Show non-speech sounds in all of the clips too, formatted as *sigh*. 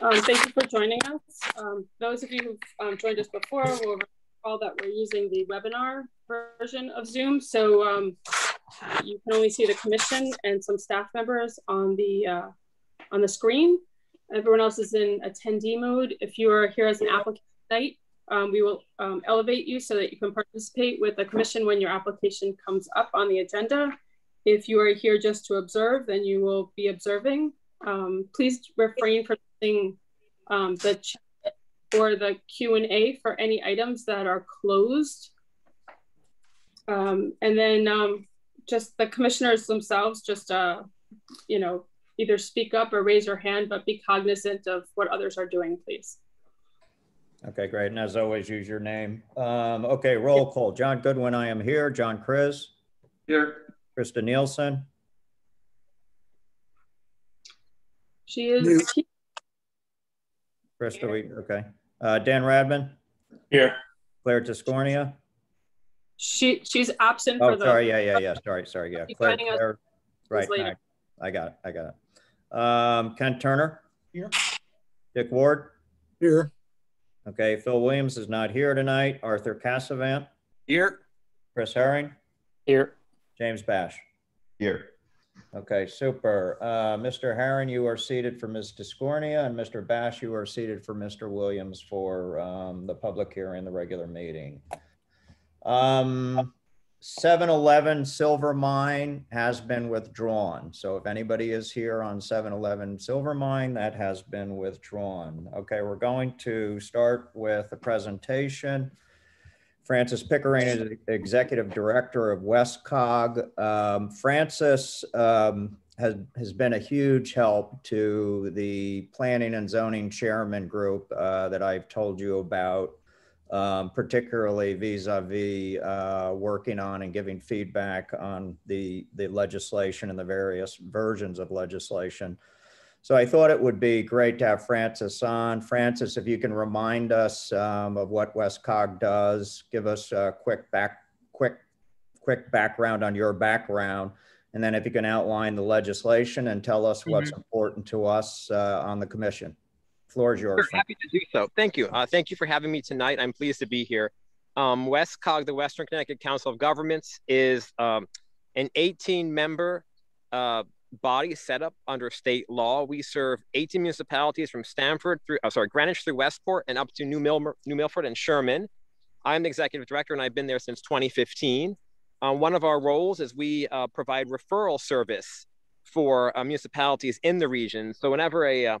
Um, thank you for joining us. Um, those of you who've um, joined us before will recall that we're using the webinar version of Zoom. So um, you can only see the commission and some staff members on the, uh, on the screen. Everyone else is in attendee mode. If you are here as an applicant tonight, um, we will um, elevate you so that you can participate with the commission when your application comes up on the agenda. If you are here just to observe, then you will be observing. Um, please refrain from using um, the chat or the Q&A for any items that are closed. Um, and then um, just the commissioners themselves, just, uh, you know, either speak up or raise your hand, but be cognizant of what others are doing, please. Okay, great. And as always, use your name. Um, okay, roll call. John Goodwin, I am here. John Chris, Here. Krista Nielsen, She is, Krista, we, okay. Uh, Dan Radman, Here. Claire Tiscornia. she, she's absent for the. Oh, the. sorry, yeah, yeah, yeah, sorry, sorry, yeah. Claire- Claire- Right, later. I I got it, I got it. Um, Ken Turner? Here. Dick Ward? Here. Okay, Phil Williams is not here tonight. Arthur Cassavant, Here. Chris Herring, Here. James Bash. Here. Okay, super. Uh, Mr. Herring, you are seated for Ms. Tiscornia, and Mr. Bash, you are seated for Mr. Williams for um, the public hearing, the regular meeting. Um, 7-Eleven Silvermine has been withdrawn. So if anybody is here on 7-Eleven Silvermine, that has been withdrawn. Okay, we're going to start with a presentation. Francis Pickering is Executive Director of WestCog. Um, Francis um, has, has been a huge help to the Planning and Zoning Chairman Group uh, that I've told you about, um, particularly vis-a-vis uh, working on and giving feedback on the, the legislation and the various versions of legislation. So I thought it would be great to have Francis on. Francis, if you can remind us um, of what WestCog does, give us a quick back, quick, quick background on your background, and then if you can outline the legislation and tell us what's important to us uh, on the commission. Floor is yours. Sure, happy to do so. Thank you. Uh, thank you for having me tonight. I'm pleased to be here. Um, WestCog, the Western Connecticut Council of Governments, is um, an 18 member uh, body set up under state law. We serve 18 municipalities from Stamford through, oh, sorry, Greenwich through Westport and up to New, Mil- New Milford and Sherman. I'm the executive director and I've been there since 2015. Uh, one of our roles is we uh, provide referral service for uh, municipalities in the region. So whenever a, uh,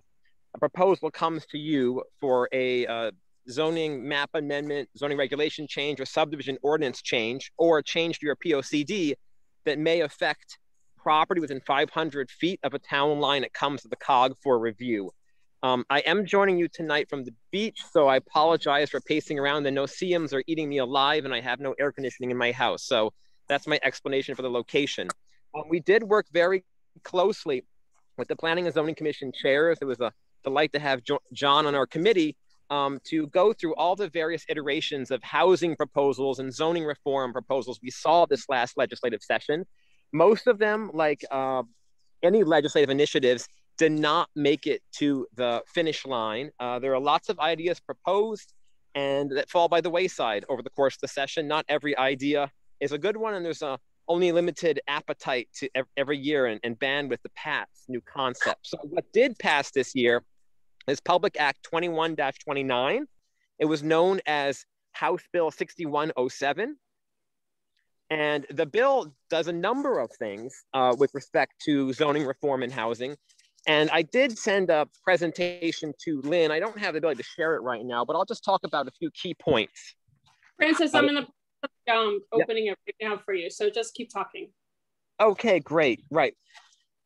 a proposal comes to you for a uh, zoning map amendment, zoning regulation change, or subdivision ordinance change, or change to your POCD that may affect property within 500 feet of a town line, it comes to the COG for review. Um, I am joining you tonight from the beach, so I apologize for pacing around. The no-see-ums are eating me alive, and I have no air conditioning in my house. So that's my explanation for the location. Um, we did work very closely with the Planning and Zoning Commission chairs. It was a delight to have jo John on our committee um, to go through all the various iterations of housing proposals and zoning reform proposals we saw this last legislative session. Most of them, like uh, any legislative initiatives, did not make it to the finish line. Uh, there are lots of ideas proposed and that fall by the wayside over the course of the session. Not every idea is a good one, and there's a only limited appetite to every year and, and bandwidth to pass new concepts. So what did pass this year is Public Act 21-29. It was known as House Bill 6107. And the bill does a number of things uh, with respect to zoning reform and housing. And I did send a presentation to Lynn. I don't have the ability to share it right now, but I'll just talk about a few key points. Francis, I'm in the um, opening it right now for you. So just keep talking. Okay, great. Right.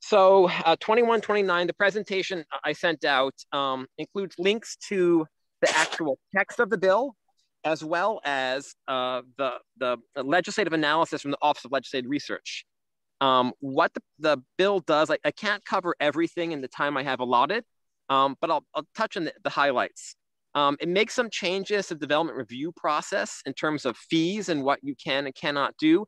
So uh, 2129, the presentation I sent out um, includes links to the actual text of the bill, as well as uh, the, the legislative analysis from the Office of Legislative Research. Um, what the, the, bill does, I, I, can't cover everything in the time I have allotted, um, but I'll, I'll, touch on the, the highlights. Um, it makes some changes to the development review process in terms of fees and what you can and cannot do.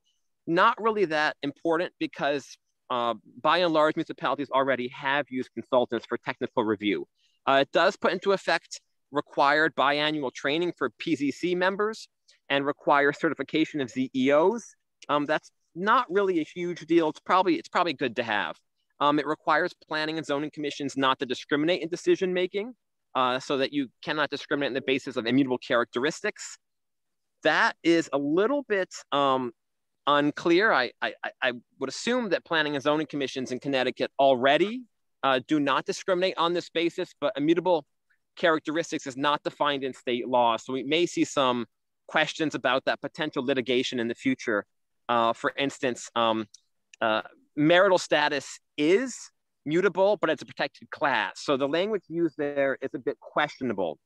Not really that important because uh, by and large, municipalities already have used consultants for technical review. Uh, it does put into effect required biannual training for PZC members and require certification of ZEOs. Um, that's not really a huge deal. It's probably it's probably good to have. Um, it requires planning and zoning commissions not to discriminate in decision making, uh, so that you cannot discriminate on the basis of immutable characteristics. That is a little bit um, unclear. I, I, I would assume that planning and zoning commissions in Connecticut already uh, do not discriminate on this basis, but immutable characteristics is not defined in state law. So we may see some questions about that potential litigation in the future. Uh, for instance, um, uh, marital status is mutable, but it's a protected class. So the language used there is a bit questionable.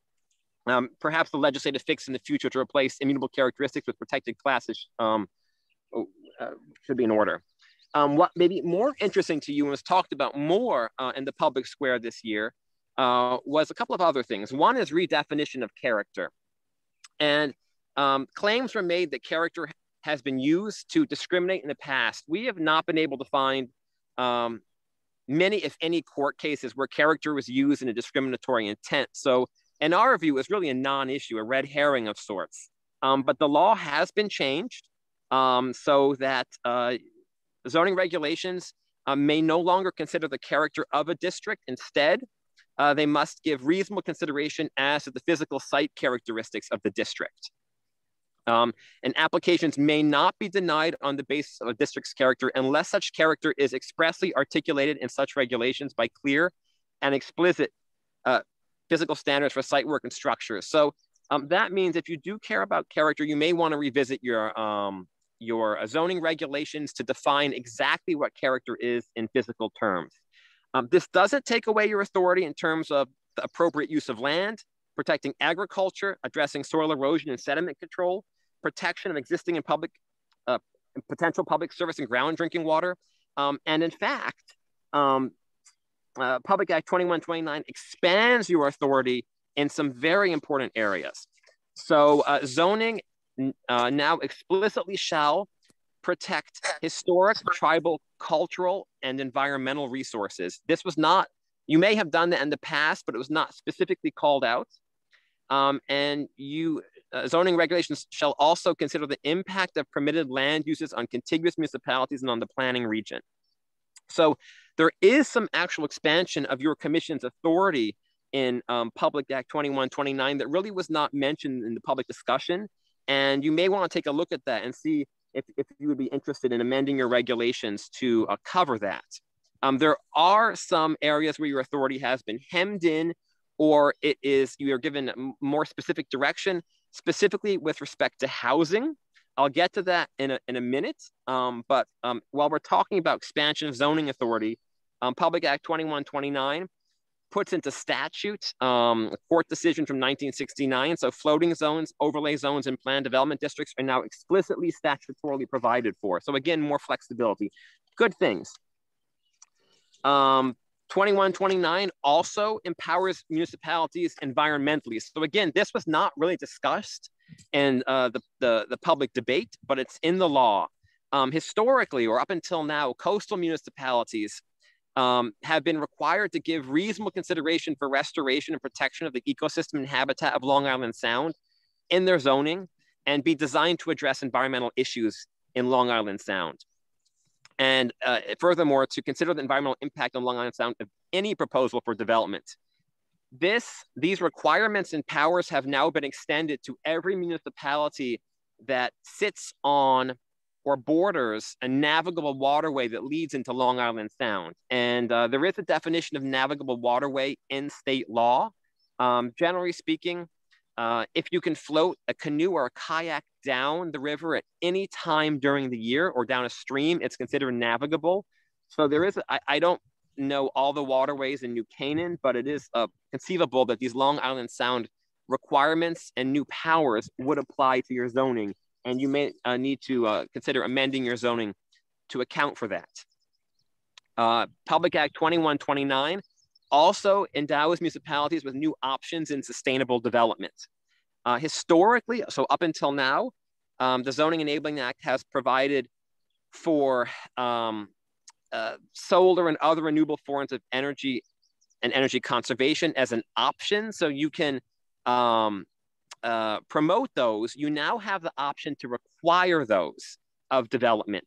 Um, perhaps the legislative fix in the future to replace immutable characteristics with protected classes um, oh, uh, should be in order. Um, what may be more interesting to you and was talked about more uh, in the public square this year uh, was a couple of other things. One is redefinition of character. And um, claims were made that character has been used to discriminate in the past. We have not been able to find um, many, if any, court cases where character was used in a discriminatory intent. So, in our view, it's really a non issue, a red herring of sorts. Um, but the law has been changed um, so that uh, zoning regulations uh, may no longer consider the character of a district. Instead, uh, they must give reasonable consideration as to the physical site characteristics of the district. Um, and applications may not be denied on the basis of a district's character unless such character is expressly articulated in such regulations by clear and explicit uh, physical standards for site work and structures. So um, that means if you do care about character, you may want to revisit your um, your zoning regulations to define exactly what character is in physical terms. Um, this doesn't take away your authority in terms of the appropriate use of land, protecting agriculture, addressing soil erosion and sediment control, protection of existing and public uh, potential public service and ground drinking water. Um, and in fact, um, uh, Public Act 2129 expands your authority in some very important areas. So uh, zoning uh, now explicitly shall protect historic, tribal, cultural, and environmental resources. This was not, you may have done that in the past, but it was not specifically called out. Um, and you uh, zoning regulations shall also consider the impact of permitted land uses on contiguous municipalities and on the planning region. So there is some actual expansion of your commission's authority in um, Public Act 2129 that really was not mentioned in the public discussion. And you may want to take a look at that and see if, if you would be interested in amending your regulations to uh, cover that. Um, there are some areas where your authority has been hemmed in or it is you are given more specific direction specifically with respect to housing. I'll get to that in a, in a minute. Um, but um, while we're talking about expansion of zoning authority, um, Public Act 2129 puts into statute um, a court decision from 1969. So floating zones, overlay zones, and planned development districts are now explicitly statutorily provided for. So again, more flexibility. Good things. Um, 2129 also empowers municipalities environmentally. So again, this was not really discussed in uh, the, the, the, public debate, but it's in the law. Um, historically, or up until now, coastal municipalities um, have been required to give reasonable consideration for restoration and protection of the ecosystem and habitat of Long Island Sound in their zoning and be designed to address environmental issues in Long Island Sound. And uh, furthermore, to consider the environmental impact on Long Island Sound of any proposal for development. This, these requirements and powers have now been extended to every municipality that sits on or borders a navigable waterway that leads into Long Island Sound. And uh, there is a definition of navigable waterway in state law. Um, generally speaking, uh, if you can float a canoe or a kayak down the river at any time during the year or down a stream, it's considered navigable. So there is, I, I don't know all the waterways in New Canaan, but it is uh, conceivable that these Long Island Sound requirements and new powers would apply to your zoning. And you may uh, need to uh, consider amending your zoning to account for that. Uh, Public Act 2129 also endows municipalities with new options in sustainable development. Uh, historically, so up until now, um, the Zoning Enabling Act has provided for um, uh, solar and other renewable forms of energy and energy conservation as an option. So you can um, uh, promote those. You now have the option to require those of development.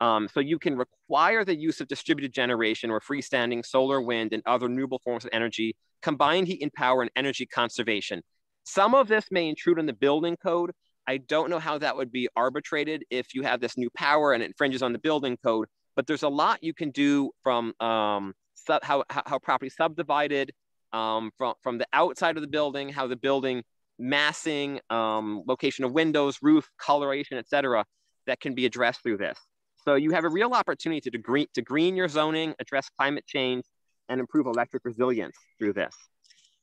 Um, so you can require the use of distributed generation or freestanding solar, wind, and other renewable forms of energy, combined heat and power, and energy conservation. Some of this may intrude on the building code. I don't know how that would be arbitrated if you have this new power and it infringes on the building code, but there's a lot you can do from um, sub, how, how property subdivided, um, from, from the outside of the building, how the building massing, um, location of windows, roof, coloration, etc., that can be addressed through this. So you have a real opportunity to green, to green your zoning, address climate change, and improve electric resilience through this.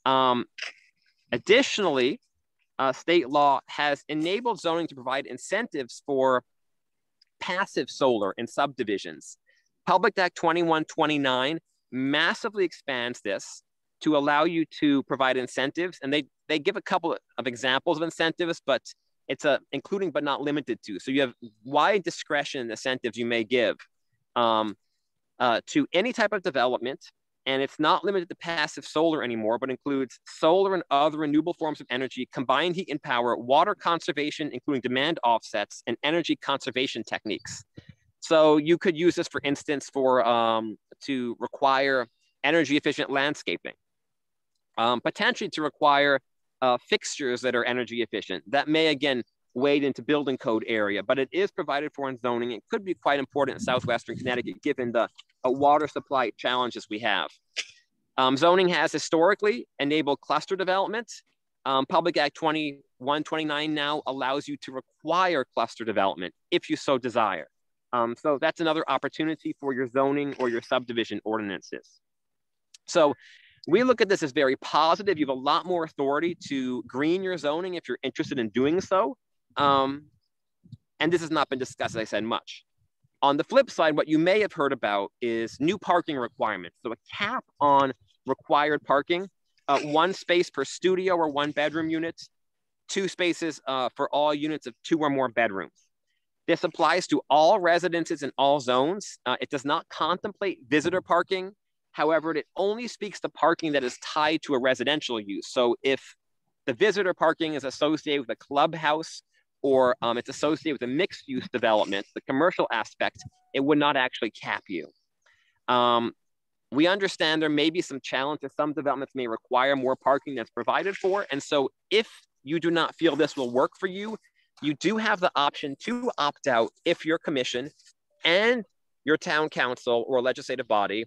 Um, additionally, uh, state law has enabled zoning to provide incentives for passive solar in subdivisions. Public Act 2129 massively expands this to allow you to provide incentives. And they, they give a couple of examples of incentives, but it's a including but not limited to. So you have wide discretion in incentives you may give um, uh, to any type of development. And it's not limited to passive solar anymore, but includes solar and other renewable forms of energy, combined heat and power, water conservation, including demand offsets, and energy conservation techniques. So you could use this, for instance, for um, to require energy efficient landscaping, um, potentially to require uh, fixtures that are energy efficient. That may again wade into building code area, but it is provided for in zoning. It could be quite important in Southwestern Connecticut, given the uh, water supply challenges we have. Um, zoning has historically enabled cluster development. Um, Public Act 2129 now allows you to require cluster development if you so desire. Um, so that's another opportunity for your zoning or your subdivision ordinances. So we look at this as very positive. You have a lot more authority to green your zoning if you're interested in doing so. Um, and this has not been discussed, as I said, much. On the flip side, what you may have heard about is new parking requirements. So a cap on required parking, uh, one space per studio or one bedroom unit, two spaces uh, for all units of two or more bedrooms. This applies to all residences in all zones. Uh, it does not contemplate visitor parking However, it only speaks to parking that is tied to a residential use. So if the visitor parking is associated with a clubhouse or um, it's associated with a mixed use development, the commercial aspect, it would not actually cap you. Um, we understand there may be some challenges. Some developments may require more parking that's provided for. And so if you do not feel this will work for you, you do have the option to opt out if your commission and your town council or legislative body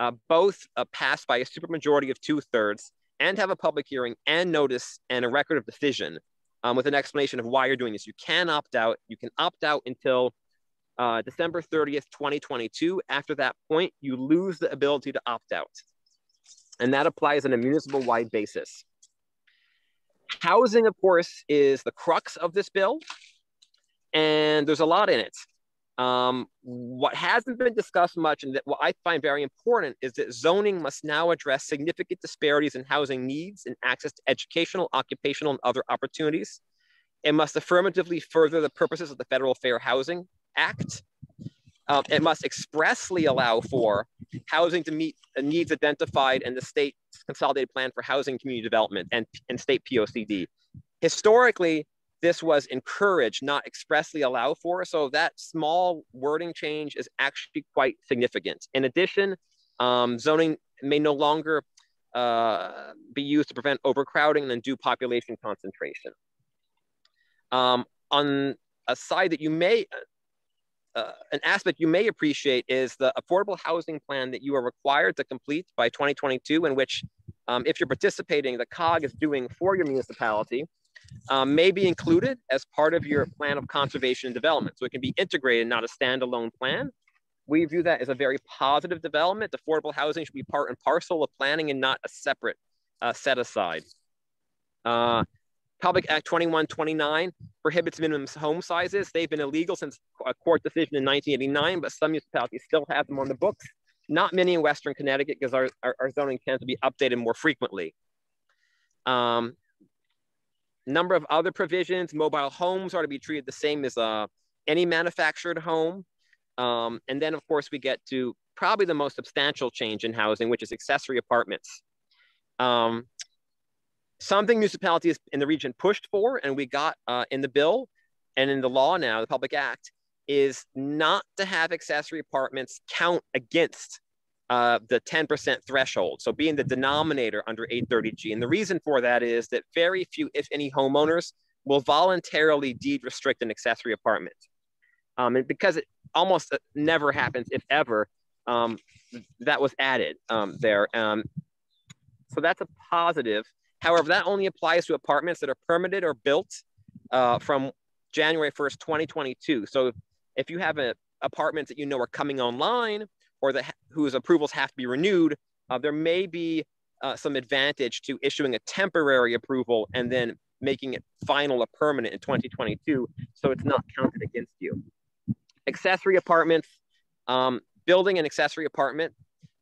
uh, both uh, passed by a supermajority of two thirds and have a public hearing and notice and a record of decision um, with an explanation of why you're doing this. You can opt out. You can opt out until uh, December 30th, 2022. After that point, you lose the ability to opt out. And that applies on a municipal wide basis. Housing, of course, is the crux of this bill. And there's a lot in it. Um, what hasn't been discussed much and that what I find very important is that zoning must now address significant disparities in housing needs and access to educational, occupational, and other opportunities. It must affirmatively further the purposes of the Federal Fair Housing Act. Um, it must expressly allow for housing to meet the needs identified in the state consolidated plan for housing community development and, and state POCD. Historically, this was encouraged, not expressly allowed for. So that small wording change is actually quite significant. In addition, um, zoning may no longer uh, be used to prevent overcrowding and undue population concentration. Um, on a side that you may, uh, an aspect you may appreciate is the affordable housing plan that you are required to complete by 2022, in which, um, if you're participating, the COG is doing for your municipality um, may be included as part of your plan of conservation and development. So it can be integrated, not a standalone plan. We view that as a very positive development. Affordable housing should be part and parcel of planning and not a separate uh, set aside. Uh, Public Act 2129 prohibits minimum home sizes. They've been illegal since a court decision in 1989, but some municipalities still have them on the books. Not many in Western Connecticut because our, our, our zoning tends to be updated more frequently. Um, number of other provisions. Mobile homes are to be treated the same as uh, any manufactured home. Um, and then, of course, we get to probably the most substantial change in housing, which is accessory apartments. Um, something municipalities in the region pushed for, and we got uh, in the bill and in the law now, the Public Act, is not to have accessory apartments count against uh, the 10% threshold. So being the denominator under 830G. And the reason for that is that very few, if any, homeowners will voluntarily deed restrict an accessory apartment. Um, and because it almost uh, never happens, if ever, um, that was added um, there. Um, so that's a positive. However, that only applies to apartments that are permitted or built uh, from January 1st, 2022. So if you have a, apartments that you know are coming online or that whose approvals have to be renewed, uh, there may be uh, some advantage to issuing a temporary approval and then making it final or permanent in 2022, so it's not counted against you. Accessory apartments, um, building an accessory apartment,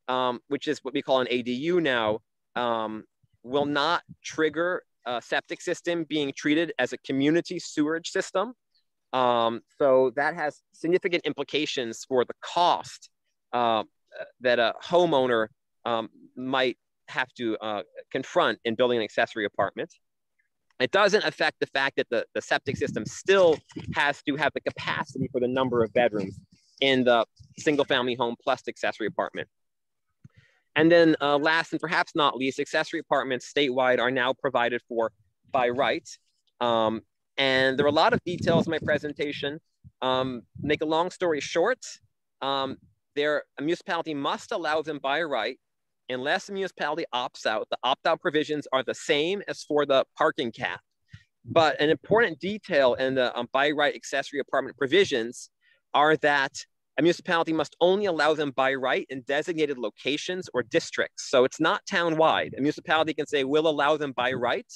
um, which is what we call an ADU now, um, will not trigger a septic system being treated as a community sewerage system. Um, so that has significant implications for the cost uh, that a homeowner um, might have to uh, confront in building an accessory apartment. It doesn't affect the fact that the, the septic system still has to have the capacity for the number of bedrooms in the single family home plus accessory apartment. And then uh, last and perhaps not least, accessory apartments statewide are now provided for by right. Um, and there are a lot of details in my presentation. Um, make a long story short, um, their a municipality must allow them by right unless the municipality opts out. The opt-out provisions are the same as for the parking cap. But an important detail in the um, by right accessory apartment provisions are that a municipality must only allow them by right in designated locations or districts. So it's not town-wide. A municipality can say, we'll allow them by right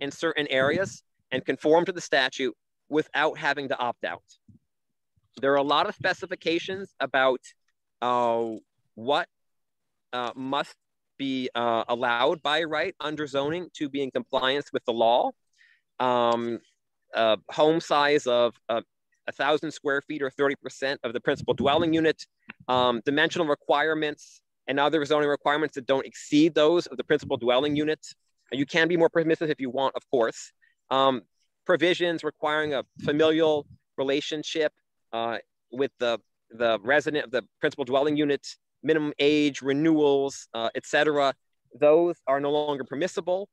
in certain areas and conform to the statute without having to opt out. There are a lot of specifications about what uh, must be uh, allowed by right under zoning to be in compliance with the law. Um, uh, home size of uh, a thousand square feet or 30% of the principal dwelling unit, um, dimensional requirements and other zoning requirements that don't exceed those of the principal dwelling unit. You can be more permissive if you want, of course. Um, provisions requiring a familial relationship uh, with the, the resident of the principal dwelling unit minimum age, renewals, uh, etc. Those are no longer permissible.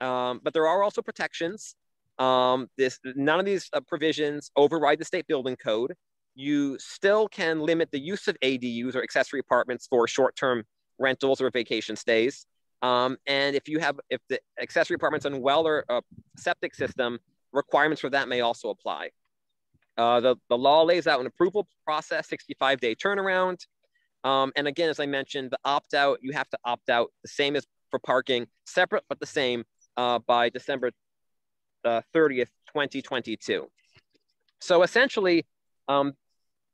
Um, but there are also protections. Um, this none of these uh, provisions override the state building code. You still can limit the use of ADUs or accessory apartments for short-term rentals or vacation stays. Um, and if you have if the accessory apartments on well or a septic system, requirements for that may also apply. Uh, the, the law lays out an approval process, 65 day turnaround. Um, and again, as I mentioned, the opt out, you have to opt out the same as for parking, separate but the same uh, by December uh, 30th, 2022. So essentially, um,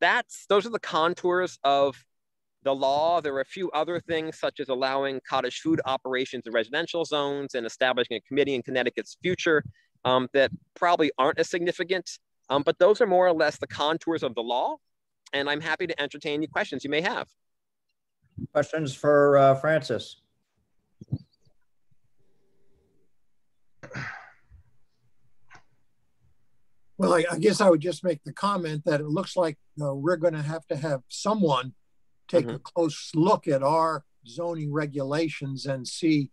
that's those are the contours of the law. There are a few other things, such as allowing cottage food operations in residential zones and establishing a committee in Connecticut's future um, that probably aren't as significant. Um, but those are more or less the contours of the law and I'm happy to entertain any questions you may have. Questions for uh, Francis? Well, I, I, guess I would just make the comment that it looks like uh, we're going to have to have someone take mm -hmm. a close look at our zoning regulations and see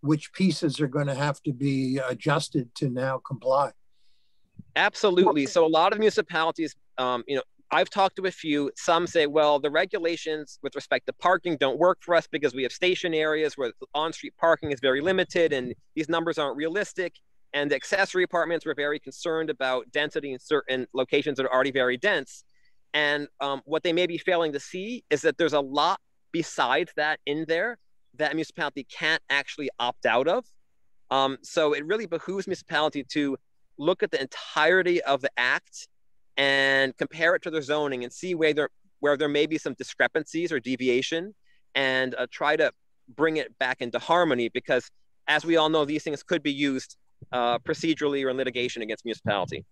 which pieces are going to have to be adjusted to now comply. Absolutely. So a lot of municipalities, um, you know, I've talked to a few. Some say, well, the regulations with respect to parking don't work for us because we have station areas where on street parking is very limited and these numbers aren't realistic. And the accessory apartments were very concerned about density in certain locations that are already very dense. And um, what they may be failing to see is that there's a lot besides that in there that a municipality can't actually opt out of. Um, so it really behooves municipality to look at the entirety of the act and compare it to their zoning and see where there where there may be some discrepancies or deviation and uh, try to bring it back into harmony because as we all know these things could be used uh, procedurally or in litigation against municipality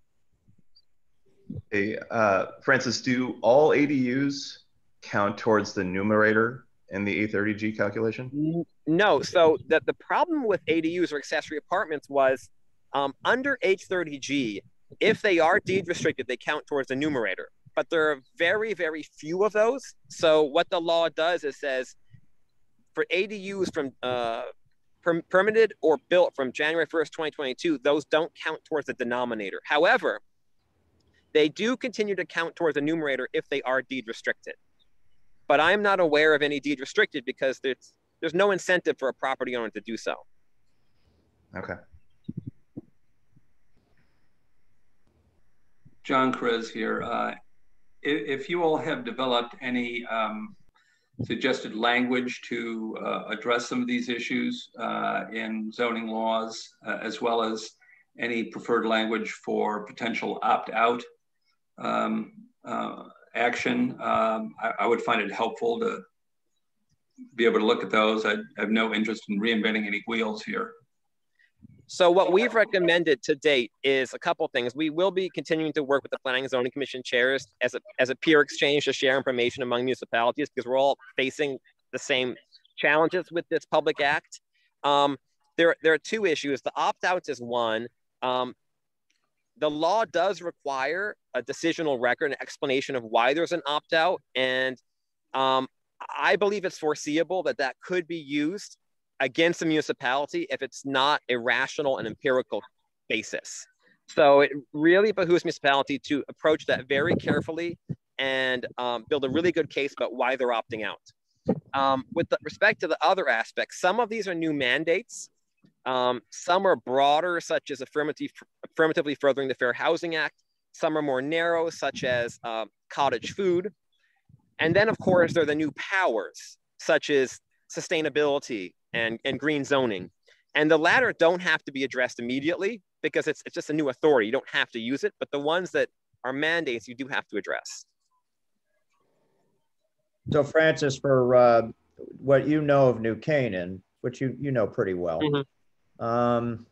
hey uh, francis do all adus count towards the numerator in the 830g calculation? No, so the, the problem with ADUs or accessory apartments was um, under 830G, if they are deed restricted, they count towards the numerator. But there are very, very few of those. So what the law does is says for ADUs from uh, per- permitted or built from January 1st, 2022, those don't count towards the denominator. However, they do continue to count towards the numerator if they are deed restricted. But I'm not aware of any deed restricted because there's there's no incentive for a property owner to do so. Okay. John Krez here. Uh, if, if you all have developed any um, suggested language to uh, address some of these issues uh, in zoning laws, uh, as well as any preferred language for potential opt-out um, uh, action, um, I, I would find it helpful to be able to look at those. I, I have no interest in reinventing any wheels here. So what we've recommended to date is a couple things. We will be continuing to work with the Planning and Zoning Commission chairs as a, as a peer exchange to share information among municipalities because we're all facing the same challenges with this public act. Um, there, there are two issues. The opt-outs is one. Um, the law does require a decisional record, an explanation of why there's an opt-out. And um, I believe it's foreseeable that that could be used against a municipality if it's not a rational and empirical basis. So it really behooves municipality to approach that very carefully and um, build a really good case about why they're opting out. Um, with the, respect to the other aspects, some of these are new mandates. Um, some are broader, such as affirmative, affirmatively furthering the Fair Housing Act. Some are more narrow, such as uh, cottage food. And then, of course, there are the new powers, such as sustainability and, and green zoning. And the latter don't have to be addressed immediately because it's, it's just a new authority. You don't have to use it, but the ones that are mandates, you do have to address. So Francis, for uh, what you know of New Canaan, which you, you know pretty well, Mhm. um,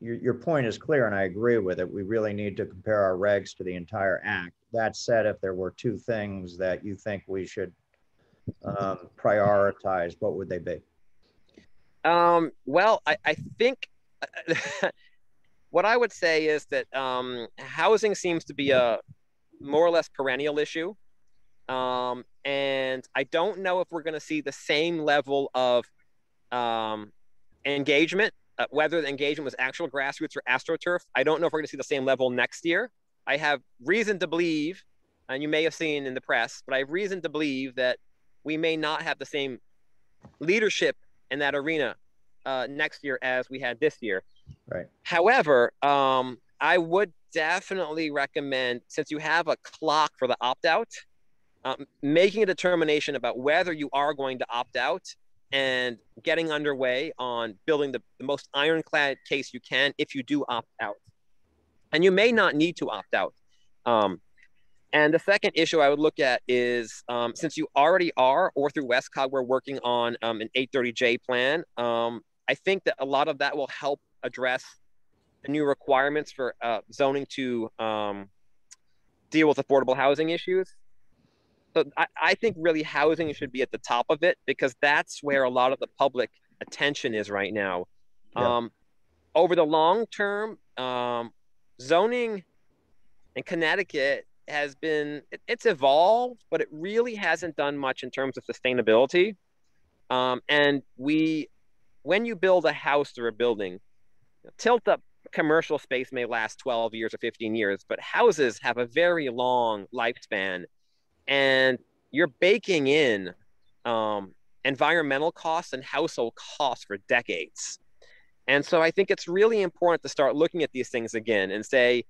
your, your point is clear and I agree with it. We really need to compare our regs to the entire act. That said, if there were two things that you think we should um, prioritize, what would they be? Um, well, I, I think *laughs* what I would say is that um, housing seems to be a more or less perennial issue. Um, and I don't know if we're going to see the same level of um, engagement, uh, whether the engagement was actual grassroots or astroturf. I don't know if we're going to see the same level next year. I have reason to believe, and you may have seen in the press, but I have reason to believe that we may not have the same leadership in that arena uh, next year as we had this year. Right. However, um, I would definitely recommend, since you have a clock for the opt out, um, making a determination about whether you are going to opt out and getting underway on building the, the most ironclad case you can if you do opt out. And you may not need to opt out. Um, and the second issue I would look at is um, since you already are, or through Westcog, we're working on um, an 830J plan. Um, I think that a lot of that will help address the new requirements for uh, zoning to um, deal with affordable housing issues. So I, I think really housing should be at the top of it because that's where a lot of the public attention is right now. Yeah. Um, over the long term, um, zoning in Connecticut has been it, it's evolved, but it really hasn't done much in terms of sustainability. Um, and we, when you build a house or a building, tilt up commercial space may last 12 years or 15 years, but houses have a very long lifespan, and you're baking in um, environmental costs and household costs for decades. And so I think it's really important to start looking at these things again and say,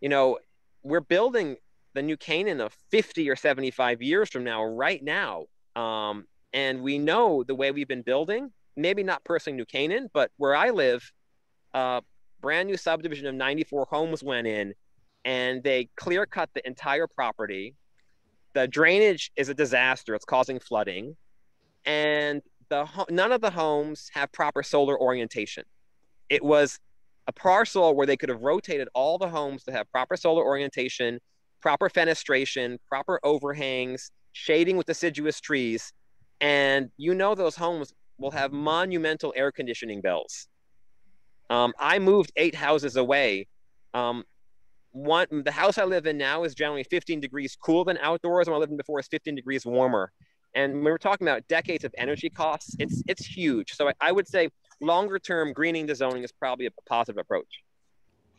you know, we're building the new Canaan of 50 or 75 years from now, right now. Um, and we know the way we've been building, maybe not personally New Canaan, but where I live, uh, brand new subdivision of 94 homes went in and they clear cut the entire property. The drainage is a disaster, it's causing flooding. And the none of the homes have proper solar orientation. It was a parcel where they could have rotated all the homes to have proper solar orientation, proper fenestration, proper overhangs, shading with deciduous trees, and you know those homes will have monumental air conditioning bills. Um, I moved eight houses away. Um, one, the house I live in now is generally 15 degrees cooler than outdoors. When I lived in before is 15 degrees warmer. And when we're talking about decades of energy costs, it's it's huge. So I, I would say longer term greening the zoning is probably a positive approach.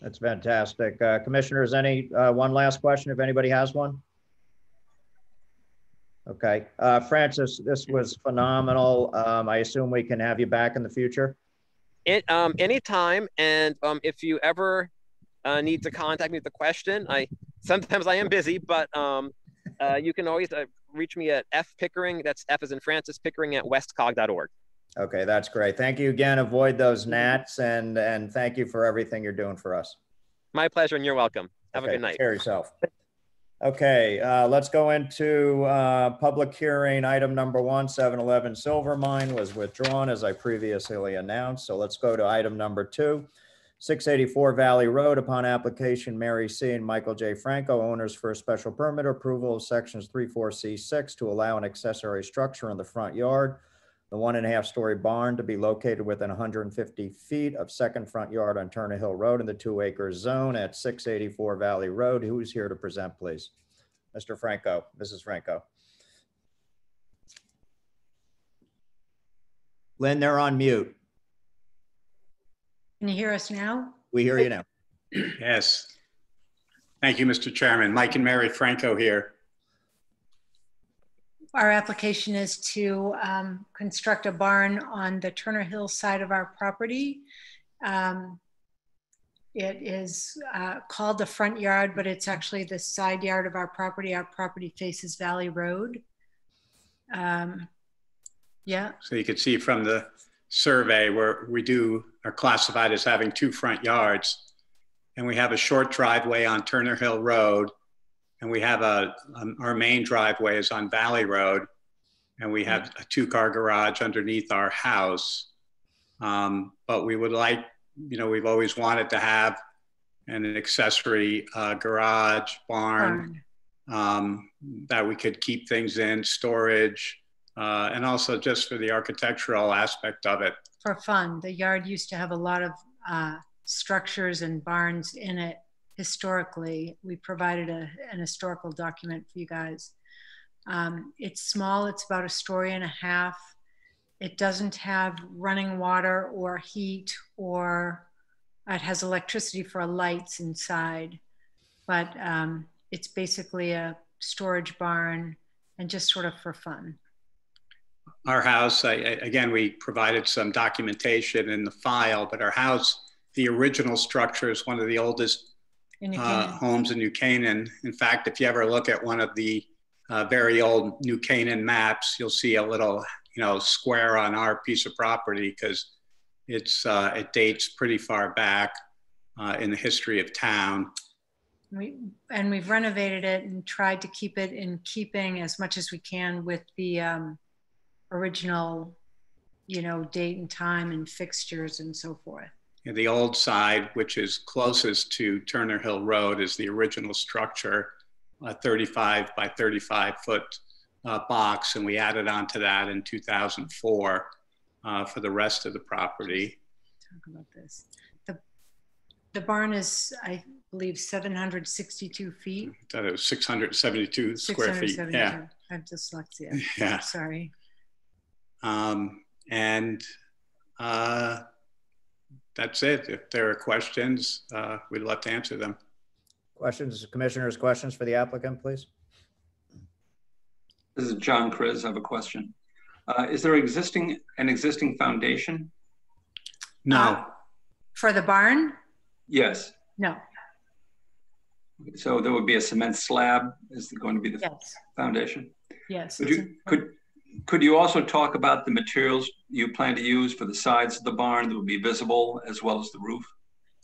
That's fantastic. Uh, Commissioners, any, uh, one last question, if anybody has one? Okay, uh, Francis, this was phenomenal. Um, I assume we can have you back in the future? It, um, anytime. And um, if you ever uh, need to contact me with a question, I sometimes I am busy, but um, uh, you can always uh, reach me at F Pickering. That's F as in Francis Pickering at westcog.org. Okay, that's great. Thank you again. Avoid those gnats and, and thank you for everything you're doing for us. My pleasure, and you're welcome. Have Okay, a good night. Take care of yourself. Okay, uh, let's go into, uh, public hearing. Item number one, 7-Eleven Silvermine was withdrawn as I previously announced. So let's go to item number two. Six eighty-four Valley Road upon application Mary C. and Michael J. Franco, owners for a special permit approval of sections three, four, C six to allow an accessory structure in the front yard. The one and a half story barn to be located within hundred and fifty feet of second front yard on Turner Hill Road in the two acre zone at six eighty-four Valley Road. Who's here to present, please? Mr. Franco, Mrs. Franco. Lynn, they're on mute. Can you hear us now? We hear you now. Yes. Thank you, Mr. Chairman. Mike and Mary Franco here. Our application is to um, construct a barn on the Turner Hill side of our property. Um, It is uh, called the front yard, but it's actually the side yard of our property. Our property faces Valley Road. Um, Yeah, So you can see from the survey where we do are classified as having two front yards. And we have a short driveway on Turner Hill Road. And we have a, um, our main driveway is on Valley Road. And we have a two car garage underneath our house. Um, but we would like, you know, we've always wanted to have an accessory uh, garage, barn, barn. um, that we could keep things in, storage, uh, and also just for the architectural aspect of it. for fun. The yard used to have a lot of uh, structures and barns in it historically. We provided a, an historical document for you guys. Um, it's small, it's about a story and a half. It doesn't have running water or heat or it has electricity for lights inside. But um, it's basically a storage barn and just sort of for fun. Our house, I, again, we provided some documentation in the file, but our house, the original structure is one of the oldest In New uh, homes in New Canaan. In fact, if you ever look at one of the uh, very old New Canaan maps, you'll see a little, you know, square on our piece of property because it's uh, it dates pretty far back uh, in the history of town. We, and we've renovated it and tried to keep it in keeping as much as we can with the um, original, you know, date and time and fixtures and so forth. The old side, which is closest to Turner Hill Road, is the original structure, a 35 by 35 foot uh, box, and we added on to that in 2004 uh, for the rest of the property. Talk about this. The, the barn is, I believe, 762 feet. That it was 672 square feet. 672. Yeah, I have dyslexia. yeah. Sorry. Um, and uh, that's it. If there are questions, uh, we'd love to answer them. Questions, commissioners, questions for the applicant, please? This is John Chris. I have a question. Uh, is there existing, an existing foundation? No, For the barn? Yes. No. So there would be a cement slab is going to be the Yes. foundation? Yes. Could you, could, could you also talk about the materials you plan to use for the sides of the barn that would be visible as well as the roof?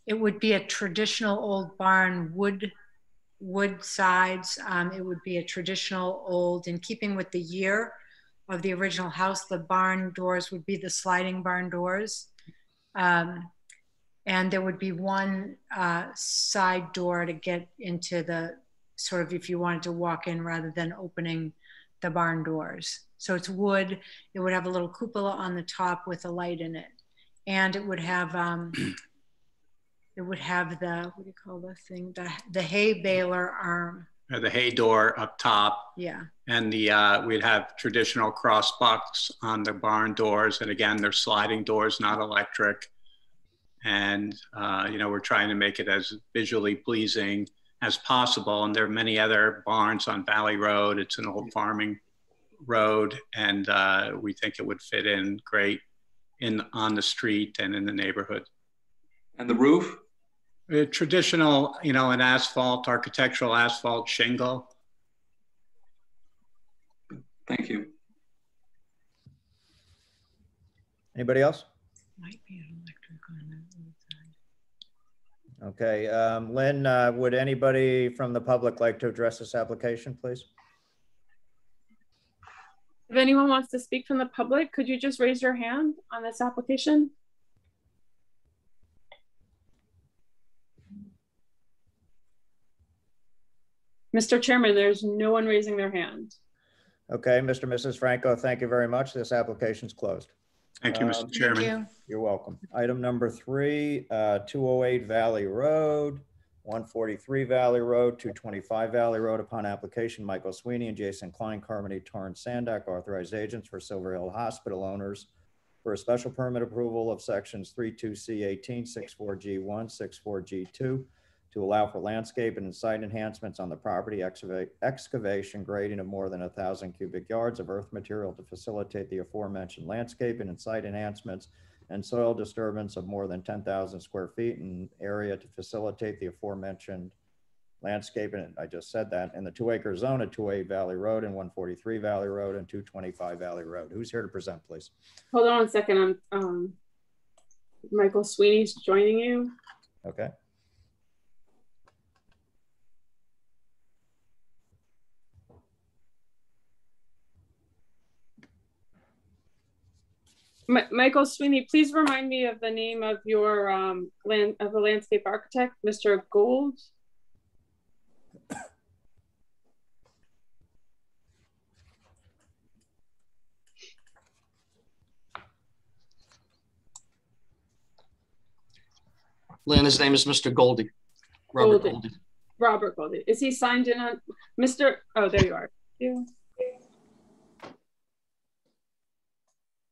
It would be a traditional old barn, wood, wood sides. Um, it would be a traditional old, in keeping with the year of the original house, the barn doors would be the sliding barn doors. Um, and there would be one uh, side door to get into the sort of if you wanted to walk in rather than opening the barn doors. So it's wood. It would have a little cupola on the top with a light in it, and it would have um, *clears throat* it would have the what do you call the thing the the hay baler arm. The hay door up top, Yeah, and the uh, we'd have traditional cross bucks on the barn doors, and again, they're sliding doors, not electric. And uh, you know, we're trying to make it as visually pleasing as possible. And there are many other barns on Valley Road. It's an old farming road, and uh, we think it would fit in great in on the street and in the neighborhood. And the roof? Uh, traditional, you know, an asphalt, architectural asphalt shingle. Thank you. Anybody else? might be an electric on that outside. Okay, um, Lynn, uh, would anybody from the public like to address this application, please? If anyone wants to speak from the public, could you just raise your hand on this application? Mr. Chairman, there's no one raising their hand. Okay, Mr. and Mrs. Franco, thank you very much. This application's closed. Thank you, Um, Mr. Thank Chairman. you. You're welcome. Item number three, uh, 208 Valley Road, 143 Valley Road, 225 Valley Road. Upon application, Michael Sweeney and Jason Klein, Carmody, Torrance, Sandak, authorized agents for Silver Hill Hospital owners for a special permit approval of sections 32C18, 64G1, 64G2 to allow for landscape and site enhancements on the property, excavation, grading of more than a thousand cubic yards of earth material to facilitate the aforementioned landscaping and site enhancements and soil disturbance of more than 10,000 square feet in area to facilitate the aforementioned landscaping. I just said that in the two acre zone at 2A Valley Road and 143 Valley Road and 225 Valley Road. Who's here to present, please? Hold on one second. I'm, um, Michael Sweeney's joining you. Okay. Mi- Michael Sweeney, please remind me of the name of your um, land of the landscape architect, Mr. Gould. Lynn, his name is Mr. Goldie. Robert Goldie. Goldie. Robert Goldie. Is he signed in on Mr. Oh, there you are. You.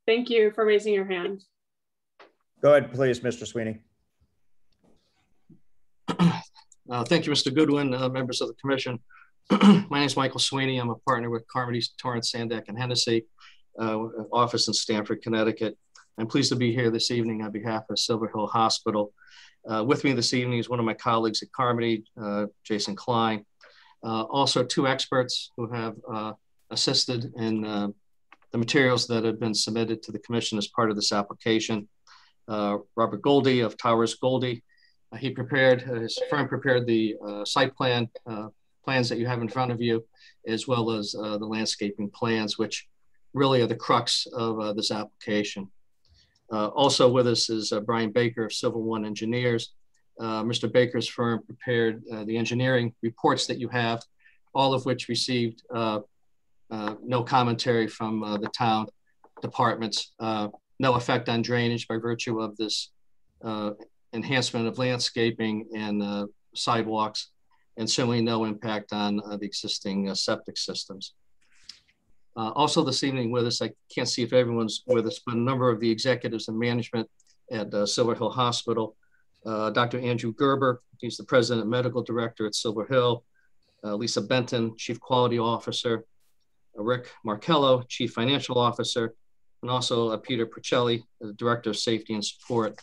Thank you for raising your hand. Go ahead, please, Mr. Sweeney. Uh, thank you, Mr. Goodwin, uh, members of the commission. *clears throat* My name is Michael Sweeney. I'm a partner with Carmody, Torrance, Sandak, and Hennessey, uh, office in Stamford, Connecticut. I'm pleased to be here this evening on behalf of Silver Hill Hospital. Uh, with me this evening is one of my colleagues at Carmody, uh, Jason Klein. Uh, also, two experts who have uh, assisted in uh, the materials that have been submitted to the commission as part of this application. Uh, Robert Goldie of Towers Goldie. Uh, he prepared, uh, his firm prepared the uh, site plan, uh, plans that you have in front of you, as well as the landscaping plans, which really are the crux of this application. Also with us is Brian Baker of Civil One Engineers. Mr. Baker's firm prepared the engineering reports that you have, all of which received no commentary from uh, the town departments, uh, no effect on drainage by virtue of this uh, enhancement of landscaping and uh, sidewalks, and certainly no impact on uh, the existing uh, septic systems. Uh, also this evening with us, I can't see if everyone's with us, but a number of the executives and management at uh, Silver Hill Hospital. Uh, Dr. Andrew Gerber, he's the president and medical director at Silver Hill. Uh, Lisa Benton, chief quality officer. Rick Markello, chief financial officer. And also uh, Peter Percelli, the director of safety and support,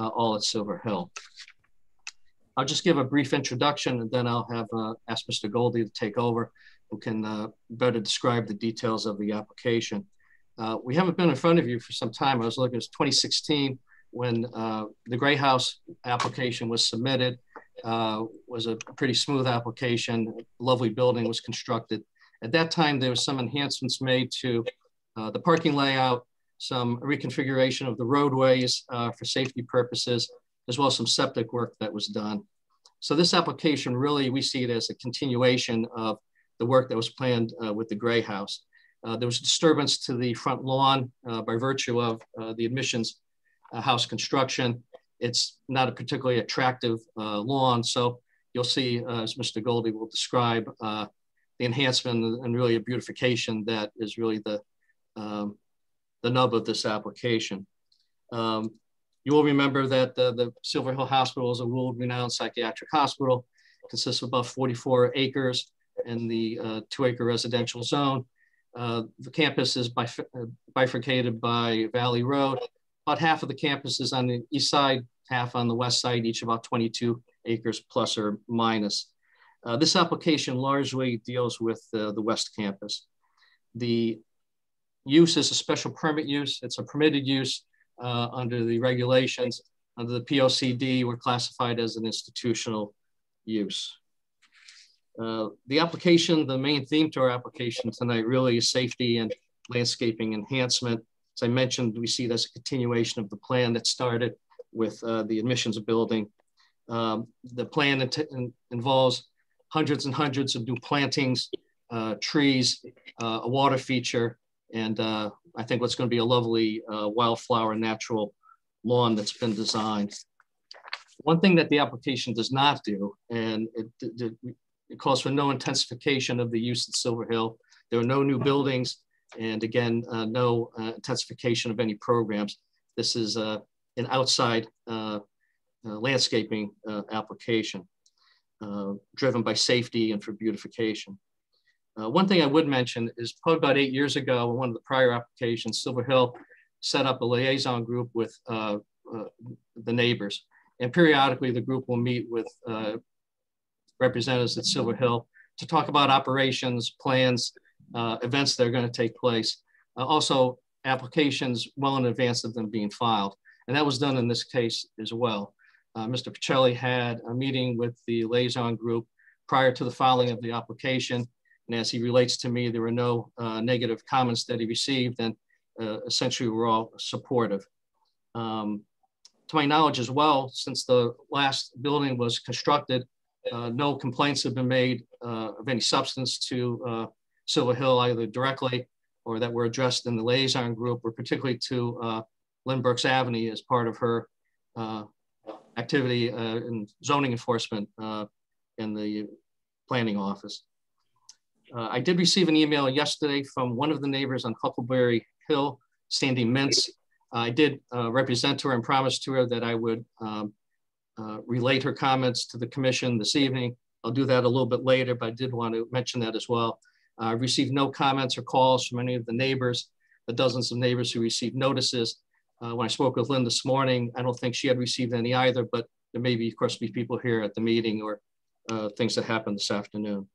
uh, all at Silver Hill. I'll just give a brief introduction and then I'll have uh, ask Mr. Goldie to take over who can better describe the details of the application. Uh, we haven't been in front of you for some time. I was looking, was 2016 when uh, the Gray House application was submitted. Uh, was a pretty smooth application. Lovely building was constructed. At that time, there was some enhancements made to uh, the parking layout, some reconfiguration of the roadways uh, for safety purposes, as well as some septic work that was done. So this application really, we see it as a continuation of the work that was planned uh, with the Gray House. Uh, there was disturbance to the front lawn uh, by virtue of uh, the admissions house construction. It's not a particularly attractive lawn, so you'll see, as Mr. Goldie will describe, the enhancement and really a beautification that is really the, um, the nub of this application. Um, you will remember that the, the Silver Hill Hospital is a world-renowned psychiatric hospital, it consists of about 44 acres in the uh, two acre residential zone. Uh, the campus is bif bifurcated by Valley Road. About half of the campus is on the east side, half on the west side, each about 22 acres plus or minus. Uh, this application largely deals with uh, the west campus. The use is a special permit use. It's a permitted use uh, under the regulations. Under the POCD, we're classified as an institutional use. Uh, the application, the main theme to our application tonight really is safety and landscaping enhancement. As I mentioned, we see it as a continuation of the plan that started with uh, the admissions building. Um, the plan involves hundreds and hundreds of new plantings, uh, trees, uh, a water feature, and uh, I think what's going to be a lovely wildflower natural lawn that's been designed. One thing that the application does not do, and it, it, calls for no intensification of the use at Silver Hill. There are no new buildings, and again, uh, no uh, intensification of any programs. This is uh, an outside landscaping uh, driven by safety and for beautification. one thing I would mention is probably about eight years ago, in one of the prior applications, Silver Hill set up a liaison group with the neighbors. And periodically, the group will meet with representatives at Silver Hill to talk about operations, plans, uh, events that are going to take place. Uh, also, applications well in advance of them being filed. And that was done in this case as well. Uh, Mr. Pacelli had a meeting with the liaison group prior to the filing of the application. And as he relates to me, there were no uh, negative comments that he received and uh, essentially we're all supportive. Um, to my knowledge as well, since the last building was constructed, uh, no complaints have been made uh, of any substance to uh, Silver Hill, either directly or that were addressed in the liaison group, or particularly to Lynn Brooks Avenue as part of her uh, activity uh, in zoning enforcement in the planning office. I did receive an email yesterday from one of the neighbors on Huckleberry Hill, Sandy Mintz. I did represent to her and promised to her that I would um, uh, relate her comments to the commission this evening. I'll do that a little bit later, but I did want to mention that as well. I uh, received no comments or calls from any of the neighbors, the dozens of neighbors who received notices. Uh, when I spoke with Lynn this morning, I don't think she had received any either, but there may be, of course, be people here at the meeting or uh, things that happened this afternoon.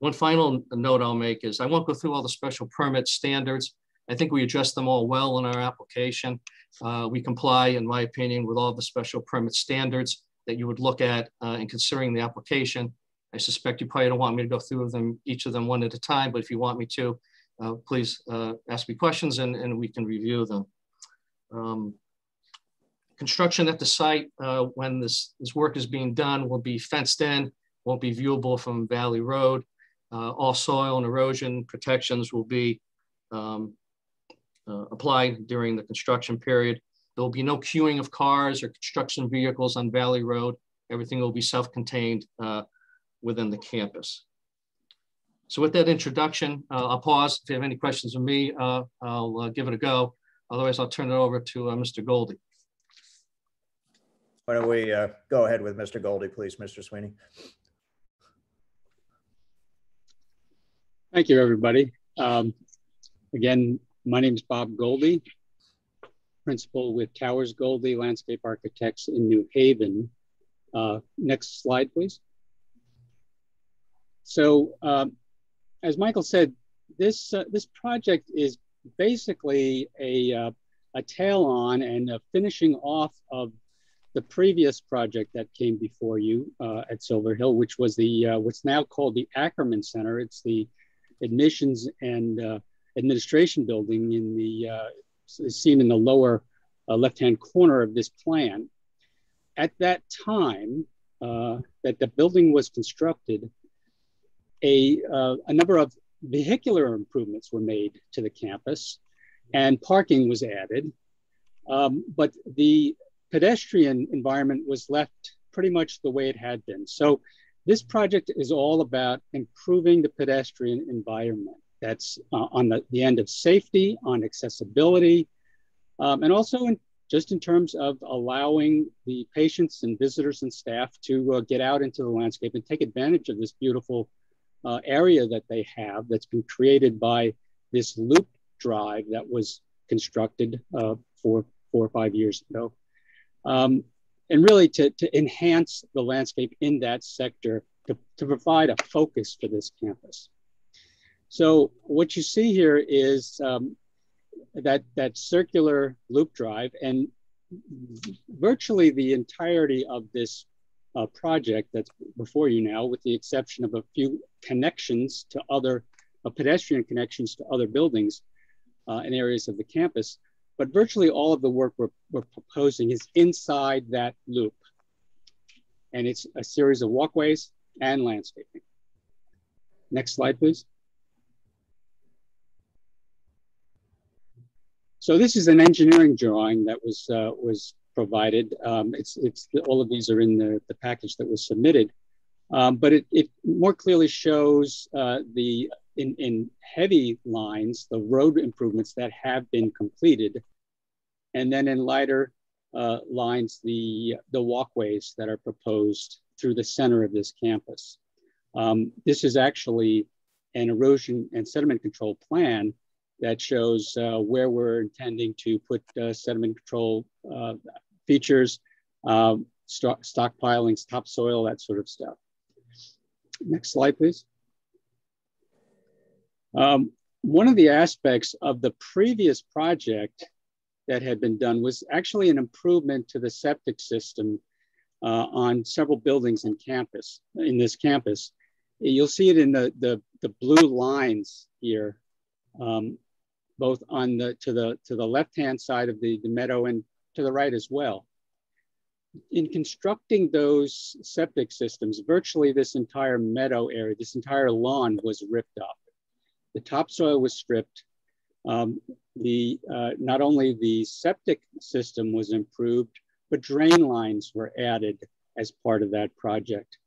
One final note I'll make is I won't go through all the special permit standards. I think we addressed them all well in our application. Uh, we comply, in my opinion, with all the special permit standards that you would look at uh, in considering the application. I suspect you probably don't want me to go through them, each of them one at a time, but if you want me to, uh, please uh, ask me questions and, and we can review them. Um, construction at the site uh, when this, this work is being done will be fenced in, won't be viewable from Valley Road. Uh, all soil and erosion protections will be um, uh, applied during the construction period. There will be no queuing of cars or construction vehicles on Valley Road. Everything will be self-contained uh, within the campus. So with that introduction, uh, I'll pause. If you have any questions of me, uh, I'll give it a go. Otherwise, I'll turn it over to uh, Mr. Goldie. Why don't we go ahead with Mr. Goldie, please, Mr. Sweeney. Thank you, everybody. Um, again, my name is Bob Goldie, principal with Towers Goldie Landscape Architects in New Haven. Uh, next slide, please. So, um, as Michael said, this uh, this project is basically a uh, a tail on and a finishing off of the previous project that came before you uh, at Silver Hill, which was the uh, what's now called the Ackerman Center. It's the admissions and uh, administration building in the uh, seen in the lower uh, left-hand corner of this plan. At that time uh, that the building was constructed, a, uh, a number of vehicular improvements were made to the campus and parking was added. Um, but the pedestrian environment was left pretty much the way it had been. So this project is all about improving the pedestrian environment. That's uh, on the, the end of safety, on accessibility, um, and also in, just in terms of allowing the patients and visitors and staff to uh, get out into the landscape and take advantage of this beautiful uh, area that they have that's been created by this loop drive that was constructed uh, four, four or five years ago. Um, and really to, to enhance the landscape in that sector to, to provide a focus for this campus. So what you see here is um, that, that circular loop drive and virtually the entirety of this uh, project that's before you now, with the exception of a few connections to other uh, pedestrian connections to other buildings uh, and areas of the campus. But virtually all of the work we're, we're proposing is inside that loop. And it's a series of walkways and landscaping. Next slide, please. So this is an engineering drawing that was uh, was provided. Um, it's it's all of these are in the, the package that was submitted, um, but it, it more clearly shows uh, the in, in heavy lines the road improvements that have been completed, and then in lighter uh, lines the the walkways that are proposed through the center of this campus. Um, this is actually an erosion and sediment control plan that shows uh, where we're intending to put uh, sediment control uh, features, um, stock, stockpilings, topsoil, that sort of stuff. Next slide, please. Um, one of the aspects of the previous project that had been done was actually an improvement to the septic system uh, on several buildings in campus, in this campus. You'll see it in the, the, the blue lines here. Um, both on the to the to the left-hand side of the, the meadow and to the right as well. In constructing those septic systems, virtually this entire meadow area, this entire lawn was ripped up. The topsoil was stripped. Um, the uh, not only the septic system was improved, but drain lines were added as part of that project.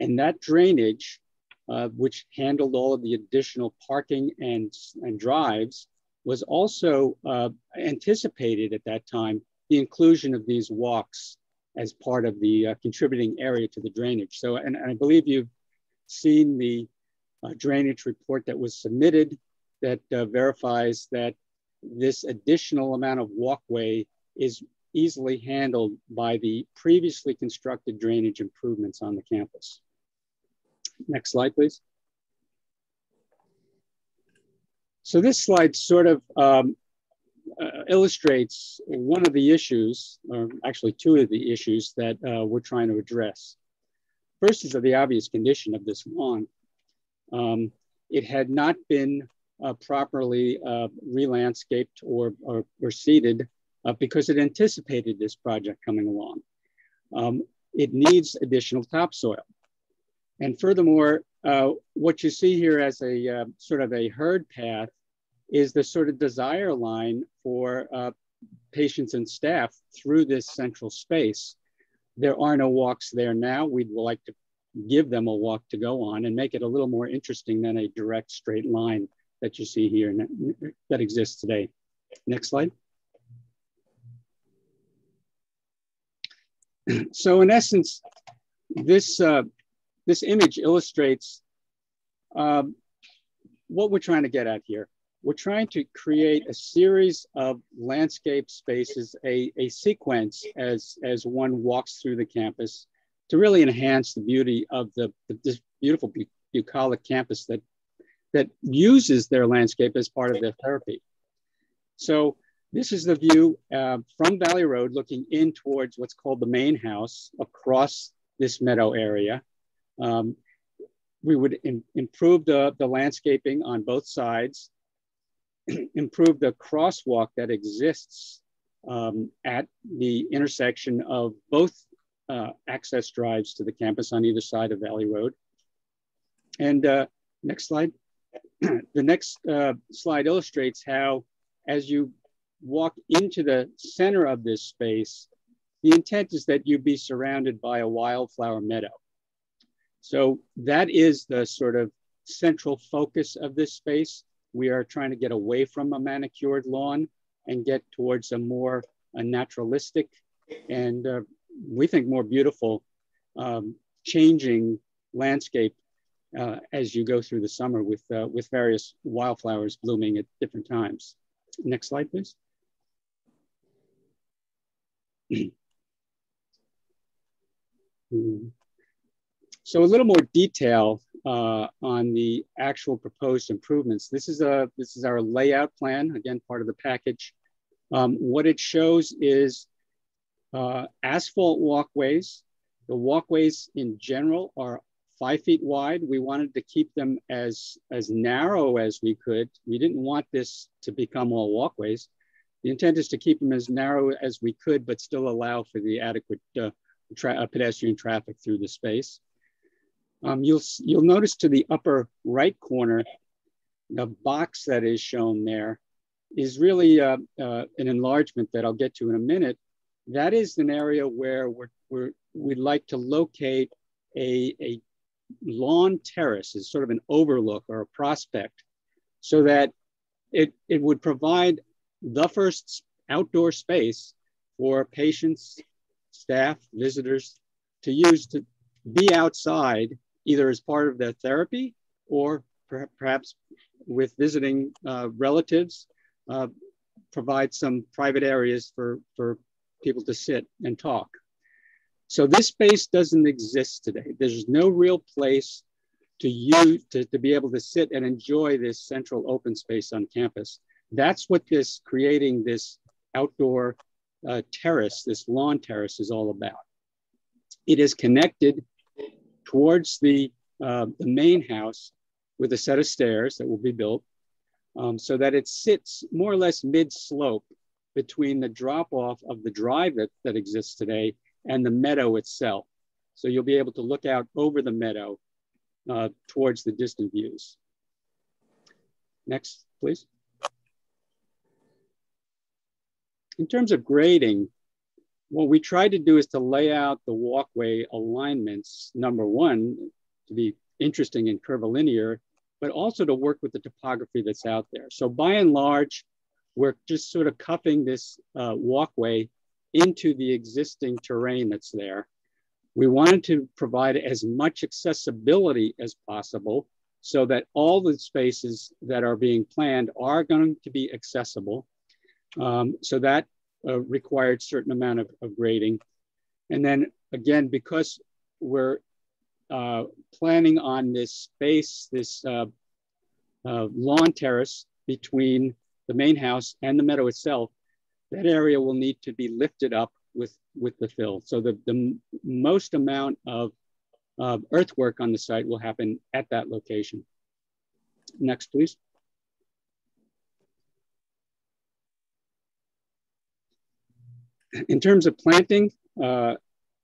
And that drainage, uh, which handled all of the additional parking and, and drives, was also uh, anticipated at that time the inclusion of these walks as part of the uh, contributing area to the drainage. So, and, and I believe you've seen the uh, drainage report that was submitted that uh, verifies that this additional amount of walkway is easily handled by the previously constructed drainage improvements on the campus. Next slide, please. So this slide sort of um, uh, illustrates one of the issues, or actually two of the issues that uh, we're trying to address. First is the obvious condition of this lawn. Um, it had not been uh, properly uh, re-landscaped or, or, or seeded uh, because it anticipated this project coming along. Um, it needs additional topsoil. And furthermore, uh, what you see here as a sort of a herd path is the sort of desire line for uh, patients and staff through this central space. There are no walks there now. We'd like to give them a walk to go on and make it a little more interesting than a direct straight line that you see here that exists today. Next slide. *clears throat* So in essence, this, uh, this image illustrates um, what we're trying to get at here we're trying to create a series of landscape spaces, a, a sequence as, as one walks through the campus to really enhance the beauty of the, this beautiful bucolic campus that, that uses their landscape as part of their therapy. So this is the view uh, from Valley Road looking in towards what's called the main house across this meadow area. Um, we would in, improve the, the landscaping on both sides *clears throat* improve the crosswalk that exists um, at the intersection of both uh, access drives to the campus on either side of Valley Road. And uh, Next slide. *clears throat* the next uh, slide illustrates how, as you walk into the center of this space, the intent is that you be surrounded by a wildflower meadow. So that is the sort of central focus of this space. We are trying to get away from a manicured lawn and get towards a more a naturalistic and uh, we think more beautiful um, changing landscape uh, as you go through the summer with, uh, with various wildflowers blooming at different times. Next slide, please. *clears throat* so a little more detail uh, on the actual proposed improvements. This is, a, this is our layout plan, again, part of the package. Um, what it shows is uh, asphalt walkways. The walkways in general are five feet wide. We wanted to keep them as, as narrow as we could. We didn't want this to become all walkways. The intent is to keep them as narrow as we could, but still allow for the adequate uh, tra pedestrian traffic through the space. Um, you'll, you'll notice to the upper right corner, the box that is shown there is really uh, uh, an enlargement that I'll get to in a minute. That is an area where we're, we're, we'd like to locate a, a lawn terrace as sort of an overlook or a prospect so that it, it would provide the first outdoor space for patients, staff, visitors to use to be outside either as part of their therapy or per perhaps with visiting uh, relatives, uh, provide some private areas for, for people to sit and talk. So this space doesn't exist today. There's no real place to use to, to be able to sit and enjoy this central open space on campus. That's what this creating this outdoor uh, terrace, this lawn terrace is all about. It is connected towards the, uh, the main house with a set of stairs that will be built um, so that it sits more or less mid slope between the drop off of the drive that, that exists today and the meadow itself. So you'll be able to look out over the meadow uh, towards the distant views. Next, please. In terms of grading, what we tried to do is to lay out the walkway alignments, number one, to be interesting and curvilinear, but also to work with the topography that's out there. So by and large, we're just sort of cuffing this uh, walkway into the existing terrain that's there. We wanted to provide as much accessibility as possible so that all the spaces that are being planned are going to be accessible. Um, so that uh, required certain amount of, of, grading. And then again, because we're uh, planning on this space, this uh, uh, lawn terrace between the main house and the meadow itself, that area will need to be lifted up with, with the fill. So the, the most amount of earthwork on the site will happen at that location. Next, please. In terms of planting, uh,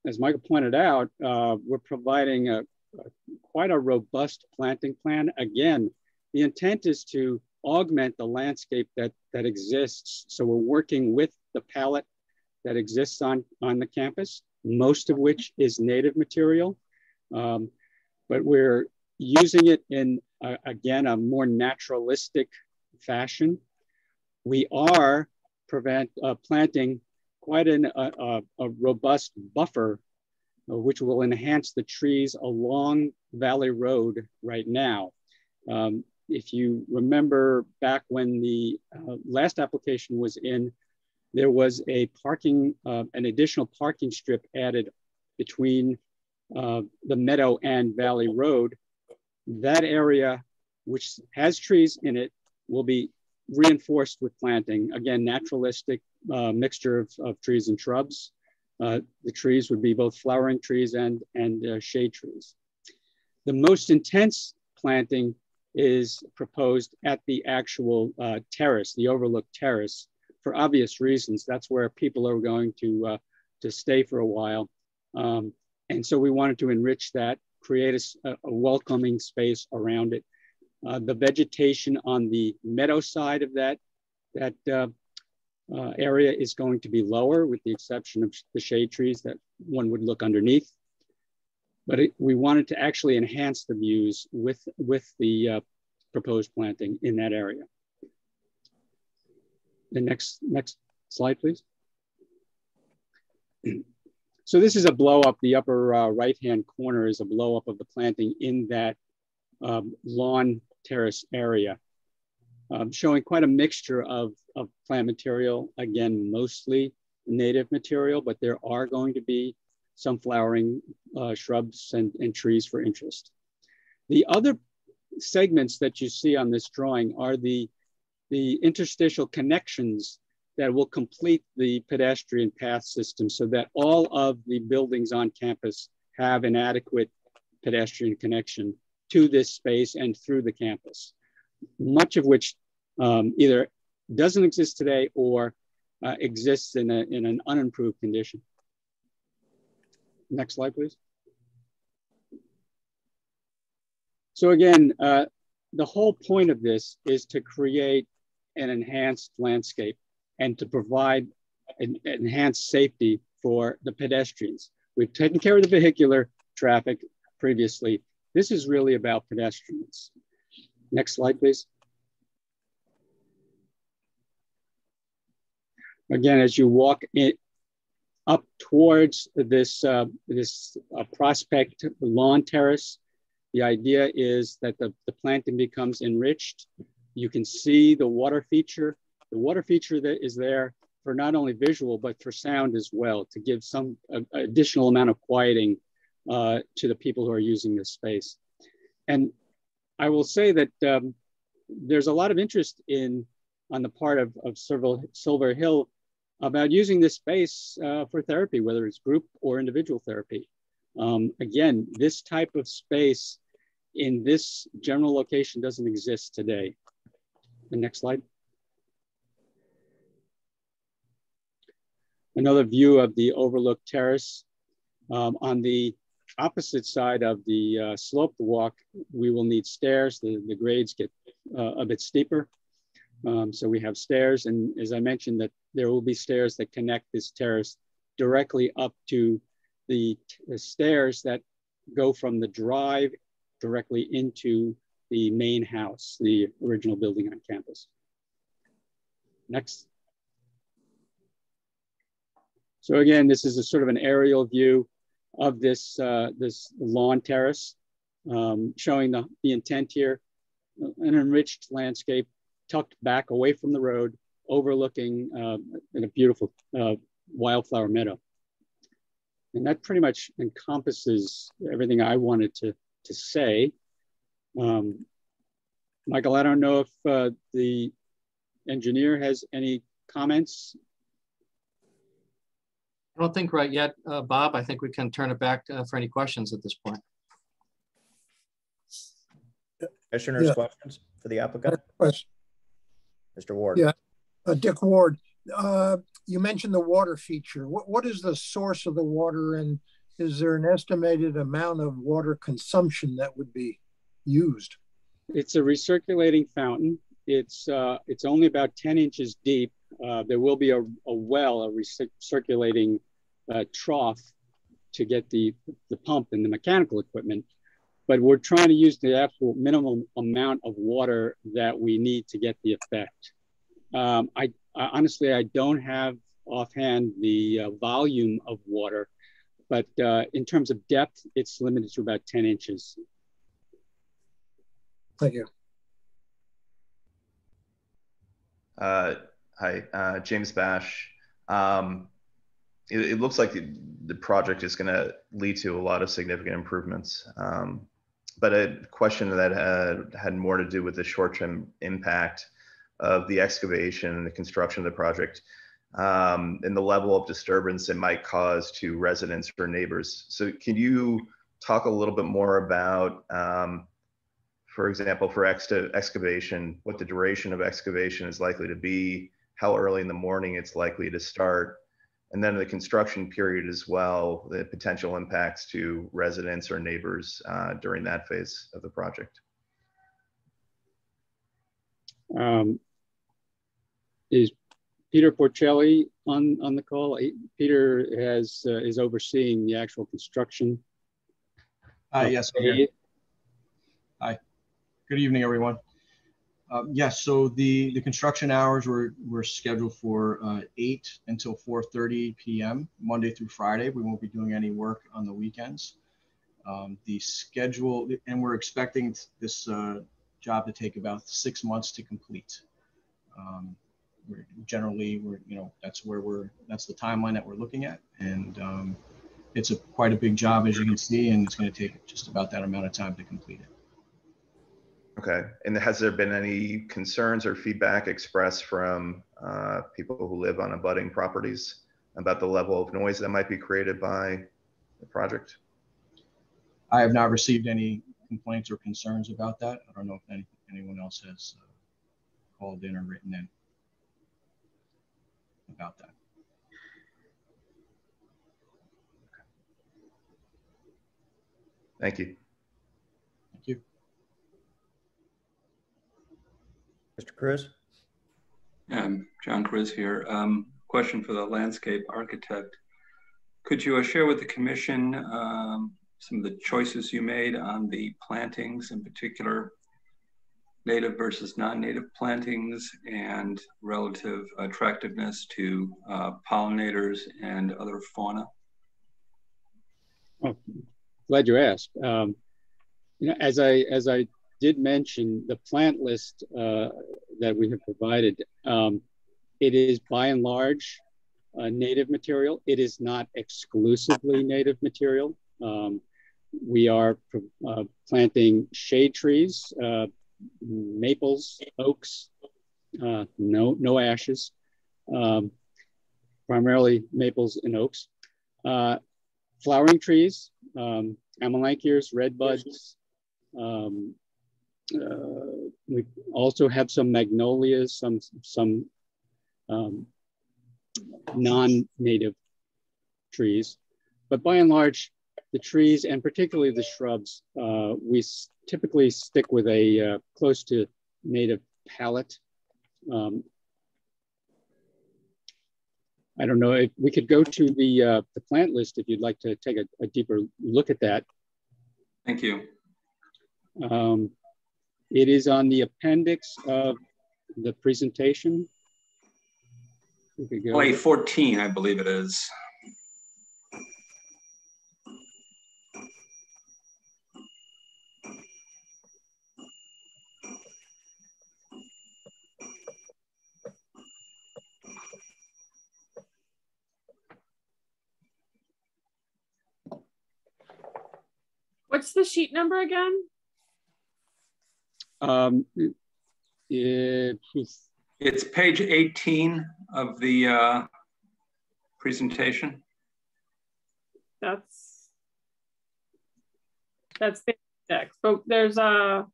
as Michael pointed out, uh, we're providing a, a, quite a robust planting plan. Again, the intent is to augment the landscape that, that exists. So we're working with the palette that exists on, on the campus, most of which is native material. Um, but we're using it in, uh, again, a more naturalistic fashion. We are prevent, uh, planting quite an, a, a, robust buffer, uh, which will enhance the trees along Valley Road right now. Um, if you remember back when the uh, last application was in, there was a parking, uh, an additional parking strip added between uh, the meadow and Valley Road. That area, which has trees in it, will be reinforced with planting. Again, naturalistic uh, mixture of, of, trees and shrubs. Uh, the trees would be both flowering trees and, and uh, shade trees. The most intense planting is proposed at the actual uh, terrace, the overlook terrace, for obvious reasons. That's where people are going to, uh, to stay for a while. Um, and so we wanted to enrich that, create a, a welcoming space around it. Uh, the vegetation on the meadow side of that, that uh, uh, area is going to be lower with the exception of the shade trees that one would look underneath. But it, we wanted to actually enhance the views with, with the uh, proposed planting in that area. The next, next slide, please. *clears throat* So this is a blow up. The upper uh, right-hand corner is a blow up of the planting in that um, lawn terrace area, um, showing quite a mixture of, of plant material. Again, mostly native material, but there are going to be some flowering uh, shrubs and, and trees for interest. The other segments that you see on this drawing are the, the interstitial connections that will complete the pedestrian path system so that all of the buildings on campus have an adequate pedestrian connection to this space and through the campus, much of which um, either doesn't exist today or uh, exists in, a, in an unimproved condition. Next slide, please. So again, uh, the whole point of this is to create an enhanced landscape and to provide an enhanced safety for the pedestrians. We've taken care of the vehicular traffic previously. This is really about pedestrians. Next slide, please. Again, as you walk in, up towards this, uh, this uh, prospect lawn terrace, the idea is that the, the planting becomes enriched. You can see the water feature the water feature that is there for not only visual, but for sound as well, to give some uh, additional amount of quieting uh, to the people who are using this space. And I will say that um, there's a lot of interest in, on the part of, of Silver, Hill about using this space uh, for therapy, whether it's group or individual therapy. Um, again, this type of space in this general location doesn't exist today. The next slide. another view of the overlook terrace. Um, on the opposite side of the uh, sloped walk, we will need stairs. The, the grades get uh, a bit steeper. Um, so we have stairs. And as I mentioned that there will be stairs that connect this terrace directly up to the, the stairs that go from the drive directly into the main house, the original building on campus. Next. So again, this is a sort of an aerial view of this, uh, this lawn terrace, um, showing the, the intent here, an enriched landscape tucked back away from the road, overlooking uh, in a beautiful uh, wildflower meadow. And that pretty much encompasses everything I wanted to, to say. Um, Michael, I don't know if uh, the engineer has any comments I don't think right yet, uh, Bob. I think we can turn it back uh, for any questions at this point. Commissioners, yeah. questions for the applicant? Question. Mr. Ward. Yeah, uh, Dick Ward. Uh, you mentioned the water feature. What, what is the source of the water and is there an estimated amount of water consumption that would be used? It's a recirculating fountain. It's, uh, it's only about 10 inches deep uh, there will be a, a well, a recirculating uh, trough to get the, the pump and the mechanical equipment. But we're trying to use the absolute minimum amount of water that we need to get the effect. Um, I, I, honestly, I don't have offhand the uh, volume of water, but uh, in terms of depth, it's limited to about 10 inches. Thank you. Uh, Hi, uh, James Bash. Um, it, it, looks like the, the project is going to lead to a lot of significant improvements. Um, but a question that had, had more to do with the short-term impact of the excavation and the construction of the project um, and the level of disturbance it might cause to residents or neighbors. So can you talk a little bit more about, um, for example, for excavation, what the duration of excavation is likely to be, how early in the morning it's likely to start, and then the construction period as well, the potential impacts to residents or neighbors uh, during that phase of the project. Um, is Peter Porcelli on, on the call? Peter has uh, is overseeing the actual construction. Hi, yes. Hi. Good evening, everyone. Uh, yes, so the, the construction hours were, were scheduled for uh, 8 until 4.30 p.m., Monday through Friday. We won't be doing any work on the weekends. Um, the schedule, and we're expecting this uh, job to take about six months to complete. Um, we're generally, we're, you know, that's where we're, that's the timeline that we're looking at. And um, it's a quite a big job, as you can see, and it's going to take just about that amount of time to complete it. Okay. And has there been any concerns or feedback expressed from uh, people who live on abutting properties about the level of noise that might be created by the project? I have not received any complaints or concerns about that. I don't know if any, anyone else has uh, called in or written in about that. Thank you. Mr. Cruz? Um, John Cruz here. Um, question for the landscape architect. Could you uh, share with the commission um, some of the choices you made on the plantings, in particular native versus non-native plantings and relative attractiveness to uh, pollinators and other fauna? Oh, glad you asked. Um, you know, as I as I did mention the plant list uh, that we have provided. Um, it is by and large uh, native material. It is not exclusively native material. Um, we are uh, planting shade trees, uh, maples, oaks, uh, no, no ashes, um, primarily maples and oaks. Uh, flowering trees, um, amelanchiers, redbuds, um, uh, we also have some magnolias, some some um, non-native trees, but by and large, the trees and particularly the shrubs, uh, we typically stick with a uh, close to native palette. Um, I don't know if we could go to the uh, the plant list if you'd like to take a, a deeper look at that. Thank you. Um, it is on the appendix of the presentation. Play 14, I believe it is. What's the sheet number again? Um, it, it's page 18 of the uh, presentation. That's that's the index, but there's a.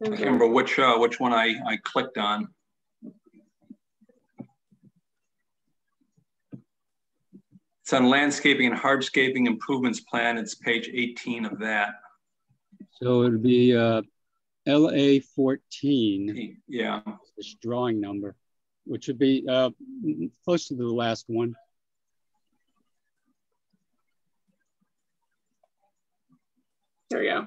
There's I can't remember which uh, which one I, I clicked on. It's on landscaping and hardscaping improvements plan. It's page 18 of that. So it'd be uh, LA 14. Yeah. This drawing number, which would be uh, close to the last one. There we go.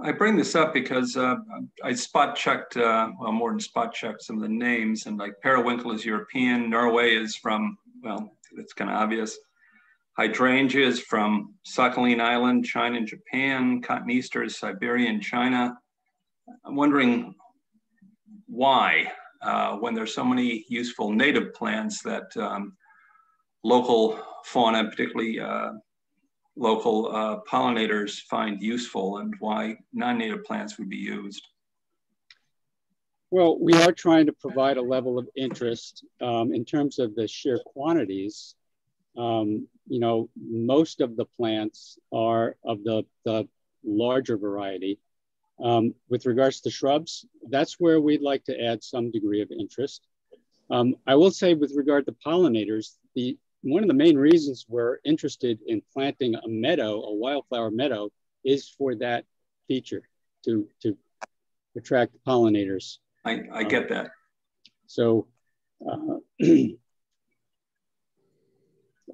I bring this up because uh, I spot checked, uh, well, more than spot checked some of the names, and like periwinkle is European, Norway is from, well, it's kind of obvious. Hydrangea is from Sakhalin Island, China and Japan. Cotoneaster is Siberia and China. I'm wondering why, uh, when there's so many useful native plants that um, local fauna, particularly uh, local uh, pollinators find useful and why non-native plants would be used. Well, we are trying to provide a level of interest um, in terms of the sheer quantities. Um, you know, most of the plants are of the, the larger variety. Um, with regards to shrubs, that's where we'd like to add some degree of interest. Um, I will say with regard to pollinators, the one of the main reasons we're interested in planting a meadow, a wildflower meadow, is for that feature to, to attract pollinators. I, I get that. So uh, *clears throat*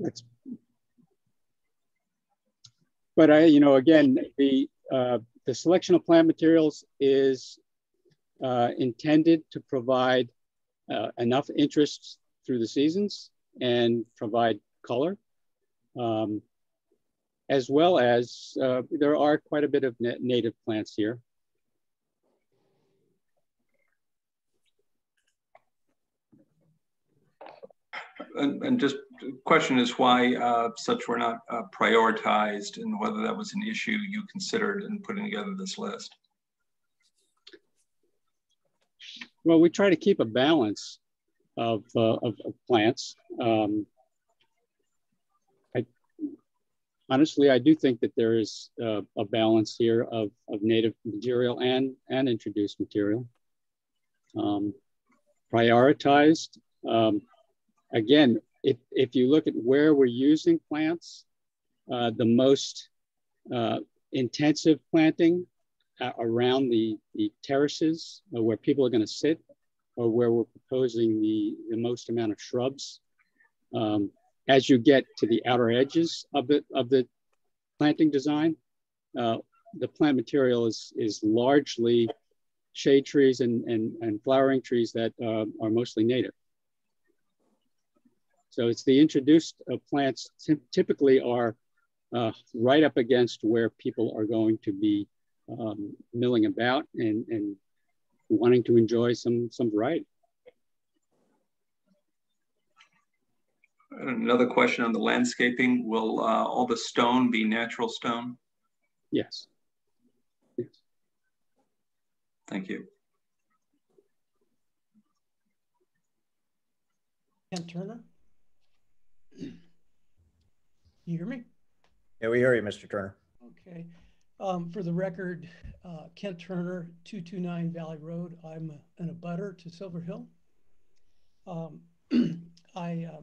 that's, but I, you know, again, the uh, the selection of plant materials is uh, intended to provide uh, enough interest through the seasons and provide color, um, as well as uh, there are quite a bit of native plants here. And, and just question is why uh, such were not uh, prioritized and whether that was an issue you considered in putting together this list. Well, we try to keep a balance of, uh, of, of, plants. Um, I, honestly, I do think that there is uh, a balance here of, of native material and, and introduced material. Um, prioritized. Um, again, if, if you look at where we're using plants, uh, the most uh, intensive planting uh, around the, the terraces uh, where people are going to sit or where we're proposing the, the most amount of shrubs. Um, as you get to the outer edges of the, of the planting design, uh, the plant material is, is largely shade trees and, and, and flowering trees that uh, are mostly native. So it's the introduced uh, plants typically are uh, right up against where people are going to be um, milling about and, and wanting to enjoy some, some variety. Another question on the landscaping. Will uh, all the stone be natural stone? Yes. yes. Thank you. Kent Turner? You hear me? Yeah, we hear you, Mr. Turner. Okay. Um, for the record, uh, Kent Turner, 229 Valley Road. I'm a, an abutter to Silver Hill. Um, *clears throat* I uh,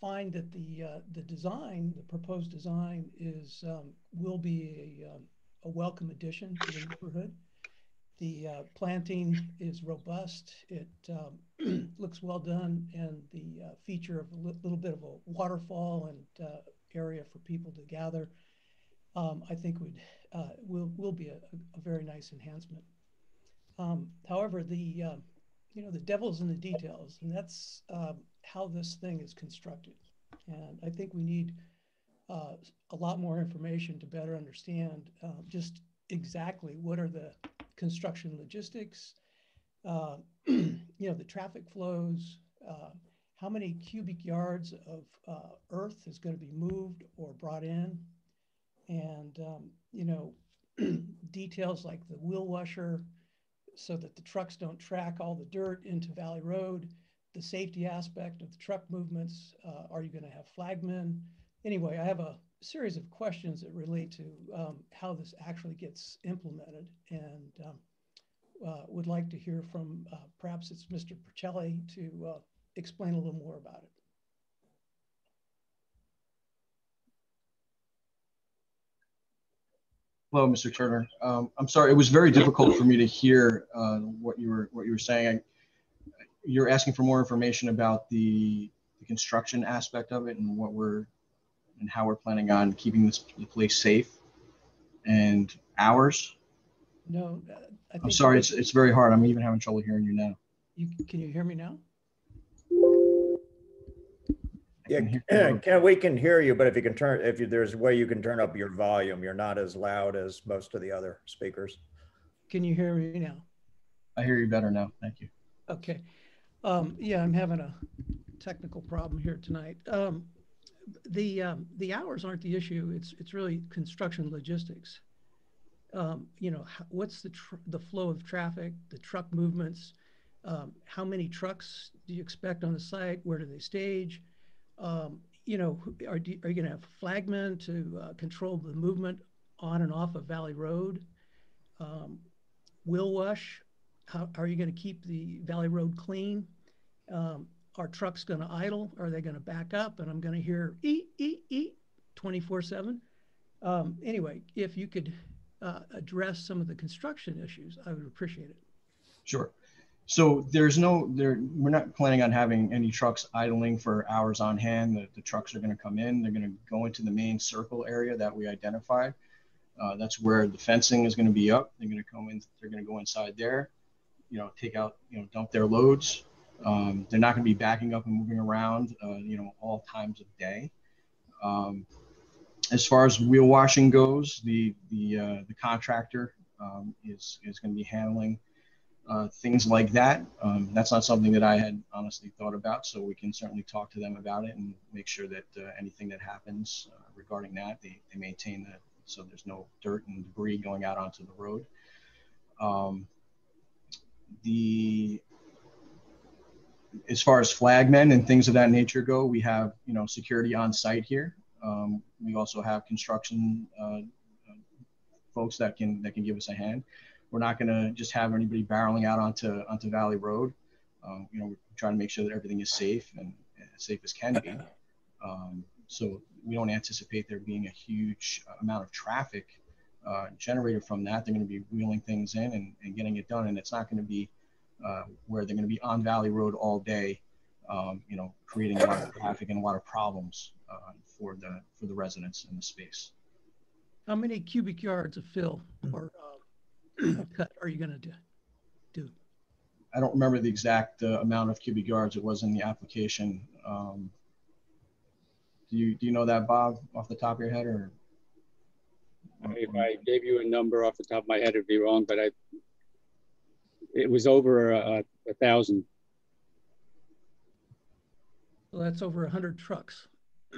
find that the uh, the design, the proposed design, is um, will be a, um, a welcome addition to the neighborhood. The uh, planting is robust. It um, *clears throat* looks well done, and the uh, feature of a li little bit of a waterfall and uh, area for people to gather, um, I think would uh, will will be a, a, very nice enhancement. Um, however, the uh, you know the devil's in the details, and that's uh, how this thing is constructed. And I think we need uh, a lot more information to better understand uh, just exactly what are the construction logistics, uh, *clears throat* you know, the traffic flows, how many cubic yards of earth is going to be moved or brought in, and um, you know, *clears throat* details like the wheel washer so that the trucks don't track all the dirt into Valley Road, the safety aspect of the truck movements. Uh, are you going to have flagmen? Anyway, I have a series of questions that relate to um, how this actually gets implemented and um, uh, would like to hear from uh, perhaps it's Mr. Porcelli to uh, explain a little more about it. Hello, Mr. Turner. Um, I'm sorry, it was very difficult for me to hear uh, what you were what you were saying. I, you're asking for more information about the, the, construction aspect of it and what we're and how we're planning on keeping this the place safe and hours. No, I am sorry. It's it's very hard. I'm even having trouble hearing you now. You, can you hear me now? Yeah, can, *clears throat* we can hear you, but if you can turn, if you, there's a way you can turn up your volume, you're not as loud as most of the other speakers. Can you hear me now? I hear you better now. Thank you. Okay. Um, yeah, I'm having a technical problem here tonight. Um, the um, the hours aren't the issue. It's it's really construction logistics. Um, you know, what's the the flow of traffic, the truck movements, um, how many trucks do you expect on the site? Where do they stage? Um, you know, are, are you going to have flagmen to uh, control the movement on and off of Valley Road? Um, wheel wash, how, are you going to keep the Valley Road clean? Um, are trucks going to idle? Are they going to back up? And I'm going to hear eat, eat 24 7. Um, anyway, if you could uh, address some of the construction issues, I would appreciate it. Sure. So there's no, there, we're not planning on having any trucks idling for hours on hand. The, the trucks are going to come in, they're going to go into the main circle area that we identified. Uh, that's where the fencing is going to be up. They're going to come in, they're going to go inside there, you know, take out, you know, dump their loads. Um, they're not going to be backing up and moving around, uh, you know, all times of day. Um, as far as wheel washing goes, the the uh, the contractor um, is is going to be handling uh, things like that. Um, that's not something that I had honestly thought about, so we can certainly talk to them about it and make sure that uh, anything that happens uh, regarding that, they, they maintain that so there's no dirt and debris going out onto the road. Um, the as far as flagmen and things of that nature go, we have you know security on site here. Um, we also have construction uh, folks that can that can give us a hand. We're not going to just have anybody barreling out onto onto Valley Road. Um, you know, we're trying to make sure that everything is safe and as safe as can be. *laughs* Um, so we don't anticipate there being a huge amount of traffic uh, generated from that. They're going to be wheeling things in and, and getting it done, and it's not going to be uh, where they're going to be on Valley Road all day. Um, you know, creating a lot of traffic and a lot of problems uh, for the for the residents in the space. How many cubic yards of fill or *clears throat* cut are you going to do? do? I don't remember the exact uh, amount of cubic yards it was in the application. Um, do you do you know that, Bob, off the top of your head, or? If I gave you a number off the top of my head, it'd be wrong, but I it was over a, a thousand. So that's over a hundred trucks. *clears throat*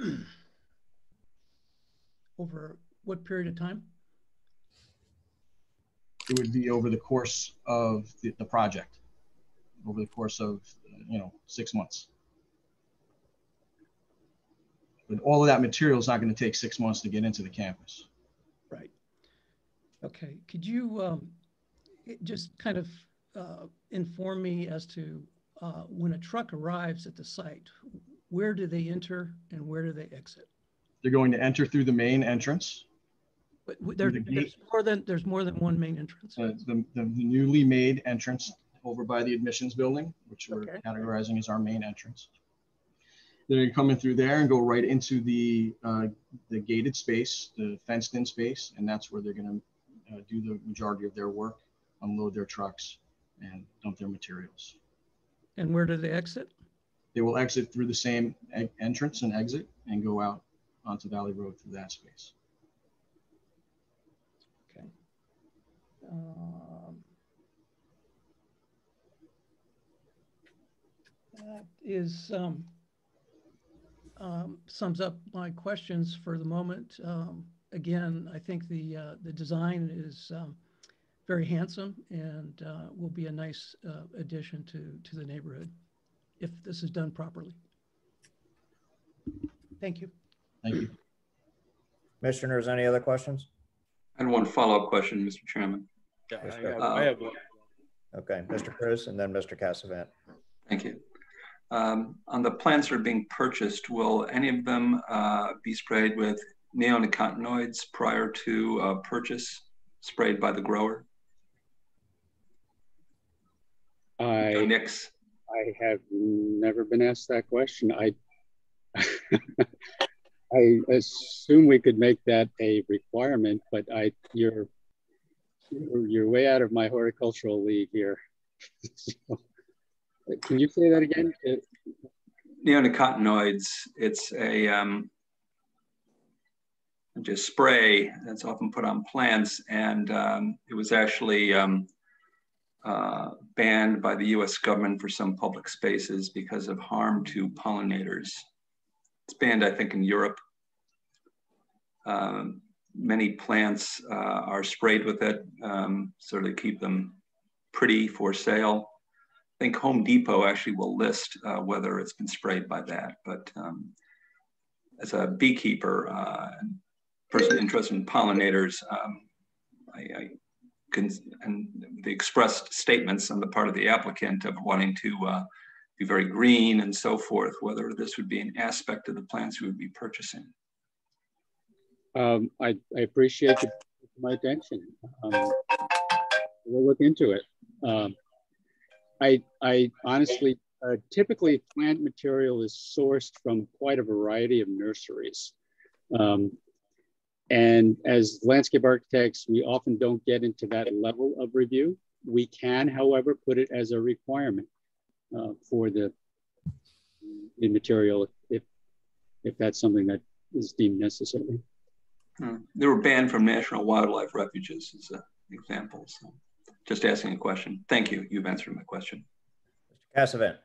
over what period of time? It would be over the course of the, the project, over the course of, you know, six months. But all of that material is not going to take six months to get into the campus. Right. Okay. Could you um, just kind of uh, inform me as to uh, when a truck arrives at the site, where do they enter and where do they exit? They're going to enter through the main entrance but there, the there's more than there's more than one main entrance. Uh, the, the newly made entrance over by the admissions building, which we're Okay. categorizing as our main entrance. They're gonna come in through there and go right into the uh, the gated space, the fenced in space, and that's where they're gonna uh, do the majority of their work, unload their trucks, and dump their materials. And where do they exit? They will exit through the same e- entrance and exit and go out onto Valley Road through that space. Um, that is um, um, sums up my questions for the moment. Um, again, I think the uh, the design is um, very handsome and uh, will be a nice uh, addition to to the neighborhood if this is done properly. Thank you. Thank you. Commissioners, any other questions? I had one follow-up question, Mr. Chairman. Yeah, I Mr. have, I have one. Okay, Mr. Cruz and then Mr. Cassavant. Thank you. Um, on the plants that are being purchased, will any of them uh, be sprayed with neonicotinoids prior to uh, purchase, sprayed by the grower? I, Nix. I have never been asked that question. I *laughs* I assume we could make that a requirement, but I you're you're, way out of my horticultural league here. so, *laughs* can you say that again? Neonicotinoids, it's a um, just spray that's often put on plants, and um, it was actually um, uh, banned by the US government for some public spaces because of harm to pollinators. It's banned, I think, in Europe. Um, many plants uh, are sprayed with it um, so to keep them pretty for sale. I think Home Depot actually will list uh, whether it's been sprayed by that. But um, as a beekeeper, uh, person interested in pollinators, um, I, I can, and the expressed statements on the part of the applicant of wanting to uh, be very green and so forth, whether this would be an aspect of the plants we would be purchasing. Um, I, I, appreciate my attention. Um, we'll look into it. Um, I, I honestly, uh, typically plant material is sourced from quite a variety of nurseries. Um, and as landscape architects, we often don't get into that level of review. We can, however, put it as a requirement uh, for the, the material if, if that's something that is deemed necessary. Hmm. They were banned from national wildlife refuges as an example. So just asking a question. Thank you. You've answered my question. Mr.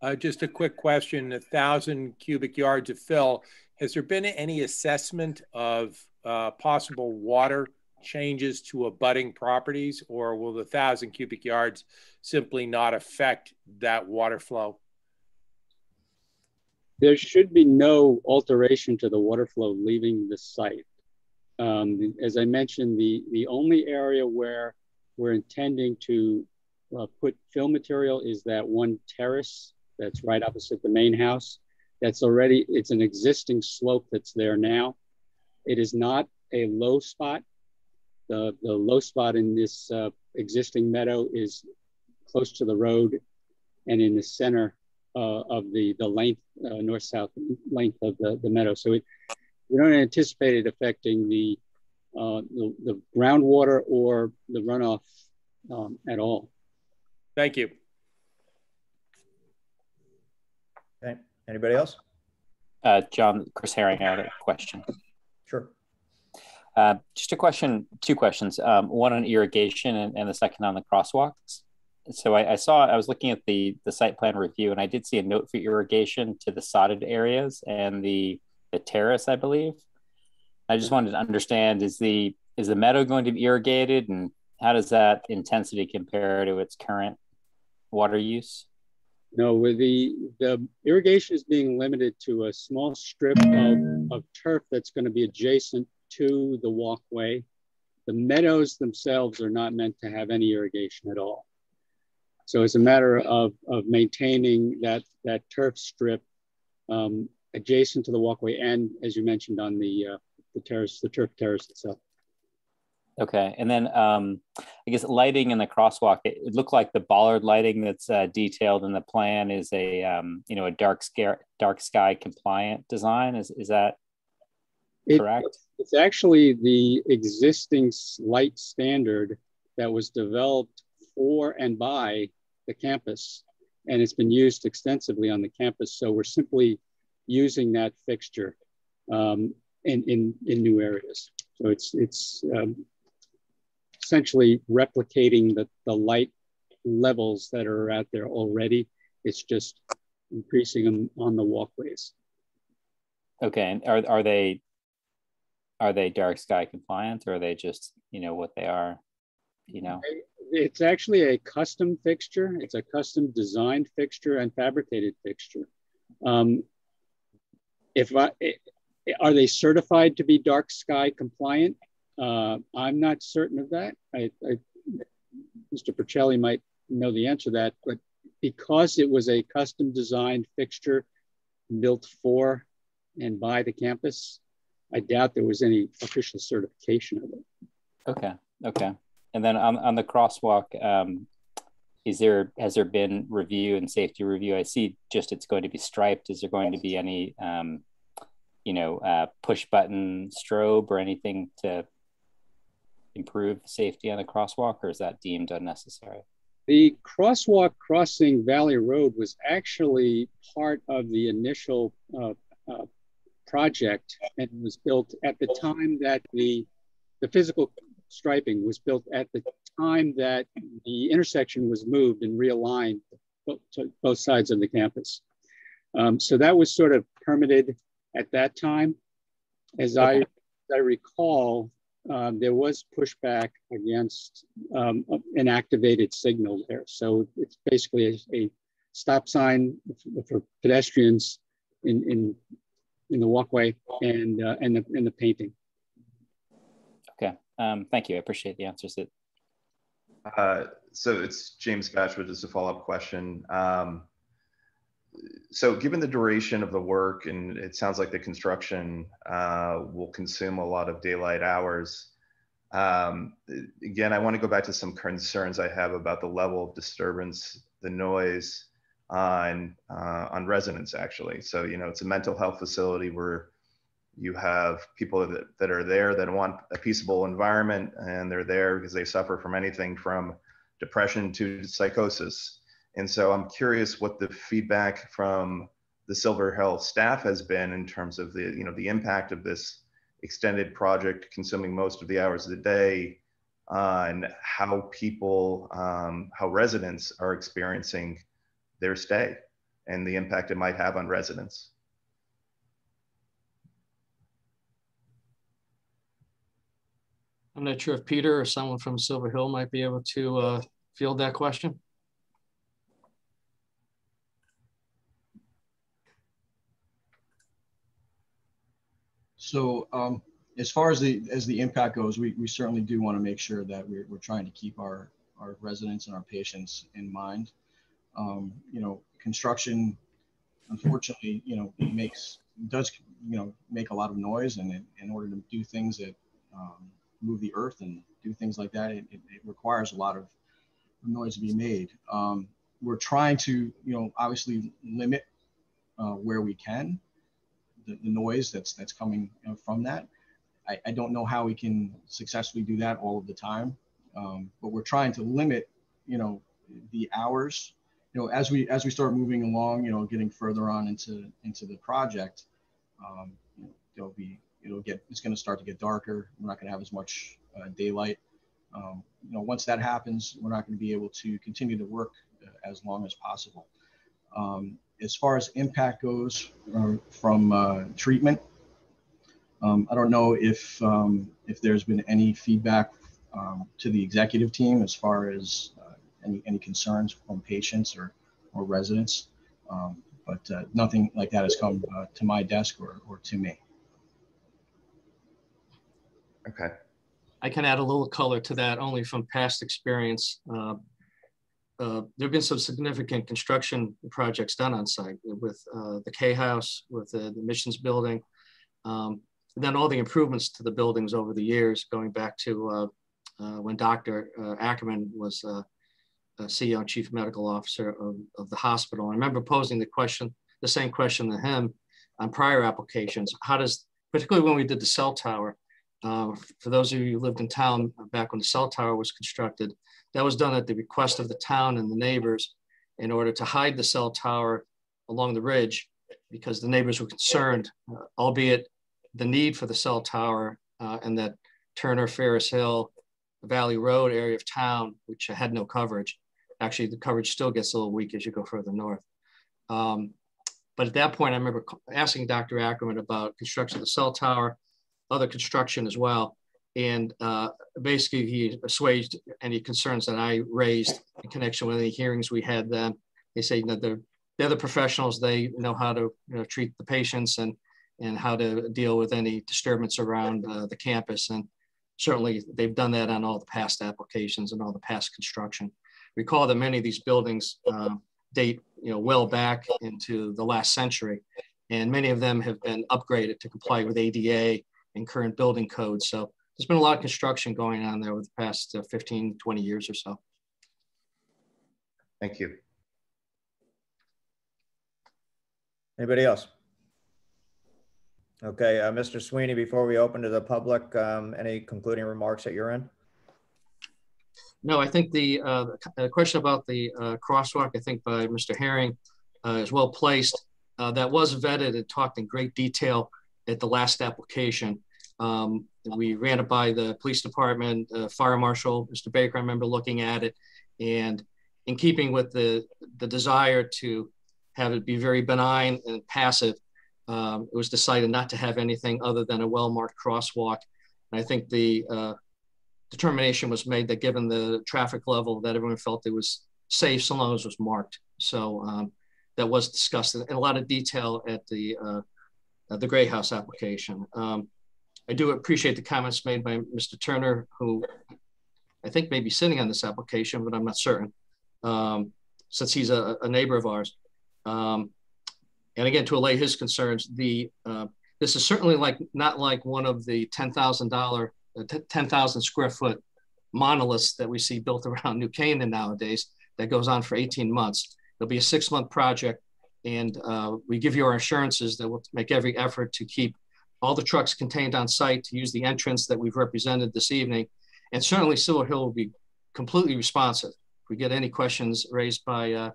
Uh, just a quick question, a thousand cubic yards of fill. Has there been any assessment of uh, possible water changes to abutting properties or will the thousand cubic yards simply not affect that water flow? There should be no alteration to the water flow leaving the site. Um, as I mentioned, the, the only area where we're intending to uh, put fill material is that one terrace that's right opposite the main house. That's already, it's an existing slope that's there now. It is not a low spot. The, the low spot in this uh, existing meadow is close to the road and in the center uh, of the, the length, uh, north-south length of the, the meadow. So it, we don't anticipate it affecting the, uh, the, the groundwater or the runoff um, at all. Thank you. Okay. Anybody else? Uh, John, Chris Herring, I had a question. Sure. Uh, just a question, two questions. Um, one on irrigation and, and, the second on the crosswalks. So I, I, saw, I was looking at the the site plan review, and I did see a note for irrigation to the sodded areas and the the terrace, I believe. I just wanted to understand: is the is the meadow going to be irrigated, and how does that intensity compare to its current water use? No, with the the irrigation is being limited to a small strip of, of turf that's going to be adjacent to the walkway. The meadows themselves are not meant to have any irrigation at all. So it's a matter of, of maintaining that, that turf strip um, adjacent to the walkway and, as you mentioned, on the, uh, the terrace, the turf terrace itself. Okay, and then um, I guess lighting in the crosswalk. It, it looked like the bollard lighting that's uh, detailed in the plan is a um, you know a dark scare dark sky compliant design. Is is that it, correct? It's actually the existing light standard that was developed for and by the campus, and it's been used extensively on the campus. So we're simply using that fixture um, in, in in new areas. So it's it's um, essentially replicating the, the light levels that are out there already. It's just increasing them on the walkways. Okay, and are, are they are they dark sky compliant or are they just you know what they are you know it's actually a custom fixture it's a custom designed fixture and fabricated fixture um, if i are they certified to be dark sky compliant uh, I'm not certain of that. I, I, Mr. Porcelli might know the answer to that, but because it was a custom designed fixture built for and by the campus, I doubt there was any official certification of it. Okay, okay. And then on, on the crosswalk, um, is there has there been review and safety review? I see just it's going to be striped. Is there going to be any um, you know uh, push button strobe or anything to improve safety on the crosswalk, or is that deemed unnecessary? The crosswalk crossing Valley Road was actually part of the initial uh, uh, project and was built at the time that the the physical striping was built at the time that the intersection was moved and realigned to both sides of the campus. Um, so that was sort of permitted at that time. As I, as I recall, um, there was pushback against um, an activated signal there. So it's basically a, a stop sign for pedestrians in, in, in the walkway and, uh, and, the, and the painting. Okay, um, thank you. I appreciate the answers. That... Uh, so it's James Bashwood, just a follow-up question. Um, so given the duration of the work and it sounds like the construction uh, will consume a lot of daylight hours, Um, again, I want to go back to some concerns I have about the level of disturbance, the noise on uh, on residents actually. So you know, it's a mental health facility where you have people that, that are there that want a peaceable environment and they're there because they suffer from anything from depression to psychosis. And so I'm curious what the feedback from the Silver Hill staff has been in terms of the, you know, the impact of this extended project consuming most of the hours of the day on how people, um, how residents are experiencing their stay and the impact it might have on residents. I'm not sure if Peter or someone from Silver Hill might be able to uh, field that question. So um, as far as the as the impact goes, we, we certainly do want to make sure that we're, we're trying to keep our, our residents and our patients in mind. Um, you know, construction, unfortunately, you know, makes does you know make a lot of noise, and it, in order to do things that um, move the earth and do things like that, it, it, it requires a lot of noise to be made. Um, we're trying to, you know, obviously limit uh, where we can the, the noise that's that's coming from that. I, I don't know how we can successfully do that all of the time, um, but we're trying to limit, you know, the hours. You know, as we as we start moving along, you know, getting further on into into the project, um, you know, there'll be it'll get it's going to start to get darker. We're not going to have as much uh, daylight. Um, you know, once that happens, we're not going to be able to continue to work uh, as long as possible. Um, as far as impact goes uh, from uh, treatment, um, I don't know if um, if there's been any feedback um, to the executive team as far as uh, any any concerns from patients or or residents, um, but uh, nothing like that has come uh, to my desk or or to me. Okay. I can add a little color to that only from past experience. Uh, there have been some significant construction projects done on site with uh, the K House, with the, the Missions Building, um, and then all the improvements to the buildings over the years, going back to uh, uh, when Dr. Ackerman was CEO and Chief Medical Officer of, of the hospital. I remember posing the question, the same question to him on prior applications. How does, particularly when we did the cell tower, uh, for those of you who lived in town back when the cell tower was constructed, that was done at the request of the town and the neighbors in order to hide the cell tower along the ridge because the neighbors were concerned, uh, albeit the need for the cell tower uh, and that Turner, Ferris Hill, Valley Road area of town, which had no coverage. Actually, the coverage still gets a little weak as you go further north. Um, but at that point, I remember asking Dr. Ackerman about construction of the cell tower other construction as well. And uh, basically, he assuaged any concerns that I raised in connection with any hearings we had then. They say that they're, they're the professionals, they know how to you know, treat the patients and, and how to deal with any disturbance around uh, the campus. And certainly, they've done that on all the past applications and all the past construction. Recall that many of these buildings uh, date you know, well back into the last century, and many of them have been upgraded to comply with ADA and current building codes. So there's been a lot of construction going on there over the past uh, 15, 20 years or so. Thank you. Anybody else? Okay, uh, Mr. Sweeney, before we open to the public, um, any concluding remarks at your end? No, I think the, uh, the question about the uh, crosswalk, I think by Mr. Herring uh, is well placed. Uh, that was vetted and talked in great detail at the last application. Um, we ran it by the police department, uh, fire marshal, Mr. Baker. I remember looking at it, and in keeping with the the desire to have it be very benign and passive, um, it was decided not to have anything other than a well marked crosswalk. And I think the uh, determination was made that given the traffic level, that everyone felt it was safe so long as it was marked. So um, that was discussed in a lot of detail at the uh, the Gray House application. Um, I do appreciate the comments made by Mr. Turner, who I think may be sitting on this application, but I'm not certain, um, since he's a, a, neighbor of ours. Um, and again, to allay his concerns, the uh, this is certainly like not like one of the $10,000 10,000 square foot monoliths that we see built around New Canaan nowadays that goes on for 18 months. It'll be a six month project. And uh, we give you our assurances that we'll make every effort to keep all the trucks contained on site to use the entrance that we've represented this evening. And certainly Silver Hill will be completely responsive. If we get any questions raised by uh,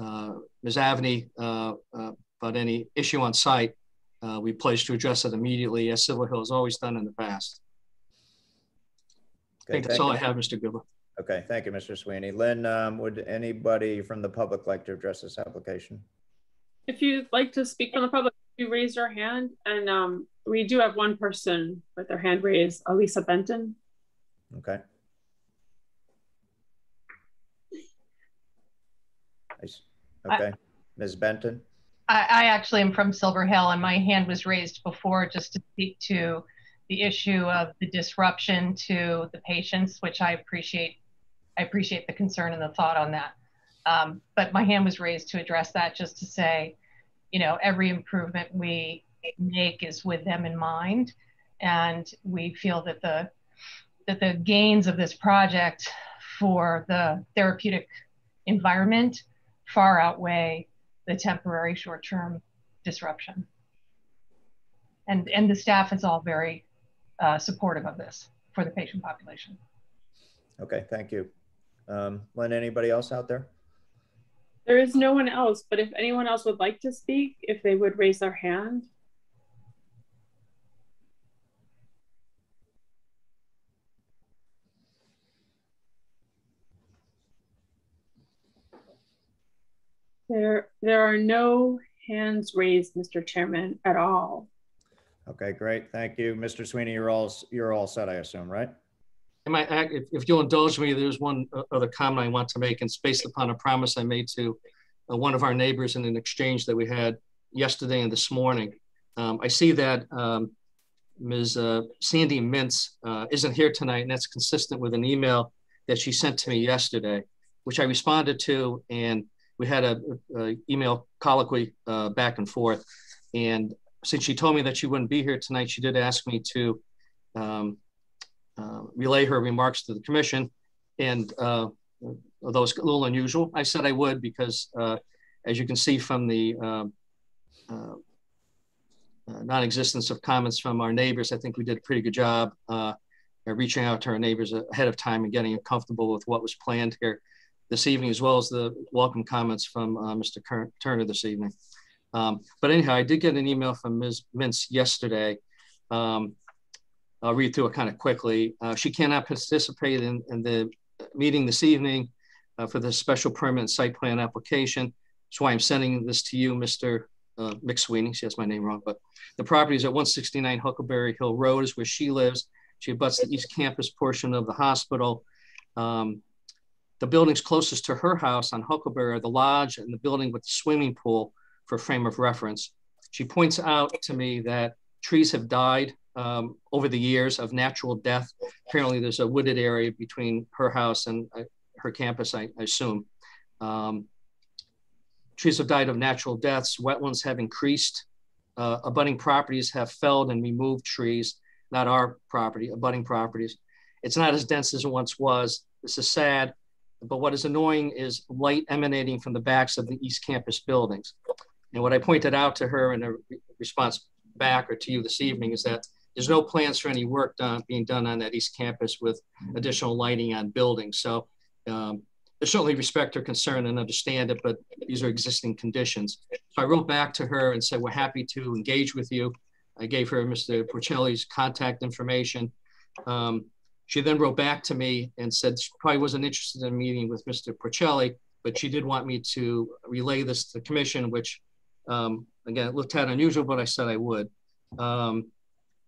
uh, Ms. Avni uh, uh, about any issue on site, uh, we pledge to address it immediately as Silver Hill has always done in the past. I think that's all I have, Mr. Goodwin. Okay, thank you, Mr. Sweeney. Lynn, um, would anybody from the public like to address this application? If you'd like to speak from the public, you raise your hand. And um, we do have one person with their hand raised, Elisa Benton. Okay. Nice. Okay, Ms. Benton? I, I actually am from Silver Hill and my hand was raised before just to speak to the issue of the disruption to the patients, which I appreciate. I appreciate the concern and the thought on that. Um, but my hand was raised to address that just to say, you know, every improvement we make is with them in mind. And we feel that the that the gains of this project for the therapeutic environment far outweigh the temporary short-term disruption. And, and the staff is all very uh, supportive of this for the patient population. Okay, thank you. Um, Lynn, anybody else out there? There is no one else, but if anyone else would like to speak, if they would raise their hand. There, there are no hands raised, Mr. Chairman, at all. Okay, great. Thank you. Mr. Sweeney, you're all, you're all set, I assume, right? I, if, if you'll indulge me, there's one other comment I want to make, and it's based upon a promise I made to uh, one of our neighbors in an exchange that we had yesterday and this morning. Um, I see that um, Ms. Uh, Sandy Mintz uh, isn't here tonight, and that's consistent with an email that she sent to me yesterday, which I responded to, and we had a, a email colloquy uh, back and forth. And since she told me that she wouldn't be here tonight, she did ask me to um, uh, relay her remarks to the commission. And uh, although it's a little unusual, I said I would because, uh, as you can see from the um, uh, uh, non-existence of comments from our neighbors, I think we did a pretty good job reaching out to our neighbors ahead of time and getting them comfortable with what was planned here this evening, as well as the welcome comments from uh, Mr. Turner this evening. Um, but anyhow, I did get an email from Ms. Mintz yesterday. Um, I'll read through it kind of quickly. Uh, she cannot participate in, in the meeting this evening uh, for the special permit site plan application. That's why I'm sending this to you, Mr. Uh, McSweeney. She has my name wrong, but the property is at 169 Huckleberry Hill Road is where she lives. She abuts the East Campus portion of the hospital. Um, the buildings closest to her house on Huckleberry are the lodge and the building with the swimming pool for frame of reference. She points out to me that trees have died um, over the years of natural death. Apparently, there's a wooded area between her house and uh, her campus, I, I assume. Um, trees have died of natural deaths. Wetlands have increased. Uh, abutting properties have felled and removed trees, not our property, abutting properties. It's not as dense as it once was. This is sad. But what is annoying is light emanating from the backs of the East Campus buildings. And what I pointed out to her in a response back or to you this evening is that there's no plans for any work done being done on that East Campus with additional lighting on buildings. So um, I certainly respect her concern and understand it, but these are existing conditions. So I wrote back to her and said, we're happy to engage with you. I gave her Mr. Porcelli's contact information. Um, she then wrote back to me and said she probably wasn't interested in meeting with Mr. Porcelli, but she did want me to relay this to the commission, which um, again, it looked at unusual, but I said I would. Um,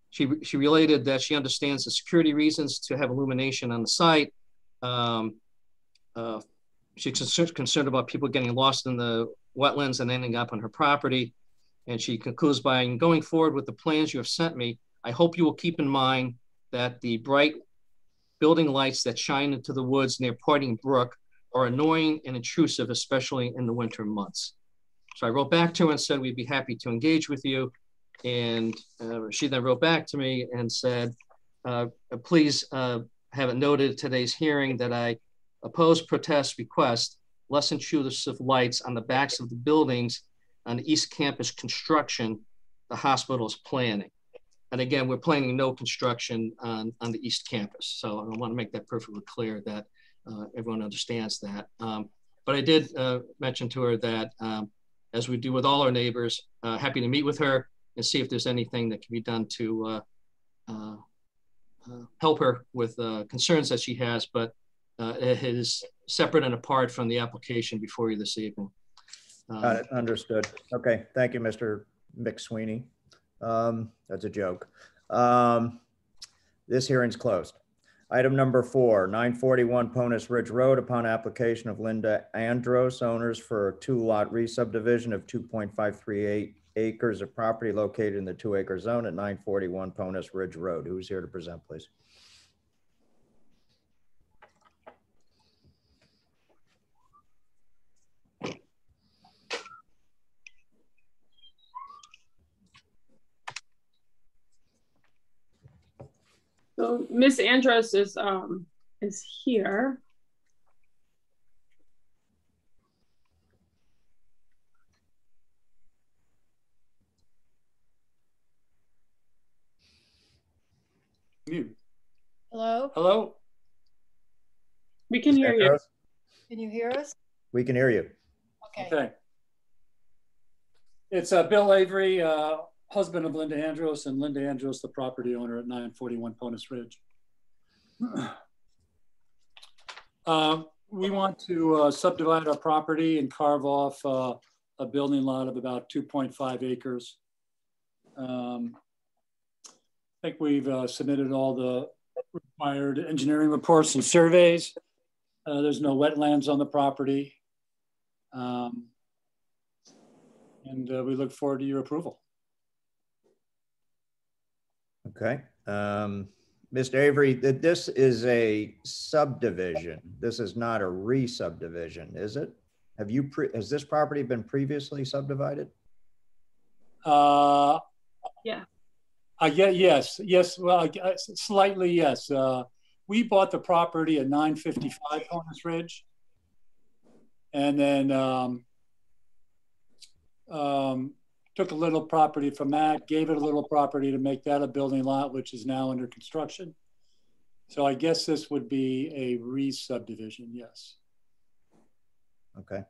she, she related that she understands the security reasons to have illumination on the site. Um, uh, she's concerned, concerned about people getting lost in the wetlands and ending up on her property. And she concludes by going forward with the plans you have sent me. I hope you will keep in mind that the bright building lights that shine into the woods near Pointing Brook are annoying and intrusive, especially in the winter months. So I wrote back to her and said, we'd be happy to engage with you. And uh, she then wrote back to me and said, uh, please uh, have it noted at today's hearing that I oppose protest request less intrusive lights on the backs of the buildings on the East Campus construction the hospital is planning. And again, we're planning no construction on, on the East Campus. So I want to make that perfectly clear that uh, everyone understands that. Um, but I did uh, mention to her that, um, as we do with all our neighbors, uh, happy to meet with her and see if there's anything that can be done to uh, uh, uh, help her with concerns that she has. But it is separate and apart from the application before you this evening. Um. Understood. Okay. Thank you, Mr. McSweeney. Um, that's a joke. Um, this hearing's closed. Item number four, 941 Ponus Ridge Road, upon application of Linda Andros, owners for a two-lot re-subdivision of 2.538 acres of property located in the two-acre zone at 941 Ponus Ridge Road. Who's here to present, please? So Miss Andros is um is here. Mute. Hello? Hello? We can hear you. Can you hear us? We can hear you. Okay. Okay. It's uh, Bill Avery, uh, husband of Linda Andros, and Linda Andros, the property owner at 941 Ponus Ridge. *clears throat* Uh, we want to uh, subdivide our property and carve off uh, a building lot of about 2.5 acres. Um, I think we've uh, submitted all the required engineering reports and surveys. Uh, there's no wetlands on the property. Um, and uh, we look forward to your approval. Okay. Um, Mr. Avery, that this is a subdivision. This is not a re-subdivision, is it? Have you, pre- has this property been previously subdivided? Uh. I get yes, yes. Well, slightly yes. Uh, we bought the property at 955 Ponus Ridge, and then um, um, took a little property from that, gave it a little property to make that a building lot, which is now under construction. So I guess this would be a re-subdivision, yes. Okay.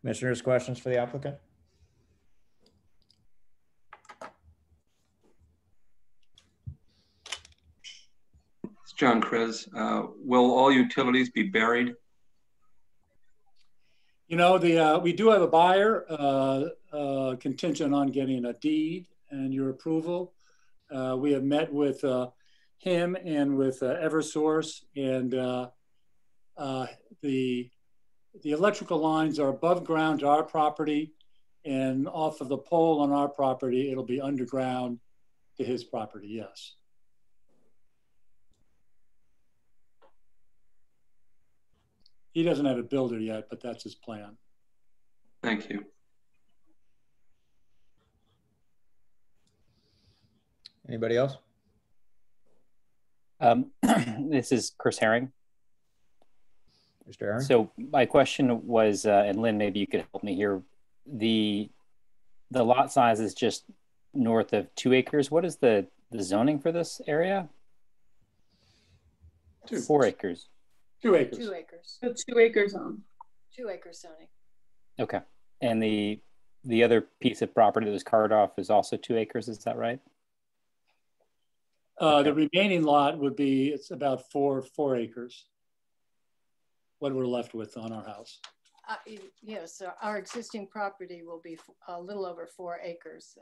Commissioners, questions for the applicant? John Kriz. Uh, will all utilities be buried? You know, the uh, we do have a buyer uh, uh, contingent on getting a deed and your approval. Uh, we have met with uh, him and with Eversource, and the the electrical lines are above ground to our property, and off of the pole on our property, it'll be underground to his property. Yes. He doesn't have a builder yet, but that's his plan. Thank you. Anybody else? Um, *clears throat* this is Chris Herring. Mr. Herring? So my question was, uh, and Lynn, maybe you could help me here. The the lot size is just north of two acres. What is the the zoning for this area? Two. Four acres. Two acres. Two acres. So two acres on. Two acres zoning. Okay. And the the other piece of property that was carved off is also two acres. Is that right? Uh, The remaining lot would be it's about four four acres. What we're left with on our house. Uh, yes, uh, our existing property will be a little over four acres.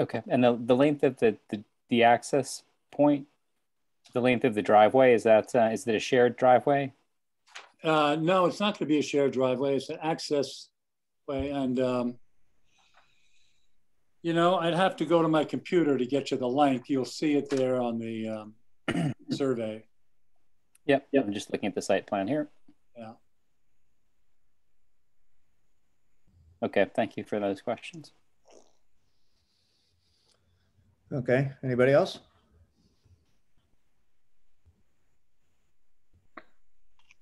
Okay. And the, the length of the, the the access point the length of the driveway? Is that uh, is it a shared driveway? Uh, no it's not going to be a shared driveway. It's an access way and um, you know i'd have to go to my computer to get you the length you'll see it there on the um, *clears throat* survey. Yep yep i'm just looking at the site plan here. Yeah. Okay, thank you for those questions. Okay, anybody else?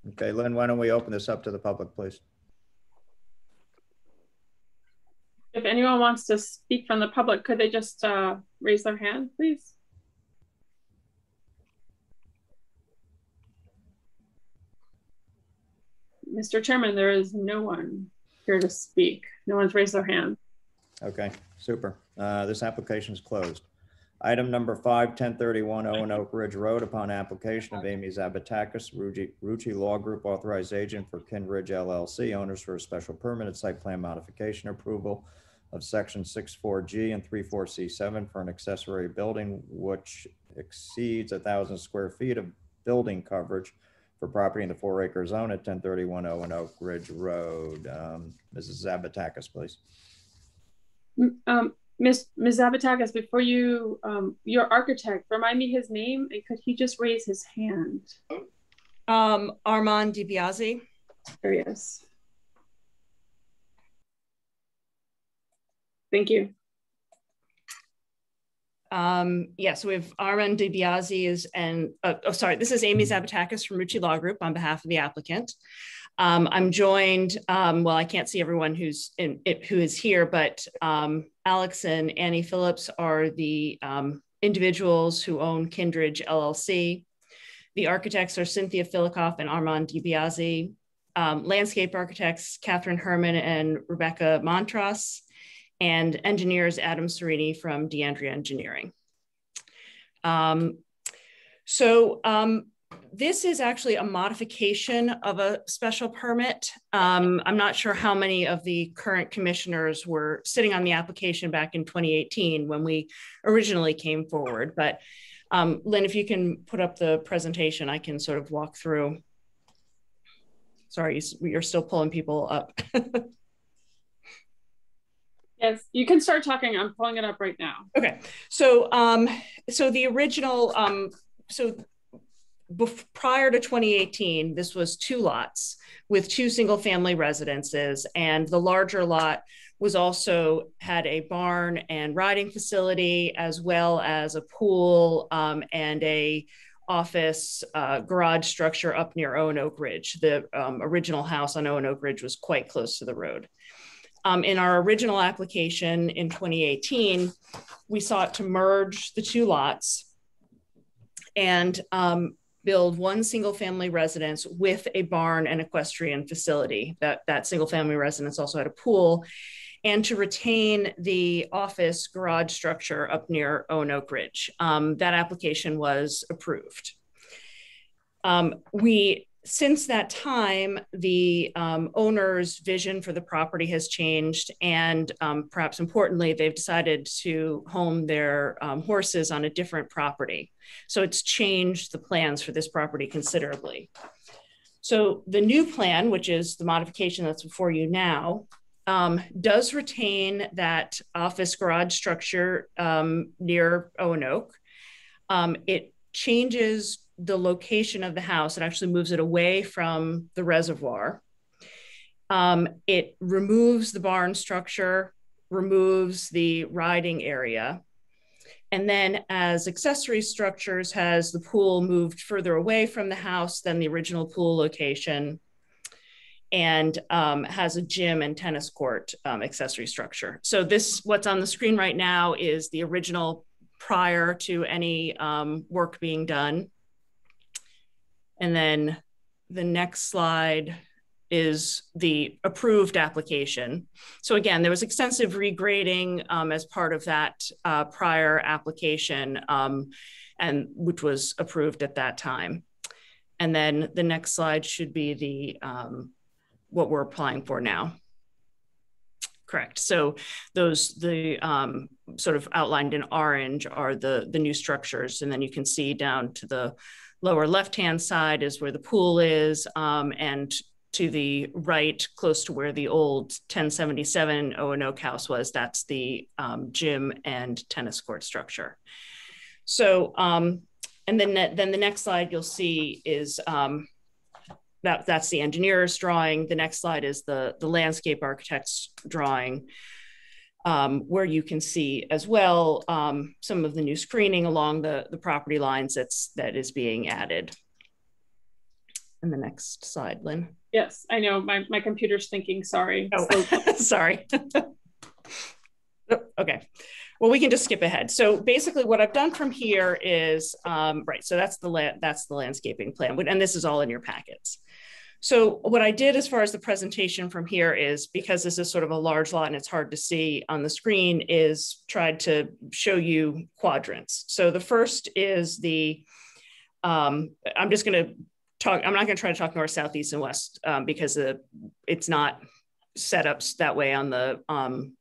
Okay, Lynn, why don't we open this up to the public, please? If anyone wants to speak from the public, could they just uh, raise their hand, please? Mr. Chairman, there is no one here to speak. No one's raised their hand. Okay, super. Uh, This application is closed. Item number five, 1031 Oenoke Ridge Road, upon application of Amy Zabatakis, Rucci Rucci Law Group authorized agent for Kinridge LLC, owners for a special permanent site plan modification approval of section 64G and 34C7 for an accessory building which exceeds a thousand square feet of building coverage for property in the four acre zone at 1031 Oenoke Ridge Road. Um, Mrs. Zabatakis, please. Um, Ms. Ms. Zabatakis, before you, um, your architect, remind me his name, and could he just raise his hand? Um, Armand DiBiase. There he is. Thank you. Um, yes, we have Armand DiBiase is, and, uh, oh, sorry, this is Amy Zabatakis from Rucci Law Group on behalf of the applicant. Um, I'm joined, um, well, I can't see everyone who's in, it, who is here, but um, Alex and Annie Phillips are the um, individuals who own Kindridge LLC. The architects are Cynthia Filikoff and Armand DiBiase. Um, landscape architects, Catherine Herman and Rebecca Montross, and engineers Adam Serini from DeAndrea Engineering. Um, so um, this is actually a modification of a special permit. Um, I'm not sure how many of the current commissioners were sitting on the application back in 2018 when we originally came forward. But um, Lynn, if you can put up the presentation, I can sort of walk through. Sorry, you're still pulling people up. *laughs* Yes, you can start talking. I'm pulling it up right now. Okay, so um, so the original um, so prior to 2018, this was two lots with two single family residences, and the larger lot was also had a barn and riding facility as well as a pool um, and a office uh, garage structure up near Oenoke Ridge. The um, original house on Oenoke Ridge was quite close to the road. Um, in our original application in 2018, we sought to merge the two lots and um, build one single family residence with a barn and equestrian facility. That, that single family residence also had a pool and to retain the office garage structure up near Oenoke Ridge. Um, that application was approved. Um, we since that time, the um, owner's vision for the property has changed, and um, perhaps importantly, they've decided to home their um, horses on a different property. So it's changed the plans for this property considerably. So the new plan, which is the modification that's before you now, um, does retain that office garage structure um, near Oenoke. Um, it changes the location of the house. It actually moves it away from the reservoir. Um, it removes the barn structure, removes the riding area. And then, as accessory structures, has the pool moved further away from the house than the original pool location and um, has a gym and tennis court um, accessory structure. So, this, what's on the screen right now, is the original prior to any um, work being done. And then the next slide is the approved application. So again, there was extensive regrading um, as part of that uh, prior application, um, and which was approved at that time. And then the next slide should be the um, what we're applying for now. Correct. So those the um, sort of outlined in orange are the the new structures, and then you can see down to the lower left-hand side is where the pool is, um, and to the right, close to where the old 1077 Owen House was, that's the um, gym and tennis court structure. So, um, and then, then the next slide you'll see is um, that that's the engineer's drawing. The next slide is the the landscape architect's drawing, um, where you can see as well um, some of the new screening along the the property lines that's that is being added. And the next slide, Lynn. Yes, I know my my computer's thinking. Sorry. Oh, *laughs* sorry. okay. Well, we can just skip ahead. So basically what I've done from here is, um, right, so that's the, that's the landscaping plan, and this is all in your packets. So what I did as far as the presentation from here is, because this is sort of a large lot and it's hard to see on the screen, is tried to show you quadrants. So the first is the, um, I'm just gonna talk, I'm not gonna try to talk north, south, east, and west um, because the, it's not set up that way on the um,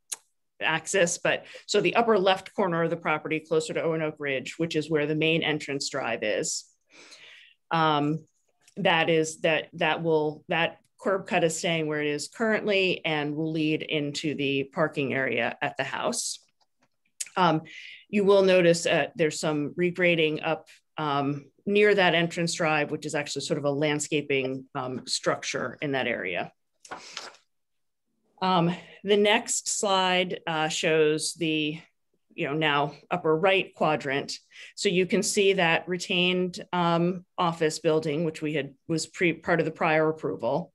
axis, but so the upper left corner of the property closer to Oak Ridge, which is where the main entrance drive is. Um, that is that that will that curb cut is staying where it is currently and will lead into the parking area at the house. Um, you will notice uh, there's some regrading up um, near that entrance drive, which is actually sort of a landscaping um, structure in that area. Um, the next slide uh, shows the, you know, now upper right quadrant. So you can see that retained um, office building, which we had was pre part of the prior approval.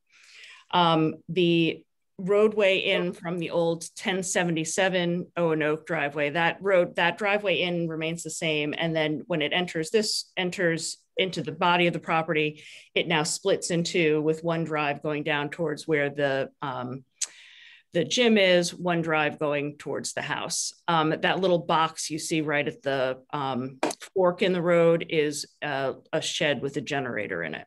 Um, the roadway in from the old 1077 Oenoke driveway, that road, that driveway in remains the same. And then when it enters, this enters into the body of the property, it now splits in two with one drive going down towards where the um, the gym is, one drive going towards the house. Um, that little box you see right at the um, fork in the road is uh, a shed with a generator in it.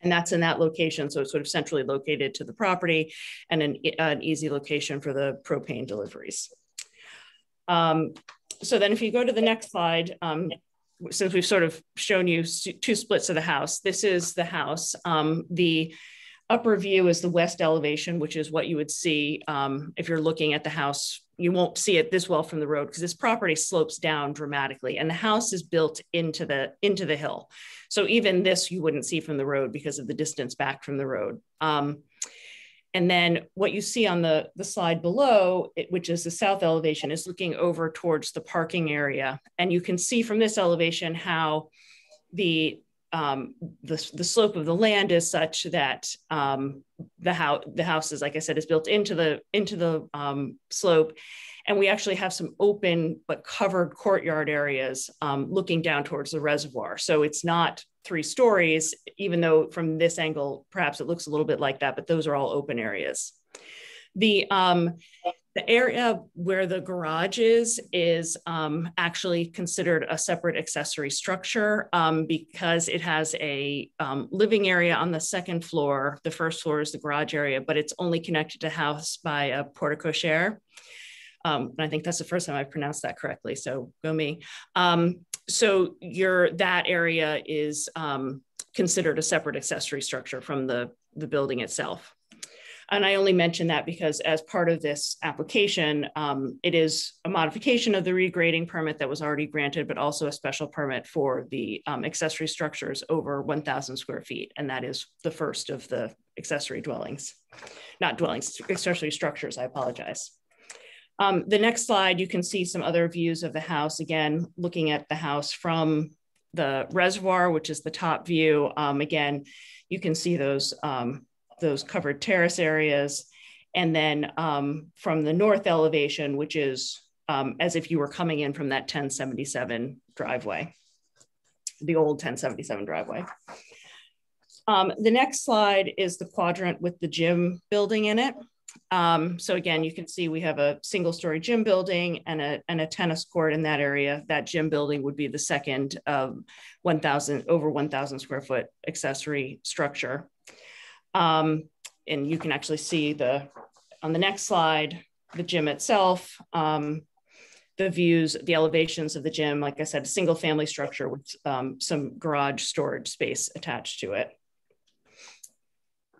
And that's in that location. So it's sort of centrally located to the property and an, an easy location for the propane deliveries. Um, so then if you go to the next slide, um, since we've sort of shown you two splits of the house, this is the house. Um, the upper view is the west elevation, which is what you would see um, if you're looking at the house. You won't see it this well from the road because this property slopes down dramatically, and the house is built into the into the hill. So even this you wouldn't see from the road because of the distance back from the road. Um, and then what you see on the, the slide below, it, which is the south elevation, is looking over towards the parking area. And you can see from this elevation how the um, the, the slope of the land is such that um, the house the house is like I said is built into the into the um, slope, and we actually have some open but covered courtyard areas um, looking down towards the reservoir. So it's not three stories, even though from this angle perhaps it looks a little bit like that, but those are all open areas. The um, the area where the garage is is um, actually considered a separate accessory structure um, because it has a um, living area on the second floor. The first floor is the garage area, but it's only connected to house by a porte cochere. Um, and I think that's the first time I've pronounced that correctly. So go me. Um, so your that area is um, considered a separate accessory structure from the the building itself. And I only mention that because as part of this application, um, it is a modification of the regrading permit that was already granted, but also a special permit for the um, accessory structures over 1,000 square feet. And that is the first of the accessory dwellings, not dwellings, accessory structures, I apologize. Um, the next slide, you can see some other views of the house. Again, looking at the house from the reservoir, which is the top view. Um, again, you can see those um, those covered terrace areas. And then um, from the north elevation, which is um, as if you were coming in from that 1077 driveway, the old 1077 driveway. Um, the next slide is the quadrant with the gym building in it. Um, so again, you can see we have a single story gym building and a, and a tennis court in that area. That gym building would be the second 1,000 over 1,000 square foot accessory structure. Um, and you can actually see the, on the next slide, the gym itself, um, the views, the elevations of the gym, like I said, single family structure with um, some garage storage space attached to it.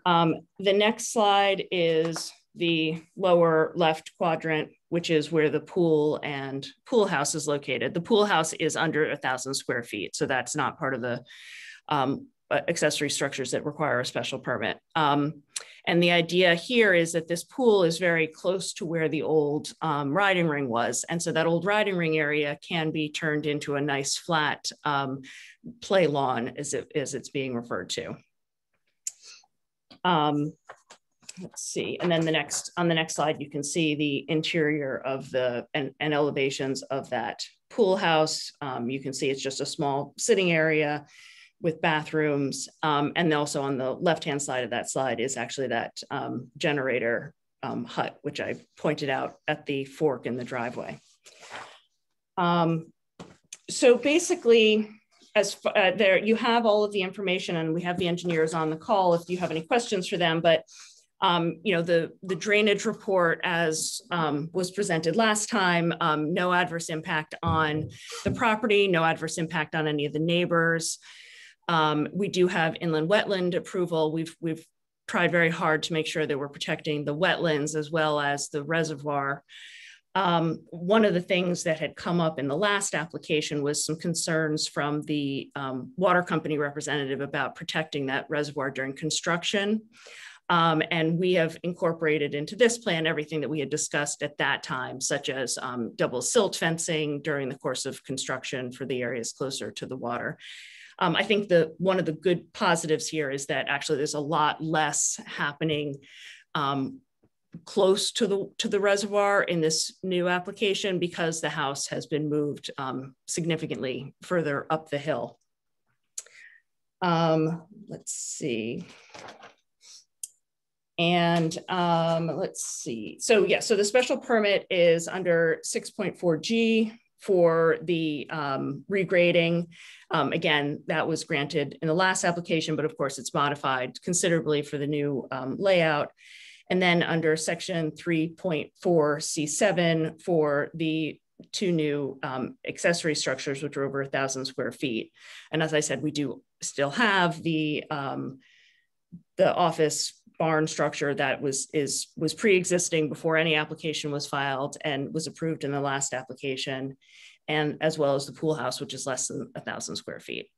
Um, the next slide is the lower left quadrant, which is where the pool and pool house is located. The pool house is under a thousand square feet, so that's not part of the um, accessory structures that require a special permit. Um, and the idea here is that this pool is very close to where the old um, riding ring was. And so that old riding ring area can be turned into a nice flat um, play lawn as, it, as it's being referred to. Um, let's see, and then the next, on the next slide, you can see the interior of the, and, and elevations of that pool house. Um, you can see it's just a small sitting area with bathrooms. Um, and also on the left-hand side of that slide is actually that um, generator um, hut, which I pointed out at the fork in the driveway. Um, so basically, as uh, there, you have all of the information and we have the engineers on the call if you have any questions for them, but um, you know, the, the drainage report as um, was presented last time, um, no adverse impact on the property, no adverse impact on any of the neighbors. Um, we do have inland wetland approval. We've, we've tried very hard to make sure that we're protecting the wetlands as well as the reservoir. Um, one of the things that had come up in the last application was some concerns from the um, water company representative about protecting that reservoir during construction. Um, and we have incorporated into this plan everything that we had discussed at that time, such as um, double silt fencing during the course of construction for the areas closer to the water. Um, I think the one of the good positives here is that actually there's a lot less happening um, close to the to the reservoir in this new application because the house has been moved um, significantly further up the hill. Um, let's see. And um, let's see. So yeah, so the special permit is under 6.4G for the um, regrading. Um, again, that was granted in the last application, but of course it's modified considerably for the new um, layout. And then under section 3.4C7 for the two new um, accessory structures, which are over a thousand square feet. And as I said, we do still have the, um, the office barn structure that was is was pre-existing before any application was filed and was approved in the last application, and as well as the pool house, which is less than a thousand square feet.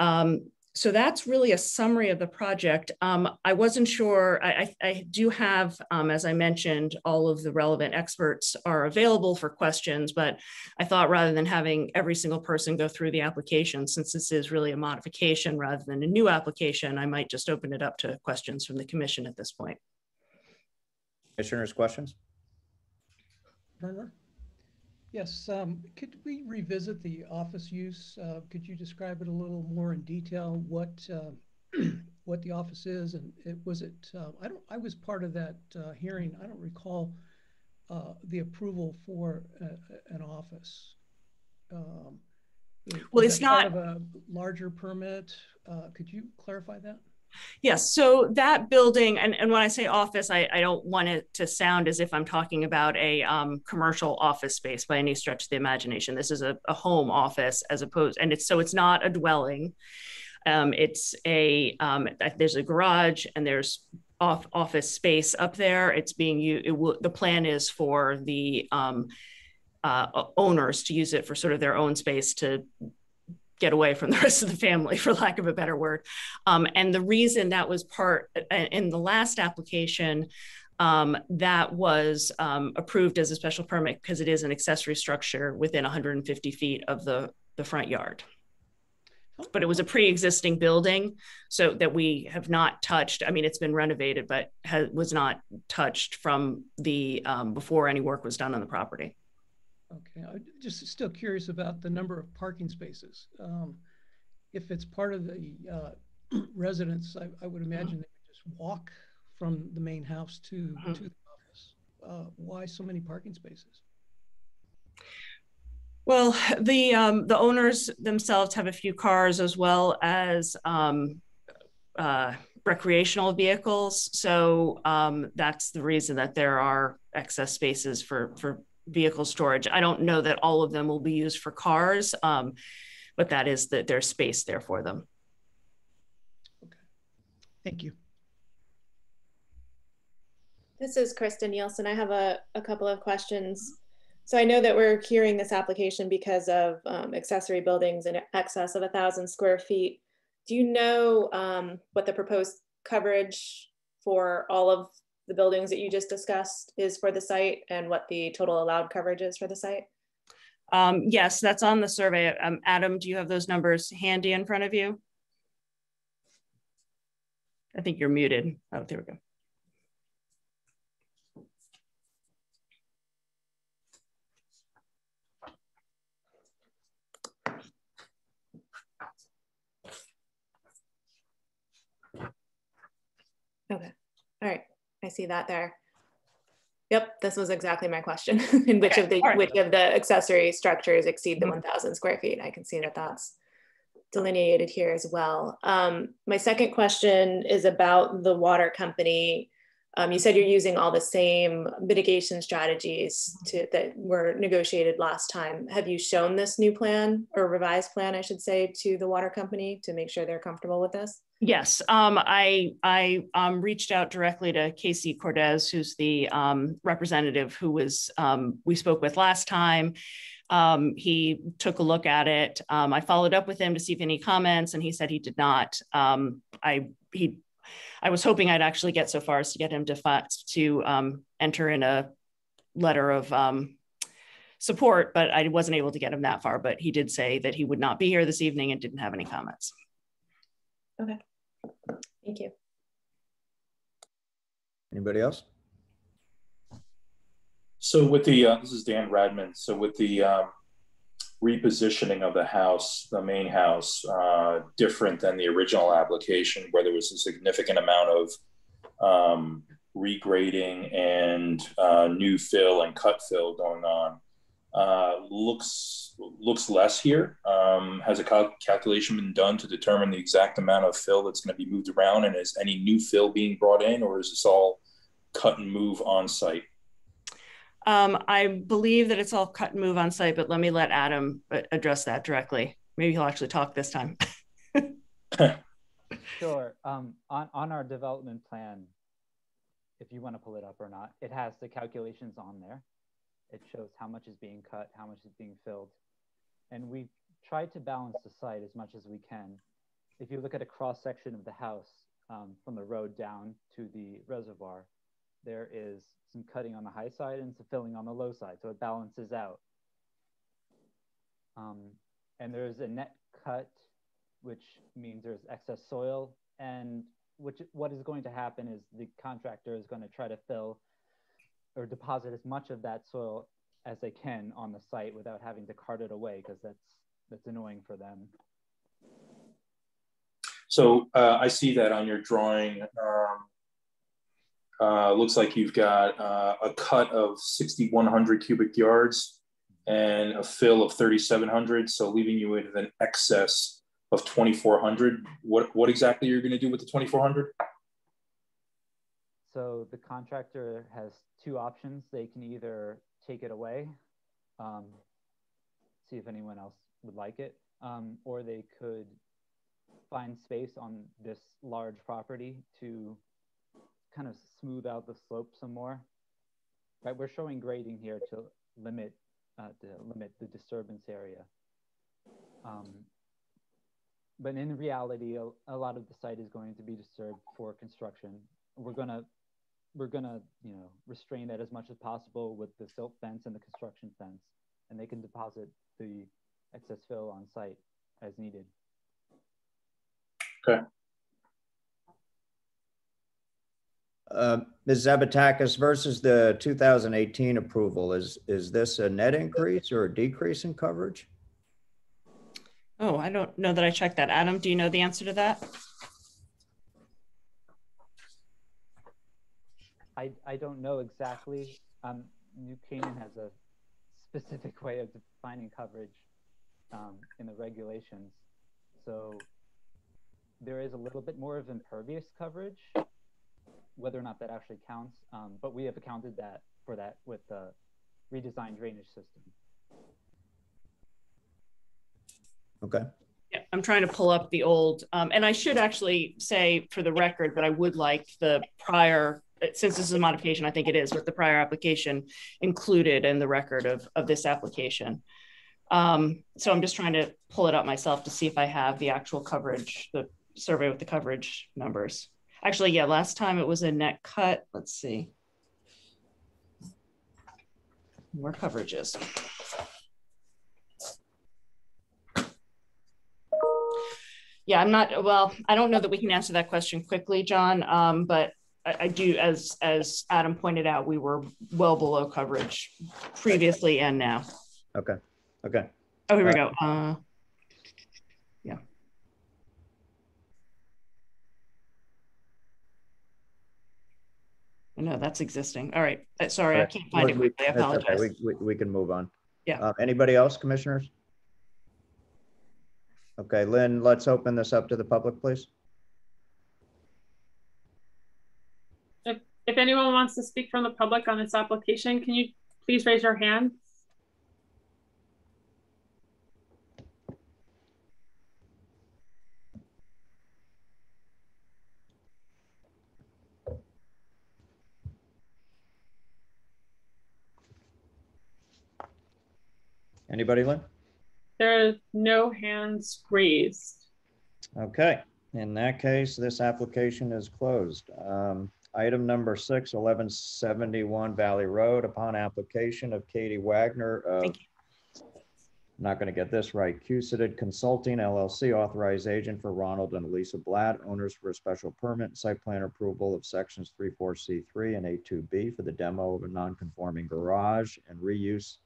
Um, so that's really a summary of the project. Um, I wasn't sure, I, I, I do have, um, as I mentioned, all of the relevant experts are available for questions, but I thought rather than having every single person go through the application, since this is really a modification rather than a new application, I might just open it up to questions from the commission at this point. Commissioners, questions? Yes, um, could we revisit the office use? Uh, could you describe it a little more in detail? What uh, *clears throat* what the office is, and it was it? Uh, I don't. I was part of that uh, hearing. I don't recall uh, the approval for a, an office. Um, well, it's not a larger permit. Uh, could you clarify that? Yes, so that building, and, and when I say office, I, I don't want it to sound as if I'm talking about a um, commercial office space by any stretch of the imagination. This is a, a home office as opposed, and it's so it's not a dwelling. Um, it's a um, there's a garage and there's off office space up there. It's being used. It will, the plan is for the um, uh, owners to use it for sort of their own space to get away from the *laughs* rest of the family, for lack of a better word. Um, and the reason that was part uh, in the last application um, that was um, approved as a special permit because it is an accessory structure within 150 feet of the, the front yard. But it was a pre-existing building, so that we have not touched. I mean, it's been renovated, but has, was not touched from the um, before any work was done on the property. Okay, I'm just still curious about the number of parking spaces. Um, if it's part of the uh, *clears throat* residence, I, I, would imagine they could just walk from the main house to, uh-huh. to the office. Uh, why so many parking spaces? Well, the um, the owners themselves have a few cars as well as um, uh, recreational vehicles. So um, that's the reason that there are excess spaces for for vehicle storage. I don't know that all of them will be used for cars, um, but that is that there's space there for them. Okay, thank you. This is Kristen Nielsen. I have a, a couple of questions. So I know that we're hearing this application because of um, accessory buildings in excess of a thousand square feet. do you know um, what the proposed coverage for all of the buildings that you just discussed is for the site and what the total allowed coverage is for the site? Um, yes, that's on the survey. Um, Adam, do you have those numbers handy in front of you? I think you're muted. Oh, there we go. Okay. All right. I see that there. Yep, this was exactly my question. *laughs* In which okay. of the right. which of the accessory structures exceed the mm -hmm. 1,000 square feet? I can see that that's delineated here as well. Um, my second question is about the water company. Um, you said you're using all the same mitigation strategies to, that were negotiated last time. Have you shown this new plan or revised plan, I should say, to the water company to make sure they're comfortable with this? Yes, um, I I um, reached out directly to Casey Cordes, who's the um, representative who was um, we spoke with last time. Um, he took a look at it. I followed up with him to see if any comments, and he said he did not. I he I was hoping I'd actually get so far as to get him to to um, enter in a letter of um, support, but I wasn't able to get him that far. But he did say that he would not be here this evening and didn't have any comments. Okay, thank you. Anybody else? So with the, uh, this is Dan Radman. So with the um, repositioning of the house, the main house, uh, different than the original application where there was a significant amount of um, regrading and uh, new fill and cut fill going on. Uh, looks looks less here. Um, has a cal calculation been done to determine the exact amount of fill that's going to be moved around, and is any new fill being brought in, or is this all cut and move on site? Um, I believe that it's all cut and move on site, but let me let Adam address that directly. Maybe he'll actually talk this time. *laughs* sure. Um, on, on our development plan, if you want to pull it up or not, it has the calculations on there. It shows how much is being cut, how much is being filled. And we've tried to balance the site as much as we can. If you look at a cross section of the house um, from the road down to the reservoir, there is some cutting on the high side and some filling on the low side. So it balances out. Um, and there's a net cut, which means there's excess soil. And which what is going to happen is the contractor is going to try to fill or deposit as much of that soil as they can on the site without having to cart it away because that's that's annoying for them. So uh, I see that on your drawing. Um, uh, looks like you've got uh, a cut of 6,100 cubic yards and a fill of 3,700, so leaving you with an excess of 2,400. What what exactly are you going to do with the 2,400? So the contractor has two options. They can either take it away, um, see if anyone else would like it, um, or they could find space on this large property to kind of smooth out the slope some more. Right, we're showing grading here to limit uh, to limit the disturbance area. Um, but in reality, a, a, lot of the site is going to be disturbed for construction. We're gonna we're gonna you know restrain that as much as possible with the silt fence and the construction fence, and they can deposit the excess fill on site as needed. Okay. Uh, Ms. Zabatakis, versus the 2018 approval, is, is this a net increase or a decrease in coverage? Oh, I don't know that I checked that. Adam, do you know the answer to that? I, I don't know exactly. Um, New Canaan has a specific way of defining coverage um, in the regulations. So there is a little bit more of impervious coverage whether or not that actually counts. Um, but we have accounted that for that with the redesigned drainage system. Okay. Yeah, I'm trying to pull up the old, um, and I should actually say for the record that I would like the prior, since this is a modification, I think it is, with the prior application included in the record of, of this application. Um, so I'm just trying to pull it up myself to see if I have the actual coverage, the survey with the coverage numbers. Actually, yeah, last time it was a net cut. Let's see. More coverages. Yeah, I'm not, well, I don't know that we can answer that question quickly, John, um, but I, I do, as, as Adam pointed out, we were well below coverage previously and now. Okay, okay. Oh, here we go. Uh, No, that's existing. All right. Uh, Sorry, I Right. can't find it We- quickly. I that's okay. apologize. We, we, we can move on. Yeah. Uh, Anybody else, commissioners? Okay, Lynn, let's open this up to the public, please. If, if anyone wants to speak from the public on this application, can you please raise your hand? Anybody, Lynn? There are no hands raised. Okay, in that case, this application is closed. Um, Item number six, 1171 Valley Road, upon application of Katie Wagner of, I'm not going to get this right, Cusited Consulting LLC, authorized agent for Ronald and Elisa Blatt, owners for a special permit, site plan approval of sections 34C3 and A2B for the demo of a non-conforming garage and reuse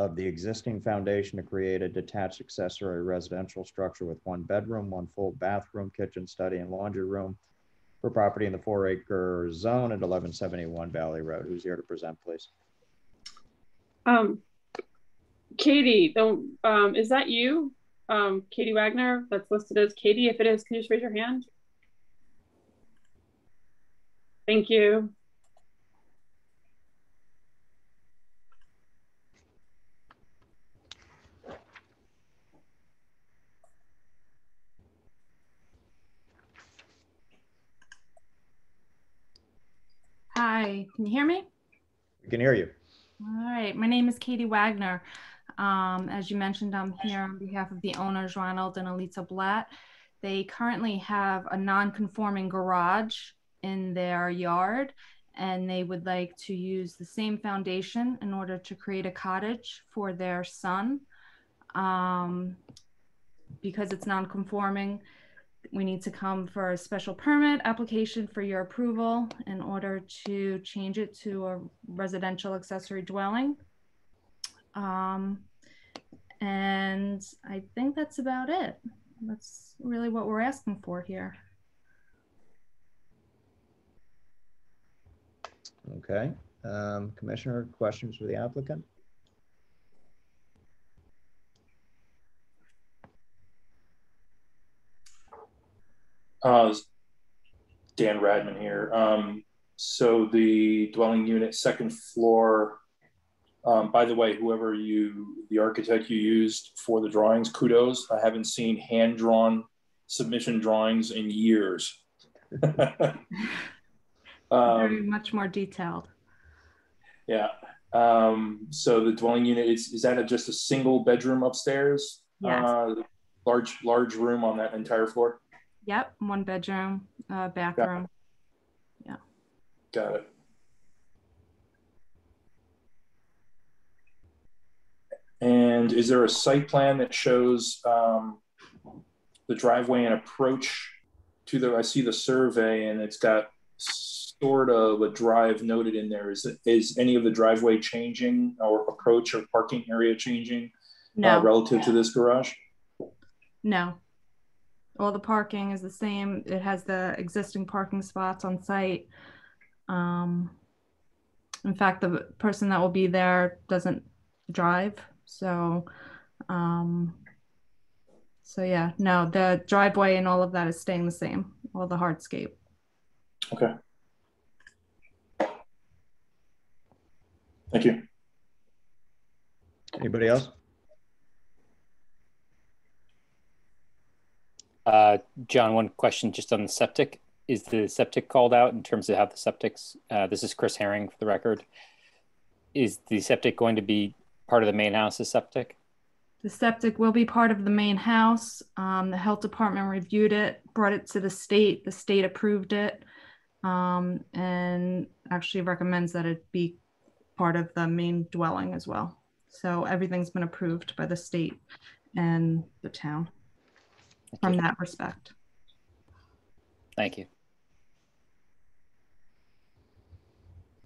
of the existing foundation to create a detached accessory residential structure with one bedroom, one full bathroom, kitchen, study, and laundry room for property in the four acre zone at eleven seventy-one Valley Road. Who's here to present, please? Um, Katie, um, is that you? Um, Katie Wagner, that's listed as Katie. If it is, can you just raise your hand? Thank you. Hi, can you hear me? We can hear you. All right, my name is Katie Wagner. Um, as you mentioned, I'm here on behalf of the owners, Ronald and Elisa Blatt. They currently have a non-conforming garage in their yard, and they would like to use the same foundation in order to create a cottage for their son. Um, because it's non-conforming, we need to come for a special permit application for your approval in order to change it to a residential accessory dwelling. Um, and I think that's about it. That's really what we're asking for here. Okay, um, Commissioner, questions for the applicant? Uh, Dan Radman here. Um, so the dwelling unit, second floor. Um, by the way, whoever you, the architect you used for the drawings, kudos. I haven't seen hand drawn submission drawings in years. *laughs* Very much more detailed. Yeah. Um, so the dwelling unit is is that a, just a single bedroom upstairs? Yes. Uh, large large room on that entire floor. Yep, one bedroom, uh, bathroom. Yeah. Got it. And is there a site plan that shows um, the driveway and approach to the? I see the survey, and it's got sort of a drive noted in there. Is it, is any of the driveway changing or approach or parking area changing No. uh, relative to this garage? No. All the parking is the same. It has the existing parking spots on site. Um, in fact, the person that will be there doesn't drive. So, um, so yeah, no, the driveway and all of that is staying the same, all the hardscape. Okay. Thank you. Anybody else? Uh, John, one question just on the septic. Is the septic called out in terms of how the septic's, uh, this is Chris Herring for the record. Is the septic going to be part of the main house's septic? The septic will be part of the main house. Um, the health department reviewed it, brought it to the state. The state approved it, um, and actually recommends that it be part of the main dwelling as well. So everything's been approved by the state and the town from that respect. Thank you.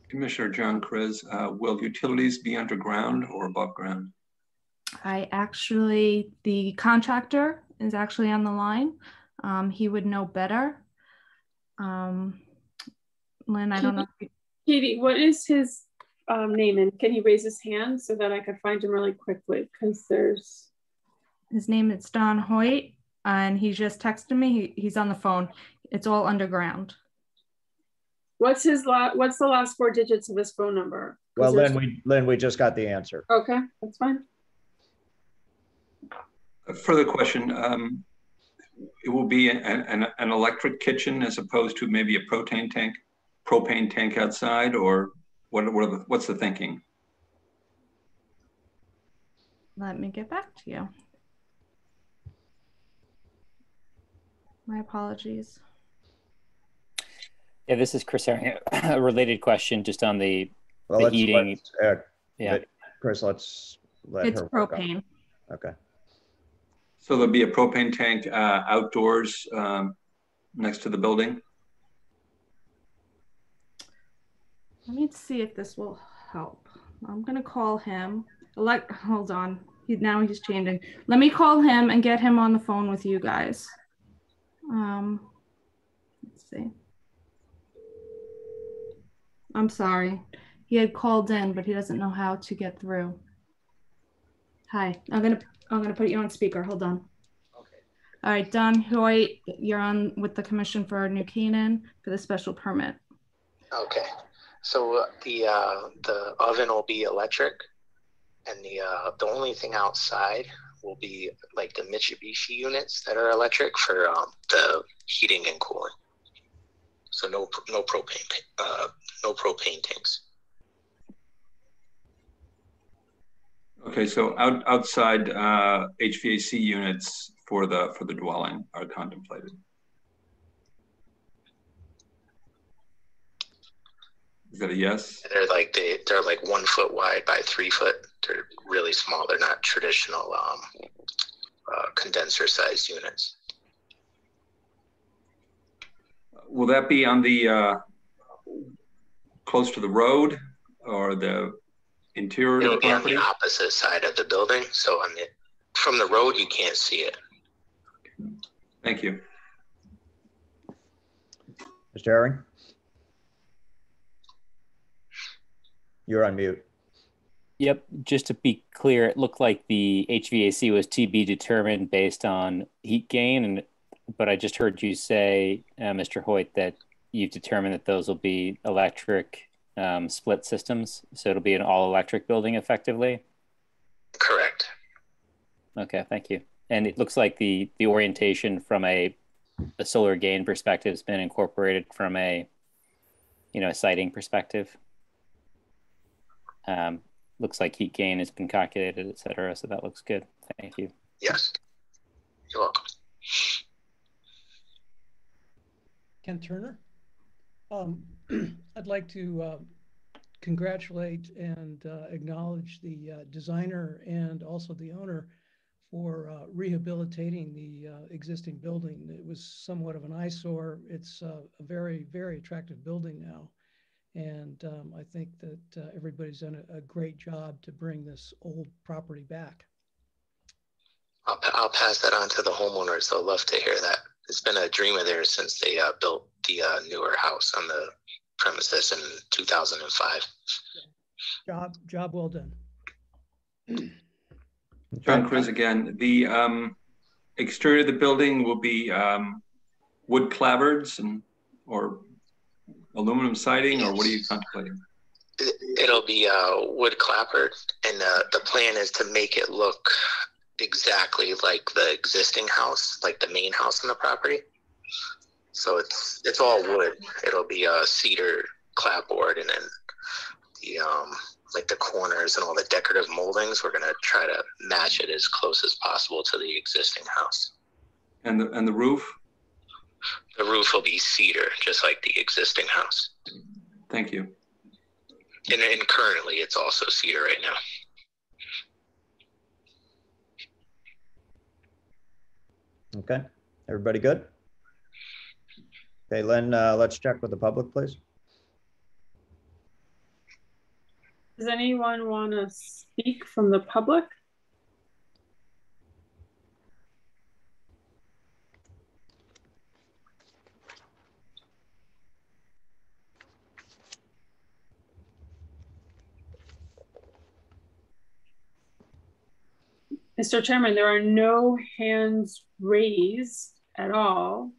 Commissioner John Kriz, uh, will utilities be underground or above ground? I actually, the contractor is actually on the line. Um, he would know better. Um, Lynn, I don't know. Katie, what is his um, name and can he raise his hand so that I could find him really quickly? Because there's. His name is Don Hoyt and he just texted me. He, he's on the phone. It's all underground. What's his la- What's the last four digits of his phone number? Well, Lynn, we Lynn, we just got the answer. Okay, that's fine. A further question. Um, it will be an, an, an electric kitchen as opposed to maybe a propane tank, propane tank outside, or what? what the, what's the thinking? Let me get back to you. My apologies. Yeah, this is Chris. Herring. A related question, just on the, Well, the let's- heating. let's, uh, yeah, let- Chris, let's let It's her. propane. it. Okay. So there'll be a propane tank uh, outdoors um, next to the building. Let me see if this will help. I'm gonna call him. Elect. Hold on. He, now he's changing. Let me call him and get him on the phone with you guys. Um. Let's see. I'm sorry. He had called in, but he doesn't know how to get through. Hi. I'm gonna. I'm gonna put you on speaker. Hold on. Okay. All right, Don Hoyt, you're on with the Commission for New Canaan for the special permit. Okay, so uh, the uh, the oven will be electric, and the uh, the only thing outside will be like the Mitsubishi units that are electric for um, the heating and cooling. So no no propane uh, no propane tanks. Okay, so out, outside uh, HVAC units for the for the dwelling are contemplated. Is that a yes? They're like they they're like one foot wide by three foot. They're really small. They're not traditional um, uh, condenser sized units. Will that be on the uh, close to the road or the interior of It'll the be on the opposite side of the building, so on the from the road you can't see it. Thank you. Mr. Herring? You're on mute. Yep. Just to be clear, it looked like the HVAC was to be determined based on heat gain, and but I just heard you say, uh, Mr. Hoyt, that you've determined that those will be electric um, split systems, so it'll be an all-electric building effectively. Correct. Okay, thank you. And it looks like the the orientation from a a solar gain perspective has been incorporated from a you know a siting perspective. Um, looks like heat gain has been calculated, et cetera. So that looks good. Thank you. Yes. You're welcome. Ken Turner. Um, *clears throat* I'd like to uh, congratulate and uh, acknowledge the uh, designer and also the owner for uh, rehabilitating the uh, existing building. It was somewhat of an eyesore. It's uh, a very, very attractive building now. And um, I think that uh, everybody's done a, a great job to bring this old property back. I'll, I'll pass that on to the homeowners. They'll love to hear that. It's been a dream of theirs since they uh, built the uh, newer house on the premises in 2005. Job, job well done. John Kriz again. The um, exterior of the building will be um, wood clapboards and or aluminum siding, or what are you contemplating? It- It'll be uh, wood clappered, and uh, the plan is to make it look exactly like the existing house, like the main house on the property. So it's it's all wood. It'll be a cedar clapboard, and then the um, like the corners and all the decorative moldings, we're gonna try to match it as close as possible to the existing house. And the, and the roof? The roof will be cedar, just like the existing house. Thank you. And, and currently it's also cedar right now. Okay, everybody good? Okay, Lynn, uh, let's check with the public, please. Does anyone want to speak from the public? Mr. Chairman, there are no hands raised at all.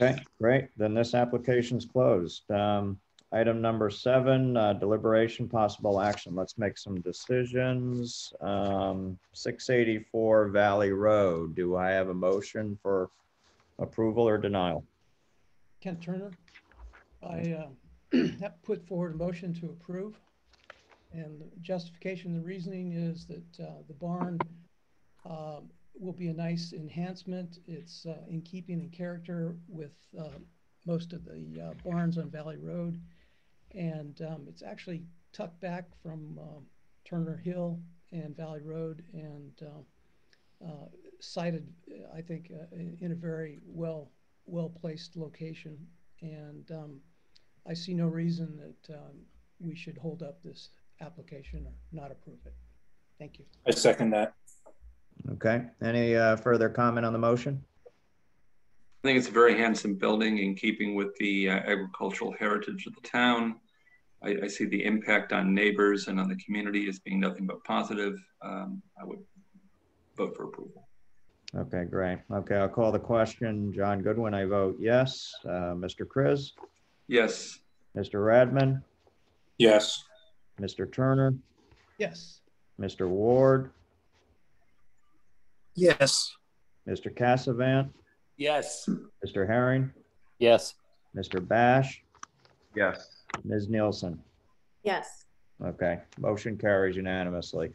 Okay, great. Then this application's closed. Um, item number seven, uh, deliberation, possible action. Let's make some decisions. Um, 684 Valley Road. Do I have a motion for approval or denial? Kent Turner. I uh, *clears throat* have put forward a motion to approve. And the justification, the reasoning is that uh, the barn uh, will be a nice enhancement. It's uh, in keeping in character with uh, most of the uh, barns on Valley Road. And um, it's actually tucked back from um, Turner Hill and Valley Road and uh, uh, sited, I think, in a very well well placed location. And um, I see no reason that um, we should hold up this application or not approve it. Thank you. I second that. Okay, any uh, further comment on the motion? I think it's a very handsome building in keeping with the uh, agricultural heritage of the town. I, I, see the impact on neighbors and on the community as being nothing but positive. Um, I would vote for approval. Okay, great. Okay, I'll call the question. John Goodwin, I vote yes. Uh, Mr. Kriz? Yes. Mr. Radman? Yes. Mr. Turner? Yes. Mr. Ward? Yes. Mr. Cassavant? Yes. Mr. Herring? Yes. Mr. Bash? Yes. Ms. Nielsen? Yes. Okay, motion carries unanimously.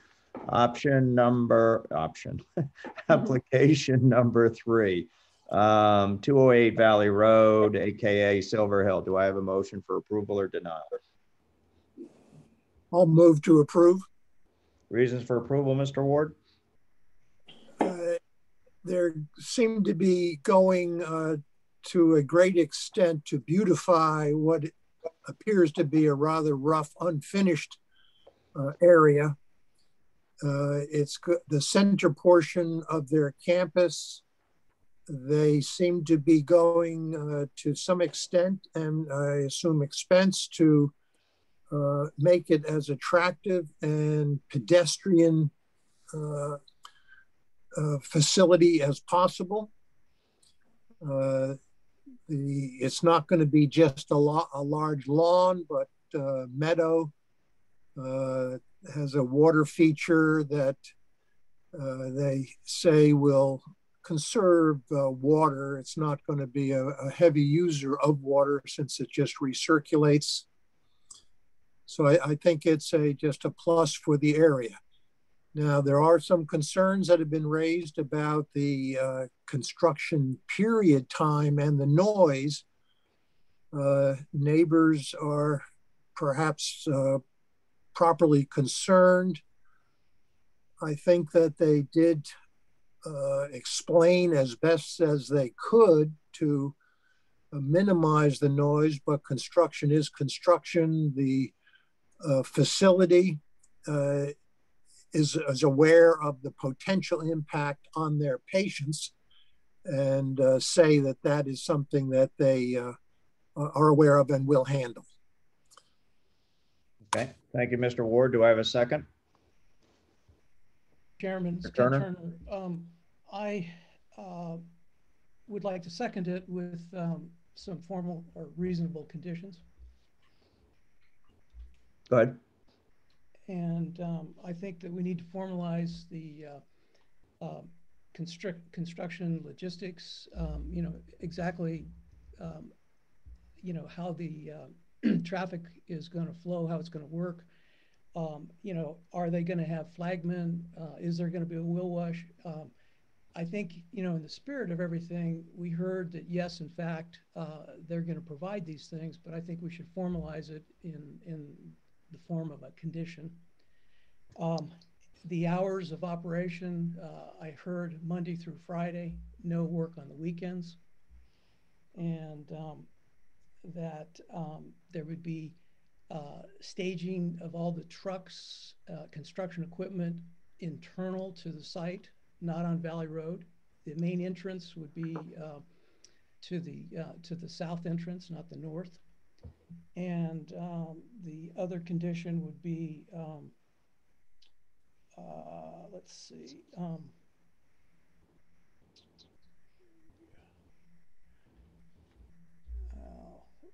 Option number, option, *laughs* application number three, um, 208 Valley Road, AKA Silver Hill. Do I have a motion for approval or denial? I'll move to approve. Reasons for approval, Mr. Ward? Uh, there seem to be going uh, to a great extent to beautify what appears to be a rather rough, unfinished uh, area. Uh, it's the center portion of their campus. They seem to be going uh, to some extent, and I assume expense, to uh, make it as attractive and pedestrian uh, facility as possible. Uh, the, it's not going to be just a, lo- a large lawn, but uh, meadow. Uh, has a water feature that uh, they say will conserve water. It's not going to be a, a, heavy user of water since it just recirculates. So I, I think it's a just a plus for the area. Now, there are some concerns that have been raised about the uh, construction period time and the noise. Uh, neighbors are perhaps uh, properly concerned. I think that they did uh, explain as best as they could to uh, minimize the noise, but construction is construction. The uh, facility is, is aware of the potential impact on their patients and uh, say that that is something that they uh, are aware of and will handle. Okay, thank you, Mr. Ward. Do I have a second? Chairman Mr. Turner, Turner um, I uh, would like to second it with um, some formal or reasonable conditions. Go ahead. And um, I think that we need to formalize the uh, uh, construct, construction logistics, um, you know, exactly, um, you know, how the uh, *clears throat* traffic is going to flow, how it's going to work. Um, you know, are they going to have flagmen? Uh, is there going to be a wheel wash? Um, I think, you know, in the spirit of everything, we heard that yes, in fact, uh, they're going to provide these things, but I think we should formalize it in, in the form of a condition. Um, the hours of operation, uh, I heard Monday through Friday, no work on the weekends. And um, that um, there would be uh, staging of all the trucks, uh, construction equipment internal to the site, not on Valley Road. The main entrance would be uh, to the uh, to the south entrance, not the north. And um, the other condition would be, um, uh, let's see, um,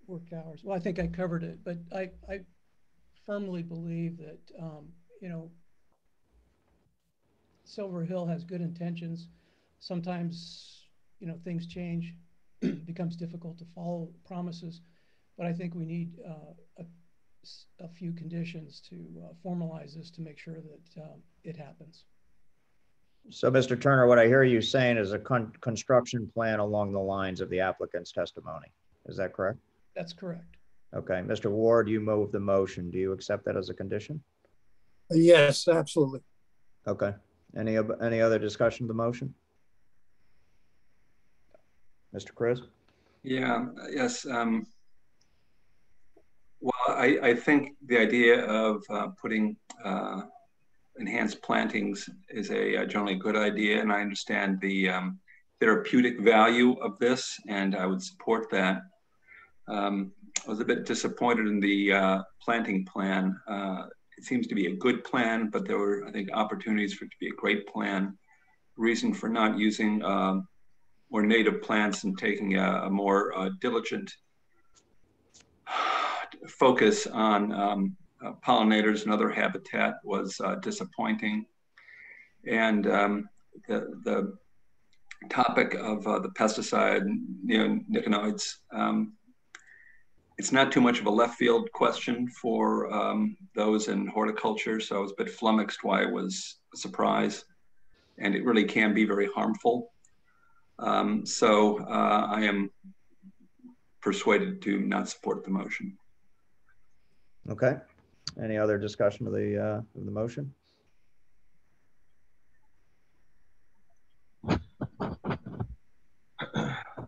work hours. Well, I think I covered it, but I, I firmly believe that, um, you know, Silver Hill has good intentions. Sometimes, you know, things change, *clears throat* becomes difficult to follow promises, but I think we need uh, a, a, few conditions to uh, formalize this to make sure that um, it happens. So, Mr. Turner, what I hear you saying is a con construction plan along the lines of the applicant's testimony. Is that correct? That's correct. Okay, Mr. Ward, you move the motion. Do you accept that as a condition? Yes, absolutely. Okay. Any any other discussion of the motion? Mr. Kriz? Yeah, yes. Um, well, I, I think the idea of uh, putting uh, enhanced plantings is a, a, generally good idea, and I understand the um, therapeutic value of this, and I would support that. Um, I was a bit disappointed in the uh, planting plan. Uh, it seems to be a good plan, but there were, I think, opportunities for it to be a great plan. Reason for not using um, more native plants and taking a, a more uh, diligent focus on um, uh, pollinators and other habitat was uh, disappointing. And um, the, the topic of uh, the pesticide neonicotinoids um, it's not too much of a left field question for um, those in horticulture. So I was a bit flummoxed why it was a surprise. And it really can be very harmful. Um, so uh, I am persuaded to not support the motion. Okay. Any other discussion of the uh, of the motion?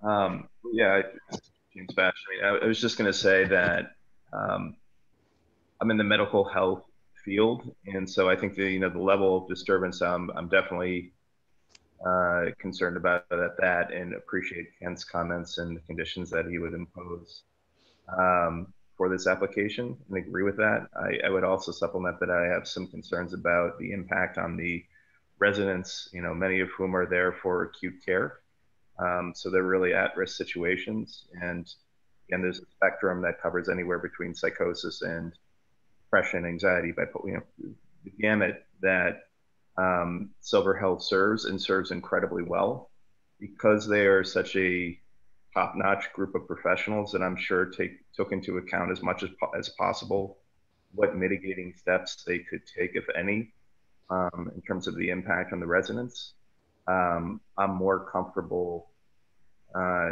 Um, yeah, James Bash. I, mean, I, I was just going to say that um, I'm in the medical health field, and so I think the you know the level of disturbance I'm I'm definitely uh, concerned about that, and appreciate Ken's comments and the conditions that he would impose um, for this application and agree with that. I, I, would also supplement that I have some concerns about the impact on the residents, you know, many of whom are there for acute care. Um, so they're really at-risk situations. And again, there's a spectrum that covers anywhere between psychosis and depression, anxiety, by you know, the gamut that um, Silver Hill serves and serves incredibly well because they are such a top-notch group of professionals that I'm sure take took into account as much as, as possible what mitigating steps they could take, if any, um, in terms of the impact on the residents um, I'm more comfortable uh,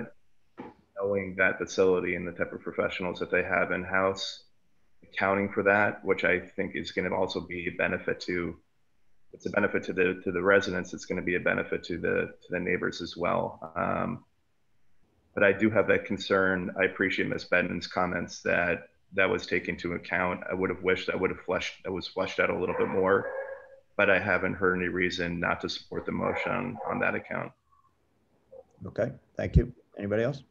knowing that facility and the type of professionals that they have in house, accounting for that, which I think is going to also be a benefit to. It's a benefit to the to the residents. It's going to be a benefit to the to the neighbors as well. Um, but I do have that concern. I appreciate Ms. Bednan's comments that that was taken into account. I would have wished that would have fleshed that was fleshed out a little bit more but I haven't heard any reason not to support the motion on that account. Okay, thank you. Anybody else?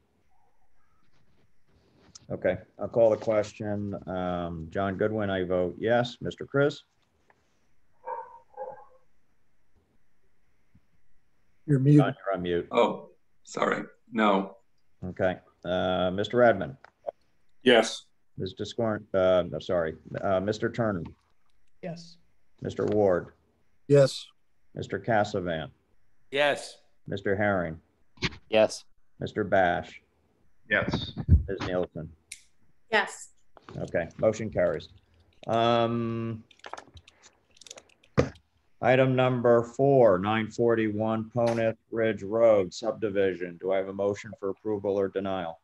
Okay, I'll call the question. Um, John Goodwin, I vote yes. Mr. Kriz? You're muted. John, you're on mute. Oh, sorry. No. Okay. Uh, Mr. Radman? Yes. Ms. Discorn, uh, no, sorry. Uh, Mr. Turner? Yes. Mr. Ward? Yes. Mr. Cassavant? Yes. Mr. Herring? Yes. Mr. Bash? Yes. Ms. Nielsen? Yes. Okay, motion carries. Um, item number four, nine forty-one Ponus Ridge Road subdivision. Do I have a motion for approval or denial?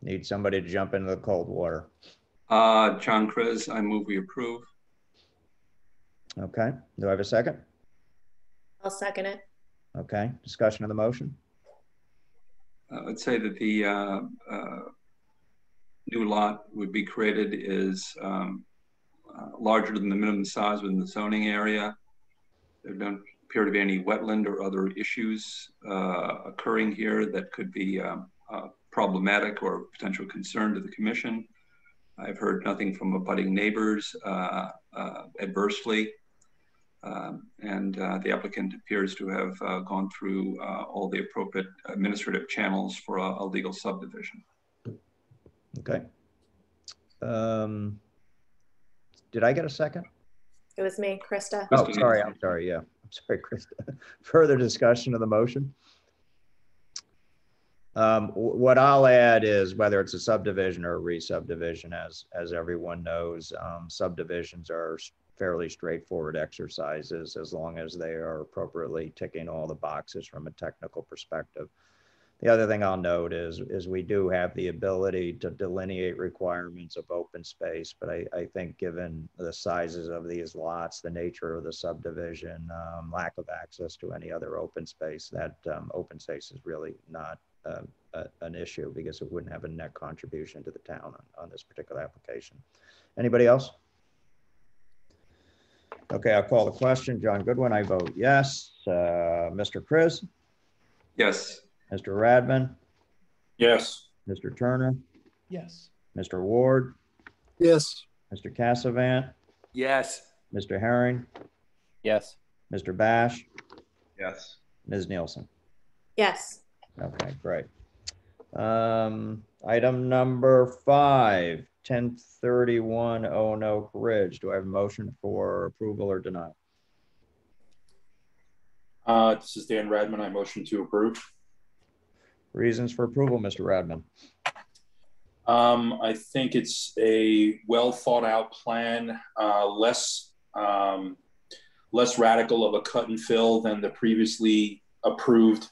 Need somebody to jump into the cold water. Uh, John Kriz, I move we approve. Okay, do I have a second? I'll second it. Okay, discussion of the motion? Uh, I'd say that the uh, uh, new lot would be created is um, uh, larger than the minimum size within the zoning area. There don't appear to be any wetland or other issues uh, occurring here that could be um, uh, problematic or potential concern to the commission. I've heard nothing from abutting neighbors uh, uh, adversely. Um, and uh, the applicant appears to have uh, gone through uh, all the appropriate administrative channels for a, a legal subdivision. Okay. Um, did I get a second? It was me, Krista. Oh, sorry, I'm sorry, yeah. I'm sorry, *laughs* Krista. *laughs* Further discussion of the motion? Um, what I'll add is whether it's a subdivision or a re-subdivision, as, as everyone knows, um, subdivisions are s- fairly straightforward exercises as long as they are appropriately ticking all the boxes from a technical perspective. The other thing I'll note is, is we do have the ability to delineate requirements of open space, but I, I think given the sizes of these lots, the nature of the subdivision, um, lack of access to any other open space, that um, open space is really not uh, a, an issue because it wouldn't have a net contribution to the town on, on this particular application. Anybody else? Okay, I'll call the question. John Goodwin, I vote yes. Uh, Mr. Kriz, Yes. Mr. Radman, Yes. Mr. Turner, Yes. Mr. Ward, Yes. Mr. Cassavant, Yes. Mr. Herring, Yes. Mr. Bash, Yes. Ms. Nielsen. Yes. Okay, great. Um, item number five, 1031 Oenoke Ridge. Do I have a motion for approval or denial? Uh, this is Dan Radman. I motion to approve. Reasons for approval, Mr. Radman? Um, I think it's a well thought out plan, uh, less um, less radical of a cut and fill than the previously approved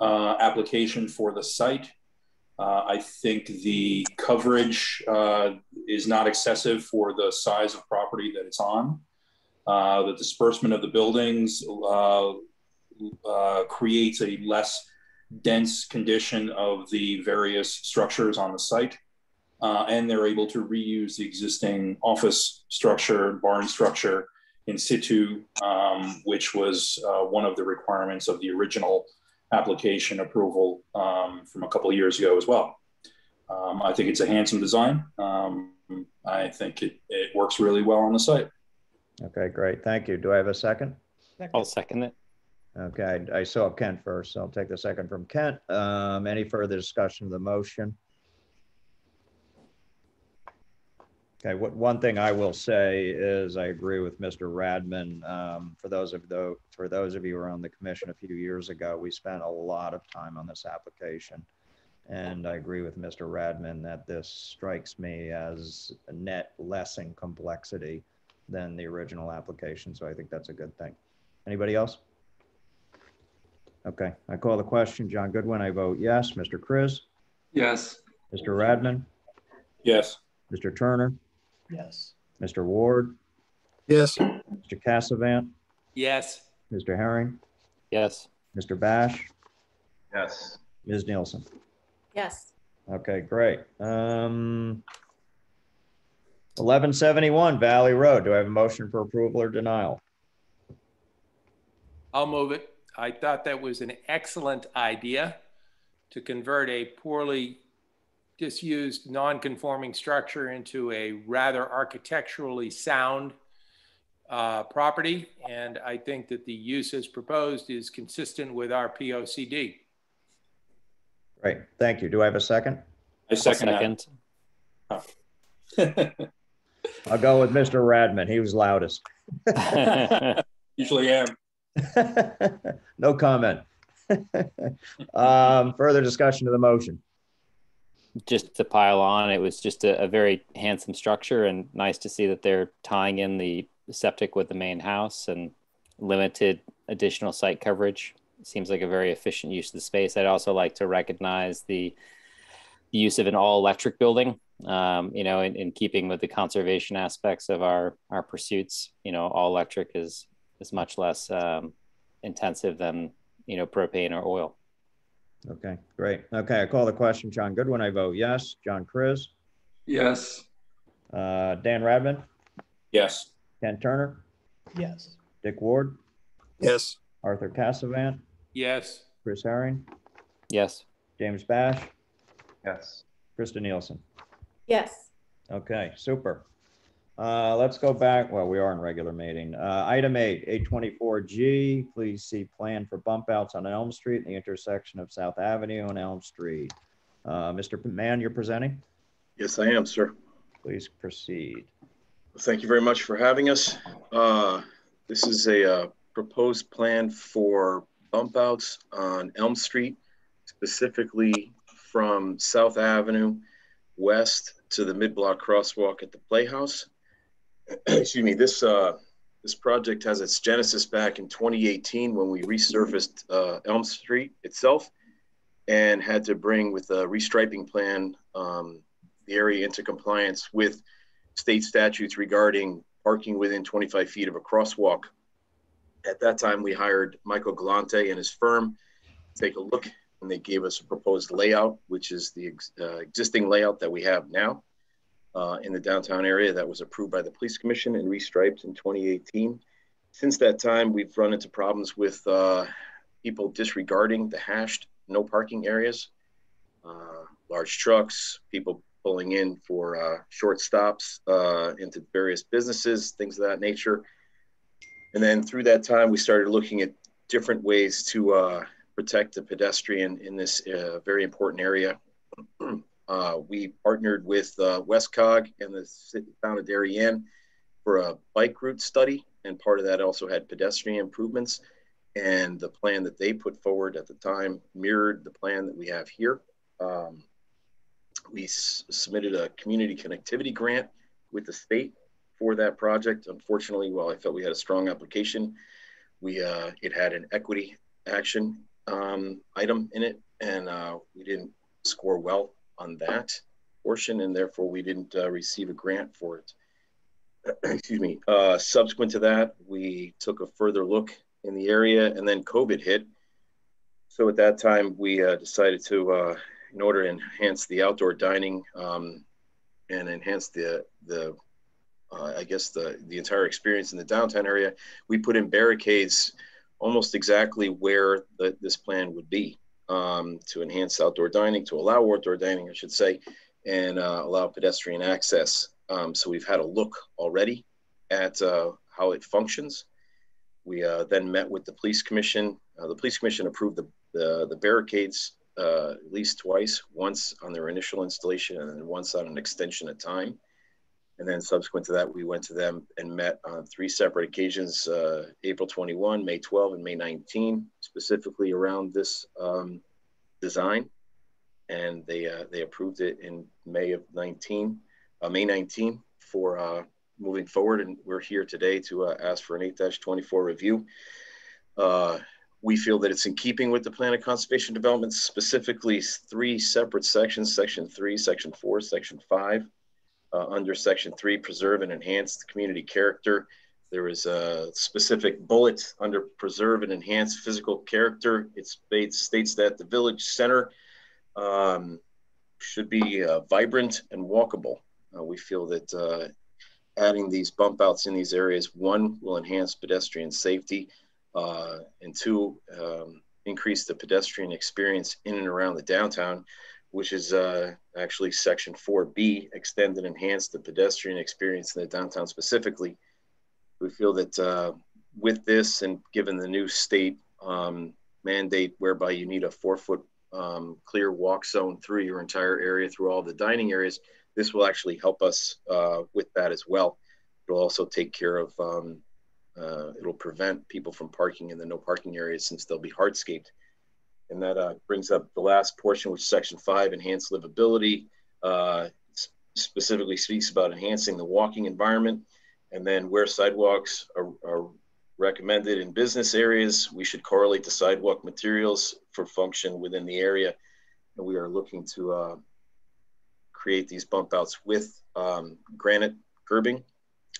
uh, application for the site. Uh, I think the coverage uh, is not excessive for the size of property that it's on. Uh, the disbursement of the buildings uh, uh, creates a less dense condition of the various structures on the site. Uh, and they're able to reuse the existing office structure, barn structure in situ, um, which was one of the requirements of the original application approval um, from a couple of years ago as well. Um, I think it's a handsome design. Um, I think it, it works really well on the site. Okay, great. Thank you. Do I have a second? I'll second it. Okay, I I saw Kent first, so I'll take the second from Kent. Um, any further discussion of the motion? Okay, what, one thing I will say is I agree with Mr. Radman. Um, for those of the, for those of you who were on the commission a few years ago, we spent a lot of time on this application. And I agree with Mr. Radman that this strikes me as a net less in complexity than the original application. So I think that's a good thing. Anybody else? Okay, I call the question. John Goodwin, I vote yes. Mr. Kriz, Yes. Mr. Radman, Yes. Mr. Turner, Yes. Mr. Ward, Yes. Mr. Cassavant, Yes. Mr. Herring, Yes. Mr. Bash, Yes. Ms. Nielsen. Yes. Okay, great. Um, 1171 Valley Road. Do I have a motion for approval or denial? I'll move it. I thought that was an excellent idea to convert a poorly disused, non-conforming structure into a rather architecturally sound uh, property. And I think that the use as proposed is consistent with our POCD. Great, thank you. Do I have a second? I second, second. that. I'll go with Mr. Radman. He was loudest. *laughs* Usually am. *laughs* No comment. *laughs* Um, Further discussion of the motion. Just to pile on, it was just a, a very handsome structure and nice to see that they're tying in the septic with the main house and limited additional site coverage. Seems like a very efficient use of the space. I'd also like to recognize the, the use of an all electric building. Um, you know, in, in keeping with the conservation aspects of our our pursuits, you know, all electric is is much less um, intensive than you know propane or oil. Okay, great. Okay, I call the question. John Goodwin, I vote yes. John Kriz, Yes. uh, Dan Radman, Yes. Ken Turner, Yes. Dick Ward, Yes. Arthur Cassavant, Yes. Chris Herring, Yes. James Bash, Yes. Krista Nielsen. Yes. Okay, super. Uh, let's go back. Well, we are in regular meeting. Uh, item eight, eight twenty-four G, please see plan for bump outs on Elm Street, the intersection of South Avenue and Elm Street. Uh, Mr. Mann, you're presenting? Yes, I am, sir. Please proceed. Thank you very much for having us. Uh, This is a uh, proposed plan for bump outs on Elm Street, specifically from South Avenue west to the mid-block crosswalk at the Playhouse. Excuse me, this, uh, this project has its genesis back in 2018 when we resurfaced uh, Elm Street itself and had to bring with a restriping plan um, the area into compliance with state statutes regarding parking within 25 feet of a crosswalk. At that time, we hired Michael Galante and his firm to take a look, and they gave us a proposed layout, which is the ex- uh, existing layout that we have now uh, in the downtown area that was approved by the police commission and restriped in 2018. Since that time, we've run into problems with uh, people disregarding the hashed no parking areas, uh, large trucks, people pulling in for uh, short stops uh, into various businesses, things of that nature. And then through that time, we started looking at different ways to uh, protect the pedestrian in this very important area. Uh, we partnered with uh, WestCOG and the city town of Darien for a bike route study, and part of that also had pedestrian improvements. And the plan that they put forward at the time mirrored the plan that we have here. Um, we submitted a community connectivity grant with the state for that project. Unfortunately, while I felt we had a strong application, we uh, it had an equity action um, item in it, and uh, we didn't score well on that portion, and therefore we didn't uh, receive a grant for it. *clears throat* Excuse me. Uh, subsequent to that, we took a further look in the area, and then COVID hit. So at that time, we uh, decided to, uh, in order to enhance the outdoor dining um, and enhance the the uh, I guess the the entire experience in the downtown area, we put in barricades almost exactly where the, this plan would be um, to enhance outdoor dining, to allow outdoor dining, I should say, and uh, allow pedestrian access. Um, so we've had a look already at uh, how it functions. We uh, then met with the police commission. Uh, the police commission approved the, the, the barricades uh, at least twice, once on their initial installation and then once on an extension of time. And then subsequent to that, we went to them and met on three separate occasions, uh, April 21, May 12, and May 19, specifically around this um, design. And they, uh, they approved it in May of 19, uh, May 19 for uh, moving forward. And we're here today to uh, ask for an 8-24 review. Uh, we feel that it's in keeping with the plan of conservation development, specifically three separate sections, section three, section four, section five. Uh, under section three, preserve and enhance the community character. There is a specific bullet under preserve and enhance physical character. It states, states that the village center um, should be uh, vibrant and walkable. Uh, we feel that uh, adding these bump outs in these areas, one, will enhance pedestrian safety, uh, and two, um, increase the pedestrian experience in and around the downtown, which is uh, actually section 4B, extend and enhance the pedestrian experience in the downtown specifically. We feel that uh, with this and given the new state um, mandate whereby you need a four foot um, clear walk zone through your entire area, through all the dining areas, this will actually help us uh, with that as well. It'll also take care of, um, uh, it'll prevent people from parking in the no parking areas since they'll be hardscaped. And that uh, brings up the last portion, which is section five, enhanced livability. Uh, specifically speaks about enhancing the walking environment. And then where sidewalks are, are recommended in business areas, we should correlate the sidewalk materials for function within the area. And we are looking to uh, create these bump outs with um, granite curbing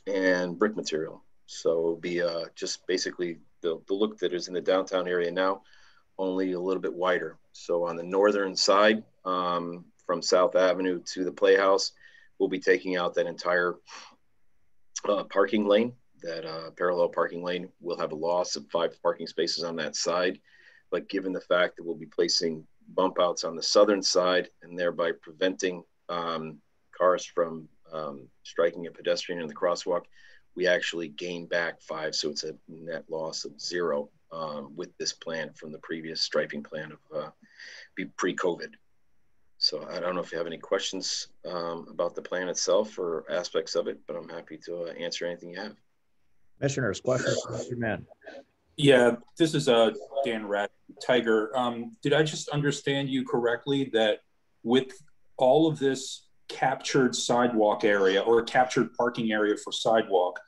and brick material. So it'll be uh, just basically the, the look that is in the downtown area now, only a little bit wider. So on the northern side, um, from South Avenue to the Playhouse, we'll be taking out that entire uh, parking lane, that uh, parallel parking lane. We'll have a loss of five parking spaces on that side. But given the fact that we'll be placing bump outs on the southern side and thereby preventing um, cars from um, striking a pedestrian in the crosswalk, we actually gain back five. So it's a net loss of zero um, with this plan from the previous striping plan of uh, pre COVID. So I don't know if you have any questions um, about the plan itself or aspects of it, but I'm happy to uh, answer anything you have. Commissioners, questions, Mr. Mann? Yeah, this is uh, Dan Rat Tiger. Um, did I just understand you correctly that with all of this captured sidewalk area or captured parking area for sidewalk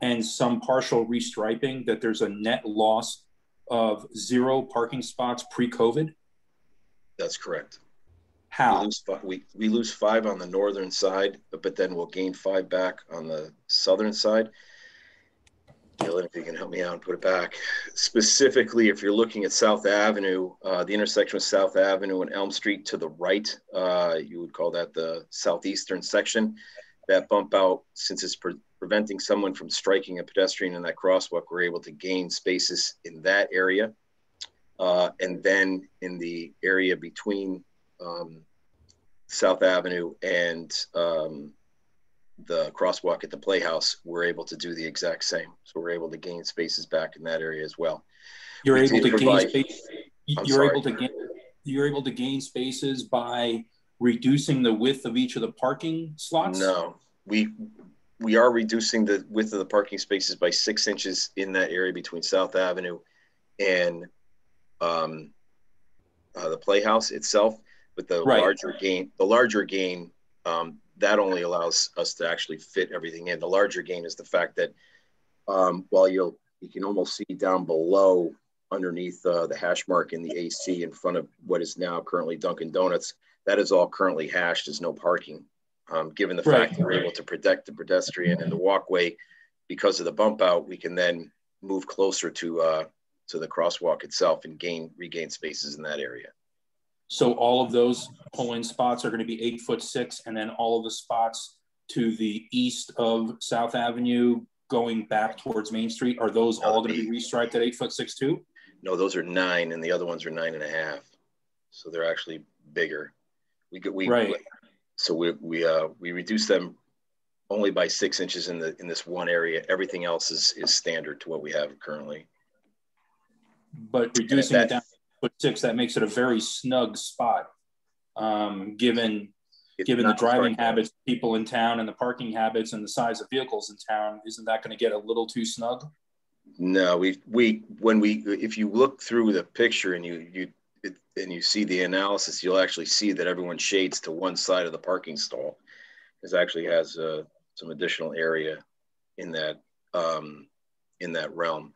and some partial restriping, that there's a net loss of zero parking spots pre-COVID? That's correct. How? We lose, we, we lose five on the northern side, but then we'll gain five back on the southern side. Dylan, if you can help me out and put it back. Specifically, if you're looking at South Avenue, uh, the intersection with South Avenue and Elm Street to the right, uh, you would call that the southeastern section. That bump out, since it's preventing someone from striking a pedestrian in that crosswalk, we're able to gain spaces in that area. Uh, and then in the area between um, South Avenue and um, the crosswalk at the Playhouse, we're able to do the exact same. So we're able to gain spaces back in that area as well. You're we able to provide, gain space. You're sorry. able to gain. You're able to gain spaces by reducing the width of each of the parking slots. No, we we are reducing the width of the parking spaces by six inches in that area between South Avenue and um, uh, the Playhouse itself but the right. larger gain, the larger gain, um, that only allows us to actually fit everything in. The larger gain is the fact that um, while you'll you can almost see down below underneath uh, the hash mark in the AC in front of what is now currently Dunkin' Donuts, that is all currently hashed as no parking. Um, given the right. fact that we're able to protect the pedestrian and the walkway because of the bump out, we can then move closer to uh, to the crosswalk itself and gain regain spaces in that area. So all of those polling spots are going to be eight foot six, and then all of the spots to the east of South Avenue going back towards Main Street, are those all going to be restriped at eight foot six too? No, those are nine, and the other ones are nine and a half. So they're actually bigger. We get we right. So we we uh we reduce them only by six inches in the in this one area. Everything else is is standard to what we have currently. But reducing it down foot six, that makes it a very snug spot, um, given given the driving habits of people in town and the parking habits and the size of vehicles in town. Isn't that going to get a little too snug? No, we we when we if you look through the picture and you you and you see the analysis, you'll actually see that everyone shades to one side of the parking stall. This actually has uh, some additional area in that um, in that realm.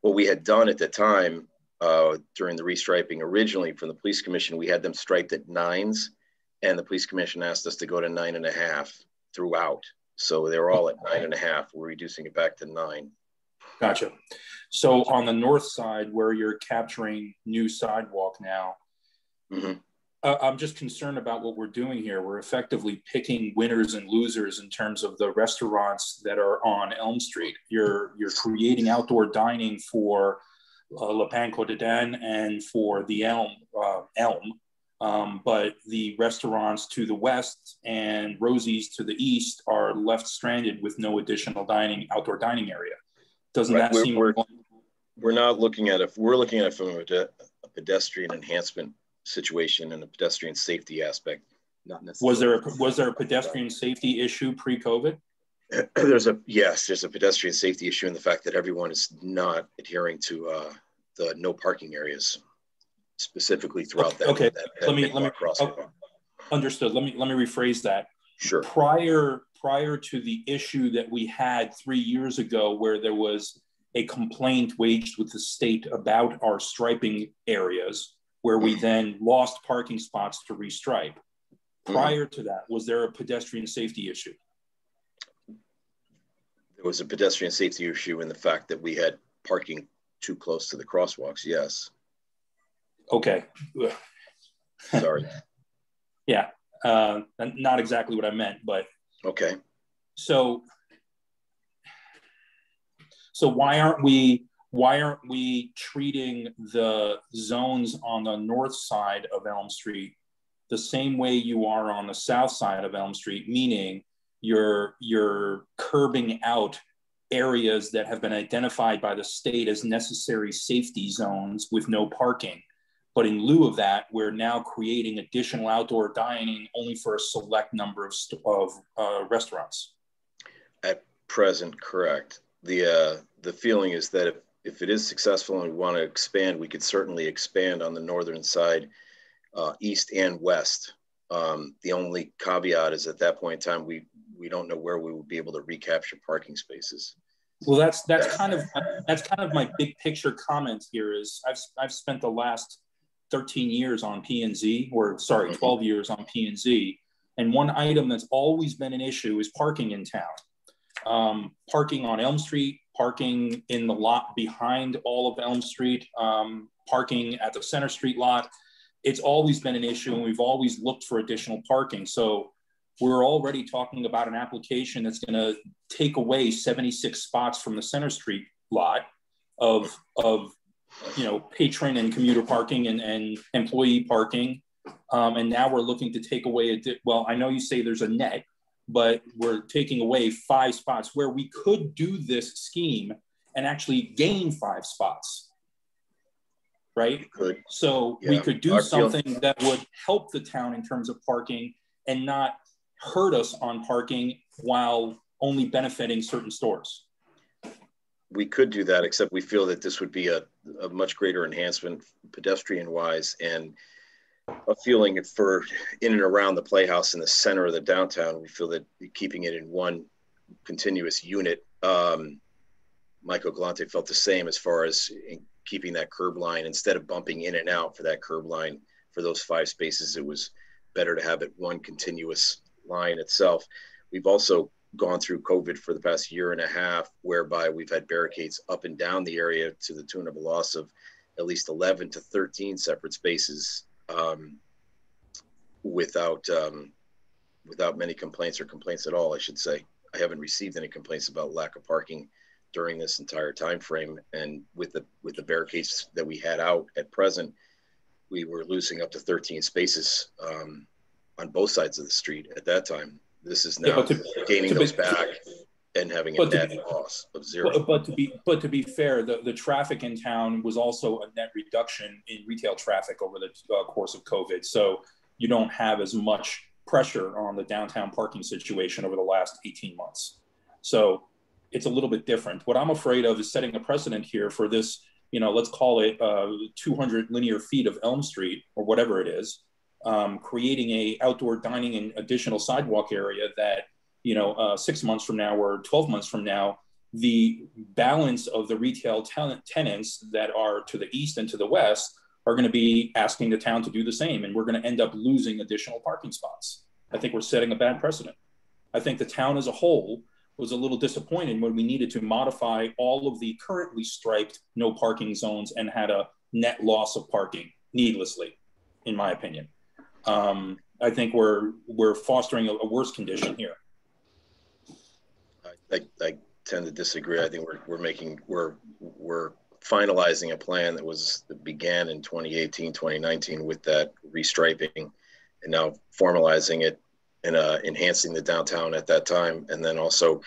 What we had done at the time uh, during the restriping originally from the police commission, we had them striped at nines, and the police commission asked us to go to nine and a half throughout. So they were all at nine and a half. We're reducing it back to nine. Gotcha. So on the north side, where you're capturing new sidewalk now, mm-hmm. uh, I'm just concerned about what we're doing here. We're effectively picking winners and losers in terms of the restaurants that are on Elm Street. You're you're creating outdoor dining for uh, Le Pain Quotidien and for the Elm, uh, Elm. Um, but the restaurants to the west and Rosie's to the east are left stranded with no additional dining, outdoor dining area. Doesn't right. that we're, seem? We're, we're not looking at it. We're looking at it from a, a pedestrian enhancement situation and a pedestrian safety aspect. not necessarily. Was there a, was there a pedestrian safety issue pre-COVID? *clears throat* there's a yes, there's a pedestrian safety issue in the fact that everyone is not adhering to uh, the no parking areas specifically throughout that. Okay, that, that let me let me oh, understood. Let me let me rephrase that. Sure. Prior prior to the issue that we had three years ago, where there was a complaint waged with the state about our striping areas, where we then lost parking spots to restripe. Prior to that, was there a pedestrian safety issue? There was a pedestrian safety issue in the fact that we had parking too close to the crosswalks. Yes. Okay. Sorry. *laughs* yeah, uh, not exactly what I meant, but okay. So, so why aren't we why aren't we treating the zones on the north side of Elm Street the same way you are on the south side of Elm Street, meaning you're you're curbing out areas that have been identified by the state as necessary safety zones with no parking. But in lieu of that, we're now creating additional outdoor dining only for a select number of, of uh, restaurants. At present, correct. The uh, the feeling is that if, if it is successful and we want to expand, we could certainly expand on the northern side, uh, east and west. Um, the only caveat is at that point in time, we we don't know where we will be able to recapture parking spaces. Well, that's that's kind of that's kind of my big picture comment here. Is I've I've spent the last 13 years on P and Z, or sorry, 12 years on P and Z, and one item that's always been an issue is parking in town. Um, parking on Elm Street, parking in the lot behind all of Elm Street, um, parking at the Center Street lot. It's always been an issue, and we've always looked for additional parking. So we're already talking about an application that's going to take away 76 spots from the Center Street lot of, of you know, patron and commuter parking and, and employee parking. Um, and now we're looking to take away, a well, I know you say there's a net, but we're taking away five spots where we could do this scheme and actually gain five spots. Right? Could. So yeah. we could do something that would help the town in terms of parking and not hurt us on parking while only benefiting certain stores. We could do that, except we feel that this would be a, a much greater enhancement pedestrian wise and a feeling for in and around the playhouse in the center of the downtown. We feel that keeping it in one continuous unit. Um, Michael Galante felt the same as far as keeping that curb line instead of bumping in and out for that curb line for those five spaces. It was better to have it one continuous line itself. We've also gone through COVID for the past year and a half, whereby we've had barricades up and down the area to the tune of a loss of at least 11 to 13 separate spaces um, without um, without many complaints or complaints at all, I should say. I haven't received any complaints about lack of parking during this entire time frame. And with the with the barricades that we had out at present, we were losing up to 13 spaces um, on both sides of the street at that time. This is now yeah, to, gaining to those back and having a net be, loss of zero. But, but, to be but to be fair, the, the traffic in town was also a net reduction in retail traffic over the uh, course of COVID. So you don't have as much pressure on the downtown parking situation over the last 18 months. So it's a little bit different. What I'm afraid of is setting a precedent here for this, you know, let's call it uh, 200 linear feet of Elm Street or whatever it is, um, creating a outdoor dining and additional sidewalk area that you know uh, six months from now or 12 months from now the balance of the retail ten- tenants that are to the east and to the west are going to be asking the town to do the same and we're going to end up losing additional parking spots. I think we're setting a bad precedent. I think the town as a whole was a little disappointed when we needed to modify all of the currently striped no parking zones and had a net loss of parking needlessly in my opinion um, I think we're we're fostering a, a worse condition here. I, I tend to disagree. I think we're we're making we're we're finalizing a plan that was that began in 2018, 2019 with that restriping, and now formalizing it and uh, enhancing the downtown at that time, and then also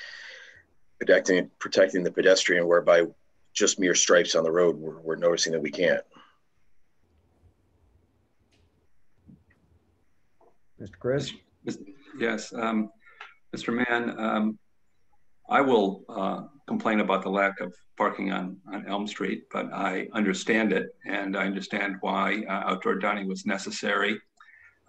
protecting protecting the pedestrian, whereby just mere stripes on the road, we're, we're noticing that we can't. Mr. Kriz? Yes, um, Mr. Mann, um, I will uh, complain about the lack of parking on, on Elm Street, but I understand it and I understand why uh, outdoor dining was necessary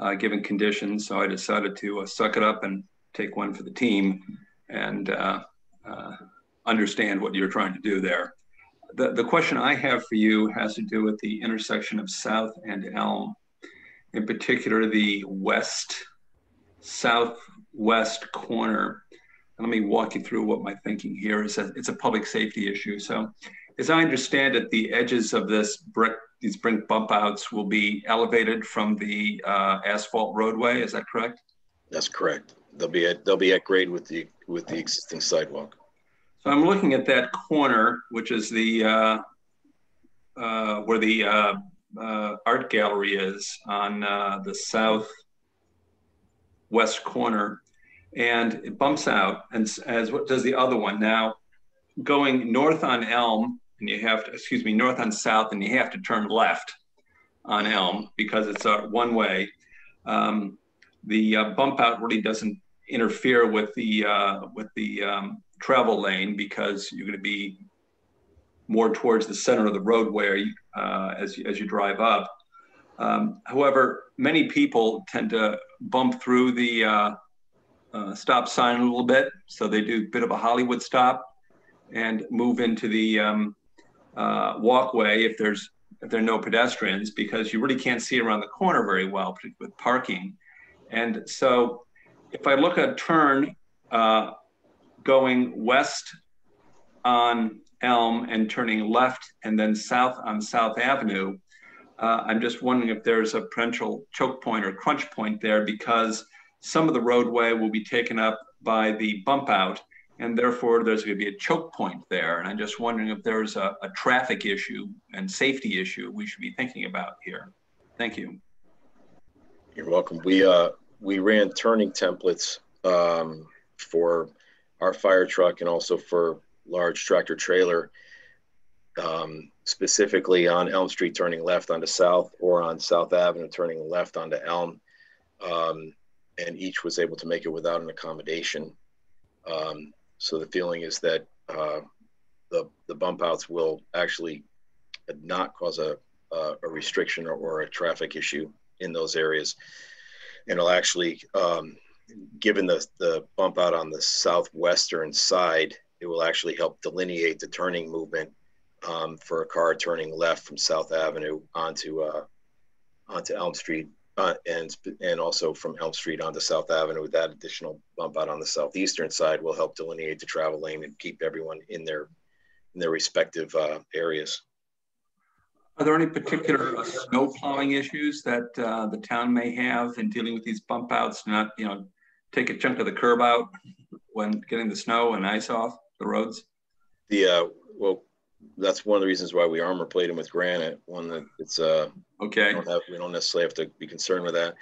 uh, given conditions. So I decided to uh, suck it up and take one for the team and uh, uh, understand what you're trying to do there. The, the question I have for you has to do with the intersection of South and Elm, in particular the west southwest corner. Let me walk you through what my thinking here is. It's a public safety issue. So, as I understand it, the edges of this brick, these brick bump outs will be elevated from the uh, asphalt roadway. Is that correct? That's correct. They'll be at they'll be at grade with the with the existing sidewalk. So I'm looking at that corner, which is the uh, uh, where the uh, uh, art gallery is on uh, the south west corner and it bumps out and as what does the other one. Now going north on elm and you have to excuse me north on south and you have to turn left on elm because it's a one way. Um, the uh, bump out really doesn't interfere with the uh, with the um, travel lane because you're going to be more towards the center of the roadway uh, as, as you drive up um, however, many people tend to bump through the uh, uh, stop sign a little bit. So they do a bit of a Hollywood stop and move into the um, uh, walkway if there's if there are no pedestrians because you really can't see around the corner very well with parking. And so if I look at turn uh, going west on Elm and turning left and then south on South Avenue, uh, I'm just wondering if there's a potential choke point or crunch point there because some of the roadway will be taken up by the bump out and therefore there's going to be a choke point there. And I'm just wondering if there's a, a traffic issue and safety issue we should be thinking about here. Thank you. You're welcome. We uh, we ran turning templates um, for our fire truck and also for large tractor trailer um, specifically on Elm Street turning left onto South or on South Avenue turning left onto Elm. Um, and each was able to make it without an accommodation. Um, so the feeling is that uh, the, the bump outs will actually not cause a, a, a restriction or, or, a traffic issue in those areas. And it'll actually, um, given the, the bump out on the southwestern side, it will actually help delineate the turning movement um, for a car turning left from South Avenue onto uh, onto Elm Street, uh, and and also from Elm Street onto South Avenue. That additional bump out on the southeastern side will help delineate the travel lane and keep everyone in their in their respective uh, areas. Are there any particular uh, snow plowing issues that uh, the town may have in dealing with these bump outs? Not you know take a chunk of the curb out when getting the snow and ice off the roads. The uh, well, that's one of the reasons why we armor plate them with granite. One that it's uh okay. We don't, have, we don't necessarily have to be concerned with that.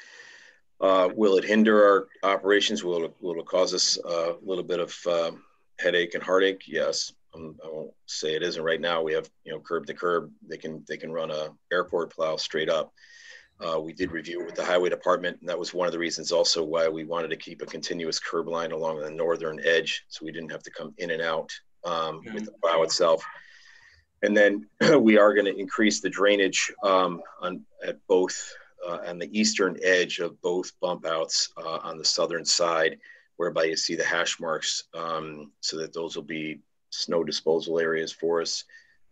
Uh, will it hinder our operations? Will it, will it cause us uh, a little bit of uh, headache and heartache? Yes. Um, I won't say it isn't right now. We have you know curb to curb. They can they can run a airport plow straight up. Uh, we did review it with the highway department, and that was one of the reasons also why we wanted to keep a continuous curb line along the northern edge, so we didn't have to come in and out um, with the plow itself. And then *clears throat* we are going to increase the drainage um, on at both uh, on the eastern edge of both bump outs uh, on the southern side, whereby you see the hash marks, um, so that those will be snow disposal areas for us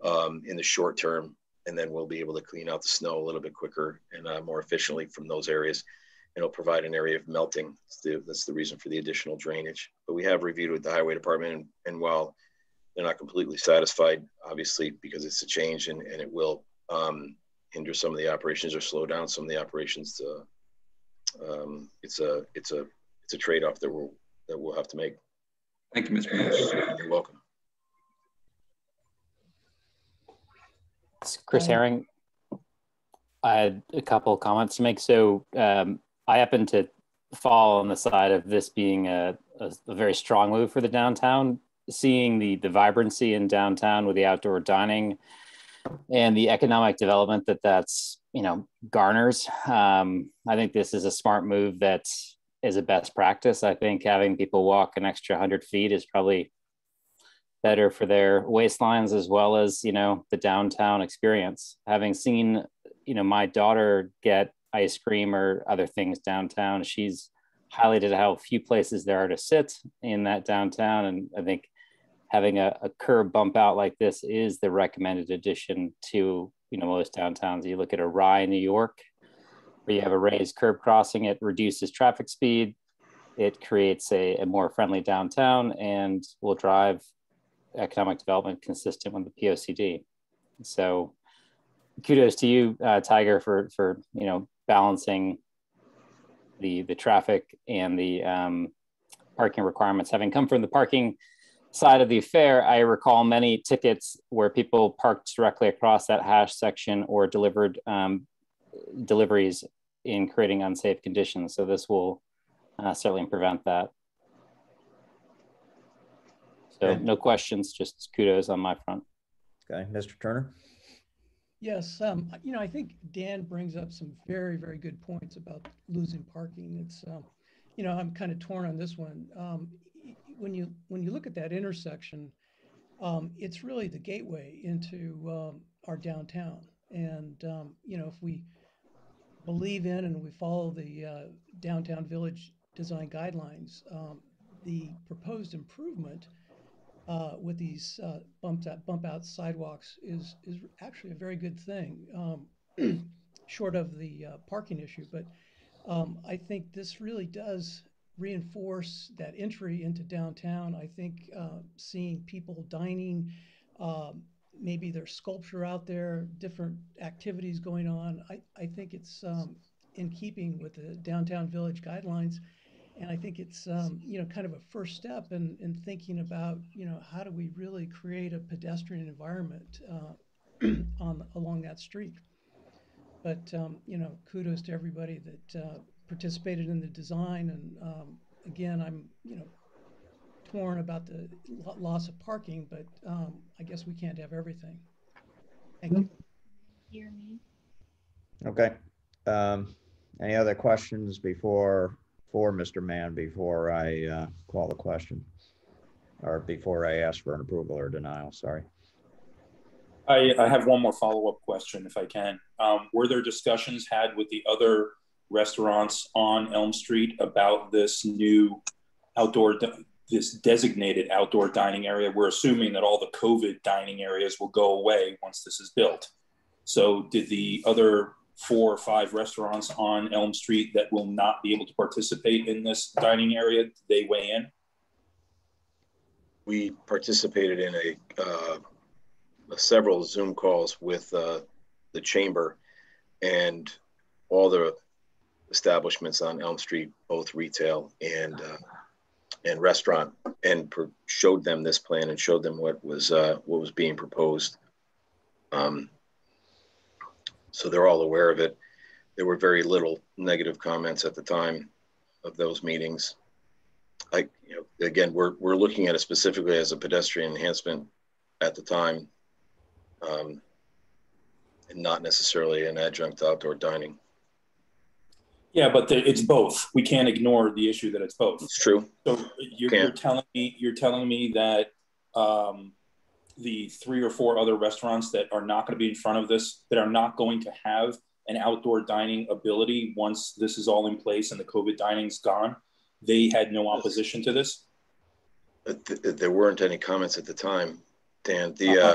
um, in the short term. And then we'll be able to clean out the snow a little bit quicker and uh, more efficiently from those areas. And it'll provide an area of melting. That's the, that's the reason for the additional drainage. But we have reviewed with the highway department, and, and while they're not completely satisfied, obviously, because it's a change and, and it will um, hinder some of the operations or slow down some of the operations. Uh, um, it's a it's a it's a trade off that we'll that we'll have to make. Thank you, Mr. You're welcome. Chris Herring. I had a couple of comments to make. So um, I happen to fall on the side of this being a, a, a very strong move for the downtown seeing the the vibrancy in downtown with the outdoor dining and the economic development that that's you know, garners. Um, I think this is a smart move that is a best practice. I think having people walk an extra 100 feet is probably better for their waistlines as well as, you know, the downtown experience. Having seen, you know, my daughter get ice cream or other things downtown, she's highlighted how few places there are to sit in that downtown. And I think having a, a curb bump out like this is the recommended addition to you know most downtowns. You look at a Rye, New York, where you have a raised curb crossing, it reduces traffic speed, it creates a, a more friendly downtown, and will drive economic development consistent with the POCD. So, kudos to you, uh, Tiger, for for you know balancing the the traffic and the um, parking requirements. Having come from the parking side of the affair, I recall many tickets where people parked directly across that hash section or delivered um, deliveries in creating unsafe conditions. So this will uh, certainly prevent that. So okay. no questions, just kudos on my front. Okay, Mr. Turner. Yes, um, you know, I think Dan brings up some very, very good points about losing parking. It's, um, you know, I'm kind of torn on this one. Um, when you when you look at that intersection, um, it's really the gateway into um, our downtown. And um, you know, if we believe in and we follow the uh, downtown village design guidelines, um, the proposed improvement uh, with these uh, bumped out, bump out sidewalks is is actually a very good thing, um, *clears throat* short of the uh, parking issue. But um, I think this really does reinforce that entry into downtown. I think uh, seeing people dining, um, maybe there's sculpture out there, different activities going on. I, I think it's um, in keeping with the downtown village guidelines. And I think it's um, you know kind of a first step in, in thinking about you know how do we really create a pedestrian environment uh, *clears throat* on along that street. But um, you know kudos to everybody that uh, participated in the design. And um, again, I'm you know torn about the loss of parking, but um, I guess we can't have everything. Thank you. Hear me. Okay. Um, any other questions before for Mr. Mann before I uh, call the question or before I ask for an approval or denial? Sorry. I, I have one more follow-up question, if I can. Um, were there discussions had with the other restaurants on Elm Street about this new outdoor, this designated outdoor dining area. We're assuming that all the COVID dining areas will go away once this is built. So, did the other four or five restaurants on Elm Street that will not be able to participate in this dining area, did they weigh in? We participated in a uh, several Zoom calls with uh, the chamber, and all the establishments on Elm Street, both retail and uh, and restaurant, and showed them this plan and showed them what was uh, what was being proposed. Um, so they're all aware of it. There were very little negative comments at the time of those meetings. I, you know, again, we're we're looking at it specifically as a pedestrian enhancement at the time, um, and not necessarily an adjunct to outdoor dining. Yeah, but the, it's both. We can't ignore the issue that it's both. It's true. So you're, you're telling me you're telling me that um, the three or four other restaurants that are not going to be in front of this, that are not going to have an outdoor dining ability once this is all in place and the COVID dining's gone, they had no opposition to this. There weren't any comments at the time, Dan. The uh,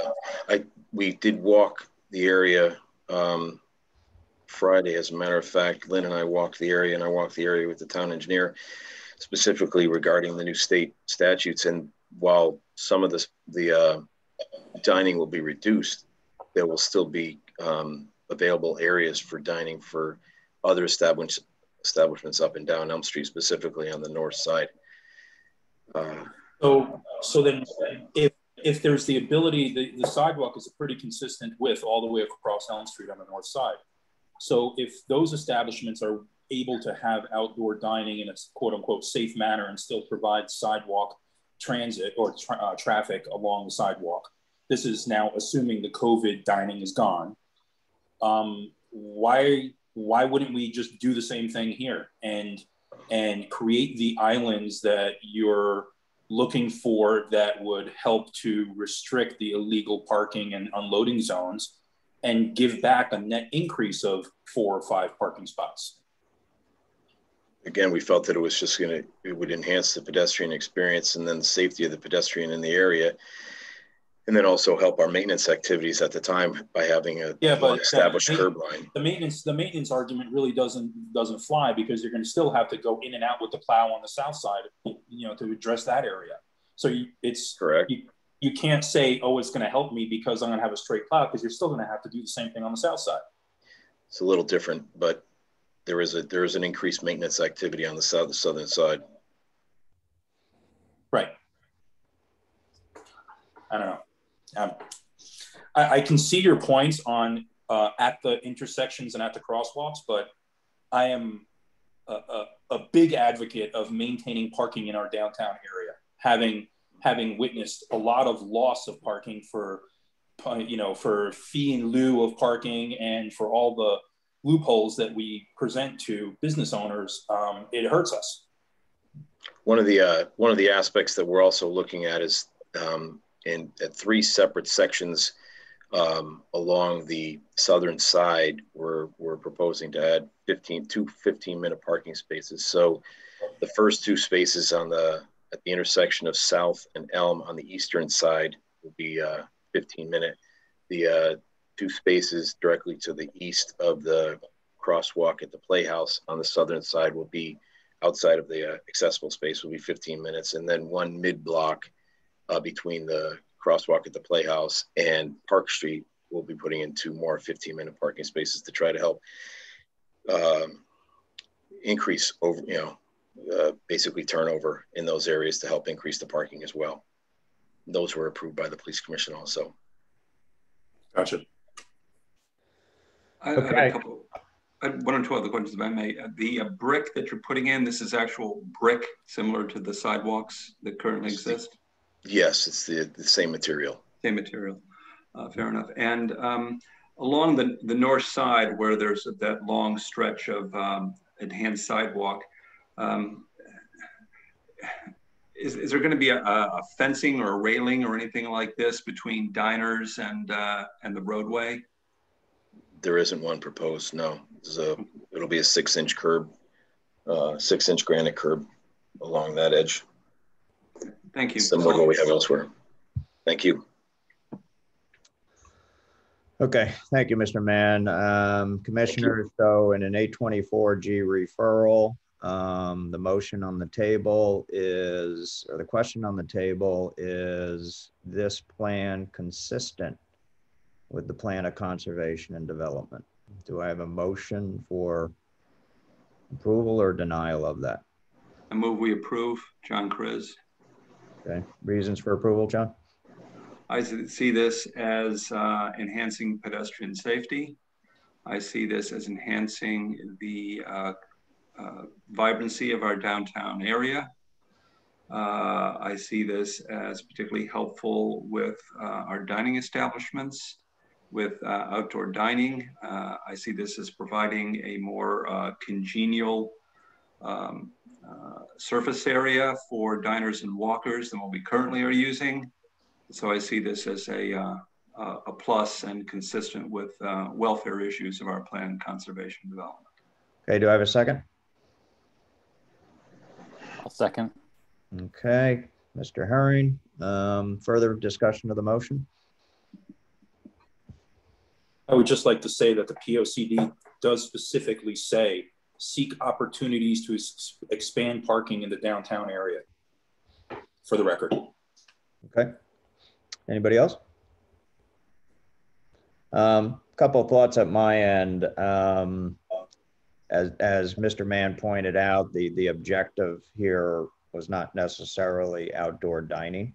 I we did walk the area. Um, Friday. As a matter of fact, Lynn and I walked the area, and I walked the area with the town engineer, specifically regarding the new state statutes. And while some of the the uh, dining will be reduced, there will still be um, available areas for dining for other establish, establishments up and down Elm Street, specifically on the north side. Uh, so, so then, if if there's the ability, the, the sidewalk is pretty consistent width all the way across Elm Street on the north side. So if those establishments are able to have outdoor dining in a quote unquote safe manner and still provide sidewalk transit or tra uh, traffic along the sidewalk, this is now assuming the COVID dining is gone. Um, why why wouldn't we just do the same thing here and and create the islands that you're looking for that would help to restrict the illegal parking and unloading zones and give back a net increase of four or five parking spots. Again, we felt that it was just going to, it would enhance the pedestrian experience and then the safety of the pedestrian in the area. And then also help our maintenance activities at the time by having a yeah, but uh, established curb line. The maintenance, the maintenance argument really doesn't doesn't fly because you're going to still have to go in and out with the plow on the south side, you know, to address that area. So you, it's correct. You, you can't say, oh, it's going to help me because I'm going to have a straight plow because you're still going to have to do the same thing on the south side. It's a little different, but there is a there is an increased maintenance activity on the south the southern side. Right. I don't know. Um, I, I, can see your points on uh, at the intersections and at the crosswalks, but I am a, a, a big advocate of maintaining parking in our downtown area. Having having witnessed a lot of loss of parking for you know for fee in lieu of parking and for all the loopholes that we present to business owners, um, it hurts us. One of the uh, one of the aspects that we're also looking at is um, in at three separate sections um, along the southern side, we're, we're proposing to add 15, two 15 minute parking spaces. So the first two spaces on the, at the intersection of South and Elm on the eastern side will be uh, 15 minute. The uh, two spaces directly to the east of the crosswalk at the Playhouse on the southern side will be outside of the uh, accessible space will be 15 minutes. And then one mid block uh, between the crosswalk at the Playhouse and Park Street. We'll be putting in two more 15 minute parking spaces to try to help um, increase over, you know, uh, basically turnover in those areas to help increase the parking as well. Those were approved by the police commission also. Gotcha. I, okay. I have a couple, I one or two other questions if I may. Uh, the uh, brick that you're putting in, this is actual brick similar to the sidewalks that currently exist? Yes, it's the, the same material. Same material. Uh, fair enough. And um, along the, the north side, where there's that long stretch of um, enhanced sidewalk, um, is, is there going to be a, a, fencing or a railing or anything like this between diners and uh, and the roadway? There isn't one proposed. No, a, it'll be a six-inch curb, uh, six-inch granite curb along that edge. Thank you. Similar to what we have elsewhere. Thank you. Okay, thank you, Mr. Mann. Um, Commissioners, so in an 824G referral, um, the motion on the table is, or the question on the table is this plan consistent with the plan of conservation and development? Do I have a motion for approval or denial of that? I move we approve. John Kriz. Okay, reasons for approval, John? I see this as uh, enhancing pedestrian safety. I see this as enhancing the uh, uh, vibrancy of our downtown area. Uh, I see this as particularly helpful with uh, our dining establishments, with uh, outdoor dining. I see this as providing a more congenial um, uh, surface area for diners and walkers than what we currently are using. So I see this as a, uh, a plus and consistent with uh, welfare issues of our planned conservation development. Okay, do I have a second? I'll second. Okay, Mr. Herring, um, further discussion of the motion? I would just like to say that the POCD does specifically say seek opportunities to expand parking in the downtown area for the record. Okay. Anybody else? A um, couple of thoughts at my end. Um, as, as Mr. Mann pointed out, the, the objective here was not necessarily outdoor dining,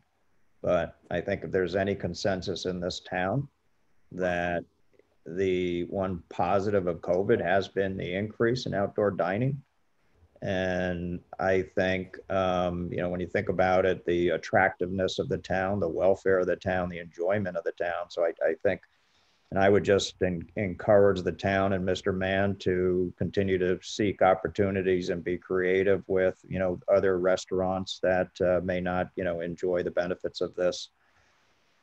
but I think if there's any consensus in this town that the one positive of COVID has been the increase in outdoor dining. And I think, um, you know, when you think about it, the attractiveness of the town, the welfare of the town, the enjoyment of the town. So I, I think And I would just en- encourage the town and Mr. Mann to continue to seek opportunities and be creative with, you know, other restaurants that uh, may not, you know, enjoy the benefits of this.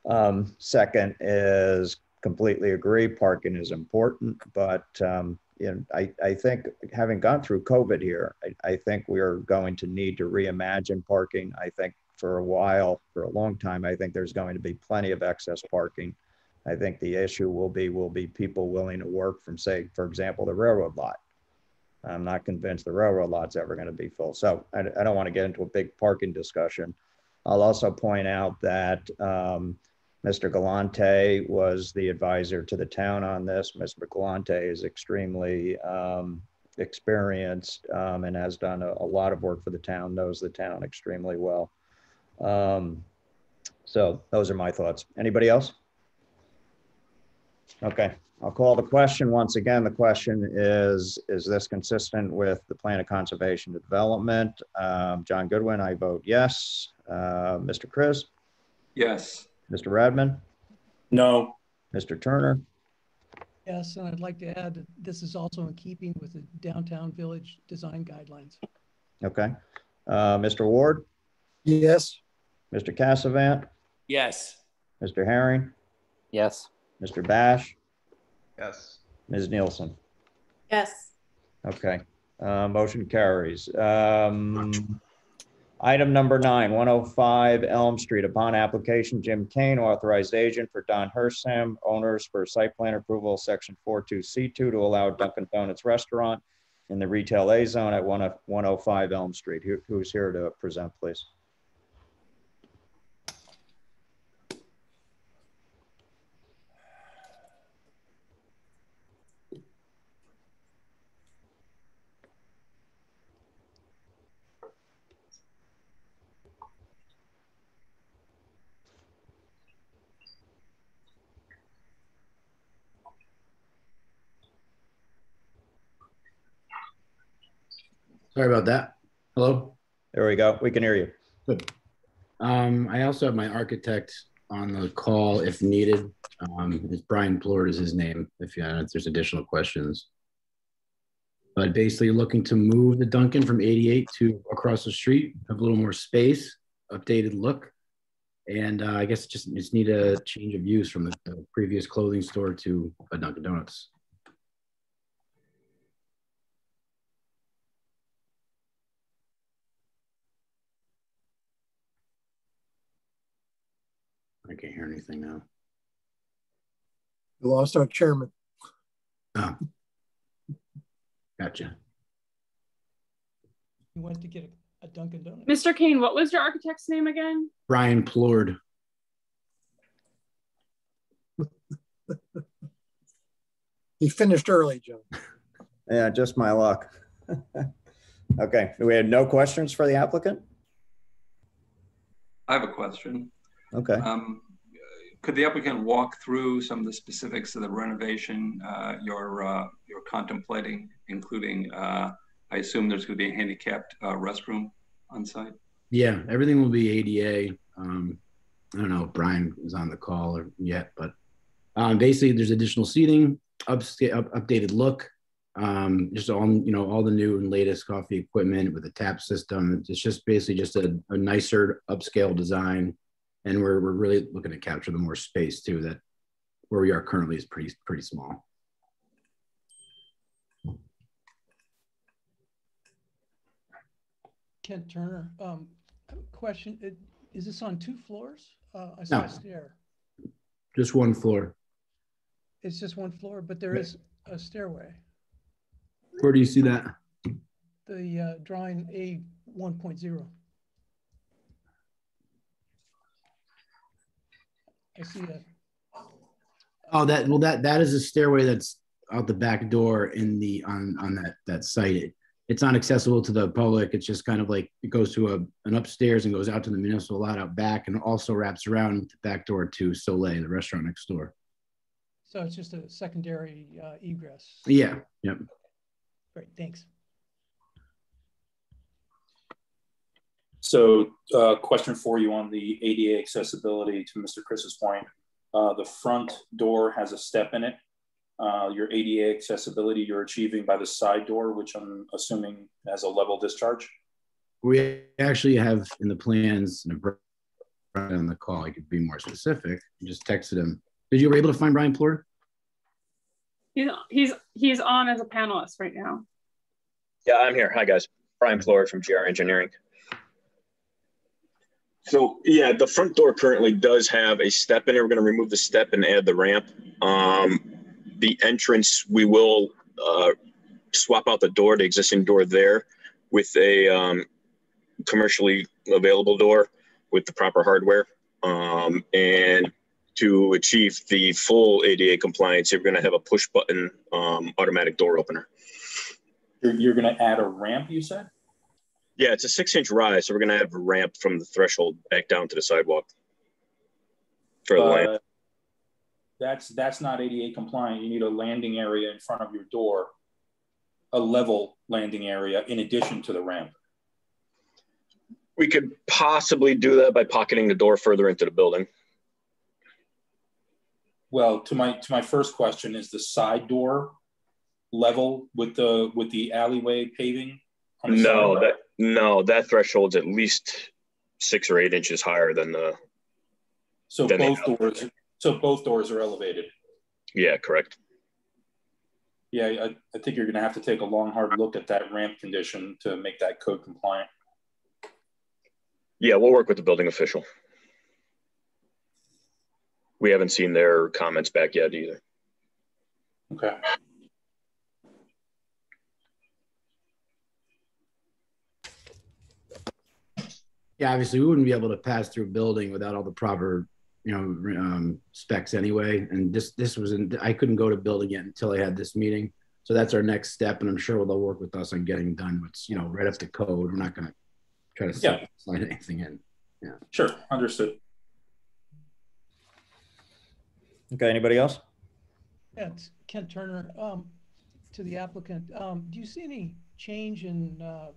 Um, second is completely agree, parking is important, but um, you know, I, I think having gone through COVID here, I, I think we're going to need to reimagine parking. I think for a while, for a long time, I think there's going to be plenty of excess parking. I think the issue will be, will be people willing to work from, say, for example, the railroad lot. I'm not convinced the railroad lot's ever going to be full. So I, I don't want to get into a big parking discussion. I'll also point out that um, Mr. Galante was the advisor to the town on this. Mr. Galante is extremely um, experienced um, and has done a, a, lot of work for the town, knows the town extremely well. Um, so those are my thoughts. Anybody else? Okay, I'll call the question. Once again, the question is, is this consistent with the plan of conservation and development? Um, John Goodwin, I vote yes. Uh, Mr. Kriz? Yes. Mr. Radman? No. Mr. Turner? Yes, and I'd like to add that this is also in keeping with the downtown village design guidelines. Okay. Uh, Mr. Ward? Yes. Mr. Cassavant? Yes. Mr. Herring? Yes. Mr. Bash? Yes. Ms. Nielsen? Yes. Okay. Uh, motion carries. Um, Item number nine, 105 Elm Street. Upon application, Jim Kane, authorized agent for Don Hersham, owners for site plan approval, section 42C2 to allow Dunkin' Donuts restaurant in the retail A zone at 105 Elm Street. Who, who's here to present, please? Sorry about that. Hello? There we go. We can hear you. Good. Um, I also have my architect on the call if needed. Um, it's Brian Plord is his name, if, you, if there's additional questions. But basically looking to move the Dunkin' from 88 to across the street, have a little more space, updated look. And uh, I guess just, just need a change of use from the, the previous clothing store to a Dunkin' Donuts. I anything now. We lost our chairman. Oh. Gotcha. He went to get a, a Dunkin' Donuts. Mr. Kane, what was your architect's name again? Brian Plord. *laughs* he finished early, John. *laughs* Yeah, just my luck. *laughs* okay, we had no questions for the applicant? I have a question. Okay. Um, could the applicant walk through some of the specifics of the renovation uh, you're uh, you're contemplating, including uh, I assume there's going to be a handicapped uh, restroom on site? Yeah, everything will be ADA. Um, I don't know if Brian is on the call or yet, but um, basically there's additional seating, up, up, updated look, um, just all you know all the new and latest coffee equipment with a tap system. It's just basically just a, a nicer upscale design and we're, we're really looking to capture the more space too that where we are currently is pretty pretty small. Kent turner um, question is this on two floors? Uh, i saw no. a stair. Just one floor. It's just one floor but there is a stairway. Where do you see that? The uh, drawing a 1.0 I see that. Oh, that well, that that is a stairway that's out the back door in the on on that that site. It, it's not accessible to the public. It's just kind of like it goes to a an upstairs and goes out to the municipal lot out back, and also wraps around the back door to Soleil, the restaurant next door. So it's just a secondary uh, egress. Yeah. Yep. Great. Thanks. So, uh, question for you on the ADA accessibility to Mr. Kriz's point. Uh, the front door has a step in it. Uh, your ADA accessibility you're achieving by the side door, which I'm assuming has a level discharge. We actually have in the plans, and on the call, I could be more specific. I just texted him. Did you were able to find Brian Plord? He's he's he's on as a panelist right now. Yeah, I'm here. Hi guys. Brian Plord from GR Engineering. So yeah, the front door currently does have a step in it. We're going to remove the step and add the ramp. Um, the entrance, we will uh, swap out the door, the existing door there, with a um, commercially available door with the proper hardware. Um, and to achieve the full ADA compliance, you're going to have a push button um, automatic door opener. You're, you're going to add a ramp, you said? Yeah, it's a six inch rise. So we're going to have a ramp from the threshold back down to the sidewalk for the uh, lamp. That's, that's not ADA compliant. You need a landing area in front of your door, a level landing area in addition to the ramp. We could possibly do that by pocketing the door further into the building. Well, to my to my first question, is the side door level with the with the alleyway paving? no, that no, that threshold's at least six or eight inches higher than the. So than both the doors. So both doors are elevated. Yeah, correct. Yeah, I, I think you're going to have to take a long, hard look at that ramp condition to make that code compliant. Yeah, we'll work with the building official. We haven't seen their comments back yet either. Okay. Yeah, obviously we wouldn't be able to pass through a building without all the proper, you know, um, specs anyway. And this this was in, I couldn't go to building yet until I had this meeting. So that's our next step, and I'm sure they'll work with us on getting done. What's you know right up to code. We're not going to try to yeah. slide anything in. Yeah. Sure. Understood. Okay. Anybody else? Yeah, it's Kent Turner. Um, to the applicant, um, do you see any change in uh,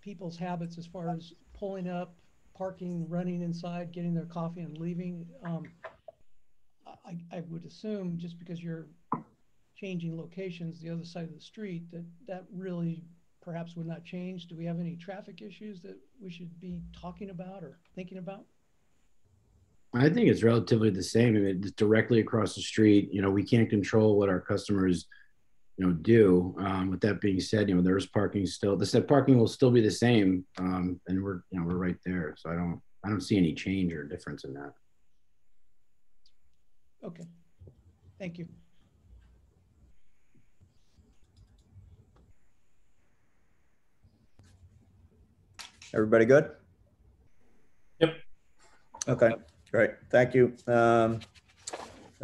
people's habits as far as pulling up, parking, running inside, getting their coffee and leaving? Um, I, I would assume just because you're changing locations the other side of the street that that really perhaps would not change? Do we have any traffic issues that we should be talking about or thinking about? I think it's relatively the same. I mean, it's directly across the street. You know, we can't control what our customers, you know, do. Um, with that being said, you know, there's parking still. The said parking will still be the same, um, and we're, you know, we're right there. So I don't, I don't see any change or difference in that. Okay, thank you. Everybody good? Yep. Okay, great. Thank you. Um,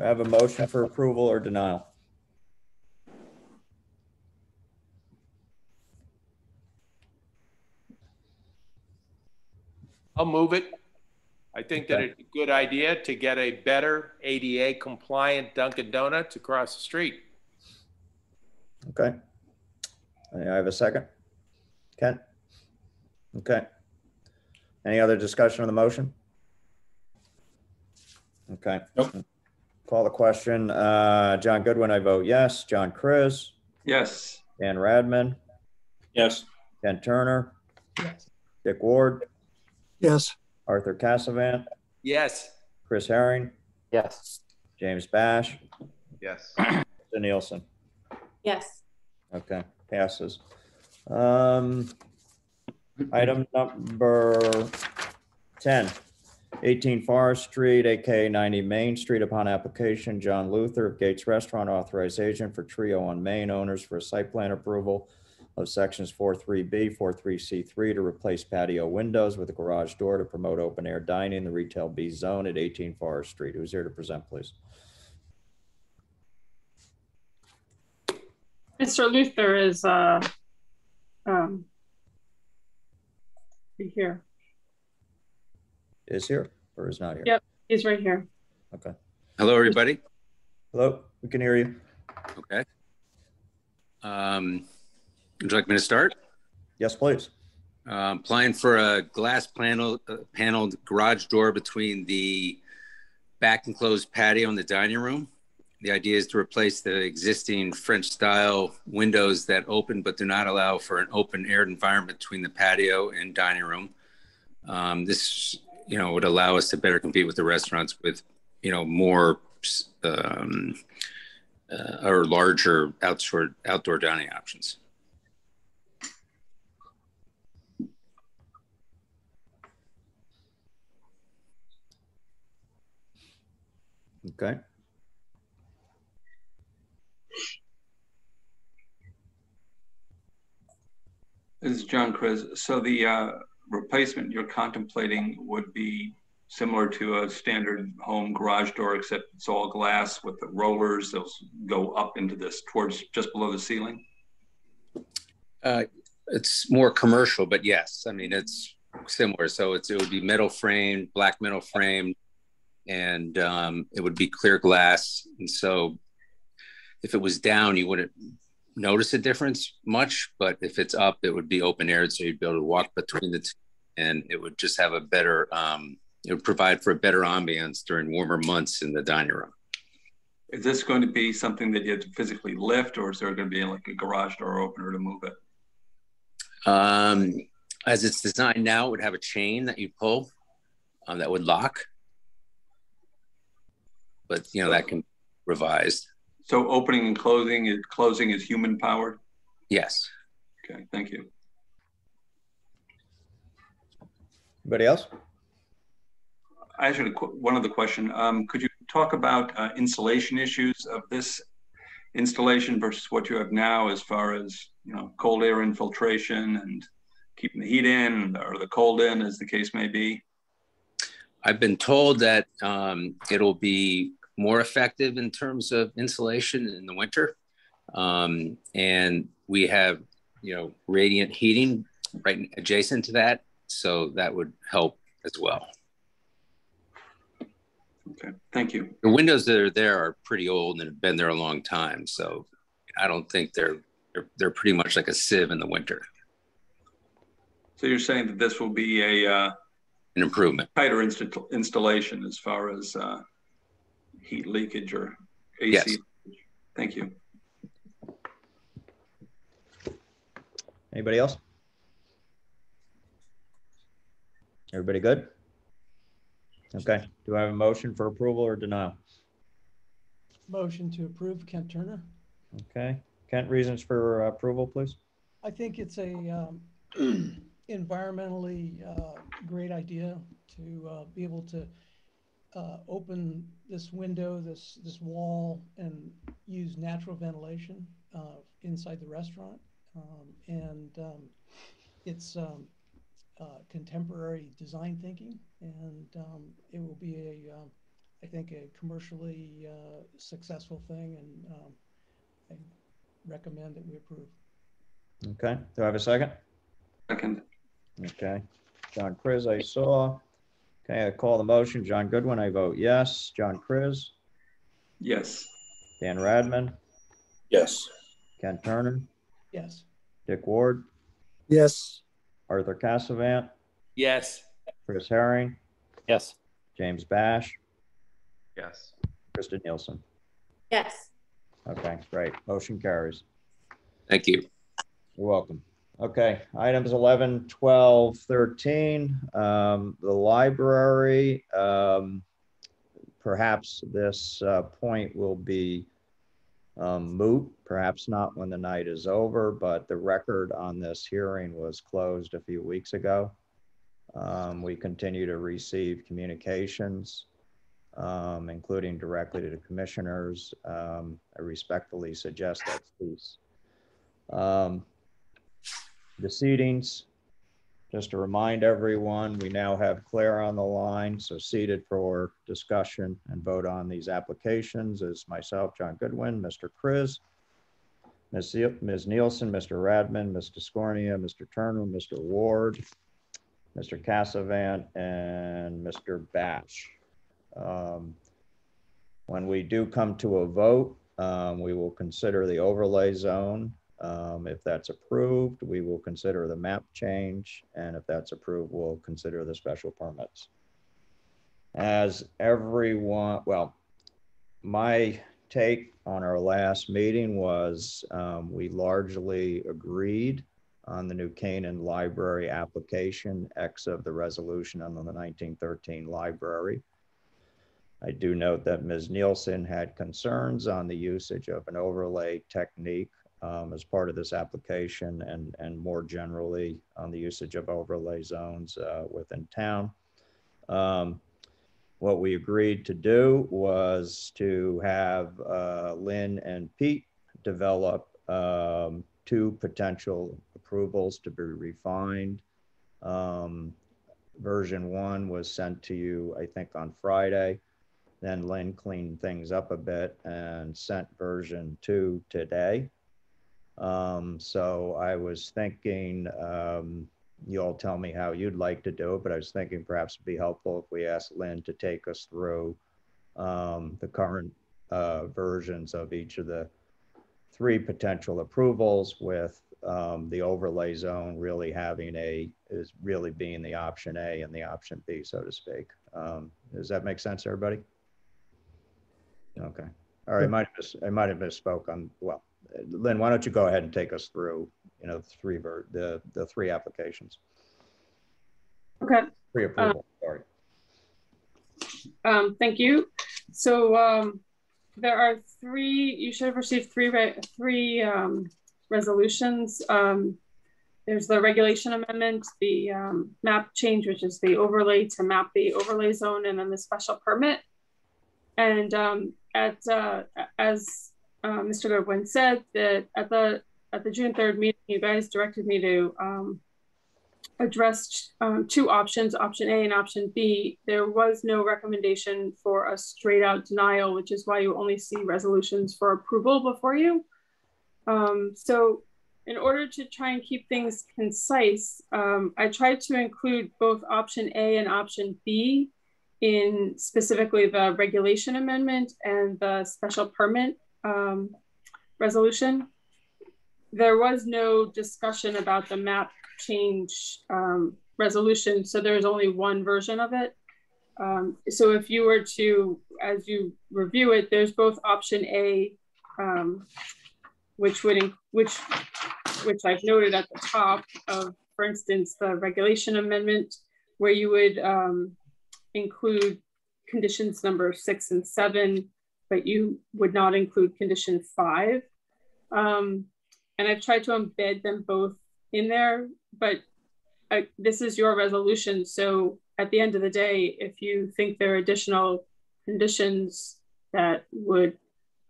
I have a motion for approval or denial. I'll move it. I think that it's a good idea to get a better ADA compliant Dunkin' Donuts across the street. Okay. I have a second. Kent? Okay. Any other discussion on the motion? Okay. Nope. Call the question. Uh, John Goodwin, I vote yes. John Kriz, Yes. Dan Radman, Yes. Ken Turner, Yes. Dick Ward, Yes. Arthur Cassavant, Yes. Chris Herring, Yes. James Bash, Yes. Lisa Nielsen. Yes. Okay, passes. Um, item number 10, 18 Forest Street, AK 90 Main Street. Upon application, John Luther of Gates Restaurant authorized agent for Trio on Main owners for site plan approval of sections 43B, 43C3 to replace patio windows with a garage door to promote open air dining in the retail B zone at 18 Forest Street. Who's here to present, please? Mr. Luther is uh, um, here. Is here or is not here? Yep, he's right here. Okay. Hello, everybody. Hello, we can hear you. Okay. Um, would you like me to start? Yes, please. Uh, applying for a glass panel, uh, paneled garage door between the back enclosed patio and the dining room. The idea is to replace the existing French style windows that open but do not allow for an open air environment between the patio and dining room. Um, this, you know, would allow us to better compete with the restaurants with, you know, more um, uh, or larger outdoor outdoor dining options. Okay. This is John Kriz. So the uh, replacement you're contemplating would be similar to a standard home garage door, except it's all glass with the rollers. Those go up into this towards just below the ceiling. Uh, it's more commercial, but yes, I mean it's similar. So it's it would be metal frame, black metal frame, and um, it would be clear glass. And so if it was down, you wouldn't notice a difference much, but if it's up, it would be open aired, so you'd be able to walk between the two, and it would just have a better. Um, it would provide for a better ambiance during warmer months in the dining room. Is this going to be something that you have to physically lift, or is there going to be like a garage door opener to move it? Um, as it's designed now, it would have a chain that you pull um, that would lock, but you know that can be revised. So opening and closing is closing is human powered. Yes. Okay, thank you. Anybody else? I actually one other question. Um, could you talk about uh, insulation issues of this installation versus what you have now, as far as you know, cold air infiltration and keeping the heat in or the cold in, as the case may be? I've been told that um, it'll be more effective in terms of insulation in the winter. Um, and we have, you know, radiant heating right adjacent to that. So that would help as well. Okay, thank you. The windows that are there are pretty old and have been there a long time. So I don't think they're, they're, they're pretty much like a sieve in the winter. So you're saying that this will be a uh, an improvement, tighter inst installation as far as uh, heat leakage or AC. Yes. Thank you. Anybody else? Everybody good? Okay, do I have a motion for approval or denial? Motion to approve Kent Turner. Okay, Kent, reasons for approval, please? I think it's a um, *clears throat* environmentally uh, great idea to uh, be able to uh, open this window, this this wall, and use natural ventilation uh, inside the restaurant. Um, and um, it's um, uh, contemporary design thinking, and um, it will be a, um, I think, a commercially uh, successful thing, and um, I recommend that we approve. Okay, do I have a second? Second. Okay, John Kriz, I saw. Okay, I call the motion. John Goodwin, I vote yes. John Kriz, Yes. Dan Radman, Yes. Ken Turner, Yes. Dick Ward, Yes. Arthur Cassavant, Yes. Chris Herring, Yes. James Bash, Yes. Krista Nielsen. Yes. Okay, great. Motion carries. Thank you. You're welcome. Okay, items 11, 12, 13. Um, the library, um, perhaps this uh, point will be um, moot, perhaps not when the night is over, but the record on this hearing was closed a few weeks ago. Um, we continue to receive communications, um, including directly to the commissioners. Um, I respectfully suggest that cease. The seatings, just to remind everyone, we now have Claire on the line, so seated for discussion and vote on these applications is myself, John Goodwin, Mr. Kriz, Ms. Ms. Nielsen, Mr. Radman, Ms. Tiscornia, Mr. Turner, Mr. Ward, Mr. Cassavant, and Mr. Bash. Um, When we do come to a vote, um, we will consider the overlay zone. Um, If that's approved, we will consider the map change, and if that's approved, we'll consider the special permits. As everyone, well, my take on our last meeting was um, we largely agreed on the New Canaan Library application, X of the resolution on the 1913 library. I do note that Ms. Nielsen had concerns on the usage of an overlay technique um, as part of this application and, and more generally on the usage of overlay zones uh, within town. Um, what we agreed to do was to have uh, Lynn and Pete develop um, two potential approvals to be refined. Um, version one was sent to you, I think, on Friday. Then Lynn cleaned things up a bit and sent version two today. Um, so I was thinking, um, you all tell me how you'd like to do it, but I was thinking perhaps it'd be helpful if we asked Lynn to take us through um, the current uh, versions of each of the three potential approvals with um, the overlay zone really having a, is really being the option A and the option B, so to speak. Um, does that make sense, everybody? Okay. All right, I might have, mis- I might have misspoke on, well, Lynn, why don't you go ahead and take us through, you know, the three, ver- the, the three applications, Okay. three approvals, sorry. Um, thank you. So um, there are three, you should have received three, re- three um, resolutions. Um, there's the regulation amendment, the um, map change, which is the overlay to map the overlay zone, and then the special permit. And um, at uh, as uh, Mr. Goodwin said, that at the at the June 3rd meeting, you guys directed me to um, address um, two options, option A and option B. There was no recommendation for a straight out denial, which is why you only see resolutions for approval before you. Um, so in order to try and keep things concise, um, I tried to include both option A and option B in specifically the regulation amendment and the special permit um, resolution. There was no discussion about the map change um, resolution, so there's only one version of it. Um, so if you were to, as you review it, there's both option A, um, which would which which I've noted at the top of, for instance, the regulation amendment, where you would um, include conditions number six and seven, but you would not include condition five. Um, and I've tried to embed them both in there, but uh, this is your resolution. So at the end of the day, if you think there are additional conditions that would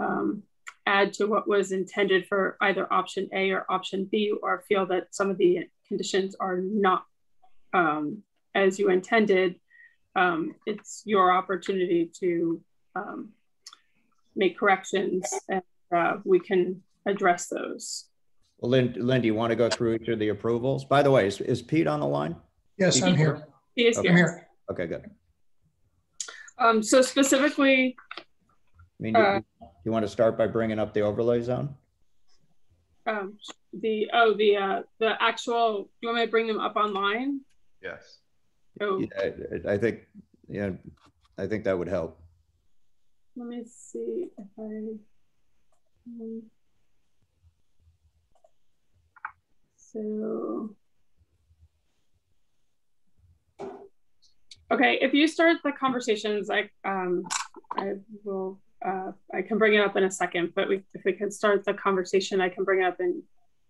um, add to what was intended for either option A or option B, or feel that some of the conditions are not um, as you intended, um, it's your opportunity to um, make corrections and uh, we can address those. Well, Lynn, Lynn, do you want to go through each of the approvals? By the way, is, is Pete on the line? Yes, Pete? I'm here. He is Okay. I'm here. Okay, good. Um, so specifically, I mean, do Uh, you, you want to start by bringing up the overlay zone? um, the oh the uh, the actual. You want me to bring them up online? Yes. Oh, Yeah, I, I think, yeah, I think that would help. Let me see if I. um, So. Okay, if you start the conversations, I um, I will. Uh, I can bring it up in a second, but we, if we can start the conversation, I can bring it up in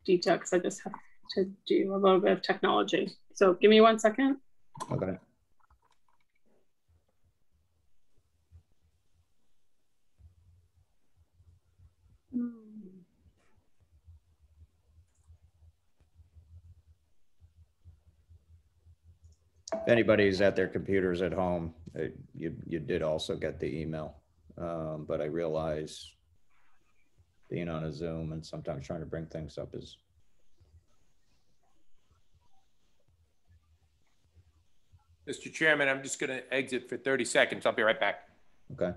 detail because I just have to do a little bit of technology. So give me one second. Okay. If anybody's at their computers at home, uh, you, you did also get the email. Um, but I realize being on a Zoom and sometimes trying to bring things up is, Mr. Chairman, I'm just going to exit for 30 seconds. I'll be right back. okay.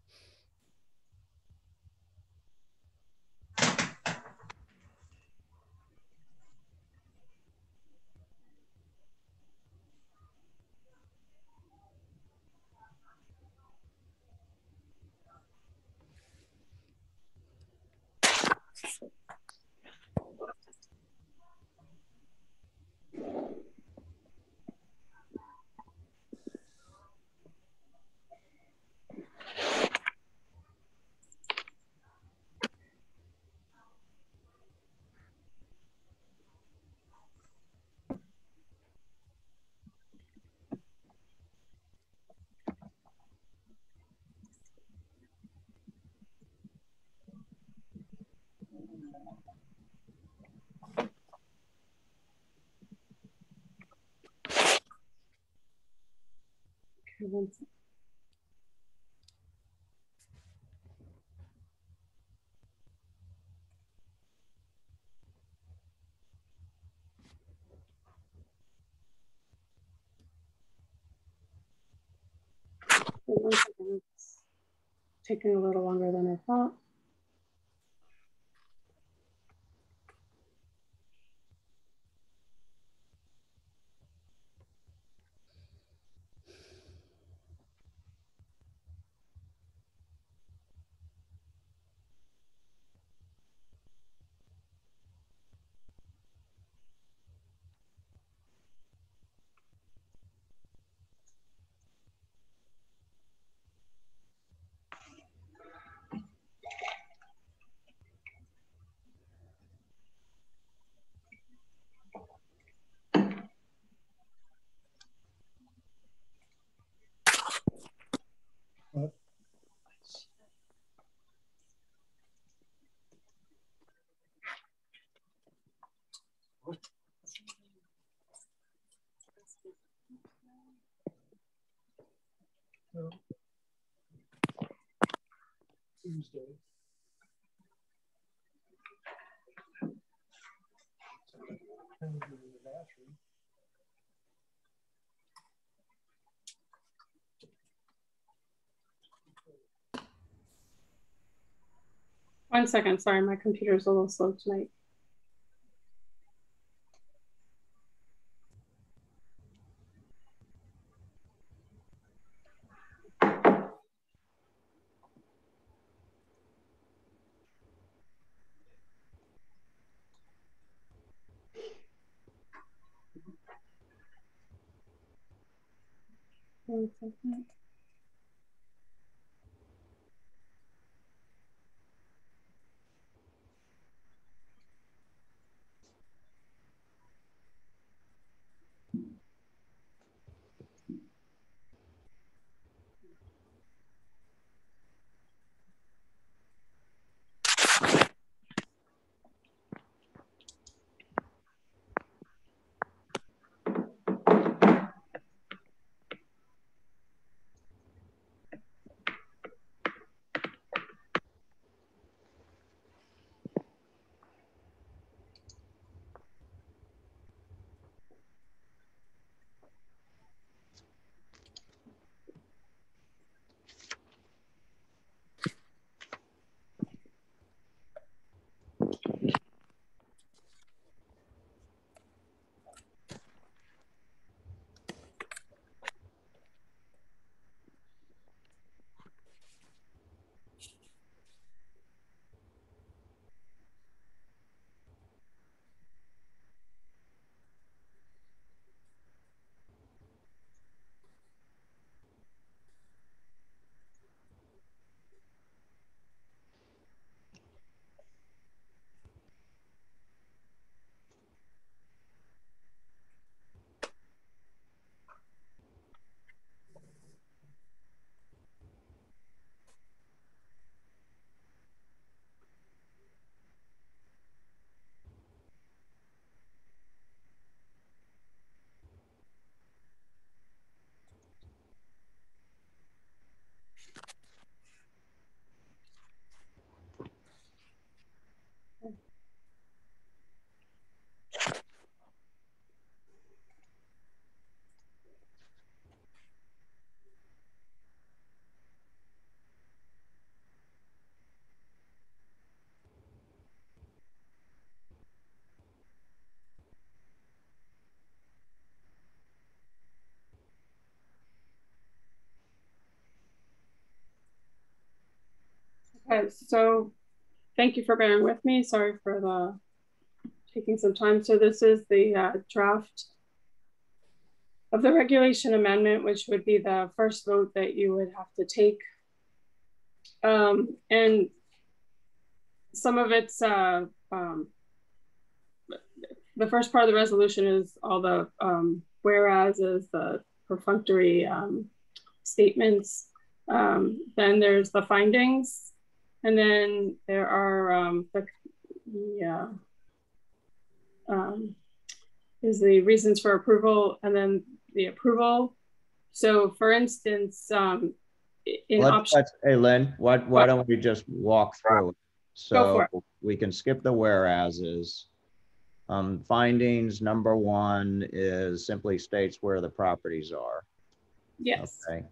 Taking a little longer than I thought. One second, sorry, my computer's a little slow tonight. One So thank you for bearing with me. Sorry for the taking some time. So this is the uh, draft of the regulation amendment, which would be the first vote that you would have to take. Um, and some of it's, uh, um, the first part of the resolution is all the um, whereas is the perfunctory um, statements. Um, then there's the findings. And then there are um, the, yeah, um, is the reasons for approval and then the approval. So for instance, um, in Let's, option, let's- hey, Lynn, why, why don't we just walk through? it? So we can skip the whereases. Um, findings, number one is simply states where the properties are. yes, Okay.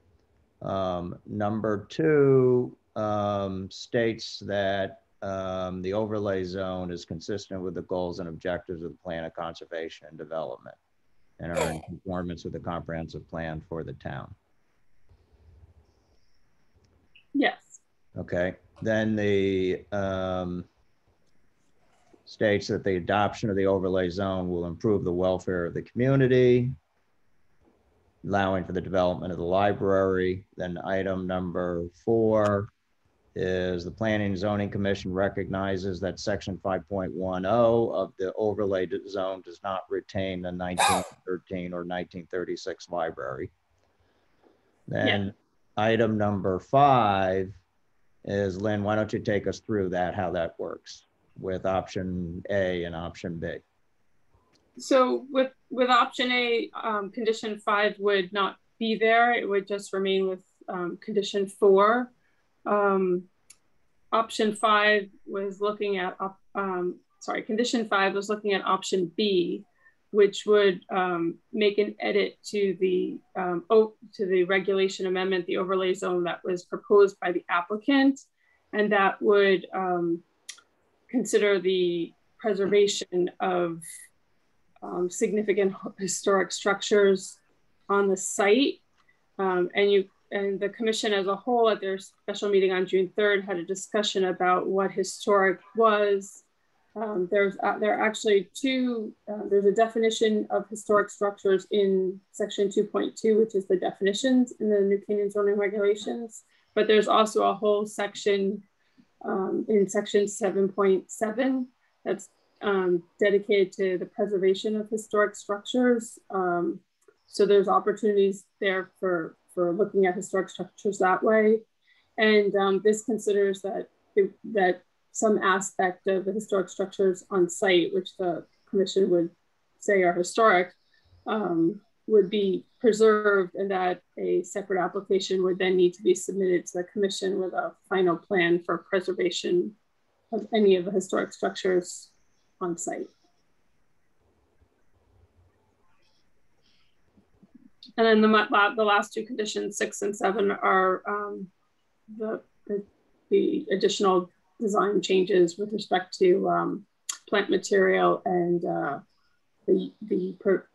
Um, number two, um, states that, um, the overlay zone is consistent with the goals and objectives of the plan of conservation and development and are in conformance with the comprehensive plan for the town. yes, Okay, then the, um, states that the adoption of the overlay zone will improve the welfare of the community, allowing for the development of the library. Then item number four is the Planning and Zoning Commission recognizes that section five point one oh of the overlay zone does not retain the nineteen thirteen or nineteen thirty-six library. Then item number five is Lynn, why don't you take us through that, how that works with option A and option B? So with with option A, um, condition five would not be there. It would just remain with um, condition four. Um, option five was looking at um, sorry, condition five was looking at option B, which would um, make an edit to the um, to the regulation amendment, the overlay zone that was proposed by the applicant, and that would um, consider the preservation of um, significant historic structures on the site. Um, and you and the commission as a whole at their special meeting on June 3rd had a discussion about what historic was. Um, there's uh, there are actually two, uh, there's a definition of historic structures in section 2.2, which is the definitions in the New Canaan zoning regulations. But there's also a whole section um, in section 7.7 that's um, dedicated to the preservation of historic structures. Um, so there's opportunities there for, for looking at historic structures that way. And um, this considers that, it, that some aspect of the historic structures on site, which the commission would say are historic, um, would be preserved and that a separate application would then need to be submitted to the commission with a final plan for preservation of any of the historic structures on site. And then the, the last two conditions, six and seven, are um, the, the, the, additional design changes with respect to um, plant material and uh, the, the, per,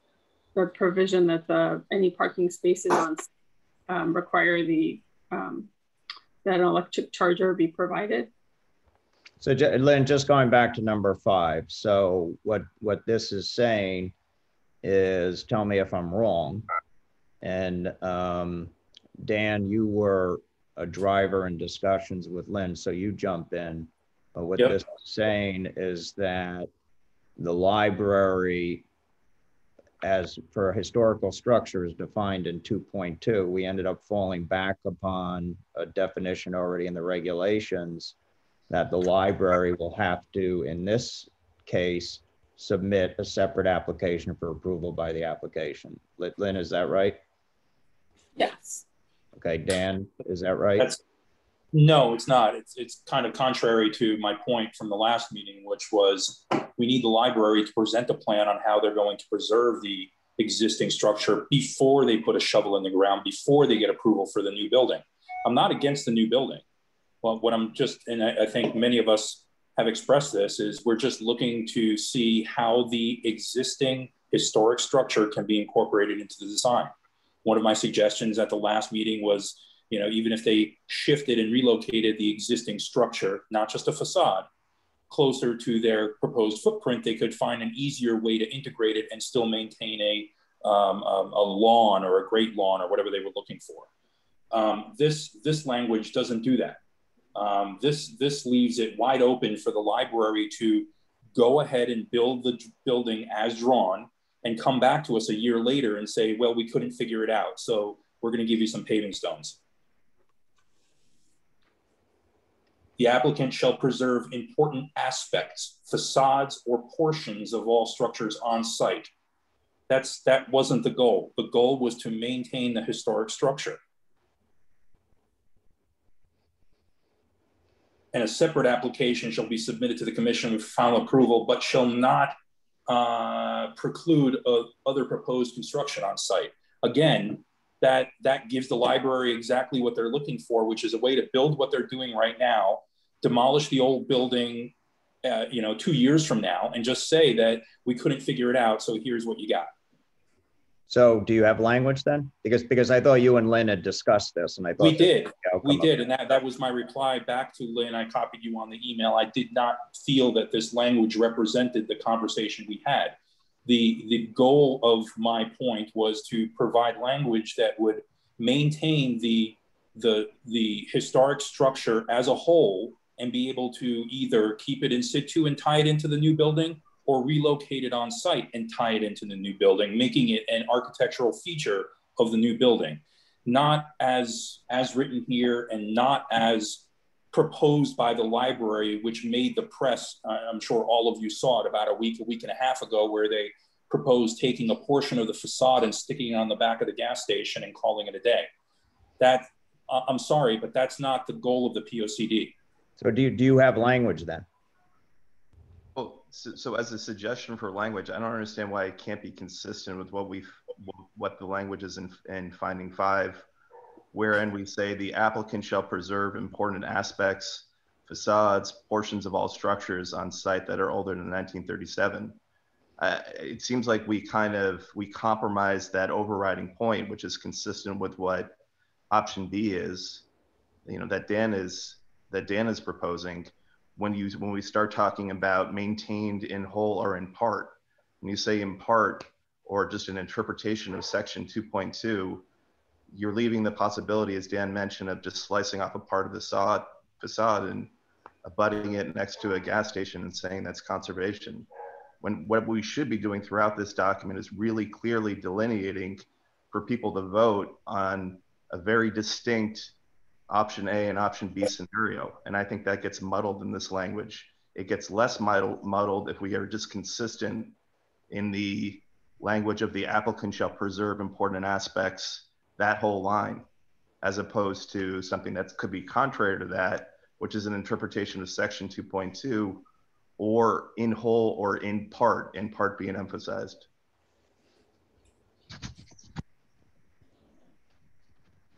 the provision that the any parking spaces on um, require the um, that an electric charger be provided. So Lynn, just going back to number five. So what, what this is saying is, tell me if I'm wrong. And um, Dan, you were a driver in discussions with Lynn, so you jump in. But what Yep. this is saying is that the library as for historical structures defined in 2.2, we ended up falling back upon a definition already in the regulations that the library will have to, in this case, submit a separate application for approval by the application. Lynn, is that right? Yes. Okay, Dan, is that right? That's, no, it's not. It's, it's kind of contrary to my point from the last meeting, which was we need the library to present a plan on how they're going to preserve the existing structure before they put a shovel in the ground, before they get approval for the new building. I'm not against the new building. Well, what I'm just, and I, I think many of us have expressed this, is we're just looking to see how the existing historic structure can be incorporated into the design. One of my suggestions at the last meeting was you know, even if they shifted and relocated the existing structure, not just a facade, closer to their proposed footprint, they could find an easier way to integrate it and still maintain a, um, um, a lawn or a great lawn or whatever they were looking for. Um, this, this language doesn't do that. Um, this, this leaves it wide open for the library to go ahead and build the building as drawn and come back to us a year later and say, well, we couldn't figure it out. So we're going to give you some paving stones. The applicant shall preserve important aspects, facades, or portions of all structures on site. That's, that wasn't the goal. The goal was to maintain the historic structure. And a separate application shall be submitted to the commission with final approval, but shall not uh, preclude other proposed construction on site. Again, that that gives the library exactly what they're looking for, which is a way to build what they're doing right now, demolish the old building, uh, you know, two years from now, and just say that we couldn't figure it out. So here's what you got. So do you have language then? Because because I thought you and Lynn had discussed this, and I thought we did. We did, and that, that was my reply back to Lynn. I copied you on the email. I did not feel that this language represented the conversation we had. The the goal of my point was to provide language that would maintain the the the historic structure as a whole and be able to either keep it in situ and tie it into the new building or relocate it on site and tie it into the new building, making it an architectural feature of the new building, not as, as written here and not as proposed by the library, which made the press, uh, I'm sure all of you saw it about a week, a week and a half ago, where they proposed taking a portion of the facade and sticking it on the back of the gas station and calling it a day. That, uh, I'm sorry, but that's not the goal of the POCD. So do you, do you have language then? So, so as a suggestion for language, I don't understand why it can't be consistent with what we what the language is in, in finding five, wherein we say the applicant shall preserve important aspects, facades, portions of all structures on site that are older than 1937. Uh, it seems like we kind of we compromise that overriding point, which is consistent with what option B is, you know, that Dan is that Dan is proposing when you when we start talking about maintained in whole or in part when you say in part or just an interpretation of section 2.2 you're leaving the possibility as dan mentioned of just slicing off a part of the facade facade and abutting it next to a gas station and saying that's conservation. When what we should be doing throughout this document is really clearly delineating for people to vote on a very distinct option A and option B scenario. And I think that gets muddled in this language. It gets less muddled if we are just consistent in the language of the applicant shall preserve important aspects, that whole line, as opposed to something that could be contrary to that, which is an interpretation of section 2.2 or in whole or in part, in part being emphasized.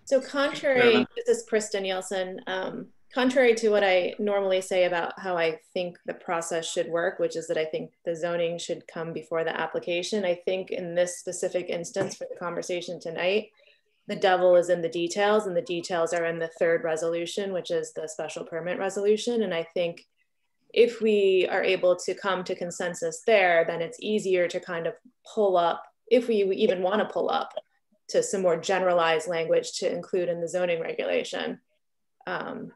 So contrary, this is Krista Nielsen. Um, contrary to what I normally say about how I think the process should work, which is that I think the zoning should come before the application. I think in this specific instance for the conversation tonight, the devil is in the details and the details are in the third resolution, which is the special permit resolution. And I think if we are able to come to consensus there, then it's easier to kind of pull up, if we even want to pull up to some more generalized language to include in the zoning regulation. Um,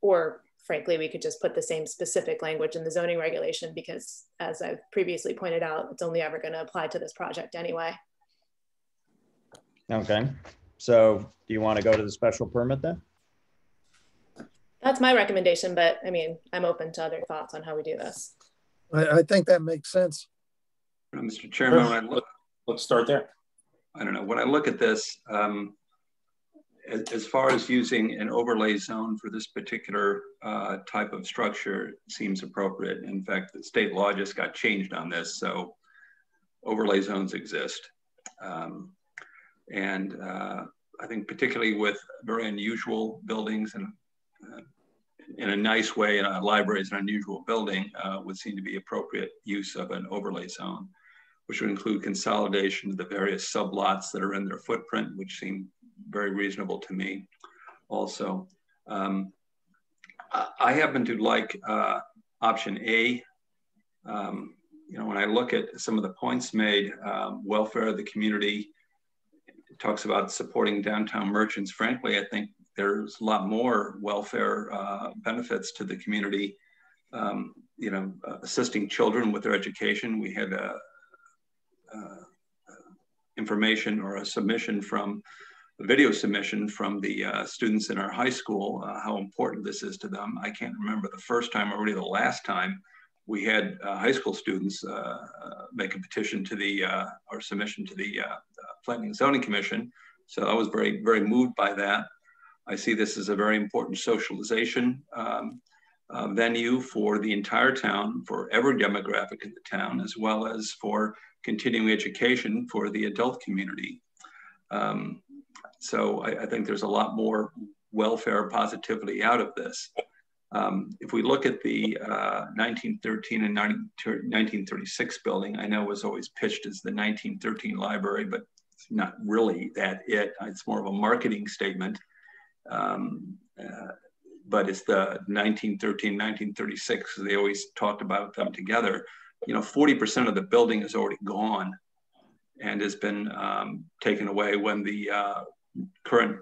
or frankly, we could just put the same specific language in the zoning regulation because as I've previously pointed out, it's only ever gonna apply to this project anyway. Okay, so do you wanna go to the special permit then? That's my recommendation, but I mean, I'm open to other thoughts on how we do this. I, I think that makes sense. Mr. Chairman, let's start there. I don't know, when I look at this, um, as, far as using an overlay zone for this particular uh, type of structure seems appropriate. In fact, the state law just got changed on this, so overlay zones exist. Um, and uh, I think particularly with very unusual buildings and uh, in a nice way, a library is an unusual building, uh, would seem to be appropriate use of an overlay zone which would include consolidation of the various sublots that are in their footprint, which seem very reasonable to me. also. Um, I happen to like uh, option A. Um, you know, when I look at some of the points made, um, welfare of the community, talks about supporting downtown merchants. Frankly, I think there's a lot more welfare uh, benefits to the community. Um, you know, uh, assisting children with their education. We had a information or a submission from a video submission from the uh, students in our high school, uh, how important this is to them. I can't remember the first time or really the last time we had uh, high school students uh, uh, make a petition to the, uh, or submission to the Planning and Zoning Commission. So I was very, very moved by that. I see this as a very important socialization um, venue for the entire town, for every demographic in the town, as well as for continuing education for the adult community. Um, so I, I, think there's a lot more welfare positivity out of this. Um, if we look at the uh, 1913 and 19, 1936 building, I know was always pitched as the 1913 library, but it's not really that it. It's more of a marketing statement. Um, uh, but it's the 1913, 1936. They always talked about them together. You know, 40% of the building is already gone and has been um, taken away when the uh, current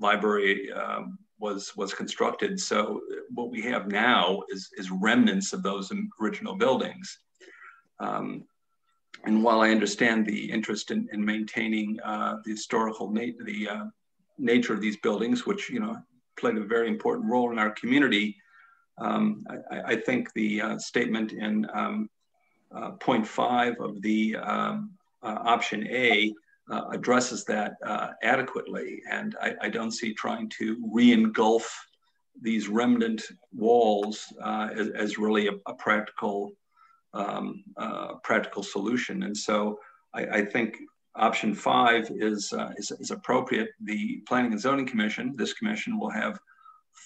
library um, was was constructed. So what we have now is is remnants of those original buildings. Um, and while I understand the interest in, in maintaining uh, the historical nat- the uh, nature of these buildings, which you know played a very important role in our community, um, I, I, think the uh, statement in um, uh, point five of the um, uh, option A uh, addresses that uh, adequately. And I, I, don't see trying to re-engulf these remnant walls uh, as, as, really a, a practical um, practical solution. And so I, I think option five is, is, is, appropriate. The Planning and Zoning Commission, this commission will have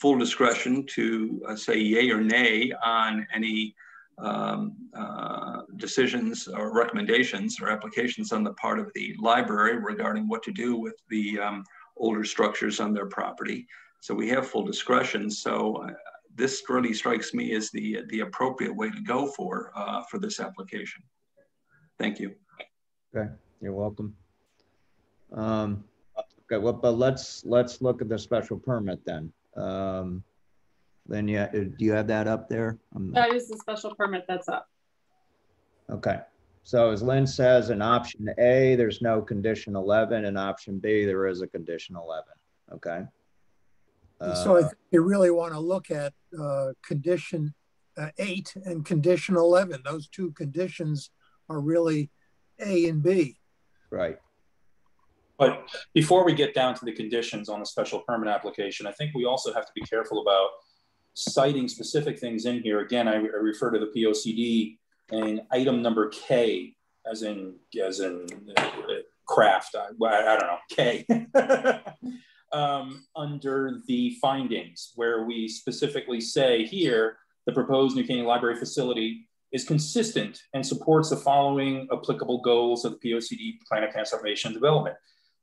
full discretion to uh, say yay or nay on any um, uh, decisions or recommendations or applications on the part of the library regarding what to do with the um, older structures on their property. So we have full discretion. So uh, this really strikes me as the the appropriate way to go for uh, for this application. Thank you. Okay, you're welcome. Um, okay, well, but let's let's look at the special permit then. Um, then yeah, do you have that up there? Um, that is the special permit that's up. Okay. So as Lynn says, in option A, there's no condition 11. In option B, there is a condition 11. Okay. Uh, so I think you really want to look at uh, condition uh, eight and condition 11. Those two conditions are really A and B. Right. But before we get down to the conditions on the special permit application, I think we also have to be careful about citing specific things in here. Again, I, I refer to the POCD and item number K, as in as in uh, craft. I, I, don't know K. *laughs* um, under the findings, where we specifically say here the proposed New Canaan Library facility is consistent and supports the following applicable goals of the POCD Plan of Transformation and Development.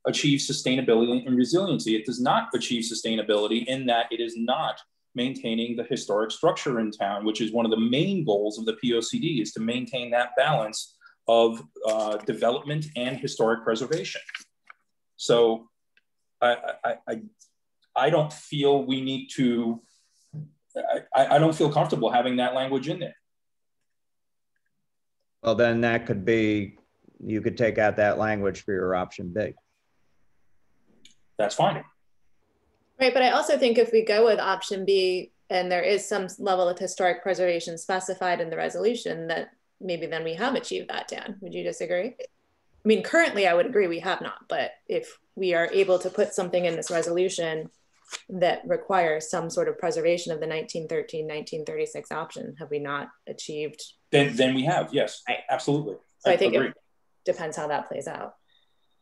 Achieve sustainability and resiliency. It does not achieve sustainability in that it is not maintaining the historic structure in town, which is one of the main goals of the POCD is to maintain that balance of uh, development and historic preservation. So I, I, I, I, don't feel we need to, I, I don't feel comfortable having that language in there. Well, then that could be, you could take out that language for your option B. That's fine. Right, but I also think if we go with option B and there is some level of historic preservation specified in the resolution, that maybe then we have achieved that, Dan. Would you disagree? I mean, currently I would agree we have not, but if we are able to put something in this resolution that requires some sort of preservation of the 1913, 1936 option, have we not achieved? Then, then we have, yes, right. absolutely. So I, I think agree. it depends how that plays out.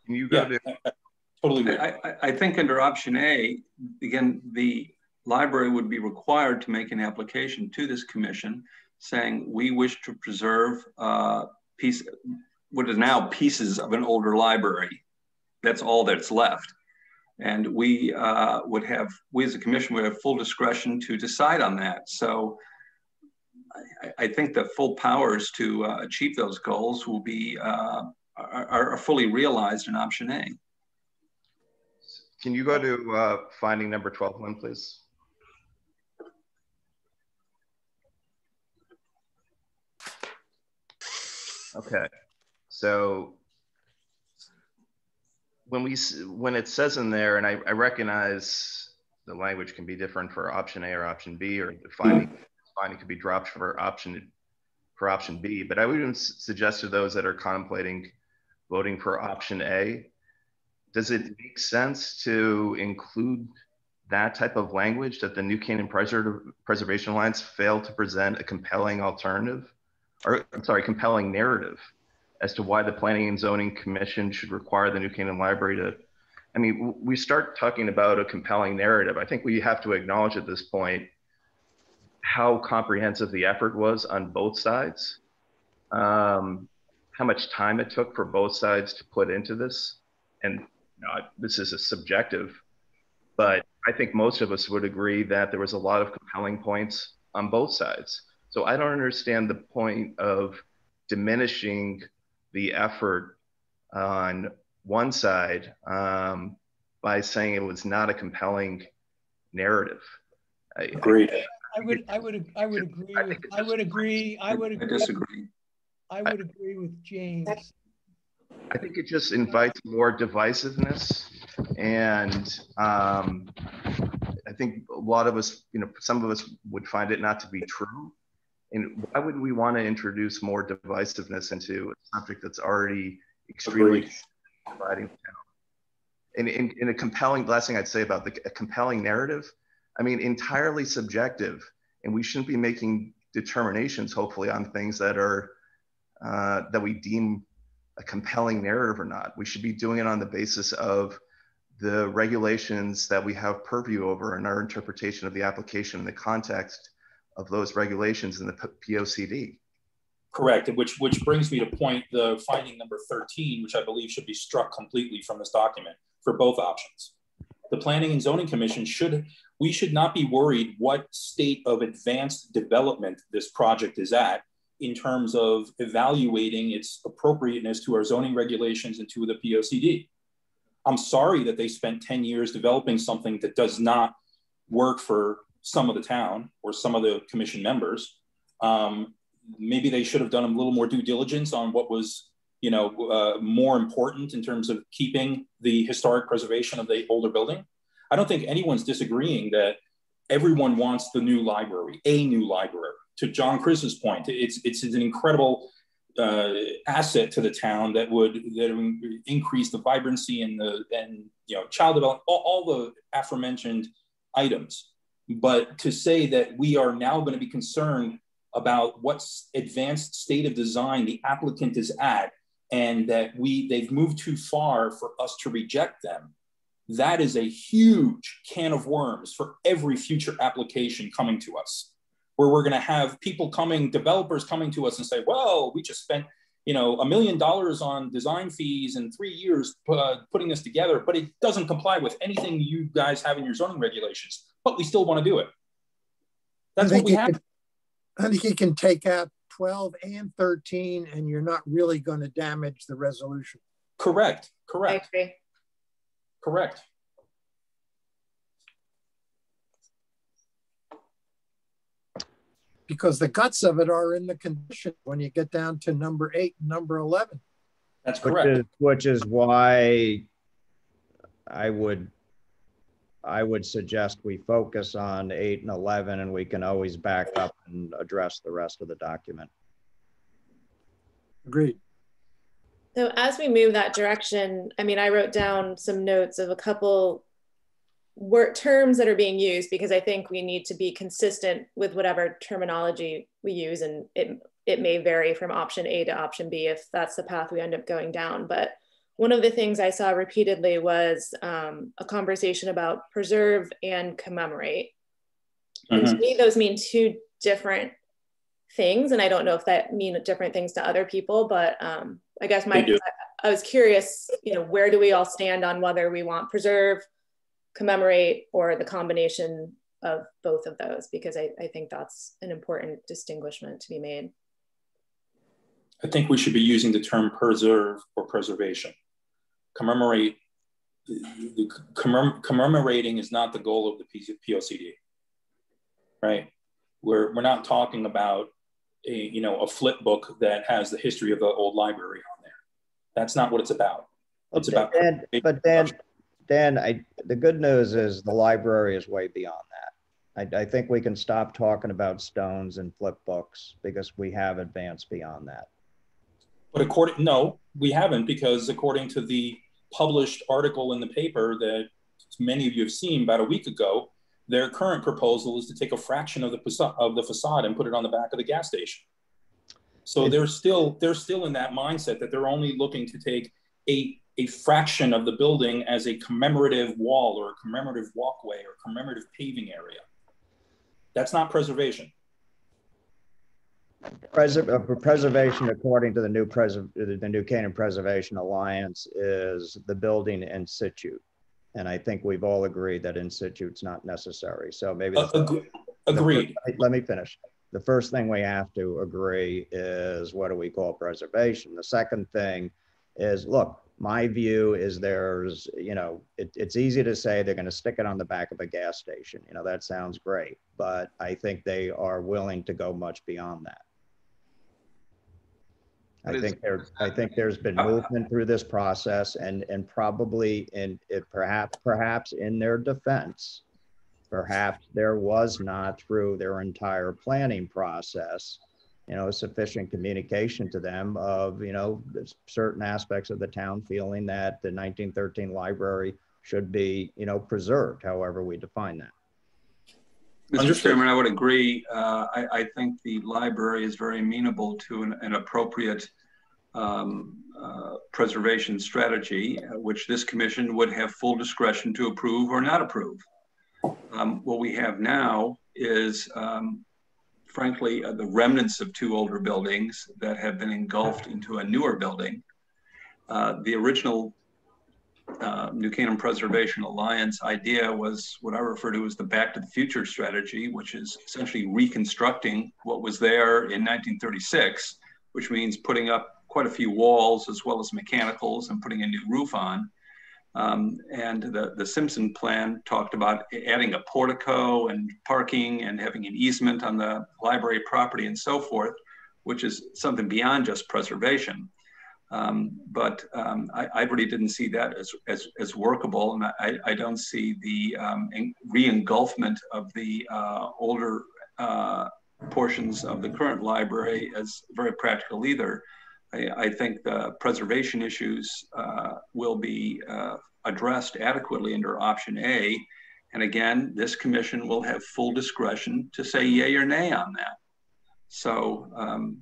Can you go yeah. to Totally. I, I, I think under option A, again, the library would be required to make an application to this commission saying we wish to preserve uh, piece, what is now pieces of an older library. That's all that's left. And we uh, would have, we as a commission would have full discretion to decide on that. So I, I think the full powers to uh, achieve those goals will be, uh, are, are, fully realized in option A. Can you go to uh, finding number 12 one, please? Okay, so when we when it says in there, and I, I recognize the language can be different for option A or option B, or the finding finding could be dropped for option for option B. But I would even suggest to those that are contemplating voting for option A, does it make sense to include that type of language that the New Canaan Preservation Alliance failed to present a compelling alternative, or I'm sorry, compelling narrative as to why the Planning and Zoning Commission should require the New Canaan Library to, I mean, we start talking about a compelling narrative. I think we have to acknowledge at this point how comprehensive the effort was on both sides, um, how much time it took for both sides to put into this. And you know, this is a subjective, but I think most of us would agree that there was a lot of compelling points on both sides. So I don't understand the point of diminishing the effort on one side um, by saying it was not a compelling narrative. Agreed. I, I would, I would, I would agree. With, I would agree. I would agree. I disagree. I would agree with James. I think it just invites more divisiveness, and um, I think a lot of us, you know, some of us would find it not to be true. And why would we want to introduce more divisiveness into a subject that's already extremely dividing And In, a compelling, last thing I'd say about the a compelling narrative, I mean, entirely subjective, and we shouldn't be making determinations, hopefully, on things that are uh, that we deem a compelling narrative or not. We should be doing it on the basis of the regulations that we have purview over and our interpretation of the application in the context of those regulations in the POCD. Correct, which which brings me to point the finding number 13, which I believe should be struck completely from this document for both options. The Planning and Zoning Commission should we should not be worried what state of advanced development this project is at in terms of evaluating its appropriateness to our zoning regulations and to the POCD. I'm sorry that they spent 10 years developing something that does not work for some of the town or some of the commission members. Um, maybe they should have done a little more due diligence on what was, you know, uh, more important in terms of keeping the historic preservation of the older building. I don't think anyone's disagreeing that everyone wants the new library, a new library. To John Kriz's point, it's it's, an incredible uh, asset to the town that would that would increase the vibrancy and the and you know child development, all, all the aforementioned items. But to say that we are now going to be concerned about what advanced state of design the applicant is at, and that we they've moved too far for us to reject them that is a huge can of worms for every future application coming to us where we're going to have people coming developers coming to us and say well we just spent you know a million dollars on design fees in three years uh, putting this together but it doesn't comply with anything you guys have in your zoning regulations but we still want to do it. That's what we have. Can, i think you can take out 12 and 13 and you're not really going to damage the resolution. Correct correct. Correct. Because the guts of it are in the condition when you get down to number eight and number 11. That's correct. Which is, which is why I would I would suggest we focus on eight and 11 and we can always back up and address the rest of the document. Agreed. So as we move that direction, I mean, I wrote down some notes of a couple word terms that are being used because I think we need to be consistent with whatever terminology we use, and it it may vary from option A to option B if that's the path we end up going down. But one of the things I saw repeatedly was um, a conversation about preserve and commemorate. Mm-hmm. And to mm-hmm. me, those mean two different things, and I don't know if that mean different things to other people, but um, I guess my I was curious, you know, where do we all stand on whether we want preserve commemorate or the combination of both of those because I, I think that's an important distinguishment to be made. I think we should be using the term preserve or preservation. Commemorate, the, commem commemorating is not the goal of the POCD, right? We're, we're not talking about a, you know, a flip book that has the history of the old library on there. That's not what it's about. It's about. Dan, but Dan, Dan, I, the good news is the library is way beyond that. I, I think we can stop talking about stones and flip books because we have advanced beyond that. But according, no, we haven't because according to the published article in the paper that many of you have seen about a week ago, their current proposal is to take a fraction of the of the facade and put it on the back of the gas station. So they're still they're still in that mindset that they're only looking to take a a fraction of the building as a commemorative wall or a commemorative walkway or commemorative paving area. That's not preservation. Preser uh, preservation, according to the new pres the New Canaan Preservation Alliance, is the building in situ, and I think we've all agreed that in situ is not necessary. So maybe uh, ag agreed. First, let me finish. The first thing we have to agree is what do we call preservation. The second thing is look. My view is there's, you know, it, it's easy to say they're going to stick it on the back of a gas station. You know, that sounds great, but I think they are willing to go much beyond that. I think there, I think there's been movement through this process and, and probably in it, perhaps, perhaps in their defense, perhaps there was not through their entire planning process, you know, sufficient communication to them of, you know, certain aspects of the town feeling that the 1913 library should be, you know, preserved, however we define that. Mr. Chairman, I would agree. Uh, I, I, think the library is very amenable to an, an appropriate um, uh, preservation strategy, uh, which this commission would have full discretion to approve or not approve. Um, what we have now is, um, frankly, uh, the remnants of two older buildings that have been engulfed into a newer building. Uh, the original uh, New Canaan Preservation Alliance idea was what I refer to as the Back to the Future strategy, which is essentially reconstructing what was there in 1936, which means putting up quite a few walls as well as mechanicals and putting a new roof on. Um, and the, the Simpson plan talked about adding a portico and parking and having an easement on the library property and so forth, which is something beyond just preservation. Um, but um, I, I, really didn't see that as, as, as workable. And I, I, don't see the um, re-engulfment of the uh, older uh, portions of the current library as very practical either. I, I think the preservation issues uh, will be uh, addressed adequately under option A. And again, this commission will have full discretion to say yay or nay on that. So um,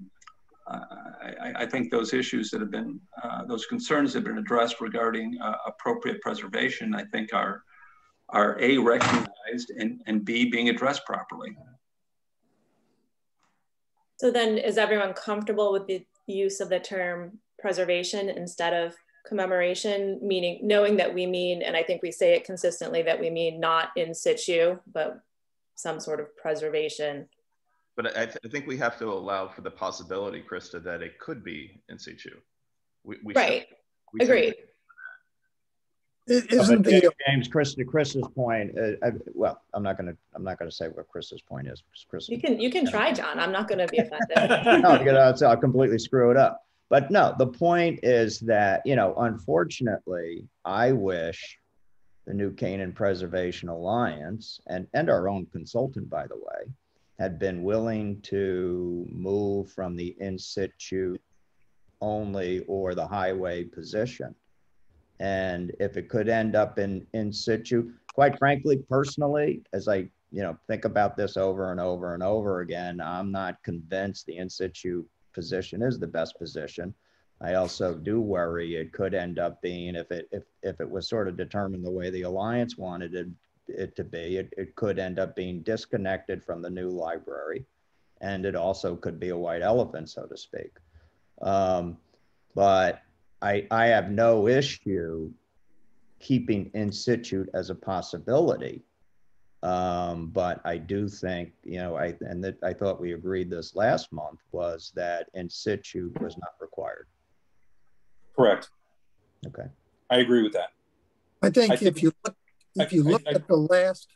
I, I, think those issues that have been, uh, those concerns that have been addressed regarding uh, appropriate preservation, I think are, are A, recognized and, and B, being addressed properly. So then is everyone comfortable with the use of the term preservation instead of commemoration, meaning knowing that we mean, and I think we say it consistently that we mean not in situ, but some sort of preservation. But I, th I think we have to allow for the possibility, Krista, that it could be in situ. We, we right. We Agreed. Isn't the James Chris to Chris's point? Uh, I, well, I'm not going to. I'm not going to say what Chris's point is. Chris, you can you can try, John. I'm not going to be offended. *laughs* no, because I'll completely screw it up. But no, the point is that you know, unfortunately, I wish the New Canaan Preservation Alliance and and our own consultant, by the way, had been willing to move from the in situ only or the highway position and if it could end up in in situ, quite frankly, personally, as I you know think about this over and over and over again, I'm not convinced the in situ position is the best position. I also do worry it could end up being if it if if it was sort of determined the way the alliance wanted it, it to be, it, it could end up being disconnected from the new library, and it also could be a white elephant, so to speak. Um, but I, I have no issue keeping in situ as a possibility. Um, but I do think, you know, I, and that I thought we agreed this last month was that in situ was not required. Correct. Okay. I agree with that. I think, I think- if you look, if you I- look I- at the last,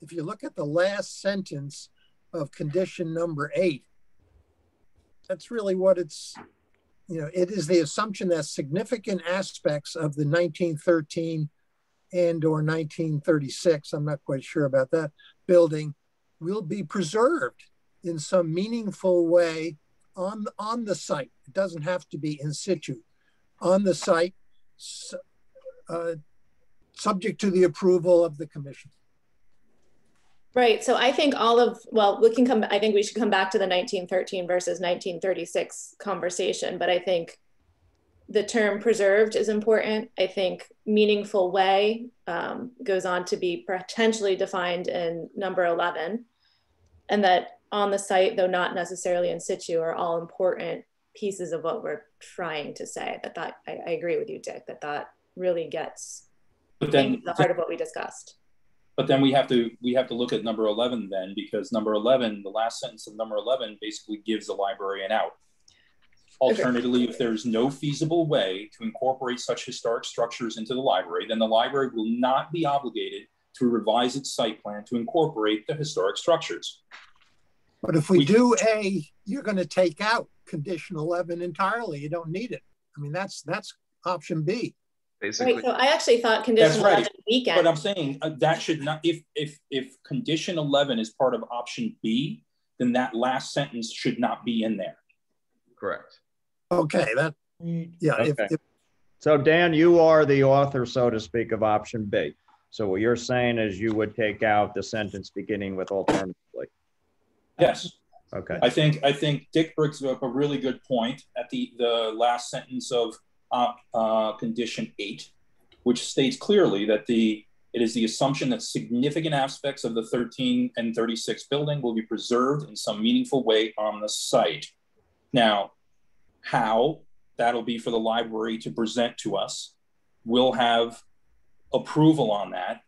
if you look at the last sentence of condition number eight, that's really what it's, you know, it is the assumption that significant aspects of the 1913 and or 1936, I'm not quite sure about that, building will be preserved in some meaningful way on, on the site. It doesn't have to be in situ. On the site, uh, subject to the approval of the commission. Right. So I think all of, well, we can come, I think we should come back to the 1913 versus 1936 conversation, but I think the term preserved is important. I think meaningful way um, goes on to be potentially defined in number 11. And that on the site, though not necessarily in situ, are all important pieces of what we're trying to say. That that I, I agree with you, Dick, that that really gets But then, the heart of what we discussed. But then we have to we have to look at number eleven then because number eleven, the last sentence of number eleven, basically gives the library an out. Alternatively, if there's no feasible way to incorporate such historic structures into the library, then the library will not be obligated to revise its site plan to incorporate the historic structures. But if we do A, you're going to take out condition 11 entirely. You don't need it. I mean, that's, that's option B. Right. So I actually thought That's condition right. 11 weekend. But I'm saying uh, that should not, if, if, if condition 11 is part of option B, then that last sentence should not be in there. Correct. Okay, that, yeah, if, Okay. if, So Dan, you are the author, so to speak, of option B. So what you're saying is you would take out the sentence beginning with alternatively. Yes. Okay. I think I think Dick brings up a really good point at the the last sentence of uh, uh, condition eight, which states clearly that the it is the assumption that significant aspects of the 13 and 36 building will be preserved in some meaningful way on the site. Now, how that'll be for the library to present to us, we'll have approval on that.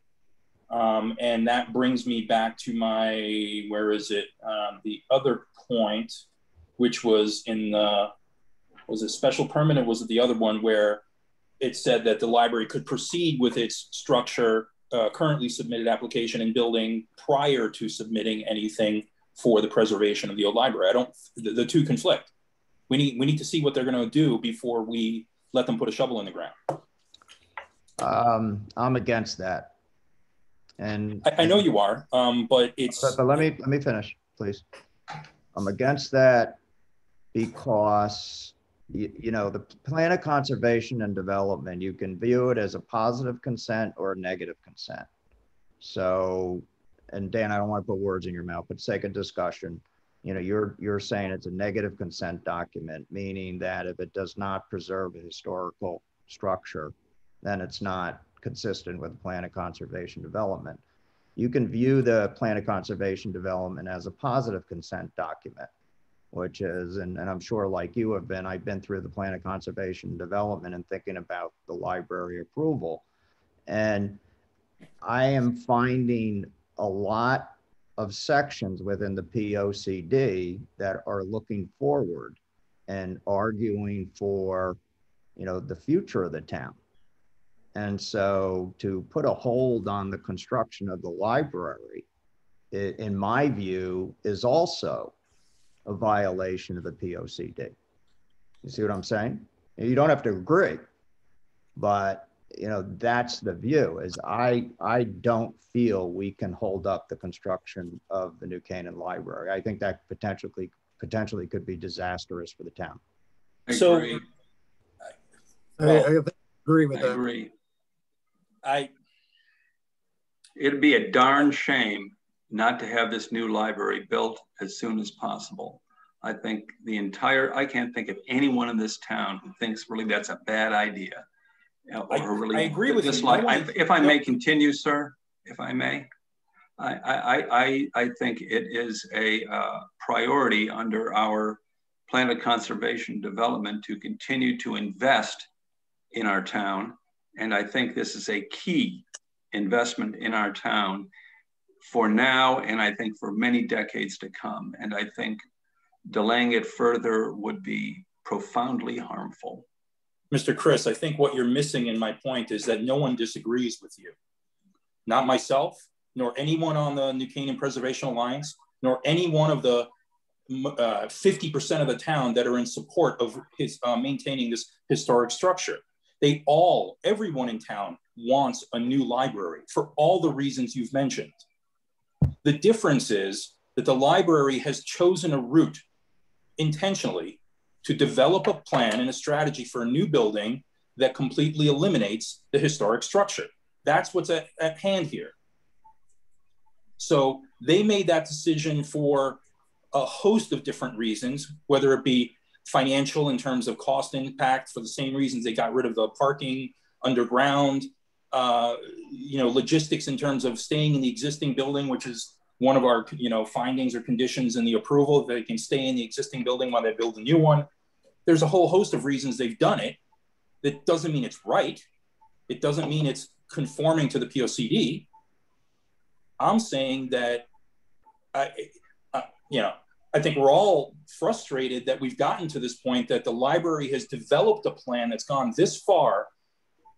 Um, and that brings me back to my, where is it? Um, the other point, which was in the, was it special permit or was it the other one where it said that the library could proceed with its structure, uh, currently submitted application and building prior to submitting anything for the preservation of the old library. I don't, the, the two conflict. We need, we need to see what they're going to do before we let them put a shovel in the ground. Um, I'm against that. And I, I know you are, um, but it's. But, but let me, let me finish, please. I'm against that because, you, you know, the plan of conservation and development, you can view it as a positive consent or a negative consent. So, and Dan, I don't want to put words in your mouth, but sake of discussion, you know, you're, you're saying it's a negative consent document, meaning that if it does not preserve a historical structure, then it's not consistent with the plan of conservation development. You can view the plan of conservation development as a positive consent document, which is, and, and I'm sure like you have been, I've been through the plan of conservation development and thinking about the library approval. And I am finding a lot of sections within the POCD that are looking forward and arguing for, you know, the future of the town. And so to put a hold on the construction of the library, in my view, is also a violation of the POCD. You see what I'm saying? You don't have to agree, but you know, that's the view is I, I don't feel we can hold up the construction of the New Canaan Library. I think that potentially, potentially could be disastrous for the town. So, I, I agree with I that. agree. I, It'd be a darn shame not to have this new library built as soon as possible. I think the entire, I can't think of anyone in this town who thinks really that's a bad idea. uh, Or I- really I agree with you. dislike- No I- If I no- may continue, sir, if I may. I, I, I- I, I think it is a uh, priority under our plan of conservation development to continue to invest in our town And I think this is a key investment in our town for now, and I think for many decades to come. And I think delaying it further would be profoundly harmful. Mr. Kriz, I think what you're missing in my point is that no one disagrees with you. Not myself, nor anyone on the New Canaan Preservation Alliance, nor any one of the 50% uh, of the town that are in support of his uh, maintaining this historic structure. They all, everyone in town wants a new library for all the reasons you've mentioned. The difference is that the library has chosen a route intentionally to develop a plan and a strategy for a new building that completely eliminates the historic structure. That's what's at, at hand here. So they made that decision for a host of different reasons, whether it be financial in terms of cost impact for the same reasons they got rid of the parking underground, uh, you know, logistics in terms of staying in the existing building, which is one of our, you know, findings or conditions in the approval, that they can stay in the existing building while they build a new one. There's a whole host of reasons they've done it. That doesn't mean it's right. It doesn't mean it's conforming to the POCD. I'm saying that, I, uh, you know, I think we're all frustrated that we've gotten to this point that the library has developed a plan that's gone this far,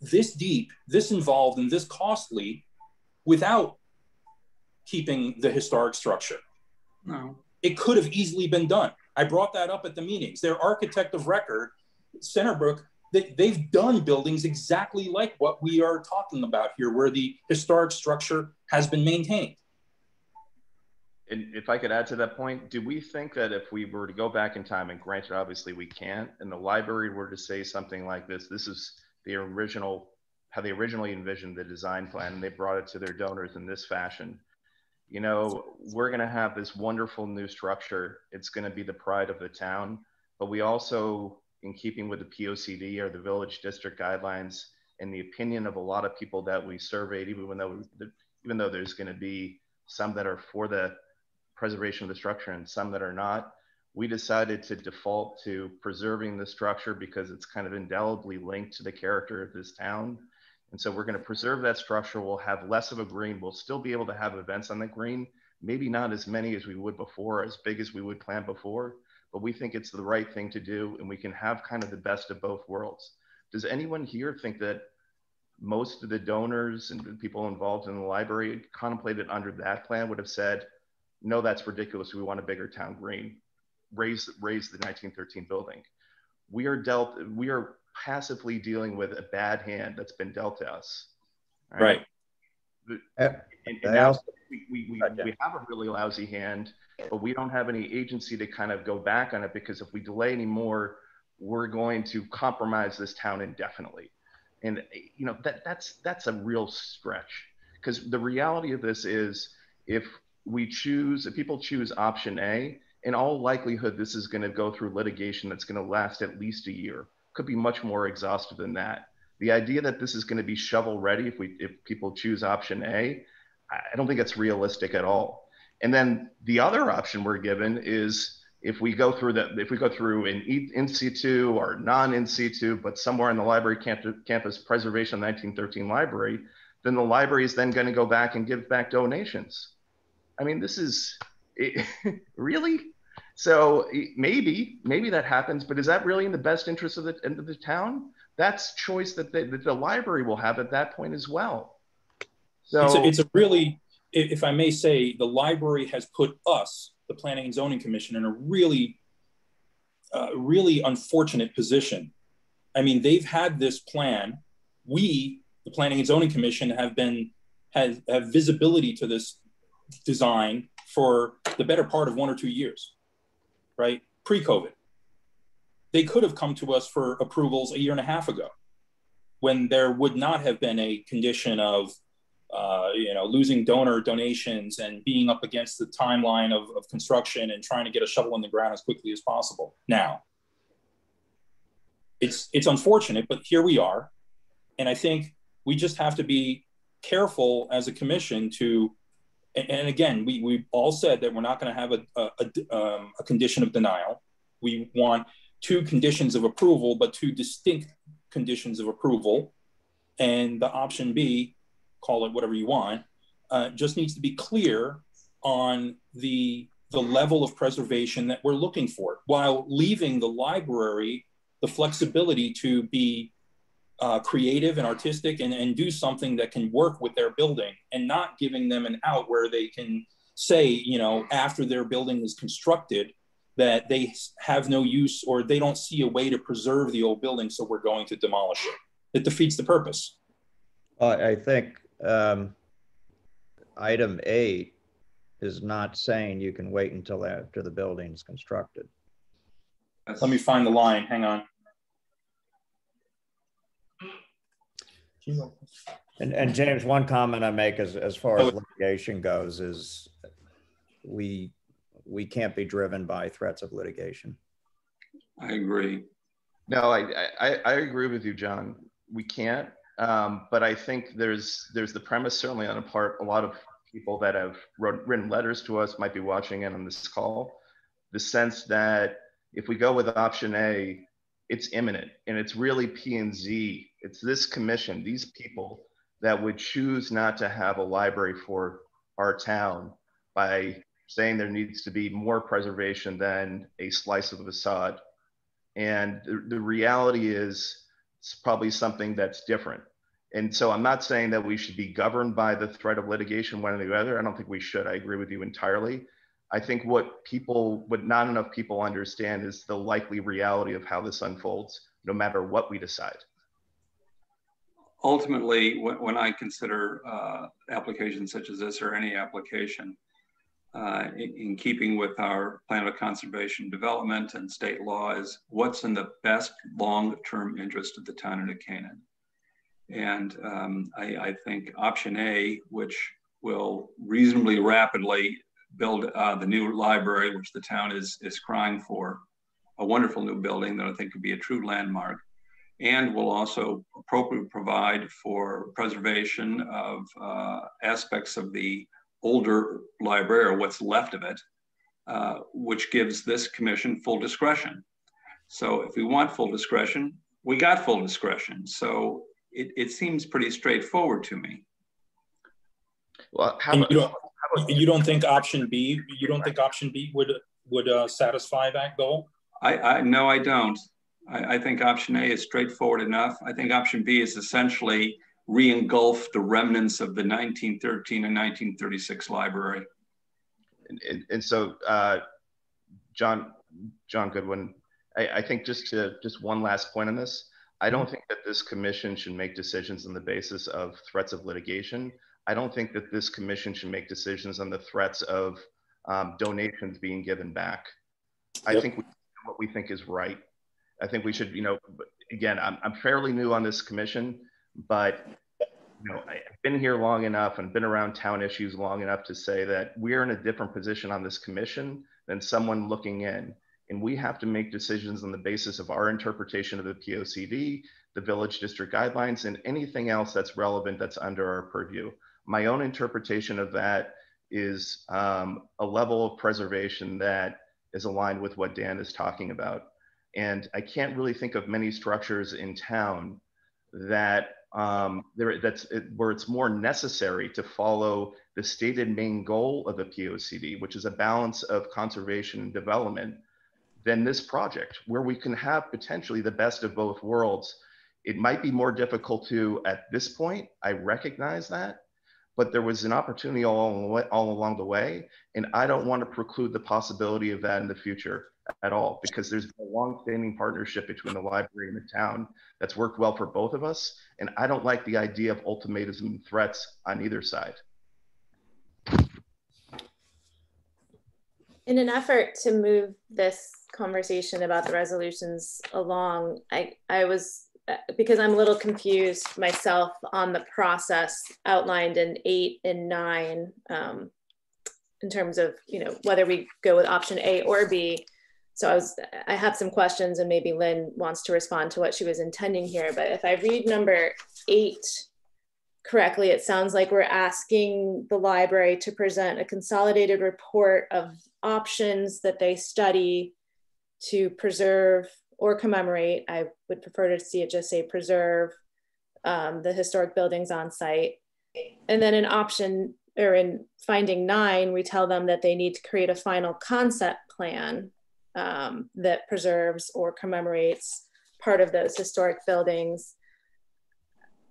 this deep, this involved, and this costly without keeping the historic structure. No. It could have easily been done. I brought that up at the meetings. Their architect of record, Centerbrook, they, they've done buildings exactly like what we are talking about here, where the historic structure has been maintained. And if I could add to that point, do we think that if we were to go back in time, and granted, obviously we can't, and the library were to say something like this, this is the original, how they originally envisioned the design plan, and they brought it to their donors in this fashion. You know, we're going to have this wonderful new structure. It's going to be the pride of the town, but we also, in keeping with the POCD or the village district guidelines, and the opinion of a lot of people that we surveyed, even though even though there's going to be some that are for the preservation of the structure and some that are not. We decided to default to preserving the structure because it's kind of indelibly linked to the character of this town. And so we're going to preserve that structure. We'll have less of a green. We'll still be able to have events on the green, maybe not as many as we would before, as big as we would plan before, but we think it's the right thing to do. And we can have kind of the best of both worlds. Does anyone here think that most of the donors and people involved in the library contemplated under that plan would have said, no, that's ridiculous. We want a bigger town green. Raze, raze the 1913 building. We are dealt, we are passively dealing with a bad hand that's been dealt to us. Right. right. And, and now we, we, we, we have a really lousy hand, but we don't have any agency to kind of go back on it because if we delay anymore, we're going to compromise this town indefinitely. And you know that that's that's a real stretch because the reality of this is if we choose, if people choose option A, in all likelihood, this is going to go through litigation that's going to last at least a year. Could be much more exhaustive than that. The idea that this is going to be shovel ready if we if people choose option A, I don't think it's realistic at all. And then the other option we're given is if we go through that, if we go through an in situ or non in situ, but somewhere in the library campus preservation 1913 library, then the library is then going to go back and give back donations. I mean, this is it, *laughs* really. So maybe, maybe that happens, but is that really in the best interest of the, end of the town? That's choice that, that the library will have at that point as well. So it's a, it's a really, if I may say, the library has put us, the Planning and Zoning Commission, in a really, uh, really unfortunate position. I mean, they've had this plan. We, the Planning and Zoning Commission, have been have, have visibility to this design for the better part of one or two years, right? Pre COVID. They could have come to us for approvals a year and a half ago when there would not have been a condition of uh, you know, losing donor donations and being up against the timeline of, of construction and trying to get a shovel in the ground as quickly as possible. Now, it's it's unfortunate, but here we are, and I think we just have to be careful as a commission to and, and again, we, we all said that we're not going to have a, a, a, um, a condition of denial. We want two conditions of approval, but two distinct conditions of approval. and the option B, call it whatever you want, uh, just needs to be clear on the the level of preservation that we're looking for, while leaving the library the flexibility to be uh, creative and artistic and, and do something that can work with their building and not giving them an out where they can say, you know, after their building is constructed, that they have no use or they don't see a way to preserve the old building, so we're going to demolish it. It defeats the purpose. Uh, I think um, item eight is not saying you can wait until after the building's constructed. Let me find the line. Hang on. And, and James, one comment I make as, as far as litigation goes is we, we can't be driven by threats of litigation. I agree. No, I, I, I agree with you, John. We can't. Um, but I think there's there's the premise certainly on a part a lot of people that have wrote, written letters to us might be watching in on this call, the sense that if we go with option A, it's imminent and it's really P and Z. It's this commission, these people that would choose not to have a library for our town by saying there needs to be more preservation than a slice of the facade. And the, the reality is it's probably something that's different. And so I'm not saying that we should be governed by the threat of litigation one or the other. I don't think we should. I agree with you entirely. I think what people, what not enough people understand is the likely reality of how this unfolds, no matter what we decide. Ultimately, when I consider uh, applications such as this or any application, uh, in, in, keeping with our plan of conservation development and state laws, what's in the best long-term interest of the town of New Canaan. And um, I, I, think option A, which will reasonably rapidly build uh, the new library, which the town is, is crying for, a wonderful new building that I think could be a true landmark, and will also appropriately provide for preservation of uh, aspects of the older library or what's left of it, uh, which gives this commission full discretion. So if we want full discretion, we got full discretion. So it, it seems pretty straightforward to me. Well, how about, you, don't, how about, you don't think option B, you don't think option B would would uh, satisfy that goal? I, I no, I don't. I, I think option A is straightforward enough. I think option B is essentially re-engulf the remnants of the 1913 and 1936 library. And, and, and so, uh, John, John Goodwin, I, I, think just to just one last point on this, I don't think that this commission should make decisions on the basis of threats of litigation. I don't think that this commission should make decisions on the threats of um, donations being given back. Yep. I think we, what we think is right. I think we should, you know, again, I'm, I'm fairly new on this commission, but you know, I've been here long enough and been around town issues long enough to say that we're in a different position on this commission than someone looking in and we have to make decisions on the basis of our interpretation of the POCD, the village district guidelines, and anything else that's relevant that's under our purview. My own interpretation of that is um, a level of preservation that is aligned with what Dan is talking about. And I can't really think of many structures in town that um, there, that's it, where it's more necessary to follow the stated main goal of the POCD, which is a balance of conservation and development than this project, where we can have potentially the best of both worlds. It might be more difficult to at this point. I recognize that, but there was an opportunity all, all along the way. And I don't want to preclude the possibility of that in the future at all, because there's a long-standing partnership between the library and the town that's worked well for both of us. And I don't like the idea of ultimatums and threats on either side. In an effort to move this conversation about the resolutions along, I, I was, because I'm a little confused myself on the process outlined in eight and nine um, in terms of, you know, whether we go with option A or B. So I was, I have some questions and maybe Lynn wants to respond to what she was intending here. But if I read number eight correctly, it sounds like we're asking the library to present a consolidated report of options that they study to preserve or commemorate. I would prefer to see it just say preserve um, the historic buildings on site. And then in option or in finding nine, we tell them that they need to create a final concept plan um, that preserves or commemorates part of those historic buildings.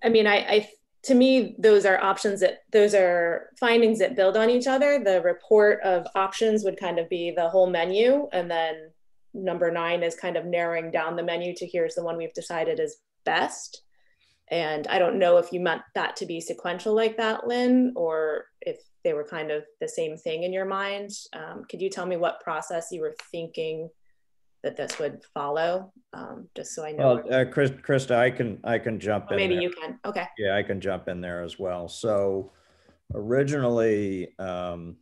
I mean, I, I to me, those are options that those are findings that build on each other. The report of options would kind of be the whole menu, and then number nine is kind of narrowing down the menu to here's the one we've decided is best. And I don't know if you meant that to be sequential like that, Lynn, or if they were kind of the same thing in your mind. Um, could you tell me what process you were thinking that this would follow, um, just so I know. Well, uh, Chris, Krista, I can I can jump oh, in. Maybe there. you can. Okay. Yeah, I can jump in there as well. So originally, um,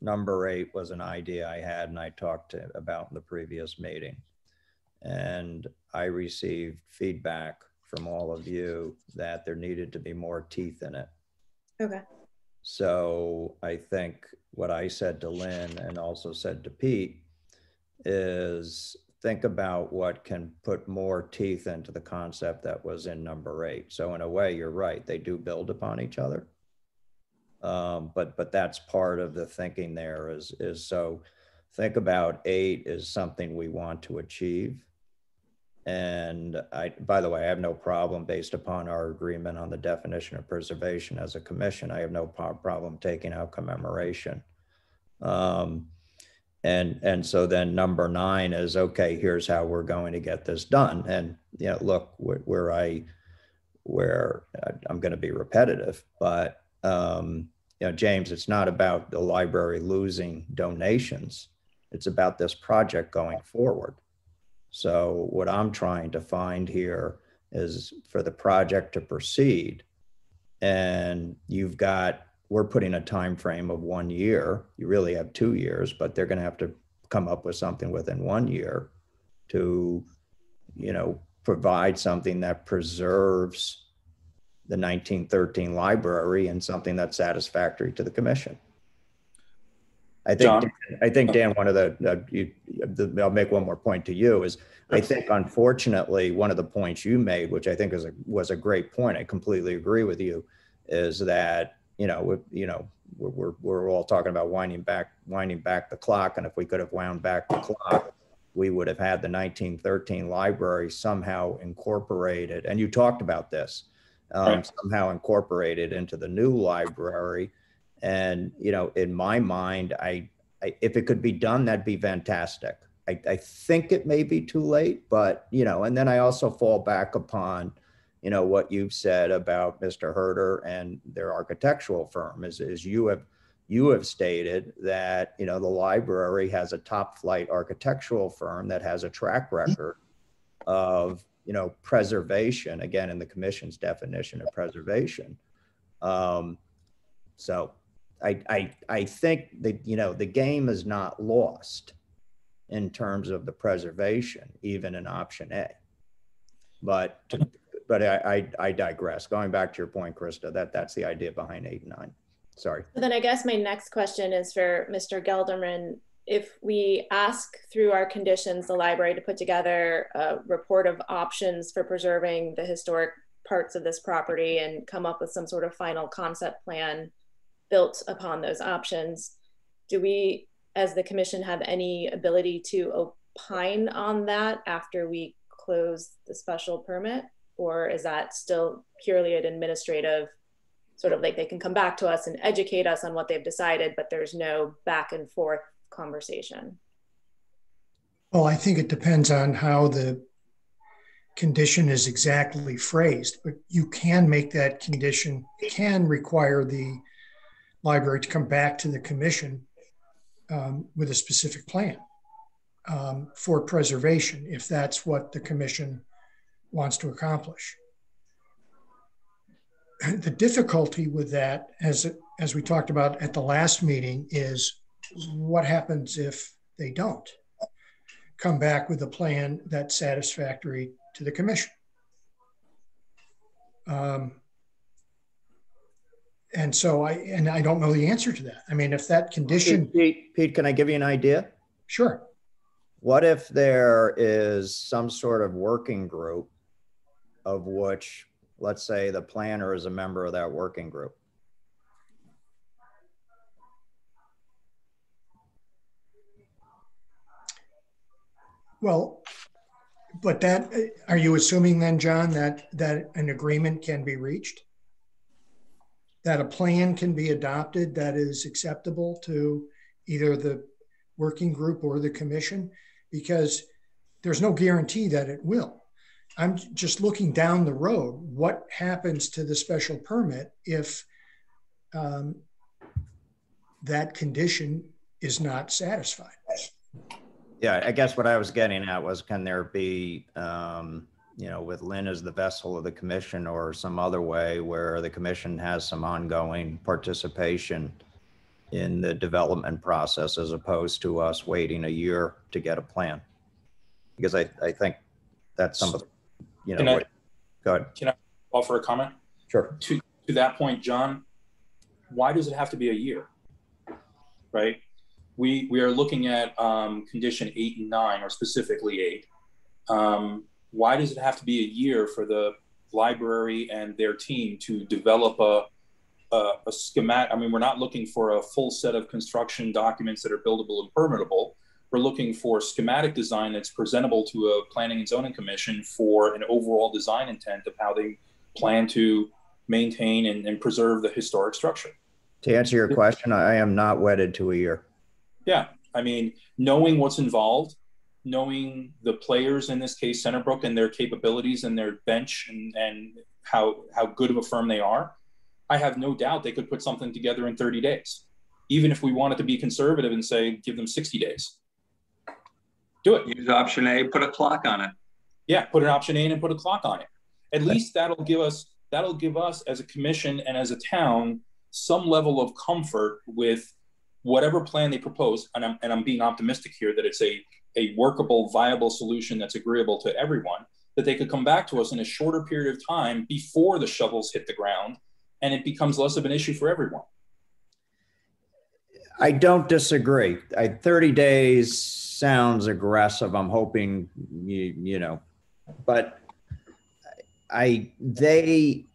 number eight was an idea I had and I talked to, about in the previous meeting. And I received feedback from all of you that there needed to be more teeth in it. Okay. So I think what I said to Lynn and also said to Pete is think about what can put more teeth into the concept that was in number eight. So in a way, you're right; they do build upon each other. Um, but but that's part of the thinking there is is so think about eight is something we want to achieve. And I, by the way, I have no problem based upon our agreement on the definition of preservation as a commission. I have no problem taking out commemoration. Um, and and so then number nine is okay here's how we're going to get this done and you know look where, where i where i'm going to be repetitive but um you know james it's not about the library losing donations. It's about this project going forward. So what i'm trying to find here is for the project to proceed. And you've got we're putting a time frame of one year. You really have two years, but they're going to have to come up with something within one year to, you know, provide something that preserves the 1913 library and something that's satisfactory to the commission. I think John? I think Dan, one of the, uh, you, the, I'll make one more point to you is I think unfortunately one of the points you made, which I think is a, was a great point, I completely agree with you, is that you know, you know, we're, we're, we're all talking about winding back, winding back the clock. And if we could have wound back the clock, we would have had the 1913 library somehow incorporated. And you talked about this, um, right. somehow incorporated into the new library. And, you know, in my mind, I, I if it could be done, that'd be fantastic. I, I think it may be too late, but, you know, and then I also fall back upon, you know what you've said about Mr. Herder and their architectural firm is, is you have you have stated that you know the library has a top flight architectural firm that has a track record of you know preservation again in the commission's definition of preservation um, so I, I i think that you know the game is not lost in terms of the preservation even in option a but to, but I, I, I digress. Going back to your point, Krista, that that's the idea behind eight and nine. Sorry. So then I guess my next question is for Mr. Gelderman. If we ask through our conditions the library to put together a report of options for preserving the historic parts of this property and come up with some sort of final concept plan built upon those options, do we, as the commission, have any ability to opine on that after we close the special permit? or is that still purely an administrative sort of like they can come back to us and educate us on what they've decided but there's no back and forth conversation well i think it depends on how the condition is exactly phrased but you can make that condition can require the library to come back to the commission um, with a specific plan um, for preservation if that's what the commission wants to accomplish. The difficulty with that, as, as we talked about at the last meeting, is what happens if they don't come back with a plan that's satisfactory to the commission? Um, and so I and I don't know the answer to that. I mean, if that condition, Pete, Pete, Pete, can I give you an idea? Sure. What if there is some sort of working group of which let's say the planner is a member of that working group? Well, but that, are you assuming then, John, that, that an agreement can be reached? That a plan can be adopted that is acceptable to either the working group or the commission? Because there's no guarantee that it will. I'm just looking down the road. What happens to the special permit if um, that condition is not satisfied? Yeah, I guess what I was getting at was, can there be, um, you know, with Lynn as the vessel of the commission or some other way where the commission has some ongoing participation in the development process as opposed to us waiting a year to get a plan? Because I, I think that's some of the, you know, I- go ahead. Can I offer a comment? Sure. To, to that point, John, why does it have to be a year? Right? We, we are looking at um, condition eight and nine, or specifically eight. Um, why does it have to be a year for the library and their team to develop a, a, a schematic? I mean, we're not looking for a full set of construction documents that are buildable and permittable. We're looking for schematic design that's presentable to a planning and zoning commission for an overall design intent of how they plan to maintain and, and preserve the historic structure. To answer your question, I am not wedded to a year. Yeah, I mean, knowing what's involved, knowing the players in this case, Centerbrook, and their capabilities and their bench and, and how how good of a firm they are, I have no doubt they could put something together in 30 days. Even if we wanted to be conservative and say give them 60 days. Do it. Use option A, put a clock on it. Yeah, put an option A in and put a clock on it. At least that'll give us that'll give us as a commission and as a town some level of comfort with whatever plan they propose. And I'm and I'm being optimistic here that it's a a workable, viable solution that's agreeable to everyone. That they could come back to us in a shorter period of time before the shovels hit the ground, and it becomes less of an issue for everyone. I don't disagree. I, 30 days sounds aggressive. I'm hoping you, you know, but I, they,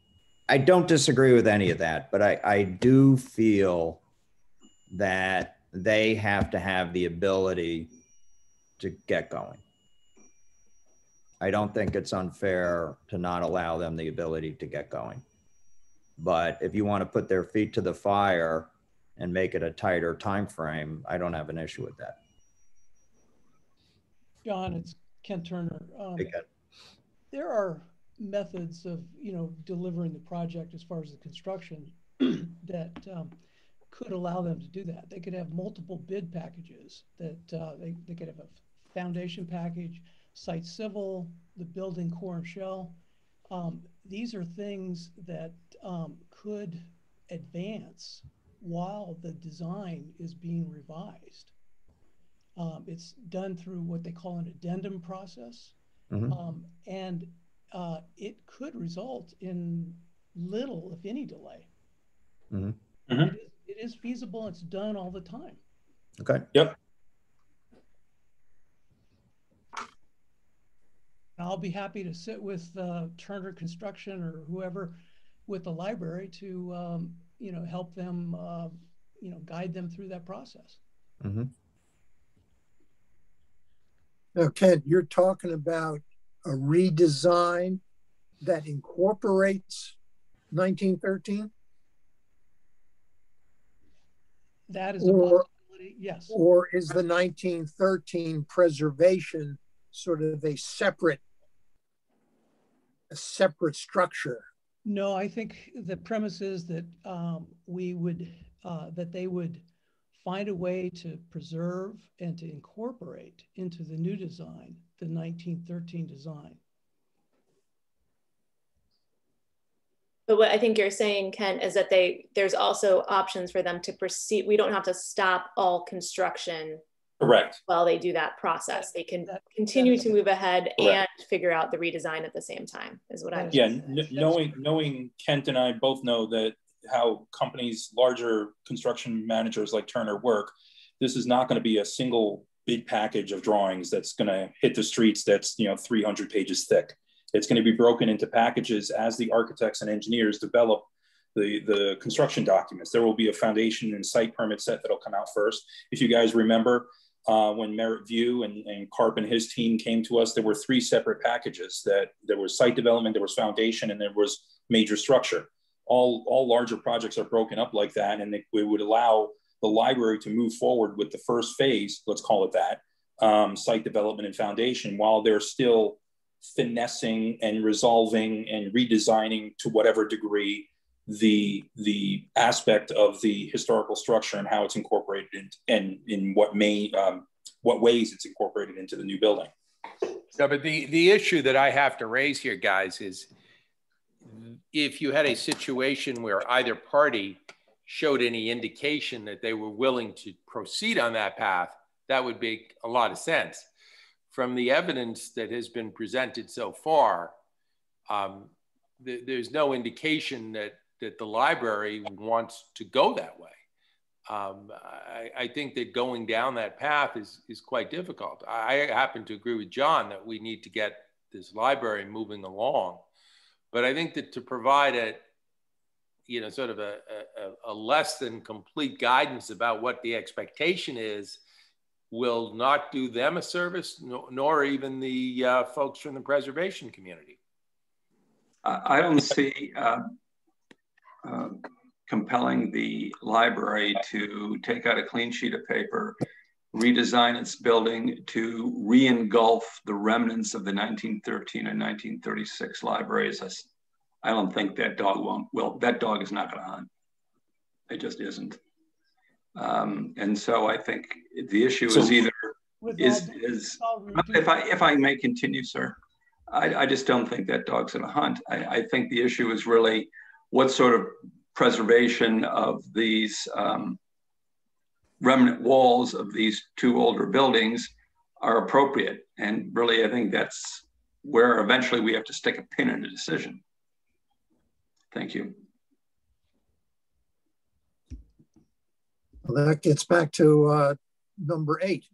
I don't disagree with any of that, but I, I do feel that they have to have the ability to get going. I don't think it's unfair to not allow them the ability to get going. But if you want to put their feet to the fire and make it a tighter time frame, I don't have an issue with that. John, it's Kent Turner. Um, Hey, Ken. there are methods of, you know, delivering the project as far as the construction *clears throat* that um, could allow them to do that. They could have multiple bid packages that uh, they, they could have a foundation package, site civil, the building core and shell. Um, these are things that um, could advance while the design is being revised. Um, it's done through what they call an addendum process. Mhm. Um, and uh, it could result in little, if any, delay. Mhm. It, is, it is feasible. It's done all the time. Okay. Yep. I'll be happy to sit with uh, Turner Construction or whoever with the library to, um, you know, help them, uh, you know, guide them through that process. Mhm. Now, Ken, you're talking about a redesign that incorporates 1913? That is a Or, possibility. Yes. or is the 1913 preservation sort of a separate, a separate structure? No, I think the premise is that um, we would, uh, that they would find a way to preserve and to incorporate into the new design, the 1913 design. But what I think you're saying, Ken, is that they there's also options for them to proceed. We don't have to stop all construction Correct. while they do that process. They can continue to move ahead Correct. and figure out the redesign at the same time. Is what I'm. Yeah, kn- knowing knowing Kent and I both know that how companies, larger construction managers like Turner work. This is not going to be a single big package of drawings that's going to hit the streets. That's you know 300 pages thick. It's going to be broken into packages as the architects and engineers develop the, the construction documents. There will be a foundation and site permit set that'll come out first. If you guys remember, uh, when Merit View and, and Carp and his team came to us, there were three separate packages that there was site development, there was foundation, and there was major structure. All, all larger projects are broken up like that, and it would allow the library to move forward with the first phase, let's call it that, um, site development and foundation, while they're still finessing and resolving and redesigning to whatever degree the the aspect of the historical structure and how it's incorporated in, and in what may um, what ways it's incorporated into the new building. Yeah, but the the issue that I have to raise here, guys, is if you had a situation where either party showed any indication that they were willing to proceed on that path, that would make a lot of sense. From the evidence that has been presented so far, um, th there's no indication that that the library wants to go that way. Um, I, I, think that going down that path is, is quite difficult. I happen to agree with John that we need to get this library moving along. But I think that to provide a, you know, sort of a, a, a less than complete guidance about what the expectation is will not do them a service, nor, even the uh, folks from the preservation community. I don't see uh, uh, compelling the library to take out a clean sheet of paper, redesign its building to re-engulf the remnants of the 1913 and 1936 libraries. I don't think that dog won't, well, that dog is not gonna hunt. It just isn't. Um, and so I think the issue so, is either, is, is if I, if I may continue, sir, I, I just don't think that dog's in a hunt. I, I think the issue is really what sort of preservation of these um, remnant walls of these two older buildings are appropriate. And really, I think that's where eventually we have to stick a pin in a decision. Thank you. That gets back to uh, number eight,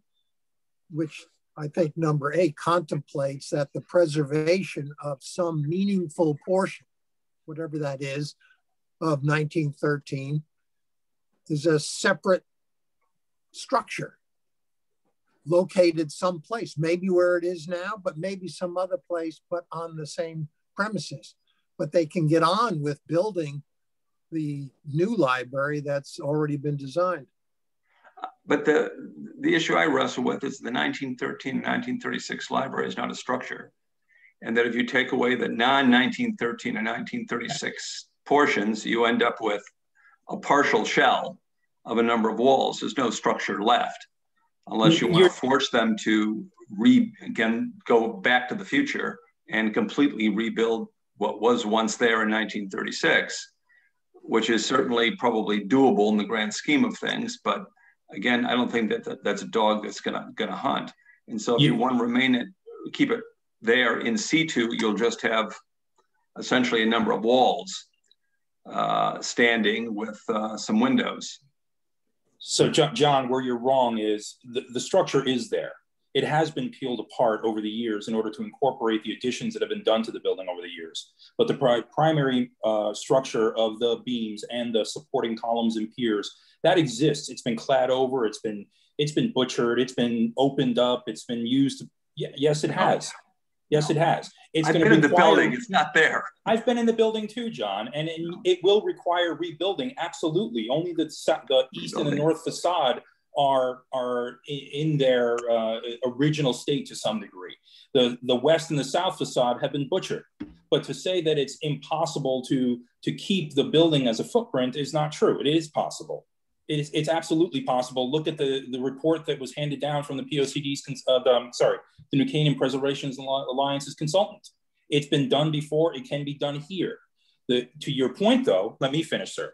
which I think number eight contemplates that the preservation of some meaningful portion whatever that is, of 1913 is a separate structure located someplace, maybe where it is now, but maybe some other place, but on the same premises. But they can get on with building the new library that's already been designed. But the, the issue I wrestle with is the 1913 1936 library is not a structure and that if you take away the non-1913 and 1936 portions, you end up with a partial shell of a number of walls. There's no structure left, unless you want to force them to re again go back to the future and completely rebuild what was once there in 1936, which is certainly probably doable in the grand scheme of things. But again, I don't think that, that's a dog that's gonna gonna hunt. And so if you, you want to remain it, keep it there in situ, you'll just have essentially a number of walls uh, standing with uh, some windows. So, John, where you're wrong is the, the structure is there. It has been peeled apart over the years in order to incorporate the additions that have been done to the building over the years. But the pri primary uh, structure of the beams and the supporting columns and piers that exists. It's been clad over. It's been it's been butchered. It's been opened up. It's been used. Yes, it has. Yes, it has. It's I've been in the building. It's not there. I've been in the building too, John, and it, it will require rebuilding. Absolutely. Only the the east and the north facade are are in their uh, original state to some degree. The the west and the south facade have been butchered. But to say that it's impossible to to keep the building as a footprint is not true. It is possible it's, it's absolutely possible. Look at the, the report that was handed down from the POCD's, uh, the, um, sorry, the New Canaan Preservation Alliance's consultant. It's been done before, it can be done here. The, to your point though, let me finish, sir.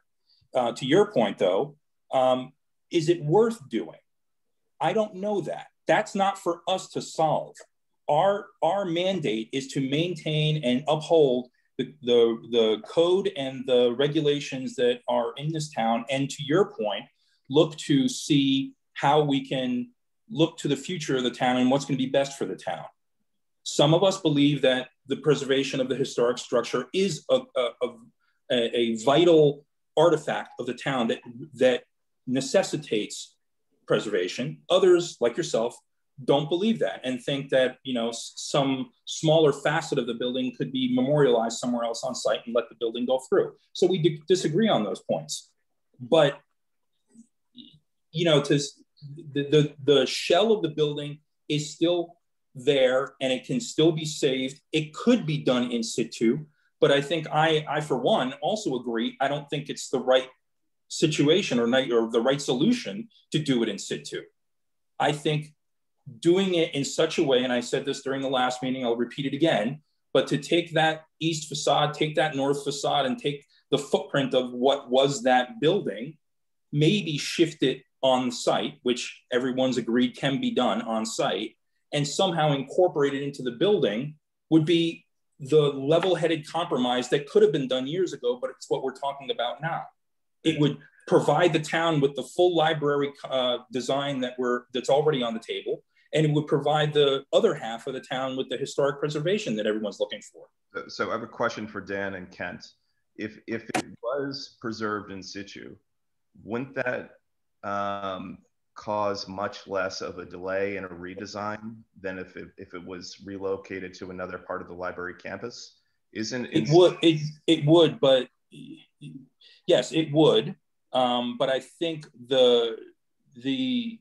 Uh, to your point though, um, is it worth doing? I don't know that. That's not for us to solve. Our, our mandate is to maintain and uphold the, the, the code and the regulations that are in this town. And to your point, look to see how we can look to the future of the town and what's going to be best for the town. Some of us believe that the preservation of the historic structure is a, a, a, a vital artifact of the town that, that necessitates preservation. Others, like yourself, don't believe that and think that you know some smaller facet of the building could be memorialized somewhere else on site and let the building go through. So we disagree on those points. But you know, to the, the the shell of the building is still there and it can still be saved. It could be done in situ, but I think I, I for one, also agree. I don't think it's the right situation or, or the right solution to do it in situ. I think doing it in such a way, and I said this during the last meeting, I'll repeat it again, but to take that east facade, take that north facade, and take the footprint of what was that building, maybe shift it on site, which everyone's agreed can be done on site, and somehow incorporate it into the building would be the level-headed compromise that could have been done years ago, but it's what we're talking about now. It would provide the town with the full library uh, design that we're that's already on the table, and it would provide the other half of the town with the historic preservation that everyone's looking for. So I have a question for Dan and Kent. If if it was preserved in situ, wouldn't that um, cause much less of a delay in a redesign than if it, if it was relocated to another part of the library campus? Isn't it would it it would, but yes, it would. Um, but I think the the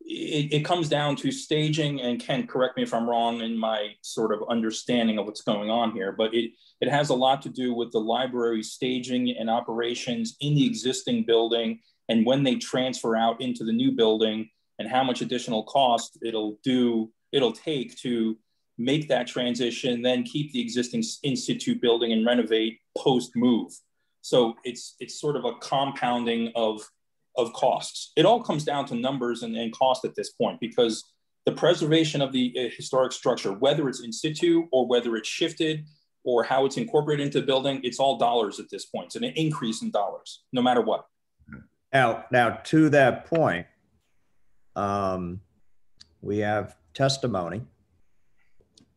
it, it, comes down to staging and Ken correct me if I'm wrong in my sort of understanding of what's going on here, but it it has a lot to do with the library staging and operations in the existing building and when they transfer out into the new building and how much additional cost it'll do it'll take to make that transition then keep the existing institute building and renovate post move so it's it's sort of a compounding of of costs. It all comes down to numbers and, and cost at this point because the preservation of the uh, historic structure whether it's in situ or whether it's shifted or how it's incorporated into the building it's all dollars at this point. It's an increase in dollars no matter what. Now, now to that point, um, we have testimony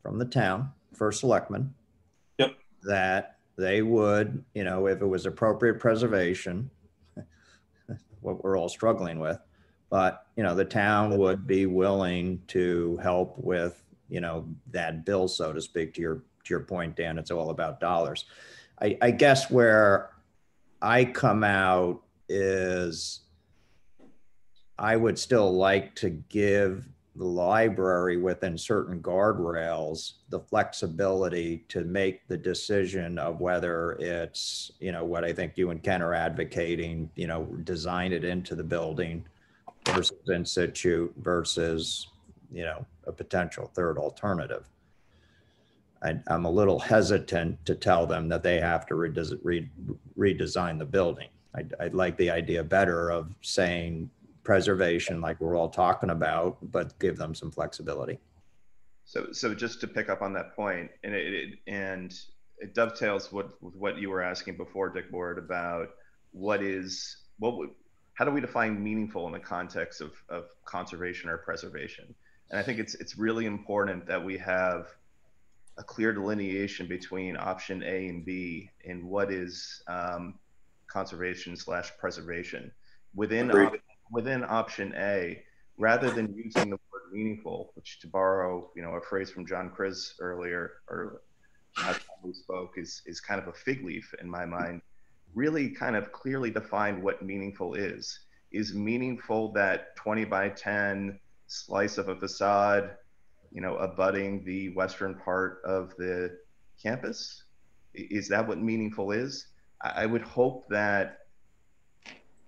from the town, first selectman. Yep. That they would, you know, if it was appropriate preservation, *laughs* what we're all struggling with, but, you know, the town would be willing to help with, you know, that bill, so to speak, to your, to your point, Dan, it's all about dollars. I, I guess where I come out is I would still like to give the library within certain guardrails the flexibility to make the decision of whether it's you know what i think you and ken are advocating you know design it into the building versus in situ versus you know a potential third alternative. I, am a little hesitant to tell them that they have to redesign the building. I'd, I'd like the idea better of saying preservation like we're all talking about, but give them some flexibility. So, so just to pick up on that point, and it, it and it dovetails with, with what you were asking before, Dick Ward, about what is what would, how do we define meaningful in the context of, of conservation or preservation? And I think it's it's really important that we have a clear delineation between option A and B in what is um, conservation slash preservation. Within op- within option A, rather than using the word meaningful, which to borrow you know a phrase from John Kriz earlier or last we spoke is is kind of a fig leaf in my mind. Really, kind of clearly define what meaningful is. Is meaningful that 20 by 10 slice of a facade, you know, abutting the western part of the campus? Is that what meaningful is? I would hope that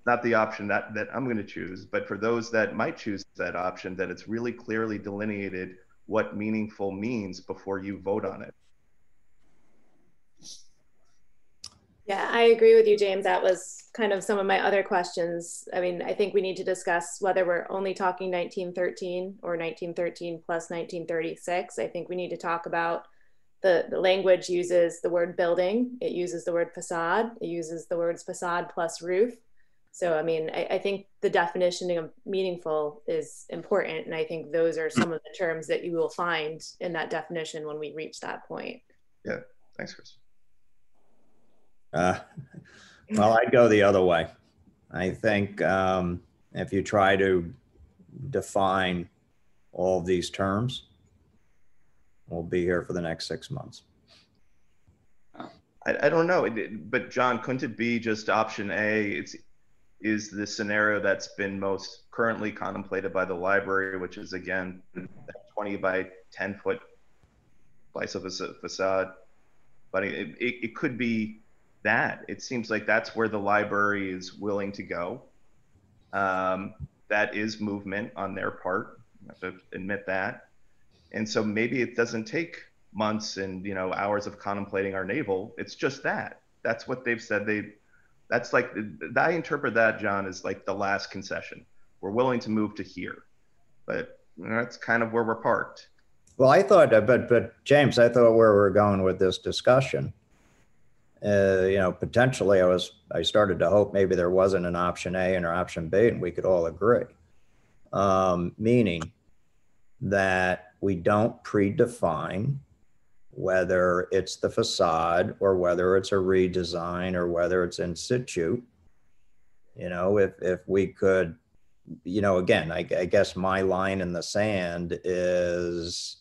not the option that, that I'm going to choose, but for those that might choose that option, that it's really clearly delineated what meaningful means before you vote on it. Yeah, I agree with you, James. That was kind of some of my other questions. I mean, I think we need to discuss whether we're only talking 1913 or 1913 plus 1936. I think we need to talk about the, the language uses the word building, it uses the word facade, it uses the words facade plus roof. So, I mean, I, I, think the definition of meaningful is important. And I think those are some of the terms that you will find in that definition when we reach that point. Yeah. Thanks, Chris. Uh, well, I'd go the other way. I think um, if you try to define all of these terms, we'll be here for the next six months. I, I don't know, but John, couldn't it be just option A? It's is the scenario that's been most currently contemplated by the library, which is again 20 by 10 foot slice of a facade. But it, it, it could be that. It seems like that's where the library is willing to go. Um, that is movement on their part. I have to admit that. And so maybe it doesn't take months and you know hours of contemplating our navel. It's just that. That's what they've said they. That's like I interpret that, John, as like the last concession. We're willing to move to here, but that's kind of where we're parked. Well, I thought, but but James, I thought where we're going with this discussion. Uh, you know, potentially, I was I started to hope maybe there wasn't an option A and or option B, and we could all agree. Um, meaning that we don't predefine whether it's the facade or whether it's a redesign or whether it's in situ. You know, if if we could, you know, again, I, I guess my line in the sand is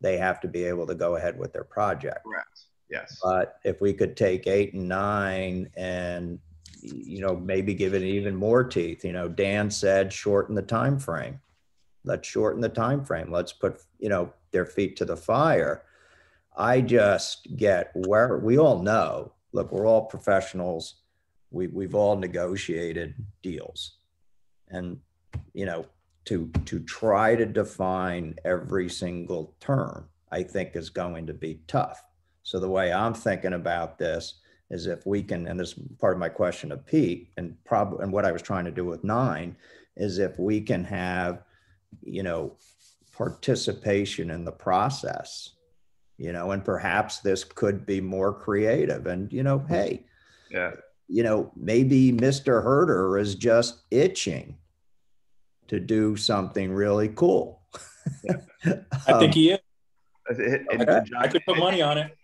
they have to be able to go ahead with their project. Correct. Yes. But if we could take eight and nine and you know maybe give it even more teeth, you know, Dan said shorten the time frame. Let's shorten the time frame. Let's put you know their feet to the fire I just get where we all know, look, we're all professionals. We, we've all negotiated deals. And, you know, to, to try to define every single term, I think is going to be tough. So the way I'm thinking about this is if we can, and this is part of my question of Pete and probably, and what I was trying to do with nine is if we can have, you know, participation in the process you know, and perhaps this could be more creative. And, you know, hey, yeah, you know, maybe Mr. Herder is just itching to do something really cool. Yeah. *laughs* I think he is. Um, okay. I could put money on it.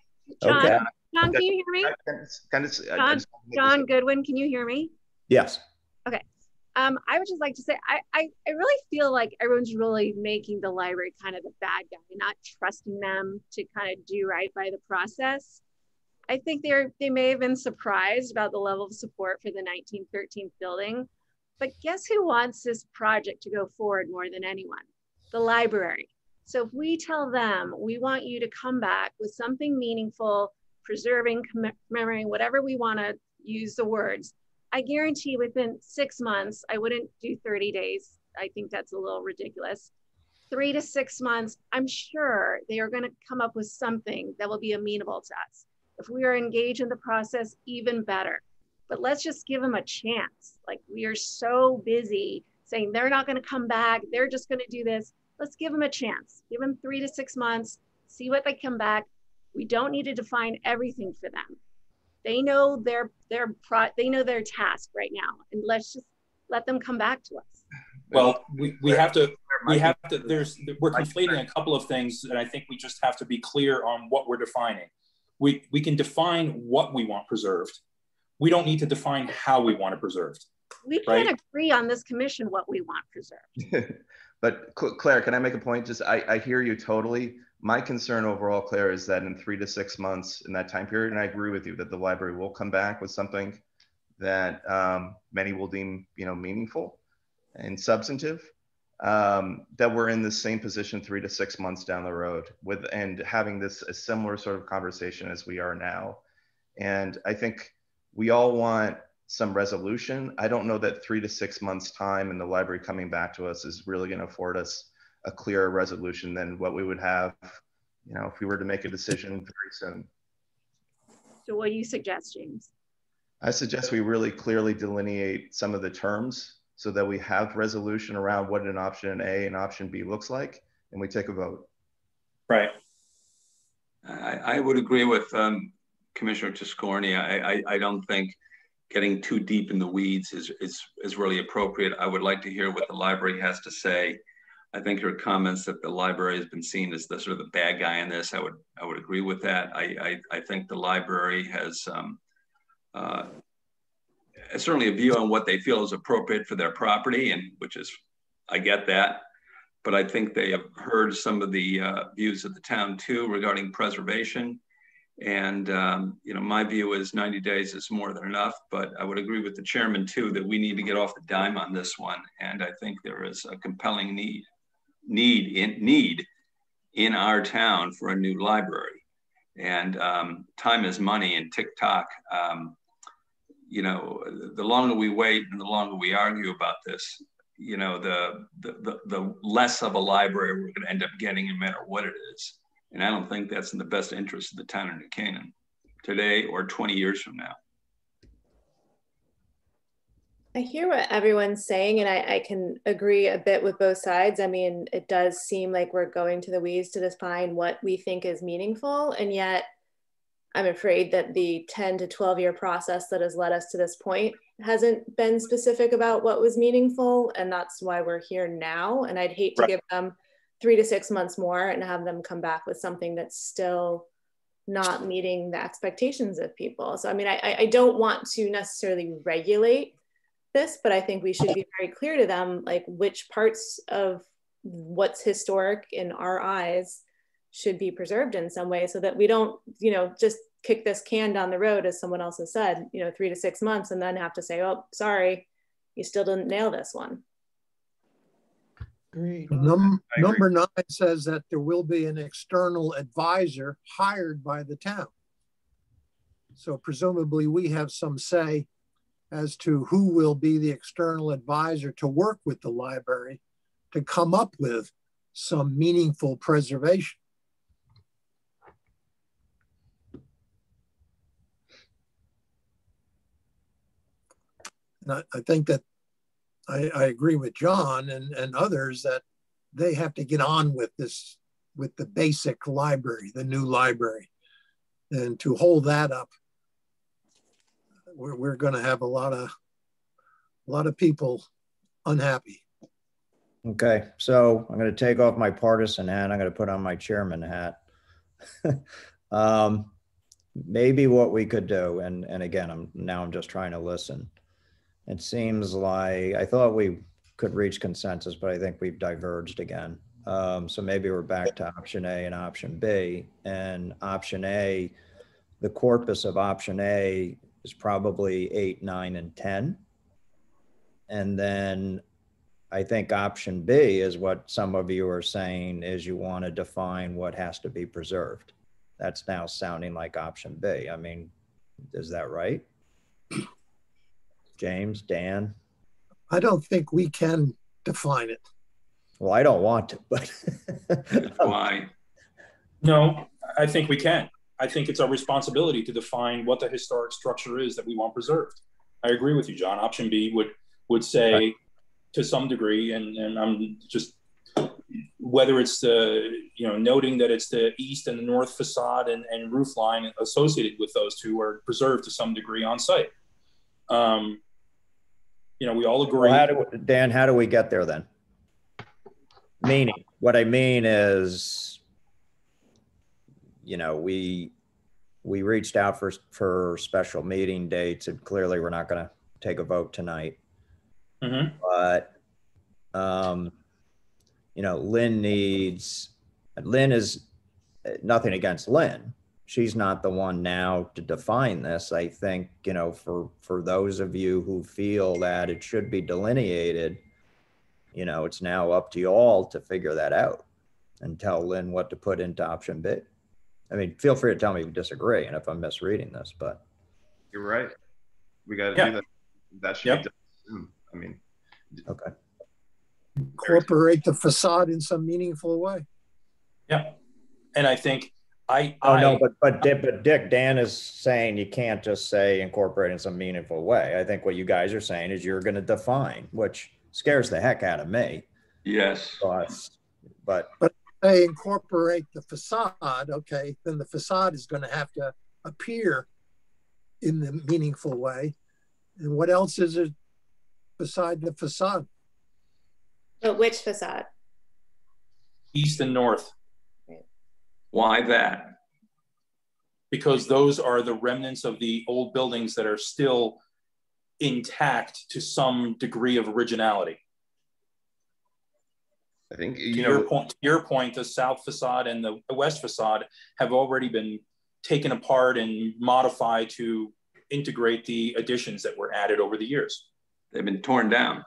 John, okay. John, can you hear me? John, John Goodwin, can you hear me? Yes. Um, I would just like to say, I, I, I really feel like everyone's really making the library kind of the bad guy, not trusting them to kind of do right by the process. I think they're they may have been surprised about the level of support for the 1913 building, but guess who wants this project to go forward more than anyone? The library. So if we tell them we want you to come back with something meaningful, preserving, commemorating, whatever we want to use the words, I guarantee within six months, I wouldn't do 30 days. I think that's a little ridiculous. Three to six months, I'm sure they are going to come up with something that will be amenable to us. If we are engaged in the process, even better. But let's just give them a chance. Like we are so busy saying they're not going to come back, they're just going to do this. Let's give them a chance. Give them three to six months, see what they come back. We don't need to define everything for them they know their their pro, they know their task right now, and let's just let them come back to us. Well, we, we have to we have to there's we're conflating a couple of things, and I think we just have to be clear on what we're defining. We we can define what we want preserved. We don't need to define how we want it preserved. We right? can agree on this commission what we want preserved. *laughs* but Claire, can I make a point? Just I, I hear you totally my concern overall, Claire, is that in three to six months in that time period, and I agree with you that the library will come back with something that um, many will deem, you know, meaningful and substantive. Um, that we're in the same position three to six months down the road with and having this a similar sort of conversation as we are now. And I think we all want some resolution. I don't know that three to six months time and the library coming back to us is really going to afford us a clearer resolution than what we would have, you know, if we were to make a decision very soon. So what do you suggest, James? I suggest we really clearly delineate some of the terms so that we have resolution around what an option A and option B looks like, and we take a vote. Right. I, I would agree with um, Commissioner Tiscornia. I, I, I, don't think getting too deep in the weeds is, is, is really appropriate. I would like to hear what the library has to say. I think your comments that the library has been seen as the sort of the bad guy in this, I would I would agree with that. I I, I think the library has um, uh, certainly a view on what they feel is appropriate for their property, and which is I get that, but I think they have heard some of the uh, views of the town too regarding preservation. And, um, you know, my view is 90 days is more than enough, but I would agree with the chairman too, that we need to get off the dime on this one. And I think there is a compelling need, need in need in our town for a new library. And um, time is money and TikTok, um, you know, the longer we wait and the longer we argue about this, you know, the, the, the, the less of a library we're gonna end up getting no matter what it is. And I don't think that's in the best interest of the town of New Canaan today or 20 years from now. I hear what everyone's saying, and I, I, can agree a bit with both sides. I mean, it does seem like we're going to the weeds to define what we think is meaningful, and yet I'm afraid that the 10 to 12 year process that has led us to this point hasn't been specific about what was meaningful, and that's why we're here now. And I'd hate to right. give them three to six months more and have them come back with something that's still not meeting the expectations of people. So, I mean, I, I don't want to necessarily regulate this, but I think we should be very clear to them, like which parts of what's historic in our eyes should be preserved in some way so that we don't, you know, just kick this can down the road, as someone else has said, you know, three to six months and then have to say, oh, sorry, you still didn't nail this one. Great. Num number nine says that there will be an external advisor hired by the town. So presumably we have some say as to who will be the external advisor to work with the library to come up with some meaningful preservation. I, I think that I, I agree with John and, and others that they have to get on with this, with the basic library, the new library. And to hold that up, we're, we're going to have a lot of, a lot of people unhappy. Okay, so I'm going to take off my partisan hat. I'm going to put on my chairman hat. *laughs* um, maybe what we could do, and and again, I'm now I'm just trying to listen. It seems like I thought we could reach consensus, but I think we've diverged again. Um, so maybe we're back to option A and option B. And option A, the corpus of option A is probably eight, nine, and 10. And then I think option B is what some of you are saying is you want to define what has to be preserved. That's now sounding like option B. I mean, is that right? *clears throat* James, Dan? I don't think we can define it. Well, I don't want to, but *laughs* why? No, I think we can. I think it's our responsibility to define what the historic structure is that we want preserved. I agree with you, John. Option B would would say right. to some degree, and, and I'm just whether it's the you know noting that it's the east and the north facade and, and roof line associated with those two are preserved to some degree on site. Um, you know, we all agree. Well, how do, Dan, how do we get there then? Meaning, what I mean is, you know, we we reached out for for special meeting dates, and clearly we're not going to take a vote tonight. Mm-hmm. But, um, you know, Lynn needs. Lynn is nothing against Lynn, she's not the one now to define this. I think, you know, for for those of you who feel that it should be delineated, you know, it's now up to you all to figure that out and tell Lynn what to put into option B. I mean, feel free to tell me if you disagree and if I'm misreading this, but you're right. We got to yeah. do that. That should yep. be done. I mean, okay. Incorporate the facade in some meaningful way. Yeah. And I think I, oh I, no, but but Dick, but Dick, Dan is saying you can't just say incorporate in some meaningful way. I think what you guys are saying is you're going to define, which scares the heck out of me. Yes. But but, but they incorporate the facade. Okay, then the facade is going to have to appear in the meaningful way, And what else is it beside the facade? But which facade? East and north. Why that? Because those are the remnants of the old buildings that are still intact to some degree of originality. I think To you your know point, to your point, the south facade and the west facade have already been taken apart and modified to integrate the additions that were added over the years. They've been torn down.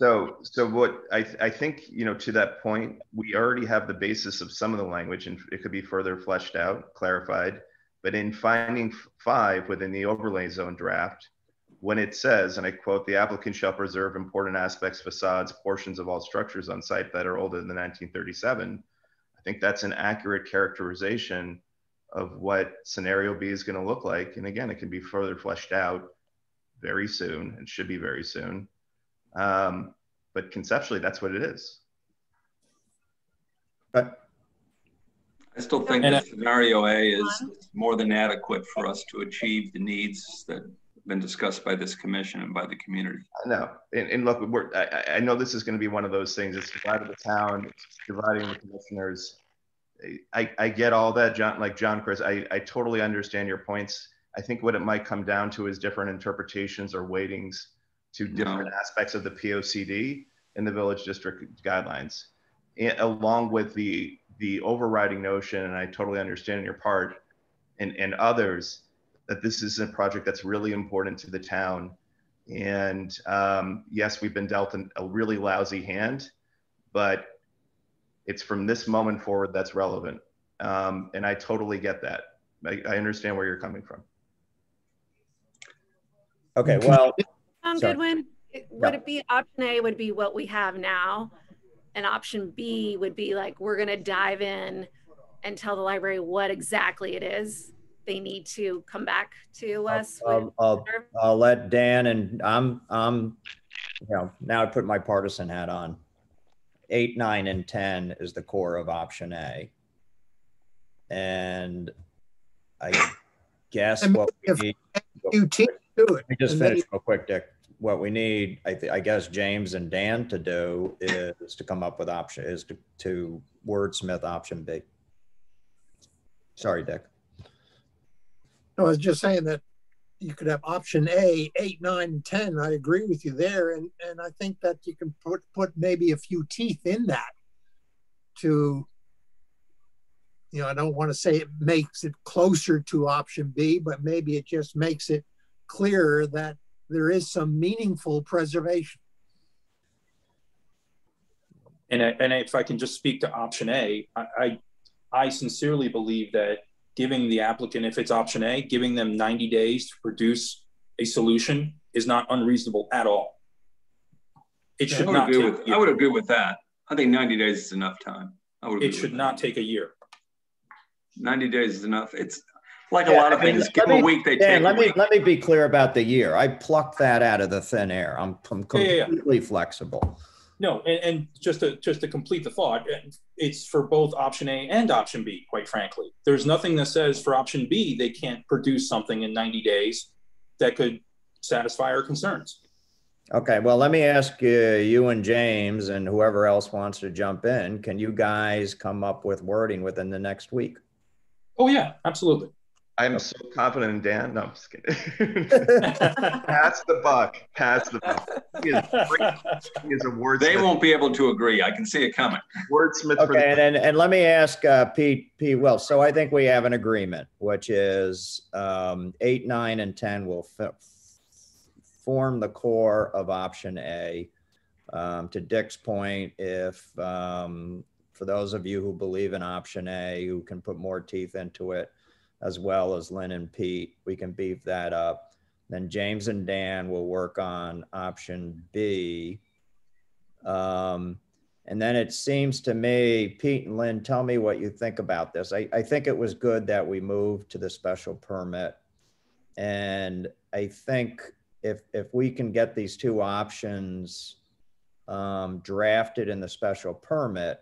So, so what I, I think, you know, to that point, we already have the basis of some of the language and it could be further fleshed out, clarified. But in finding f- five within the overlay zone draft, when it says, and I quote, the applicant shall preserve important aspects, facades, portions of all structures on site that are older than 1937. I think that's an accurate characterization of what scenario B is going to look like. And again, it can be further fleshed out very soon and should be very soon. Um, but conceptually, that's what it is. But I still think that scenario A is more than adequate for us to achieve the needs that have been discussed by this commission and by the community. I know. And, and look, we're, I, I- know this is going to be one of those things. It's divided the town, it's dividing the commissioners. I, I get all that, John, like John, Kriz, I, I totally understand your points. I think what it might come down to is different interpretations or weightings to different aspects of the POCD and the village district guidelines. And along with the, the overriding notion, and I totally understand your part and, and others, that this is a project that's really important to the town. And um, yes, we've been dealt an- a really lousy hand, but it's from this moment forward that's relevant. Um, and I totally get that. I, I understand where you're coming from. Okay, well, Tom Sorry. Goodwin, would Yeah. it be option A would be what we have now? And option B would be like, we're gonna dive in and tell the library what exactly it is they need to come back to us. I'll, I'll, I'll let Dan and I'm, I'm, you know, now I put my partisan hat on. Eight, nine, and 10 is the core of option A. And I guess And what we need. You teach to it. Let me just and finish real quick, Dick. What we need, I, thi- I guess James and Dan to do is to come up with option, is to, to wordsmith option B. Sorry, Dick. I was just saying that you could have option A, eight, nine, 10. I agree with you there. And, and I think that you can put, put maybe a few teeth in that to, you know, I don't want to say it makes it closer to option B, but maybe it just makes it clearer that there is some meaningful preservation. And, I- and if I can just speak to option A, I, I, I sincerely believe that giving the applicant, if it's option A, giving them 90 days to produce a solution is not unreasonable at all. It I should would not agree take, with, I would agree with that. I think 90 days is enough time. I would it with should that. not take a year. 90 days is enough. It's like a lot of I mean, things. let Give them a me- week, they Dan, take a let me, week. let me be clear about the year. I plucked that out of the thin air. I'm, I'm Yeah, yeah, yeah. completely flexible. No, and, and just to just to complete the thought, it's for both option A and option B. Quite frankly, there's nothing that says for option B they can't produce something in 90 days that could satisfy our concerns. Okay, well, let me ask you, you and James and whoever else wants to jump in, can you guys come up with wording within the next week? Oh yeah, absolutely. I'm so confident in Dan. No, I'm just kidding. *laughs* Pass the buck. Pass the buck. He is great. He is a wordsmith. They won't be able to agree. I can see it coming. Wordsmith Okay, and, the. and, and let me ask uh, Pete, Pete Well, So I think we have an agreement, which is um, eight, nine, and 10 will fi- form the core of option A. Um, to Dick's point, if, um, for those of you who believe in option A, who can put more teeth into it, as well as Lynn and Pete, we can beef that up. Then James and Dan will work on option B. Um, and then it seems to me, Pete and Lynn, tell me what you think about this. I, I think it was good that we moved to the special permit. And I think if, if we can get these two options um, drafted in the special permit,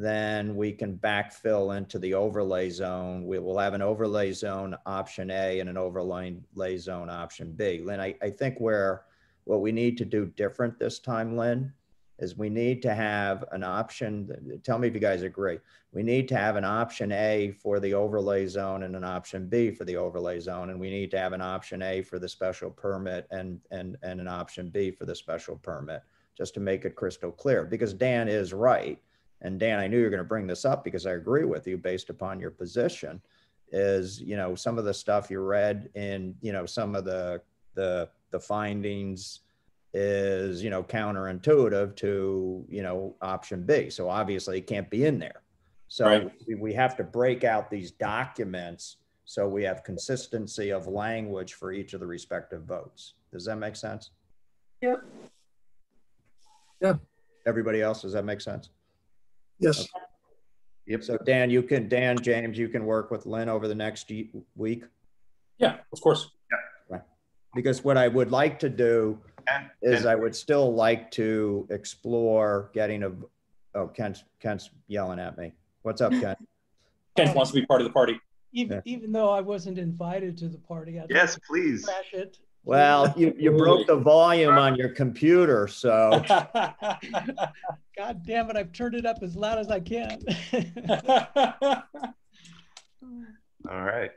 then we can backfill into the overlay zone. We will have an overlay zone option A and an overlay zone option B. Lynn, I, I think where what we need to do different this time, Lynn, is we need to have an option. Tell me if you guys agree. We need to have an option A for the overlay zone and an option B for the overlay zone. And we need to have an option A for the special permit and, and, and an option B for the special permit, just to make it crystal clear. Because Dan is right. And Dan, I knew you were going to bring this up because I agree with you based upon your position. Is you know some of the stuff you read in you know some of the the the findings is you know counterintuitive to you know option B. So obviously it can't be in there. So Right. we, we have to break out these documents so we have consistency of language for each of the respective votes. Does that make sense? Yep. Yeah. Everybody else, does that make sense? Yes. Yep. So Dan, you can, Dan, James, you can work with Lynn over the next week. Yeah, of course. Yeah. Right. Because what I would like to do is I would still like to explore getting a, oh, Kent's, Kent's yelling at me. What's up, Kent? *laughs* Kent wants to be part of the party. Even, even though I wasn't invited to the party. I'd Yes, like to please. Crash it. Well, you, you broke the volume on your computer, so. *laughs* God damn it, I've turned it up as loud as I can. *laughs* All right.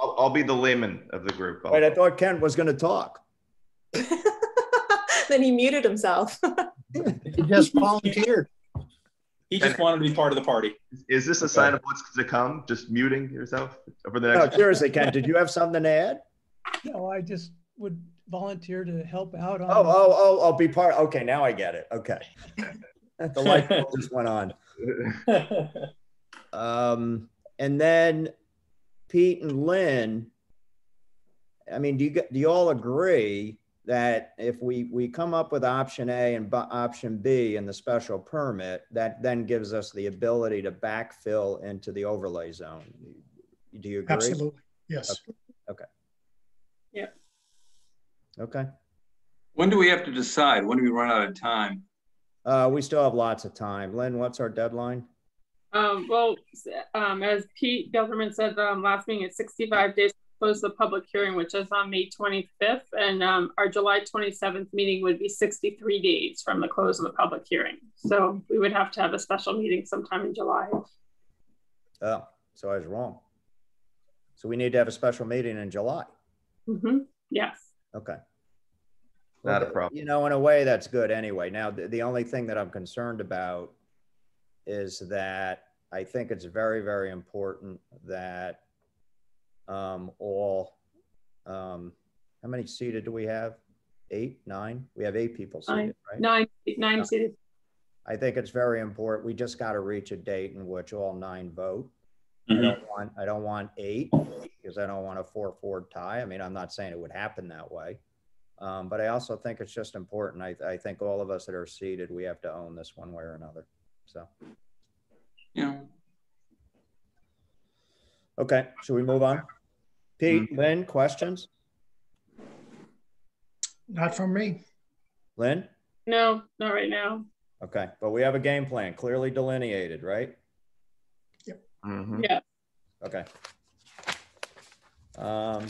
I'll, I'll be the layman of the group. I'll- Wait, I thought Kent was gonna talk. *laughs* then he muted himself. He just volunteered. He just wanted to be part of the party. Is this a sign of what's to come? Just muting yourself over the next. No, next? seriously, Kent, did you have something to add? No, I just would volunteer to help out on. Oh, oh, oh, I'll be part, okay, now I get it, okay. The light bulb just went on. *laughs* Um, and then Pete and Lynn, I mean, do you, do you all agree that if we, we come up with option A and bu- option B in the special permit, that then gives us the ability to backfill into the overlay zone? Do you agree? Absolutely. Yes. Okay, Yeah. Okay. When do we have to decide? When do we run out of time? Uh, we still have lots of time. Lynn, what's our deadline? Um, well, um, as Pete Gelderman said, um, last meeting it's 65 days to close the public hearing, which is on May 25th. And, um, our July 27th meeting would be 63 days from the close of the public hearing. So we would have to have a special meeting sometime in July. Oh, so I was wrong. So we need to have a special meeting in July. Mm -hmm. Yes. Okay. Not a problem. You know, in a way, that's good anyway. Now, the, the only thing that I'm concerned about is that I think it's very, very important that um, all, um, how many seated do we have? Eight, nine? We have eight people Nine, seated, right? nine, nine seated. I think it's very important. We just got to reach a date in which all nine vote. I Mhm. don't want, I don't want eight because I don't want a four, four tie. I mean, I'm not saying it would happen that way. Um, but I also think it's just important. I, I think all of us that are seated, we have to own this one way or another. So, Yeah. okay, should we move on? Pete, Lynn, questions? Not from me. Lynn? No, not right now. Okay, but we have a game plan clearly delineated, right? Mhm. Yeah. Okay. Um,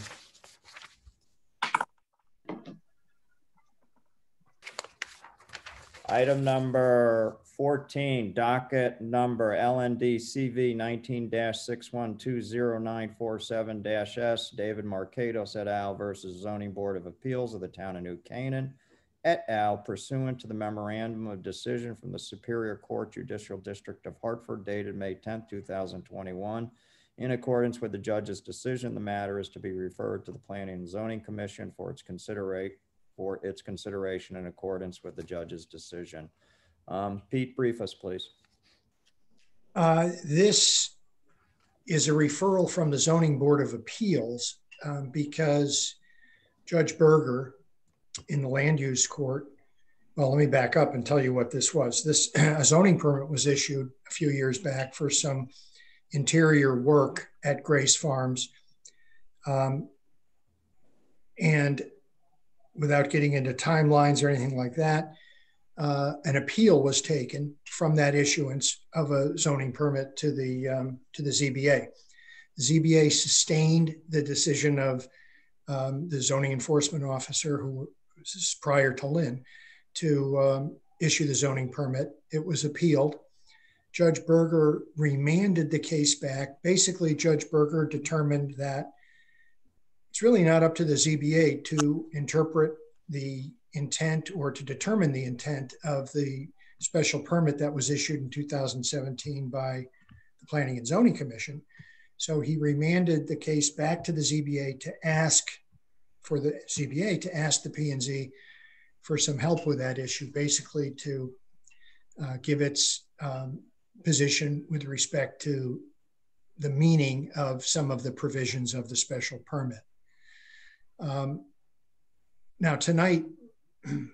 Item number 14, docket number LND CV 19-61209447-S, David Marcados et al. versus Zoning Board of Appeals of the Town of New Canaan et al. pursuant to the memorandum of decision from the Superior Court Judicial District of Hartford dated May 10, 2021. In accordance with the judge's decision, the matter is to be referred to the Planning and Zoning Commission for its considerate, for its consideration in accordance with the judge's decision. Um, Pete, brief us, please. Uh, This is a referral from the Zoning Board of Appeals um, because Judge Berger in the Land Use Court, well, let me back up and tell you what this was. This, *clears throat* a zoning permit was issued a few years back for some interior work at Grace Farms. Um, And without getting into timelines or anything like that, uh, an appeal was taken from that issuance of a zoning permit to the um, to the ZBA. The ZBA sustained the decision of um, the zoning enforcement officer, who was prior to Lynn, to um, issue the zoning permit. It was appealed. Judge Berger remanded the case back. Basically, Judge Berger determined that it's really not up to the ZBA to interpret the intent or to determine the intent of the special permit that was issued in 2017 by the Planning and Zoning Commission. So he remanded the case back to the ZBA to ask for the ZBA to ask the P&Z for some help with that issue, basically to uh, give its um, position with respect to the meaning of some of the provisions of the special permit. Um, now, tonight, *clears throat* the,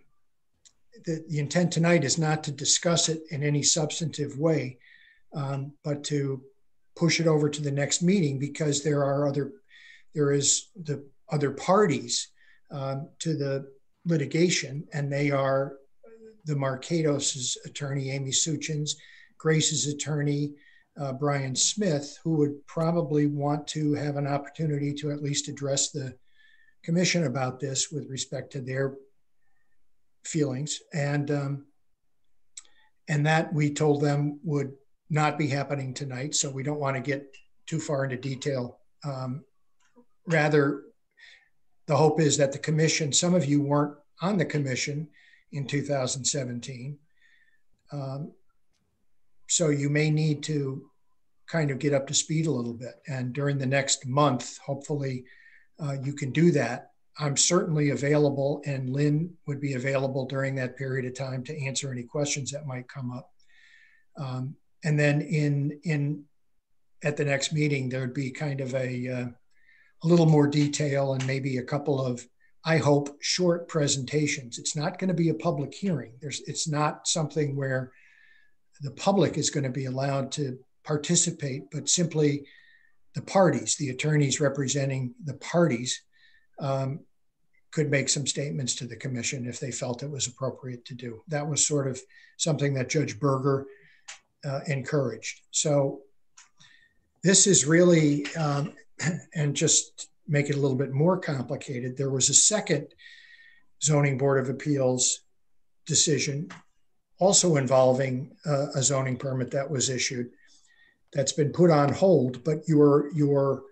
the, intent tonight is not to discuss it in any substantive way, um, but to push it over to the next meeting because there are other, there is the other parties um, to the litigation, and they are the Markatos' attorney, Amy Souchuns, Grace's attorney, uh, Brian Smith, who would probably want to have an opportunity to at least address the commission about this with respect to their feelings. And, um, and that we told them would not be happening tonight. So we don't want to get too far into detail. Um, rather, the hope is that the commission, some of you weren't on the commission in 2017. Um, so you may need to kind of get up to speed a little bit. And during the next month, hopefully, uh, you can do that. I'm certainly available, and Lynn would be available during that period of time to answer any questions that might come up. Um, and then in in at the next meeting, there would be kind of a uh, a little more detail and maybe a couple of I hope short presentations. It's not going to be a public hearing. There's it's not something where the public is going to be allowed to participate, but simply the parties, the attorneys representing the parties, um, could make some statements to the commission if they felt it was appropriate to do. That was sort of something that Judge Berger uh, encouraged. So this is really, um, and just make it a little bit more complicated, there was a second zoning board of appeals decision also involving uh, a zoning permit that was issued that's been put on hold, but your your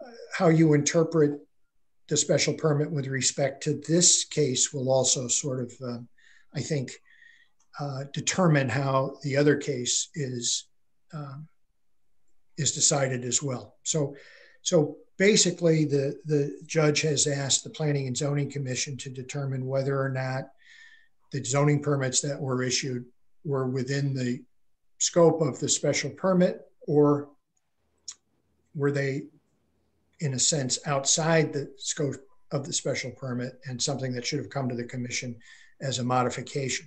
uh, how you interpret the special permit with respect to this case will also sort of, uh, I think, uh, determine how the other case is um, is decided as well. So, so basically, the the judge has asked the Planning and Zoning Commission to determine whether or not the zoning permits that were issued were within the scope of the special permit or were they in a sense outside the scope of the special permit and something that should have come to the commission as a modification.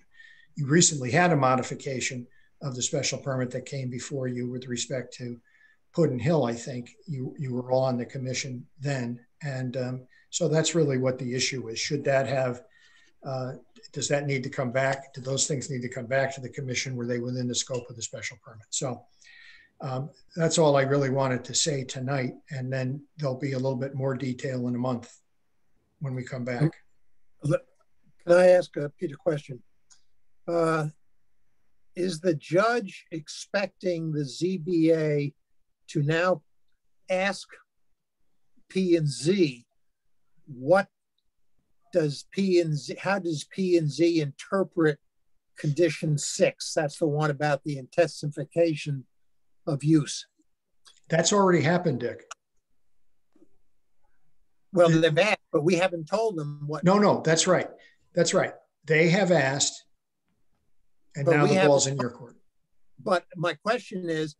You recently had a modification of the special permit that came before you with respect to Puddin Hill, I think you you were all on the commission then, and um, so that's really what the issue is. Should that have uh, does that need to come back? Do those things need to come back to the commission? Were they within the scope of the special permit? So um, that's all I really wanted to say tonight. And then there'll be a little bit more detail in a month when we come back. Can I ask uh, Peter a question? Uh, is the judge expecting the ZBA to now ask P and Z what does P and Z, how does P and Z interpret condition six? That's the one about the intensification of use. That's already happened, Dick. Well, they've asked, but we haven't told them what. No, no, that's right. That's right. They have asked, and but now the ball's in your court. But my question is,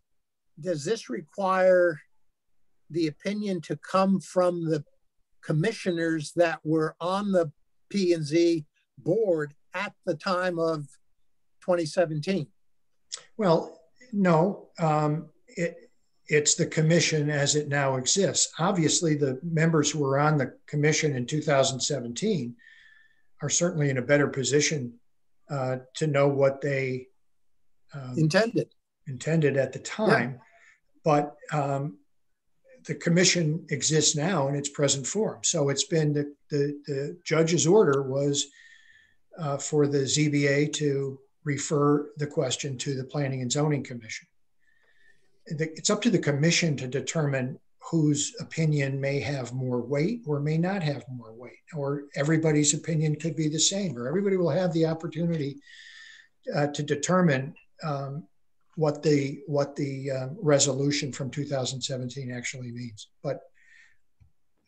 does this require the opinion to come from the commissioners that were on the P and Z board at the time of 2017? Well, no. Um, it, it's the commission as it now exists. Obviously, the members who were on the commission in 2017 are certainly in a better position uh, to know what they um, Intended. Intended at the time. But um, the commission exists now in its present form. So it's been the, the, the judge's order was uh, for the ZBA to refer the question to the Planning and Zoning Commission. The- It's up to the commission to determine whose opinion may have more weight or may not have more weight, or everybody's opinion could be the same, or everybody will have the opportunity uh, to determine um, what the what the uh, resolution from 2017 actually means. But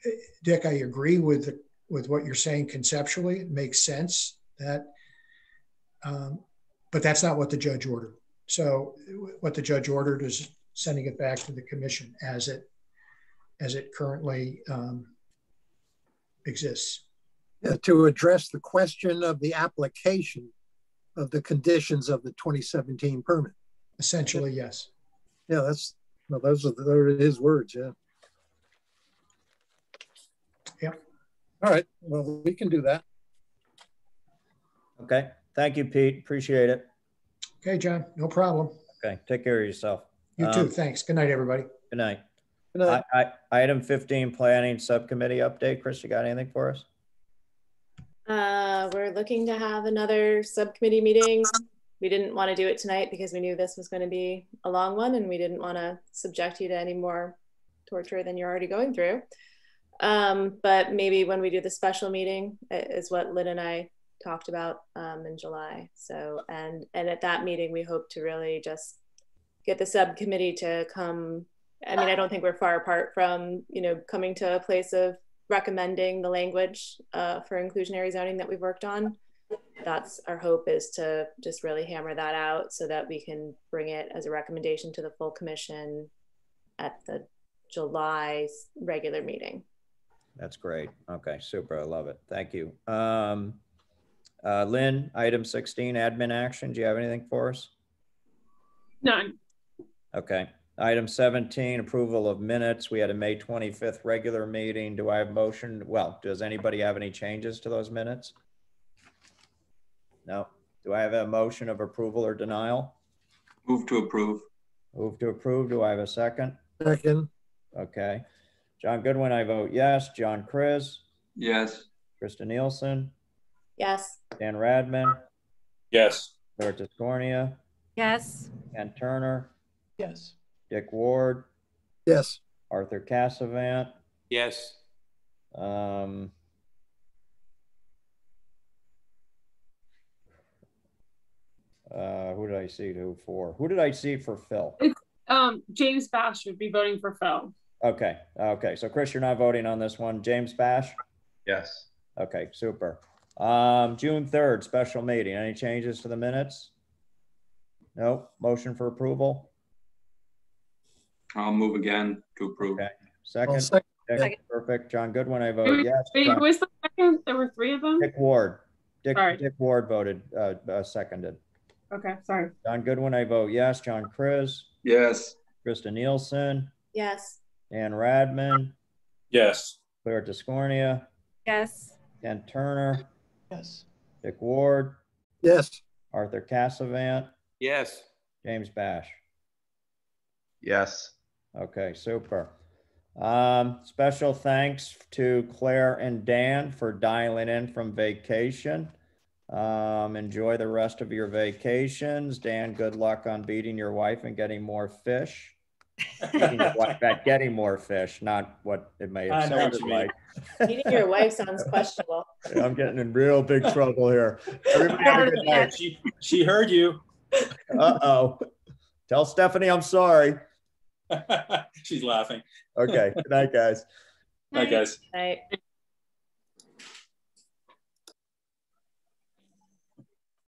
uh, Dick, I agree with the, with what you're saying conceptually. It makes sense that, um, but that's not what the judge ordered. So what the judge ordered is sending it back to the commission as it as it currently um, exists. Yeah, to address the question of the application of the conditions of the 2017 permit. Essentially, yes. Yeah, that's, no, those are, those are his words, yeah. Yeah. All right, well, we can do that. Okay, thank you, Pete. Appreciate it. Okay, John, no problem. Okay, take care of yourself. You too. Um, Thanks. Good night, everybody. Good night. Good night. I, I, item 15, planning subcommittee update. Chris, you got anything for us? Uh, we're looking to have another subcommittee meeting. We didn't want to do it tonight because we knew this was going to be a long one and we didn't want to subject you to any more torture than you're already going through. Um, but maybe when we do the special meeting is what Lynn and I talked about um, in July. So, and and at that meeting, we hope to really just get the subcommittee to come. I mean, I don't think we're far apart from you know coming to a place of recommending the language uh, for inclusionary zoning that we've worked on. That's our hope is to just really hammer that out so that we can bring it as a recommendation to the full commission at the July regular meeting. That's great. Okay, super. I love it. Thank you. Um, uh, Lynn, item 16, admin action. Do you have anything for us? None. Okay. Item 17, approval of minutes. We had a May 25th regular meeting. Do I have motion? Well, does anybody have any changes to those minutes? No. Do I have a motion of approval or denial? Move to approve. Move to approve. Do I have a second? Second, Okay. John Goodwin, I vote yes. John Kriz, Yes. Krista Nielsen, Yes. Dan Radman, Yes. Claire Tiscornia, Yes. Ken Turner, Yes. Dick Ward, yes. Arthur Cassavant, Yes. um, uh, who did I see who for? Who did I see for Phil? Um, James Bash would be voting for Phil. Okay, okay. So Chris, you're not voting on this one. James Bash? Yes. Okay, super. Um, June 3rd, special meeting. Any changes to the minutes? No. Motion for approval? I'll move again to approve. Okay. I'll Second? second. Second. Perfect. John Goodwin, I vote yes. wait, who was the second? There were three of them? Dick Ward. Dick, Dick Ward voted, uh, uh, seconded. Okay, sorry. John Goodwin, I vote yes. John Kriz, Yes. Krista Nielsen, Yes. Dan Radman, Yes. Claire Tiscornia, Yes. Ken Turner, Yes. Dick Ward, Yes, Arthur Cassavant, Yes. James Bash. Yes. Okay, super. Um, special thanks to Claire and Dan for dialing in from vacation. Um, enjoy the rest of your vacations. Dan, good luck on beating your wife and getting more fish. Beating your wife at getting more fish, not what it may I have sounded like. Meeting your wife sounds *laughs* questionable. I'm getting in real big trouble here. Everybody have a good night. She, she heard you. Uh-oh. Tell Stephanie I'm sorry. *laughs* She's laughing. Okay, good night, guys. Bye, guys. Right.